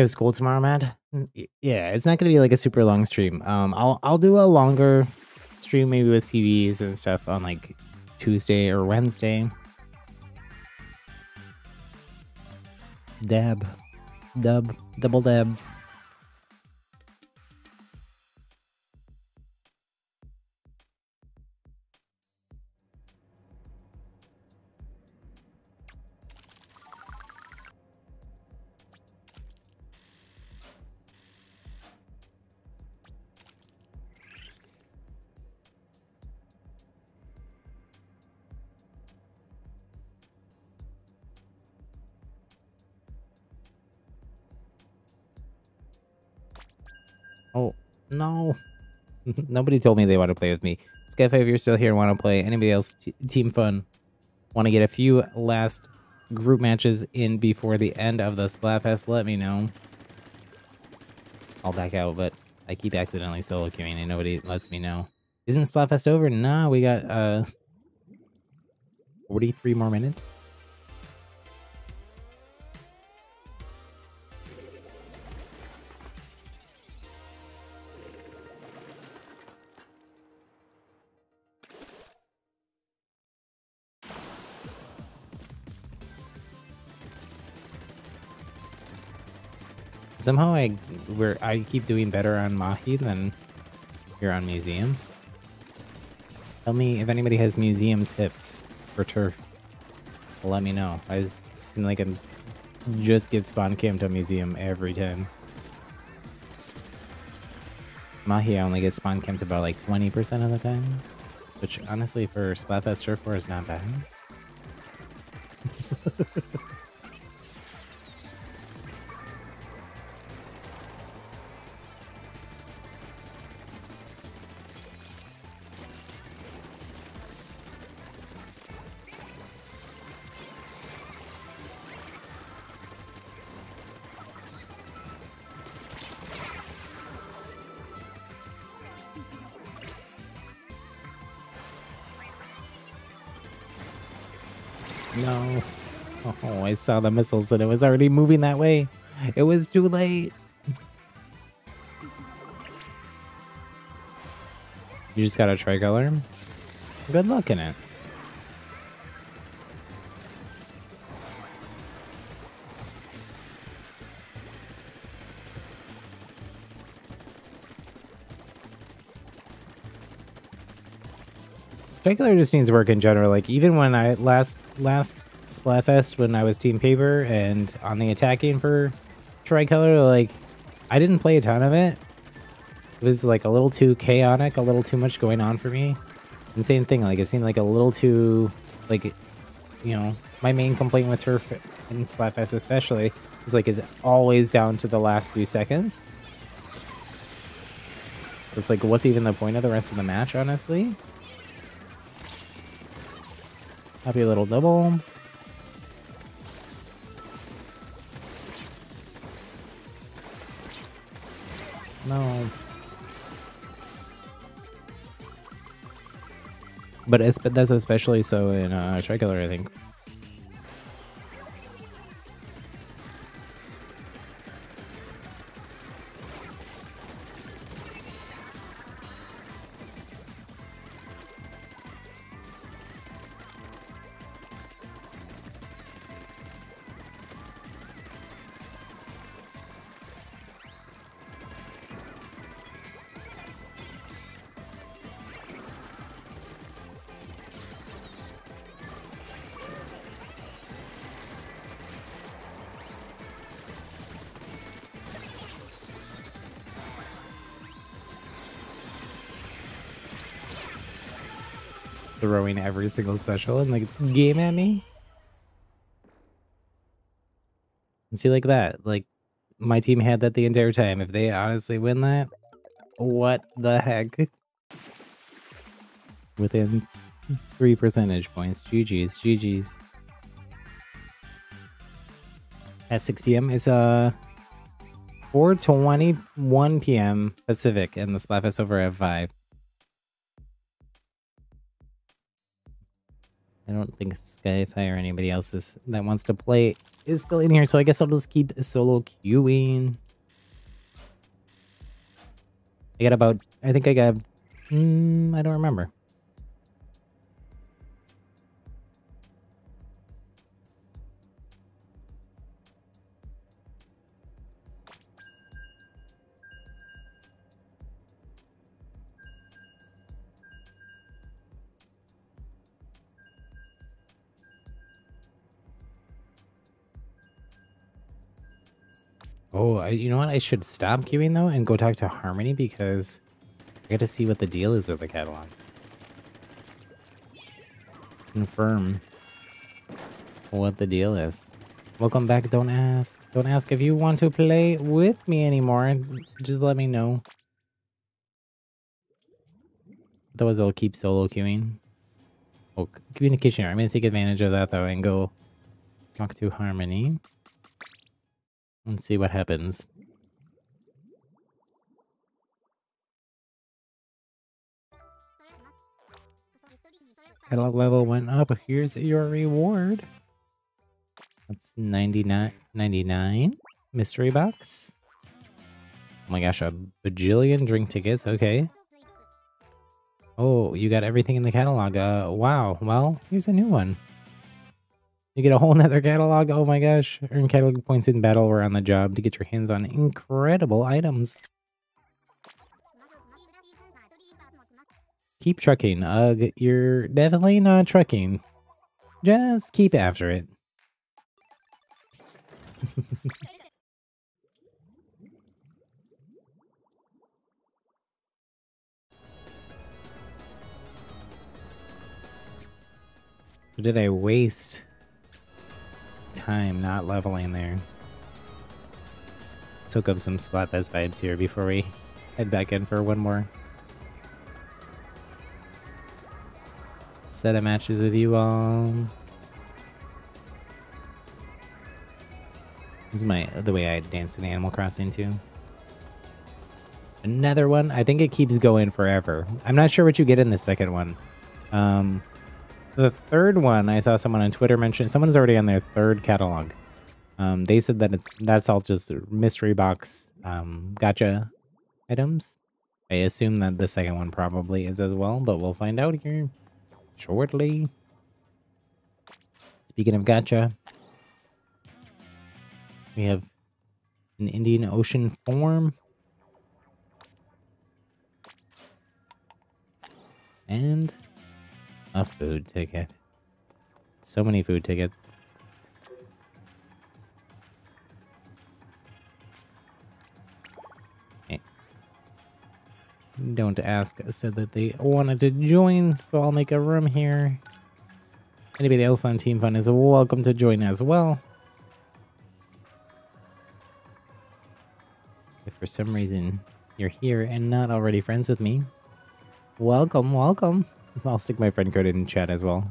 Speaker 1: You have school tomorrow, Matt? Yeah, it's not gonna be like a super long stream. Um, I'll I'll do a longer stream maybe with PBs and stuff on like Tuesday or Wednesday. Dab, dub, double dab. No. Nobody told me they want to play with me. Skyfi, if you're still here and want to play, anybody else, Team Fun, want to get a few last group matches in before the end of the Splatfest, let me know. I'll back out, but I keep accidentally solo queuing and nobody lets me know. Isn't Splatfest over? Nah, we got uh 43 more minutes. Somehow I where I keep doing better on Mahi than here on Museum. Tell me if anybody has museum tips for turf. Let me know. I seem like I'm just get spawn camped on museum every time. Mahi I only get spawn camped about like 20% of the time. Which honestly for Splatfest Turf War is not bad. saw the missiles and it was already moving that way. It was too late. You just got a tricolor? Good luck in it. Tricolor just needs work in general. Like even when I last last Splatfest when I was Team Paper and on the attacking for Tricolor, like I didn't play a ton of it. It was like a little too chaotic, a little too much going on for me. And same thing, like it seemed like a little too like you know, my main complaint with Turf in Splatfest especially is like is always down to the last few seconds. It's like what's even the point of the rest of the match, honestly? Happy little double. But that's especially so in uh, Tricolor, I think. every single special in the game at me. And see, like that, like,
Speaker 2: my team had that the entire time. If they honestly win that, what the heck? Within three percentage points. GG's, GG's. At 6 p.m. is uh 4 21 p.m. Pacific, and the Splatfest over at 5. Don't think Skyfi or anybody else is, that wants to play is still in here, so I guess I'll just keep solo queuing. I got about, I think I got, mm, I don't remember. Oh, I, you know what? I should stop queuing though and go talk to Harmony because I gotta see what the deal is with the catalog. Confirm what the deal is. Welcome back. Don't ask. Don't ask if you want to play with me anymore. Just let me know. Otherwise, I'll keep solo queuing. Oh, communication. I'm gonna take advantage of that though and go talk to Harmony. Let's see what happens. Catalog level went up. Here's your reward. That's 99, 99 mystery box. Oh my gosh, a bajillion drink tickets. Okay. Oh, you got everything in the catalog. Uh, wow. Well, here's a new one. You get a whole nother catalog. Oh my gosh. Earn catalog points in battle or on the job to get your hands on incredible items. Keep trucking. Ugh, you're definitely not trucking. Just keep after it. did I waste time not leveling there? Soak up some Splatfest vibes here before we head back in for one more set of matches with you all. This is my the way I dance in Animal Crossing too. Another one. I think it keeps going forever. I'm not sure what you get in the second one. Um, the third one, I saw someone on Twitter mention. Someone's already on their third catalog. Um, they said that that's all just mystery box um, gotcha items. I assume that the second one probably is as well, but we'll find out here shortly. Speaking of gotcha, we have an Indian Ocean form. And a food ticket. So many food tickets. Okay. Don't ask said that they wanted to join, so I'll make a room here. Anybody else on Team Fun is welcome to join as well. If for some reason you're here and not already friends with me, welcome, welcome. I'll stick my friend code in chat as well.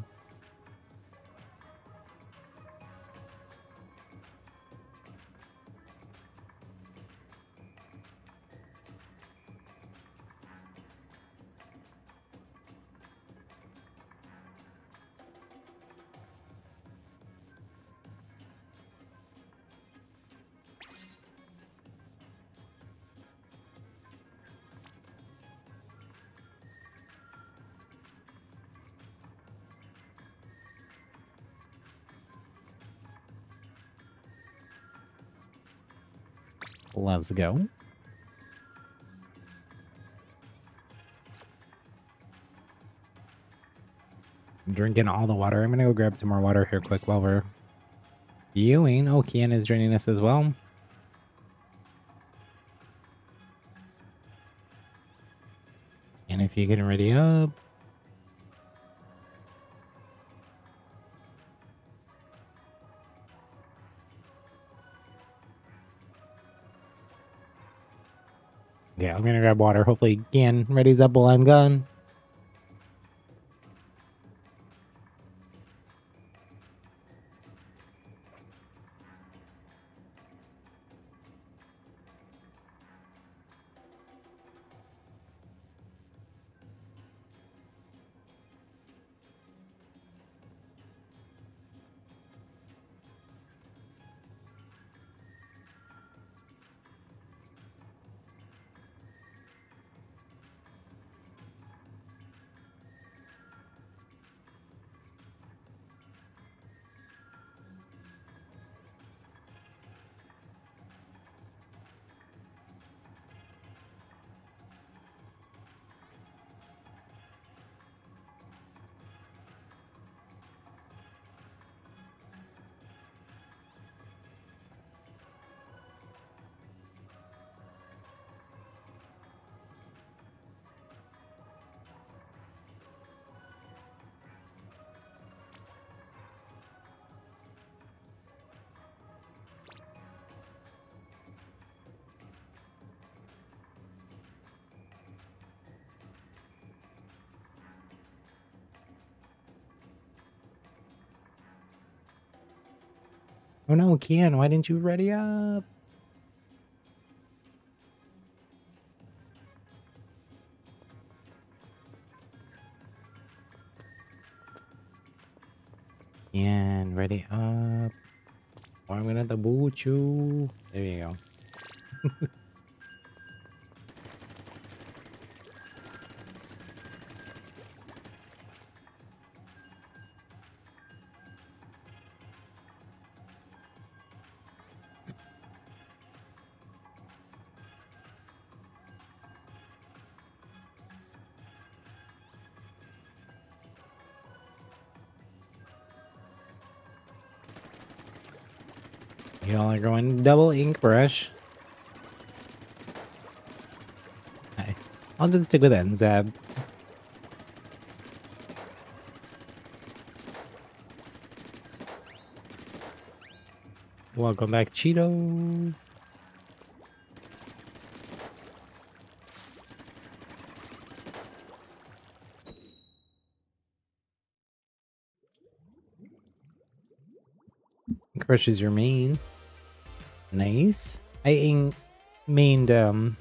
Speaker 2: Let's go. I'm drinking all the water. I'm gonna go grab some more water here quick while we're viewing. Oh, Kian is joining us as well. And if you get ready up. Okay, I'm gonna grab water. Hopefully, Kian readies up while I'm gone. Oh no, Kian, why didn't you ready up? Kian, ready up. I'm gonna boot you. There you go. Going double ink brush. I, I'll just stick with NZAP. Welcome back, Cheeto. Is your main. Nice. I ink mained um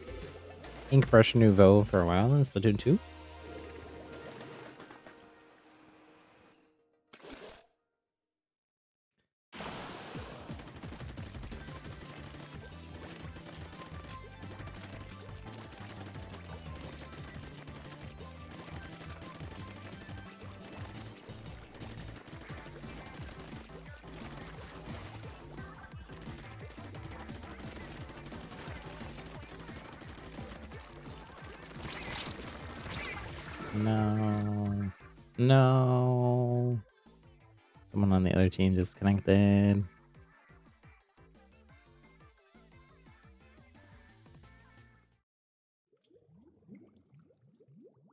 Speaker 2: Ink Brush Nouveau for a while in Splatoon 2. Disconnected.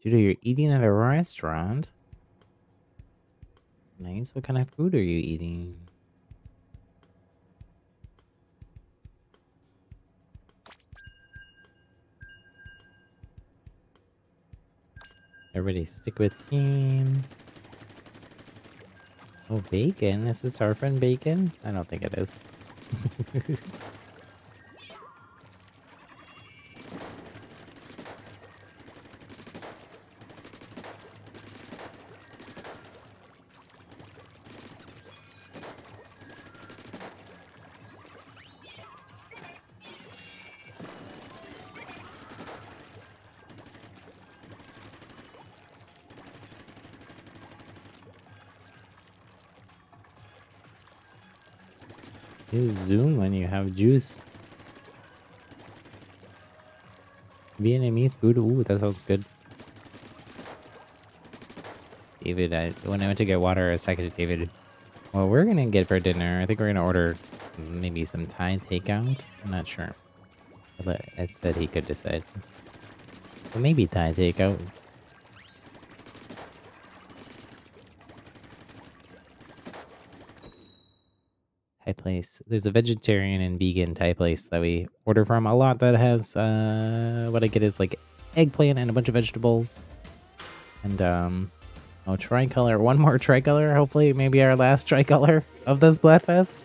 Speaker 2: Judo, you're eating at a restaurant? Nice. What kind of food are you eating? Everybody stick with team. Oh, Bacon? Is this our friend Bacon? I don't think it is. you have juice. Vietnamese food. Ooh, that sounds good. David, I, when I went to get water, I was talking to David. Well, we're gonna get for dinner. I think we're gonna order maybe some Thai takeout. I'm not sure. But it said he could decide. But maybe Thai takeout. Place. There's a vegetarian and vegan Thai place that we order from a lot that has uh what I get is like eggplant and a bunch of vegetables. And um oh tricolor. One more tricolor, hopefully maybe our last tricolor of this Splatfest.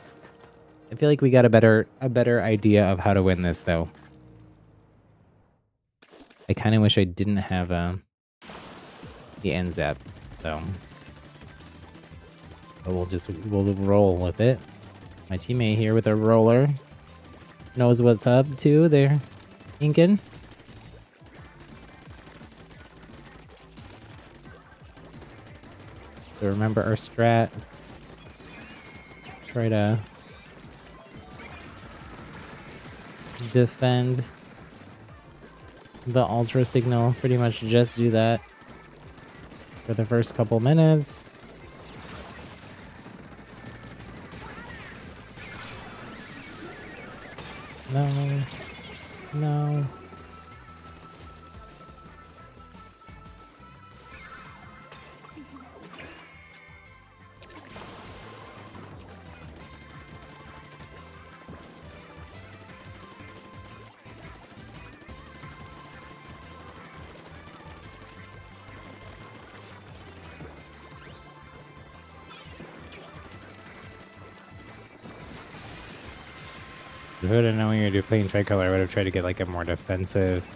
Speaker 2: I feel like we got a better a better idea of how to win this though. I kind of wish I didn't have uh, the NZAP though. But we'll just we'll roll with it. My teammate here with a roller knows what's up too. There, Inkin. So remember our strat. Try to defend the ultra signal. Pretty much just do that for the first couple minutes. You tricolor, I would have tried to get like a more defensive.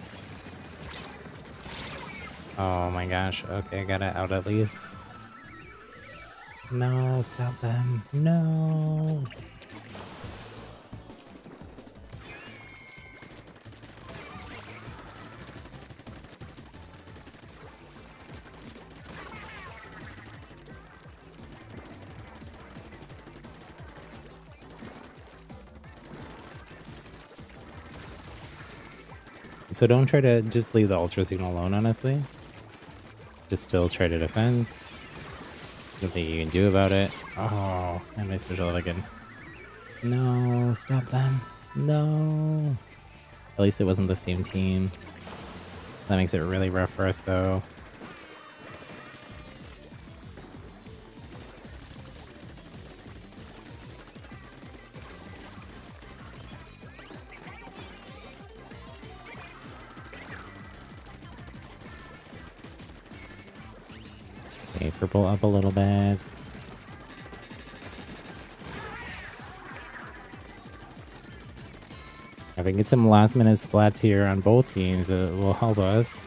Speaker 2: Oh my gosh. Okay, I got it out at least. No, stop them. No. So don't try to just leave the ultra signal alone, honestly. Just still try to defend. Nothing you can do about it. Oh, and my special again. No, stop them. No. At least it wasn't the same team. That makes it really rough for us, though. Some last minute splats here on both teams, that will help us.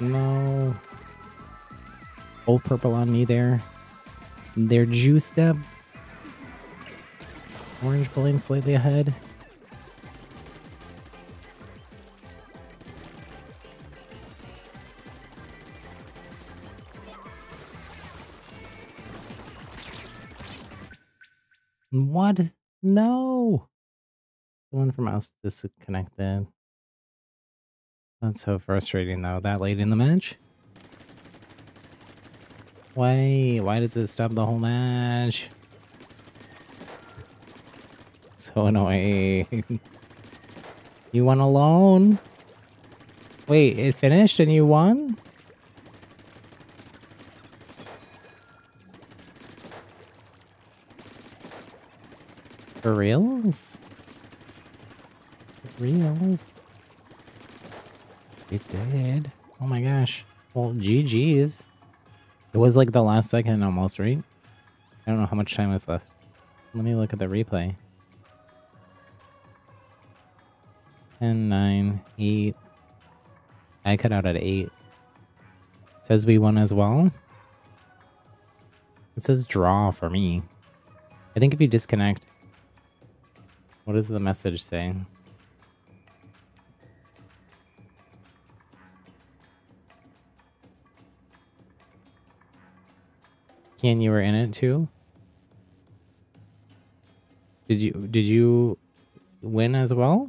Speaker 2: No. Both purple on me there. They're juice step. Orange pulling slightly ahead. From us disconnected. That's so frustrating though, that late in the match. Why? Why does it stop the whole match? So annoying. you won alone? Wait, it finished and you won? For reals? For reals? It did. Oh my gosh. Well, GG's. It was like the last second almost, right? I don't know how much time is left. Let me look at the replay. 10, 9, 8. I cut out at 8. says we won as well. It says draw for me. I think if you disconnect, what does the message say? Ken, you were in it too? Did you did you win as well?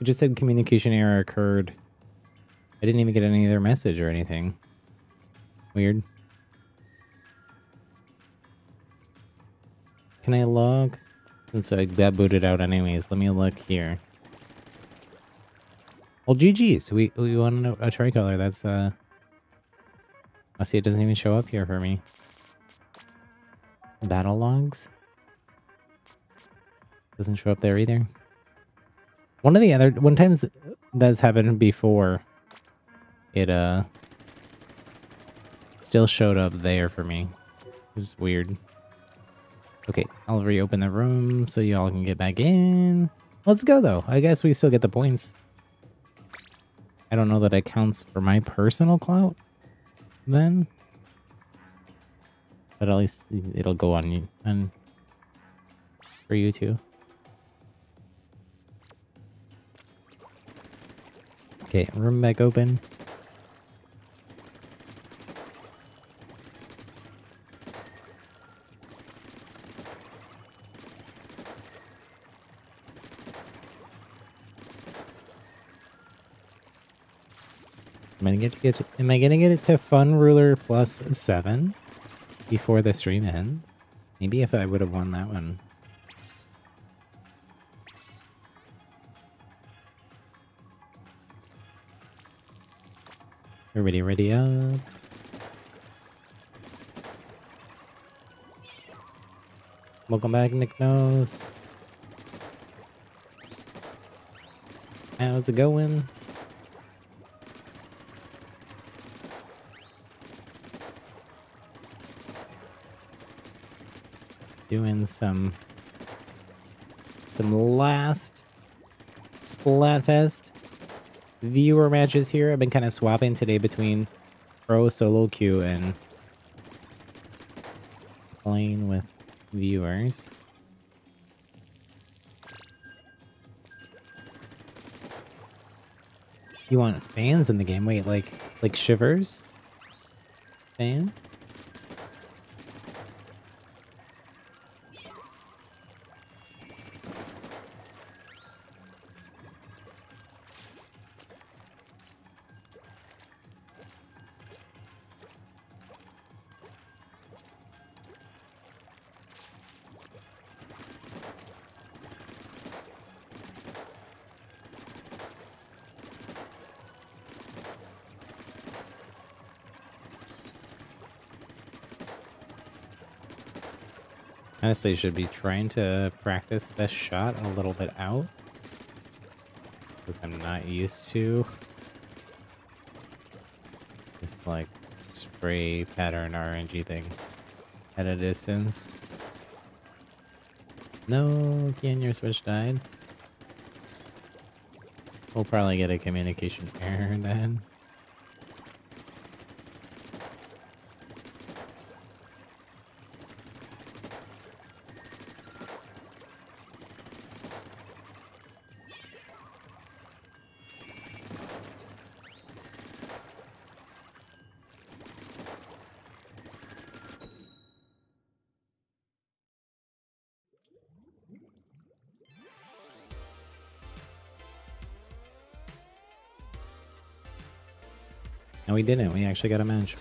Speaker 2: It just said communication error occurred. I didn't even get any other message or anything. Weird. Can I log? Since I got booted out anyways, let me look here. Well, GG's. We we won a, a tricolor. That's uh I see it doesn't even show up here for me. Battle logs? Doesn't show up there either. One of the other one times that's happened before, it uh still showed up there for me. It's weird. Okay, I'll reopen the room so y'all can get back in. Let's go though. I guess we still get the points. I don't know that it counts for my personal clout then. But at least it'll go on you and for you too. Okay, room back open. Gonna get get? Am I gonna get it to Fun Ruler plus seven before the stream ends? Maybe if I would have won that one. Everybody ready up? Welcome back, Nick Nose. How's it going? Doing some some last Splatfest viewer matches here. I've been kind of swapping today between pro solo queue and playing with viewers. You want fans in the game? Wait, like like shivers? Fan? Honestly, should be trying to practice this shot a little bit out. Because I'm not used to this like spray pattern RNG thing at a distance. No, can your switch died? We'll probably get a communication error then. We didn't. We actually got a match.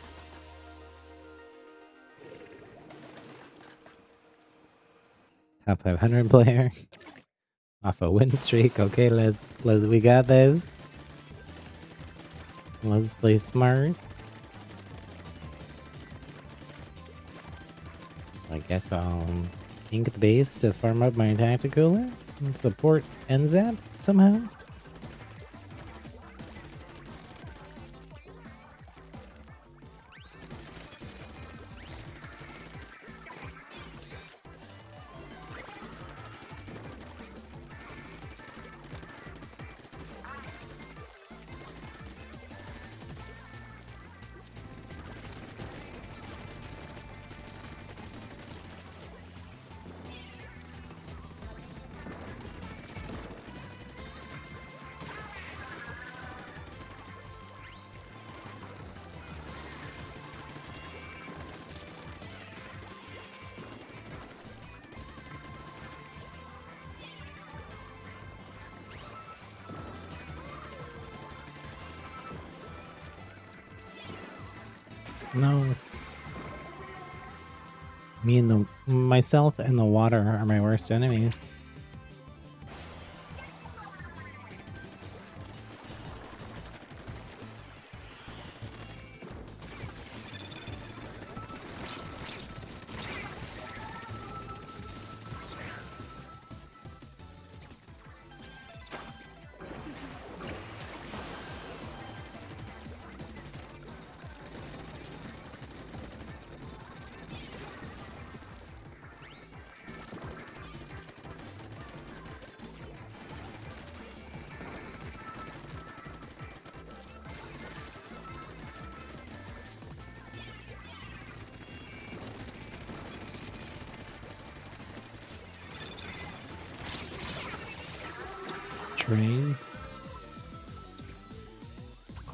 Speaker 2: Top 500 player. Off a win streak. Okay, let's let's we got this. Let's play smart. I guess um, I'll ink the base to farm up my tactical support NZAP somehow. No. Me and the myself and the water are my worst enemies.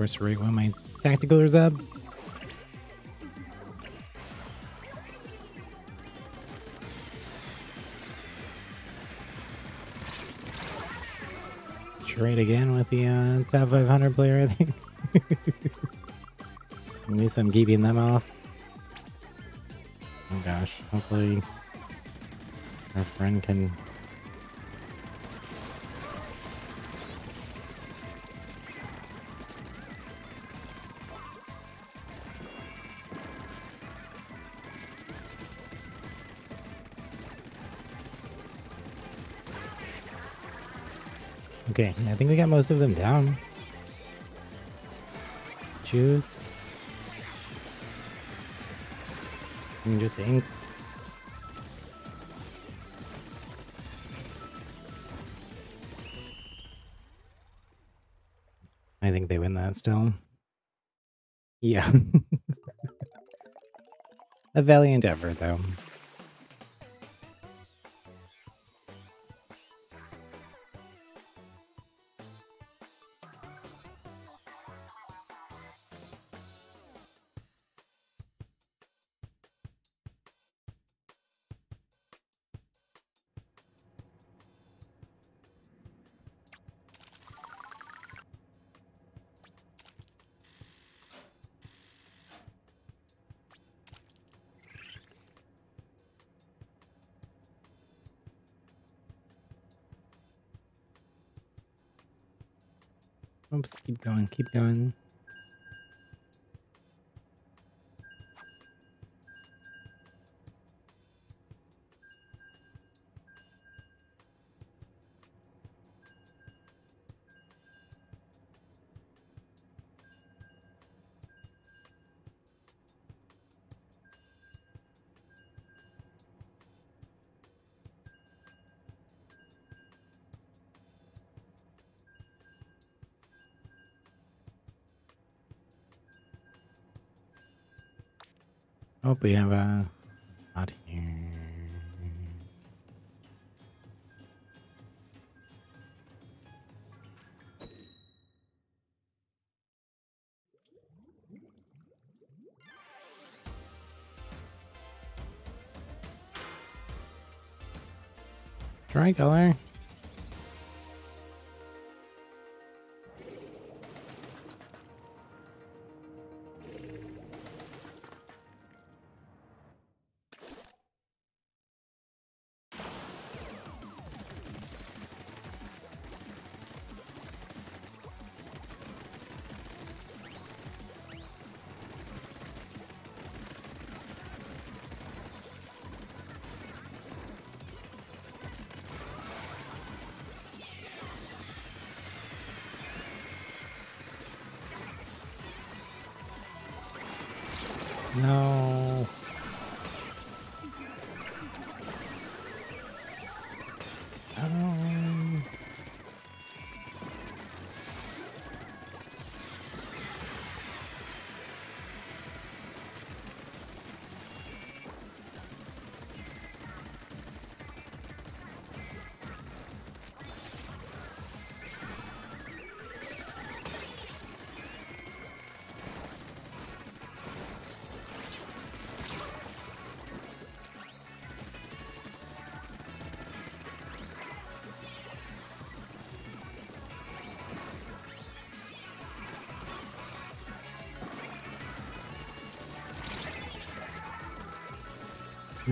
Speaker 2: Course, when my tactical is up. Trade again with the uh, top 500 player, I think. At least I'm keeping them off. Oh gosh, hopefully our friend can Okay, I think we got most of them down. Choose. And just ink. I think they win that still. Yeah. A valiant effort, though. Keep going, we have a lot here.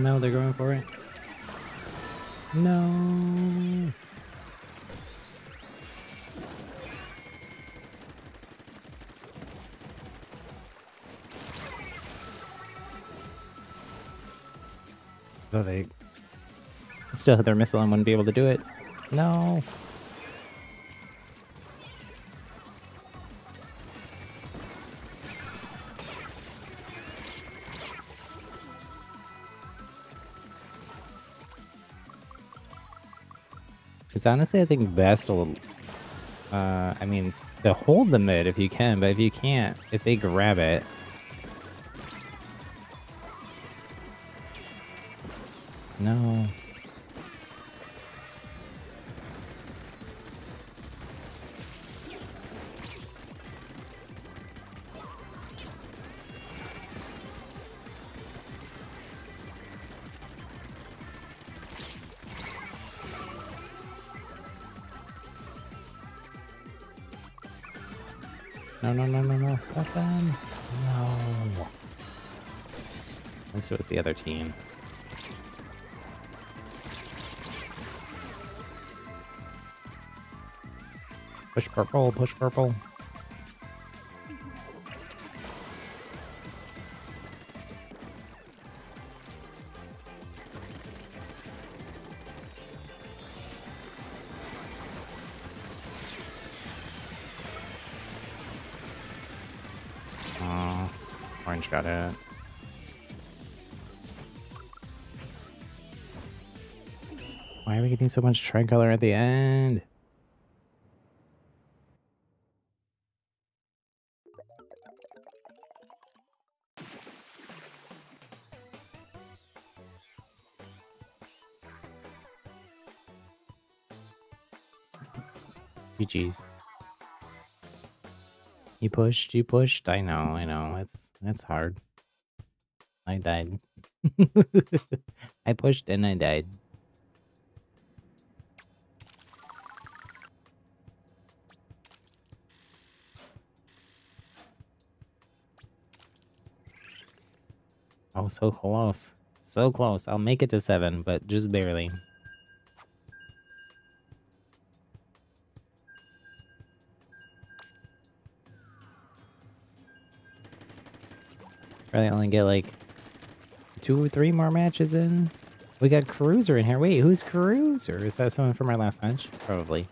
Speaker 2: No, they're going for it. No. Oh, they still had their missile and wouldn't be able to do it. No. It's honestly, I think, best uh, I mean, to hold the mid if you can, but if you can't, if they grab it, other team. Push purple, push purple. So much tricolor at the end? GG's. You pushed, you pushed. I know, I know. It's that's hard. I died. I pushed and I died. Oh, so close. So close. I'll make it to seven, but just barely. Probably only get like two or three more matches in. We got Cruiser in here. Wait, who's Cruiser? Is that someone from our last match? Probably.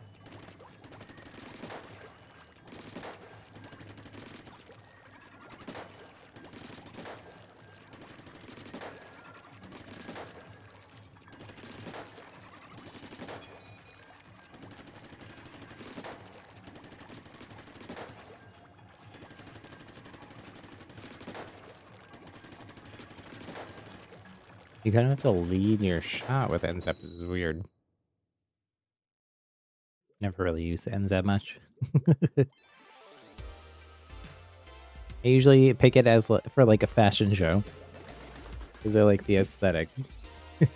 Speaker 2: You kind of have to lead your shot with NZAP. This is weird. Never really use NZAP much. I usually pick it as for like a fashion show. Because I like the aesthetic.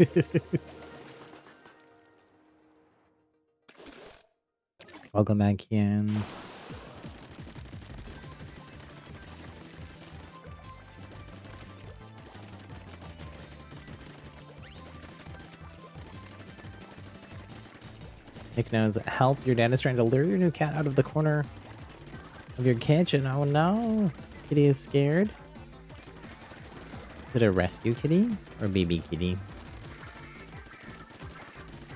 Speaker 2: Welcome back in. Nick knows help. Your dad is trying to lure your new cat out of the corner of your kitchen. Oh no. Kitty is scared. Is it a rescue kitty or baby kitty?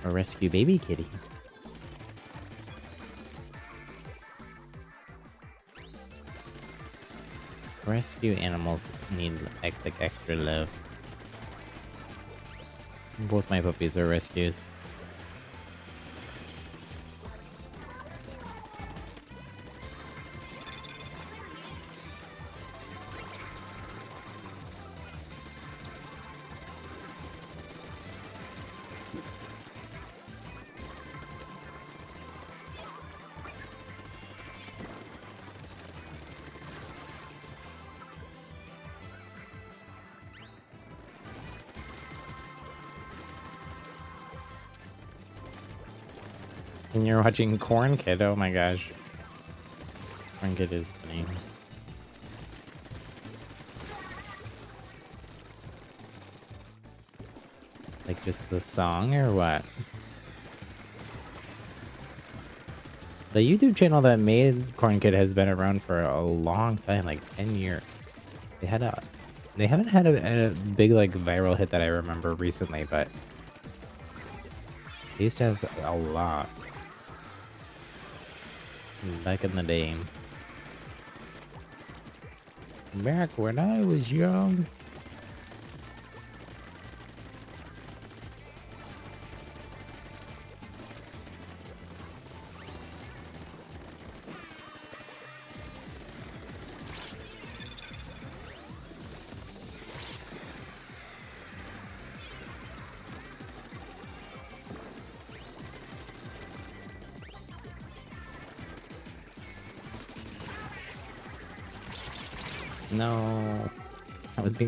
Speaker 2: Or rescue baby kitty? Rescue animals need like extra love. Both my puppies are rescues. You're watching Corn Kid. Oh my gosh. Corn Kid is funny. Like just the song or what? The YouTube channel that made Corn Kid has been around for a long time, like 10 years. They had a they haven't had a, a big like viral hit that I remember recently, but they used to have a lot Hmm. back in the day. Back when I was young.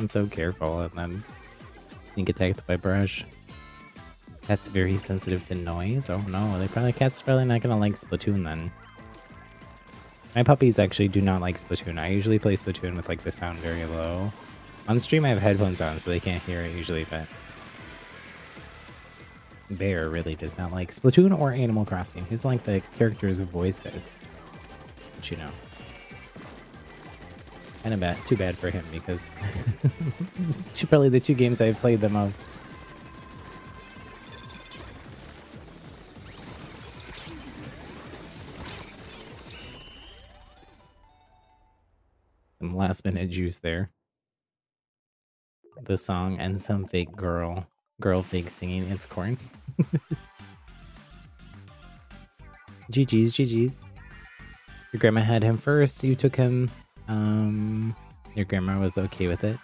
Speaker 2: Being so careful and then being attacked by brush. Cat's very sensitive to noise. Oh no, they probably cat's probably not gonna like Splatoon then. My puppies actually do not like Splatoon. I usually play Splatoon with like the sound very low. On stream I have headphones on so they can't hear it usually, but Bear really does not like Splatoon or Animal Crossing. He's like the character's voices. But you know. Kind of bad. Too bad for him because probably the two games I've played the most. Some last minute juice there. The song and some fake girl. Girl fake singing its corn. GG's, GG's. Your grandma had him first. You took him. Um, your grandma was okay with it.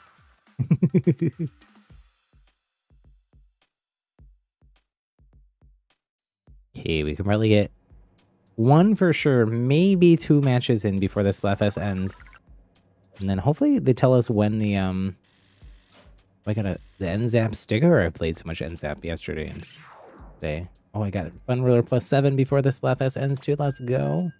Speaker 2: okay, we can probably get one for sure, maybe two matches in before the Splatfest ends. And then hopefully they tell us when the um I got a the NZAP sticker. I played so much NZAP yesterday and today. Oh, I got Fun Ruler plus seven before the Splatfest ends too. Let's go.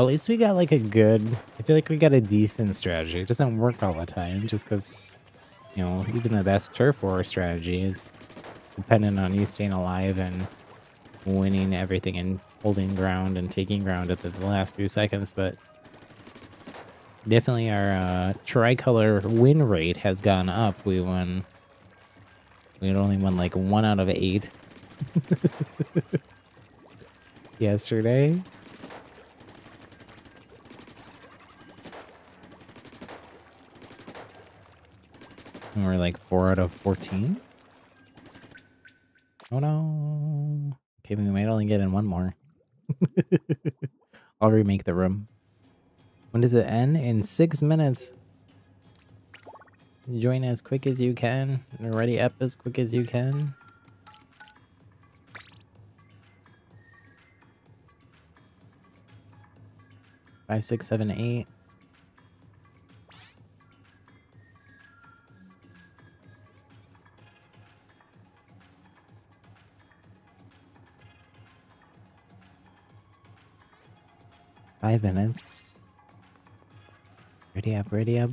Speaker 2: Well, at least we got like a good, I feel like we got a decent strategy. It doesn't work all the time just because, you know, even the best turf war strategy is dependent on you staying alive and winning everything and holding ground and taking ground at the, last few seconds. But definitely our uh, tricolor win rate has gone up. We won, we only won like one out of eight yesterday. And we're like 4 out of 14. Oh no. Okay, we might only get in one more. I'll remake the room. When does it end? In six minutes. Join as quick as you can. Ready up as quick as you can. Five, six, seven, eight. Five minutes. Ready up, ready up.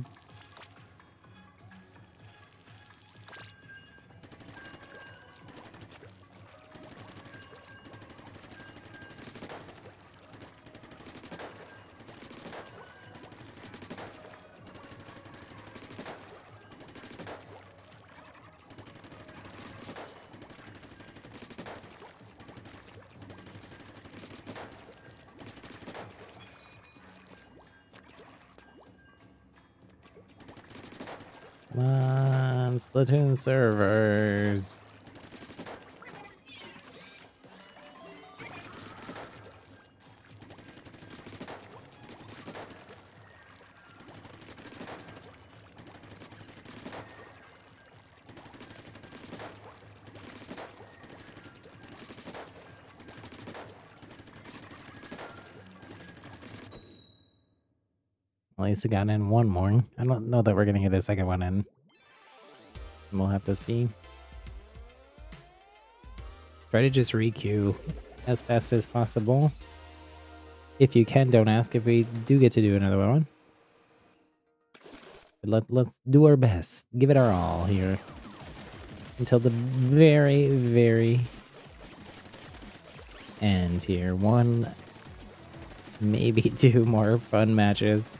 Speaker 2: Splatoon servers. At least we got in one more. I don't know that we're gonna get a second one in. We'll have to see. Try to just requeue as fast as possible. If you can, don't ask if we do get to do another one. But let, let's do our best. Give it our all here. Until the very, very end here. One, maybe two more fun matches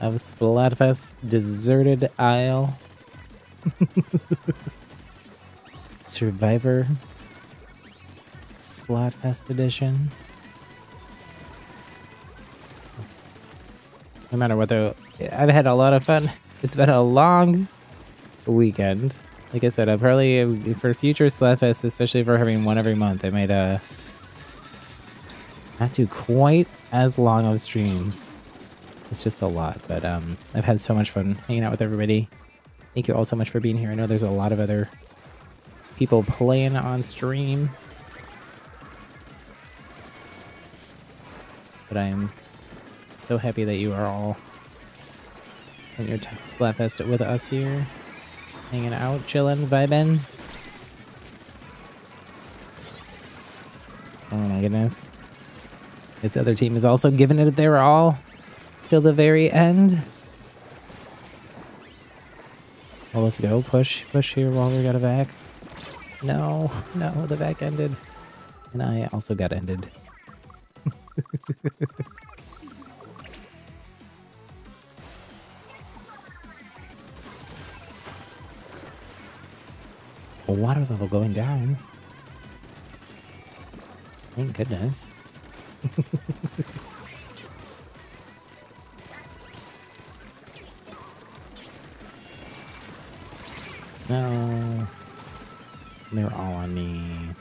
Speaker 2: of Splatfest Deserted Isle. Survivor Splatfest Edition. No matter what though, I've had a lot of fun. It's been a long weekend. Like I said, I probably for future Splatfest, especially for having one every month, I might uh
Speaker 1: Not too quite as long of streams. It's just a lot, but um, I've had so much fun hanging out with everybody. Thank you all so much for being here. I know there's a lot of other people playing on stream. But I am so happy that you are all in your Splatfest with us here. Hanging out, chilling, vibing. Oh my goodness. This other team is also giving it their all till the very end. Well, let's go. Push, push here while we got a vac. No, no, the vac ended. And I also got ended. water level going down. Thank goodness. no. They're all on me.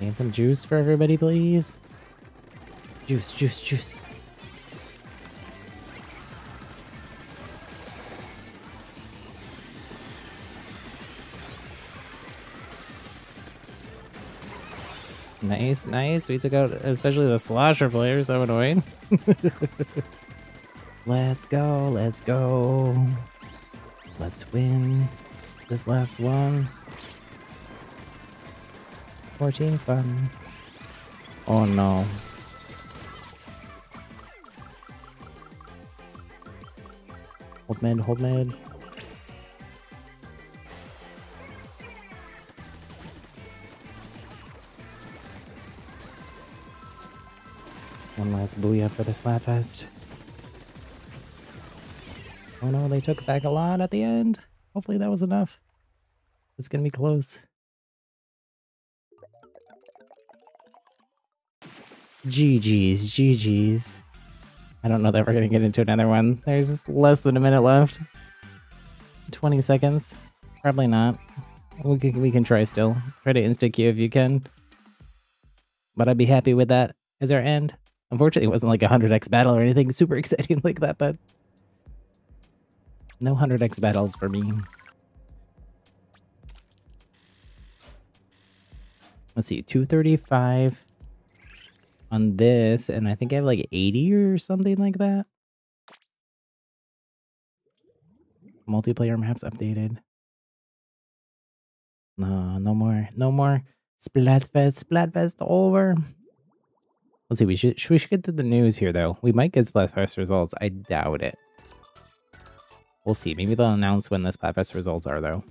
Speaker 1: Need some juice for everybody, please. Juice, juice, juice. Nice, nice. We took out especially the Slosher players. So annoying. let's go, let's go. Let's win this last one. 14 fun. Oh no. Hold mid, hold mid. Booyah for the Splatfest. Oh no, they took back a lot at the end. Hopefully that was enough. It's gonna be close. GG's, GG's. I don't know that we're to get into another one. There's less than a minute left. 20 seconds. Probably not. We can, we can try still. Try to insta-queue if you can. But I'd be happy with that as our end. Unfortunately, it wasn't like a 100x battle or anything super exciting like that, but... No 100x battles for me. Let's see, 235 on this, and I think I have like 80 or something like that. Multiplayer maps updated. No, no more, no more Splatfest, Splatfest over. Let's see, we should, should we should get to the news here though. We might get Splatfest results. I doubt it. We'll see. Maybe they'll announce when the Splatfest results are though.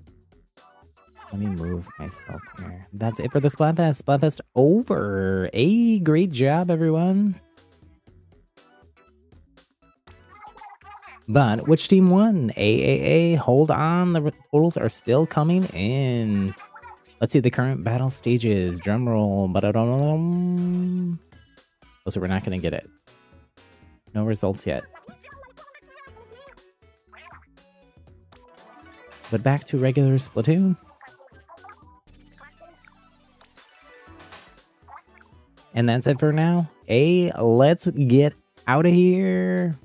Speaker 1: Let me move myself here. That's it for the Splatfest. Splatfest over. A great job, everyone. But which team won? AAA, hold on. The totals are still coming in. Let's see the current battle stages. Drum roll. So we're not going to get it. No results yet. But back to regular Splatoon. And that's it for now. Hey, let's get out of here.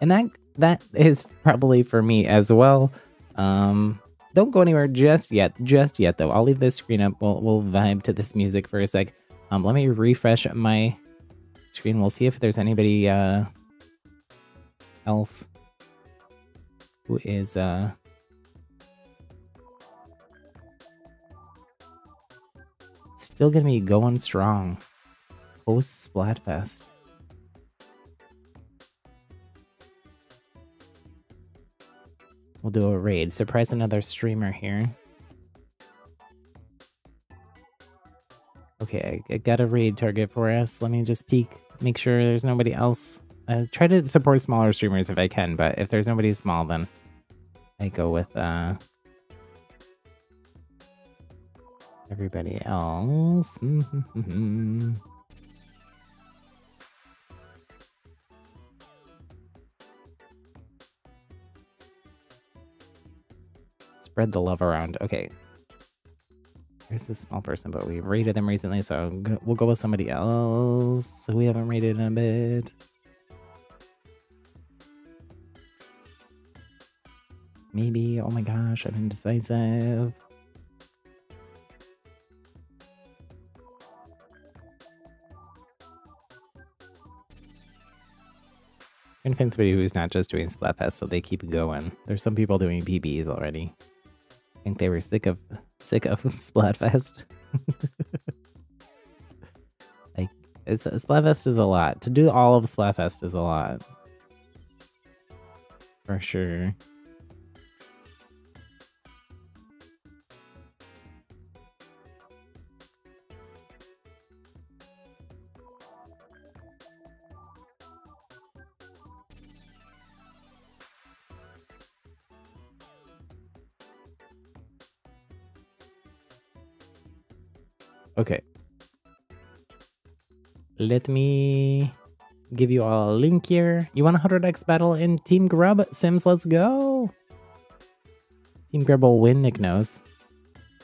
Speaker 1: And that that is probably for me as well. Um, don't go anywhere just yet, just yet though. I'll leave this screen up. We'll we'll vibe to this music for a sec. Um, let me refresh my screen. We'll see if there's anybody uh else who is uh still gonna be going strong post Splatfest. We'll do a raid. Surprise another streamer here. Okay, I, got a raid target for us. Let me just peek, make sure there's nobody else. I try to support smaller streamers if I can, but if there's nobody small, then I go with uh,
Speaker 2: Everybody else. Spread the love around. Okay. There's this small person, but we rated them recently, so we'll go with somebody else we haven't rated in a bit. Maybe. Oh my gosh, I'm indecisive. And find somebody who's not just doing Splatfest, so they keep going. There's some people doing PBs already. I think they were sick of sick of Splatfest. like it's Splatfest is a lot. To do all of Splatfest is a lot. For sure. Okay. Let me give you a link here. You want a 100x battle in Team Grub? Sims, let's go! Team Grub will win, Nick knows.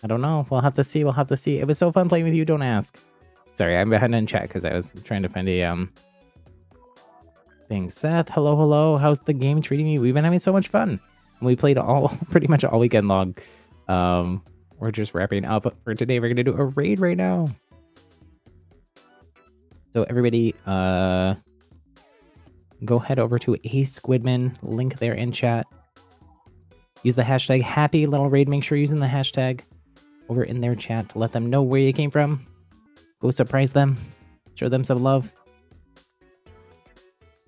Speaker 2: I don't know. We'll have to see. We'll have to see. It was so fun playing with you. Don't ask. Sorry, I'm behind in chat because I was trying to find a um thing. Seth, hello, hello. How's the game treating you? We've been having so much fun. We played all pretty much all weekend long. Um, we're just wrapping up for today. We're gonna do a raid right now. So everybody, uh, go head over to a Squidman link there in chat. Use the hashtag Happy Little Raid. Make sure you're using the hashtag over in their chat to let them know where you came from. Go surprise them. Show them some love.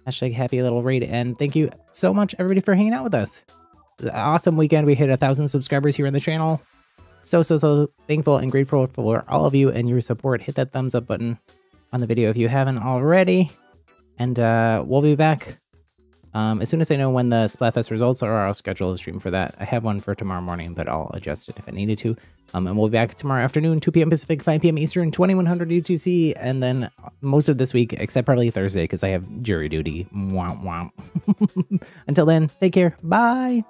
Speaker 2: Hashtag Happy Little Raid. And thank you so much, everybody, for hanging out with us. Awesome weekend. We hit a thousand subscribers here on the channel so, so, so thankful and grateful for all of you and your support. Hit that thumbs up button on the video if you haven't already. And uh, we'll be back um, as soon as I know when the Splatfest results are, I'll schedule a stream for that. I have one for tomorrow morning, but I'll adjust it if I needed to. Um, and we'll be back tomorrow afternoon, 2 p.m. Pacific, 5 p.m. Eastern, 2100 UTC, and then most of this week, except probably Thursday, because I have jury duty. Womp womp. Until then, take care. Bye.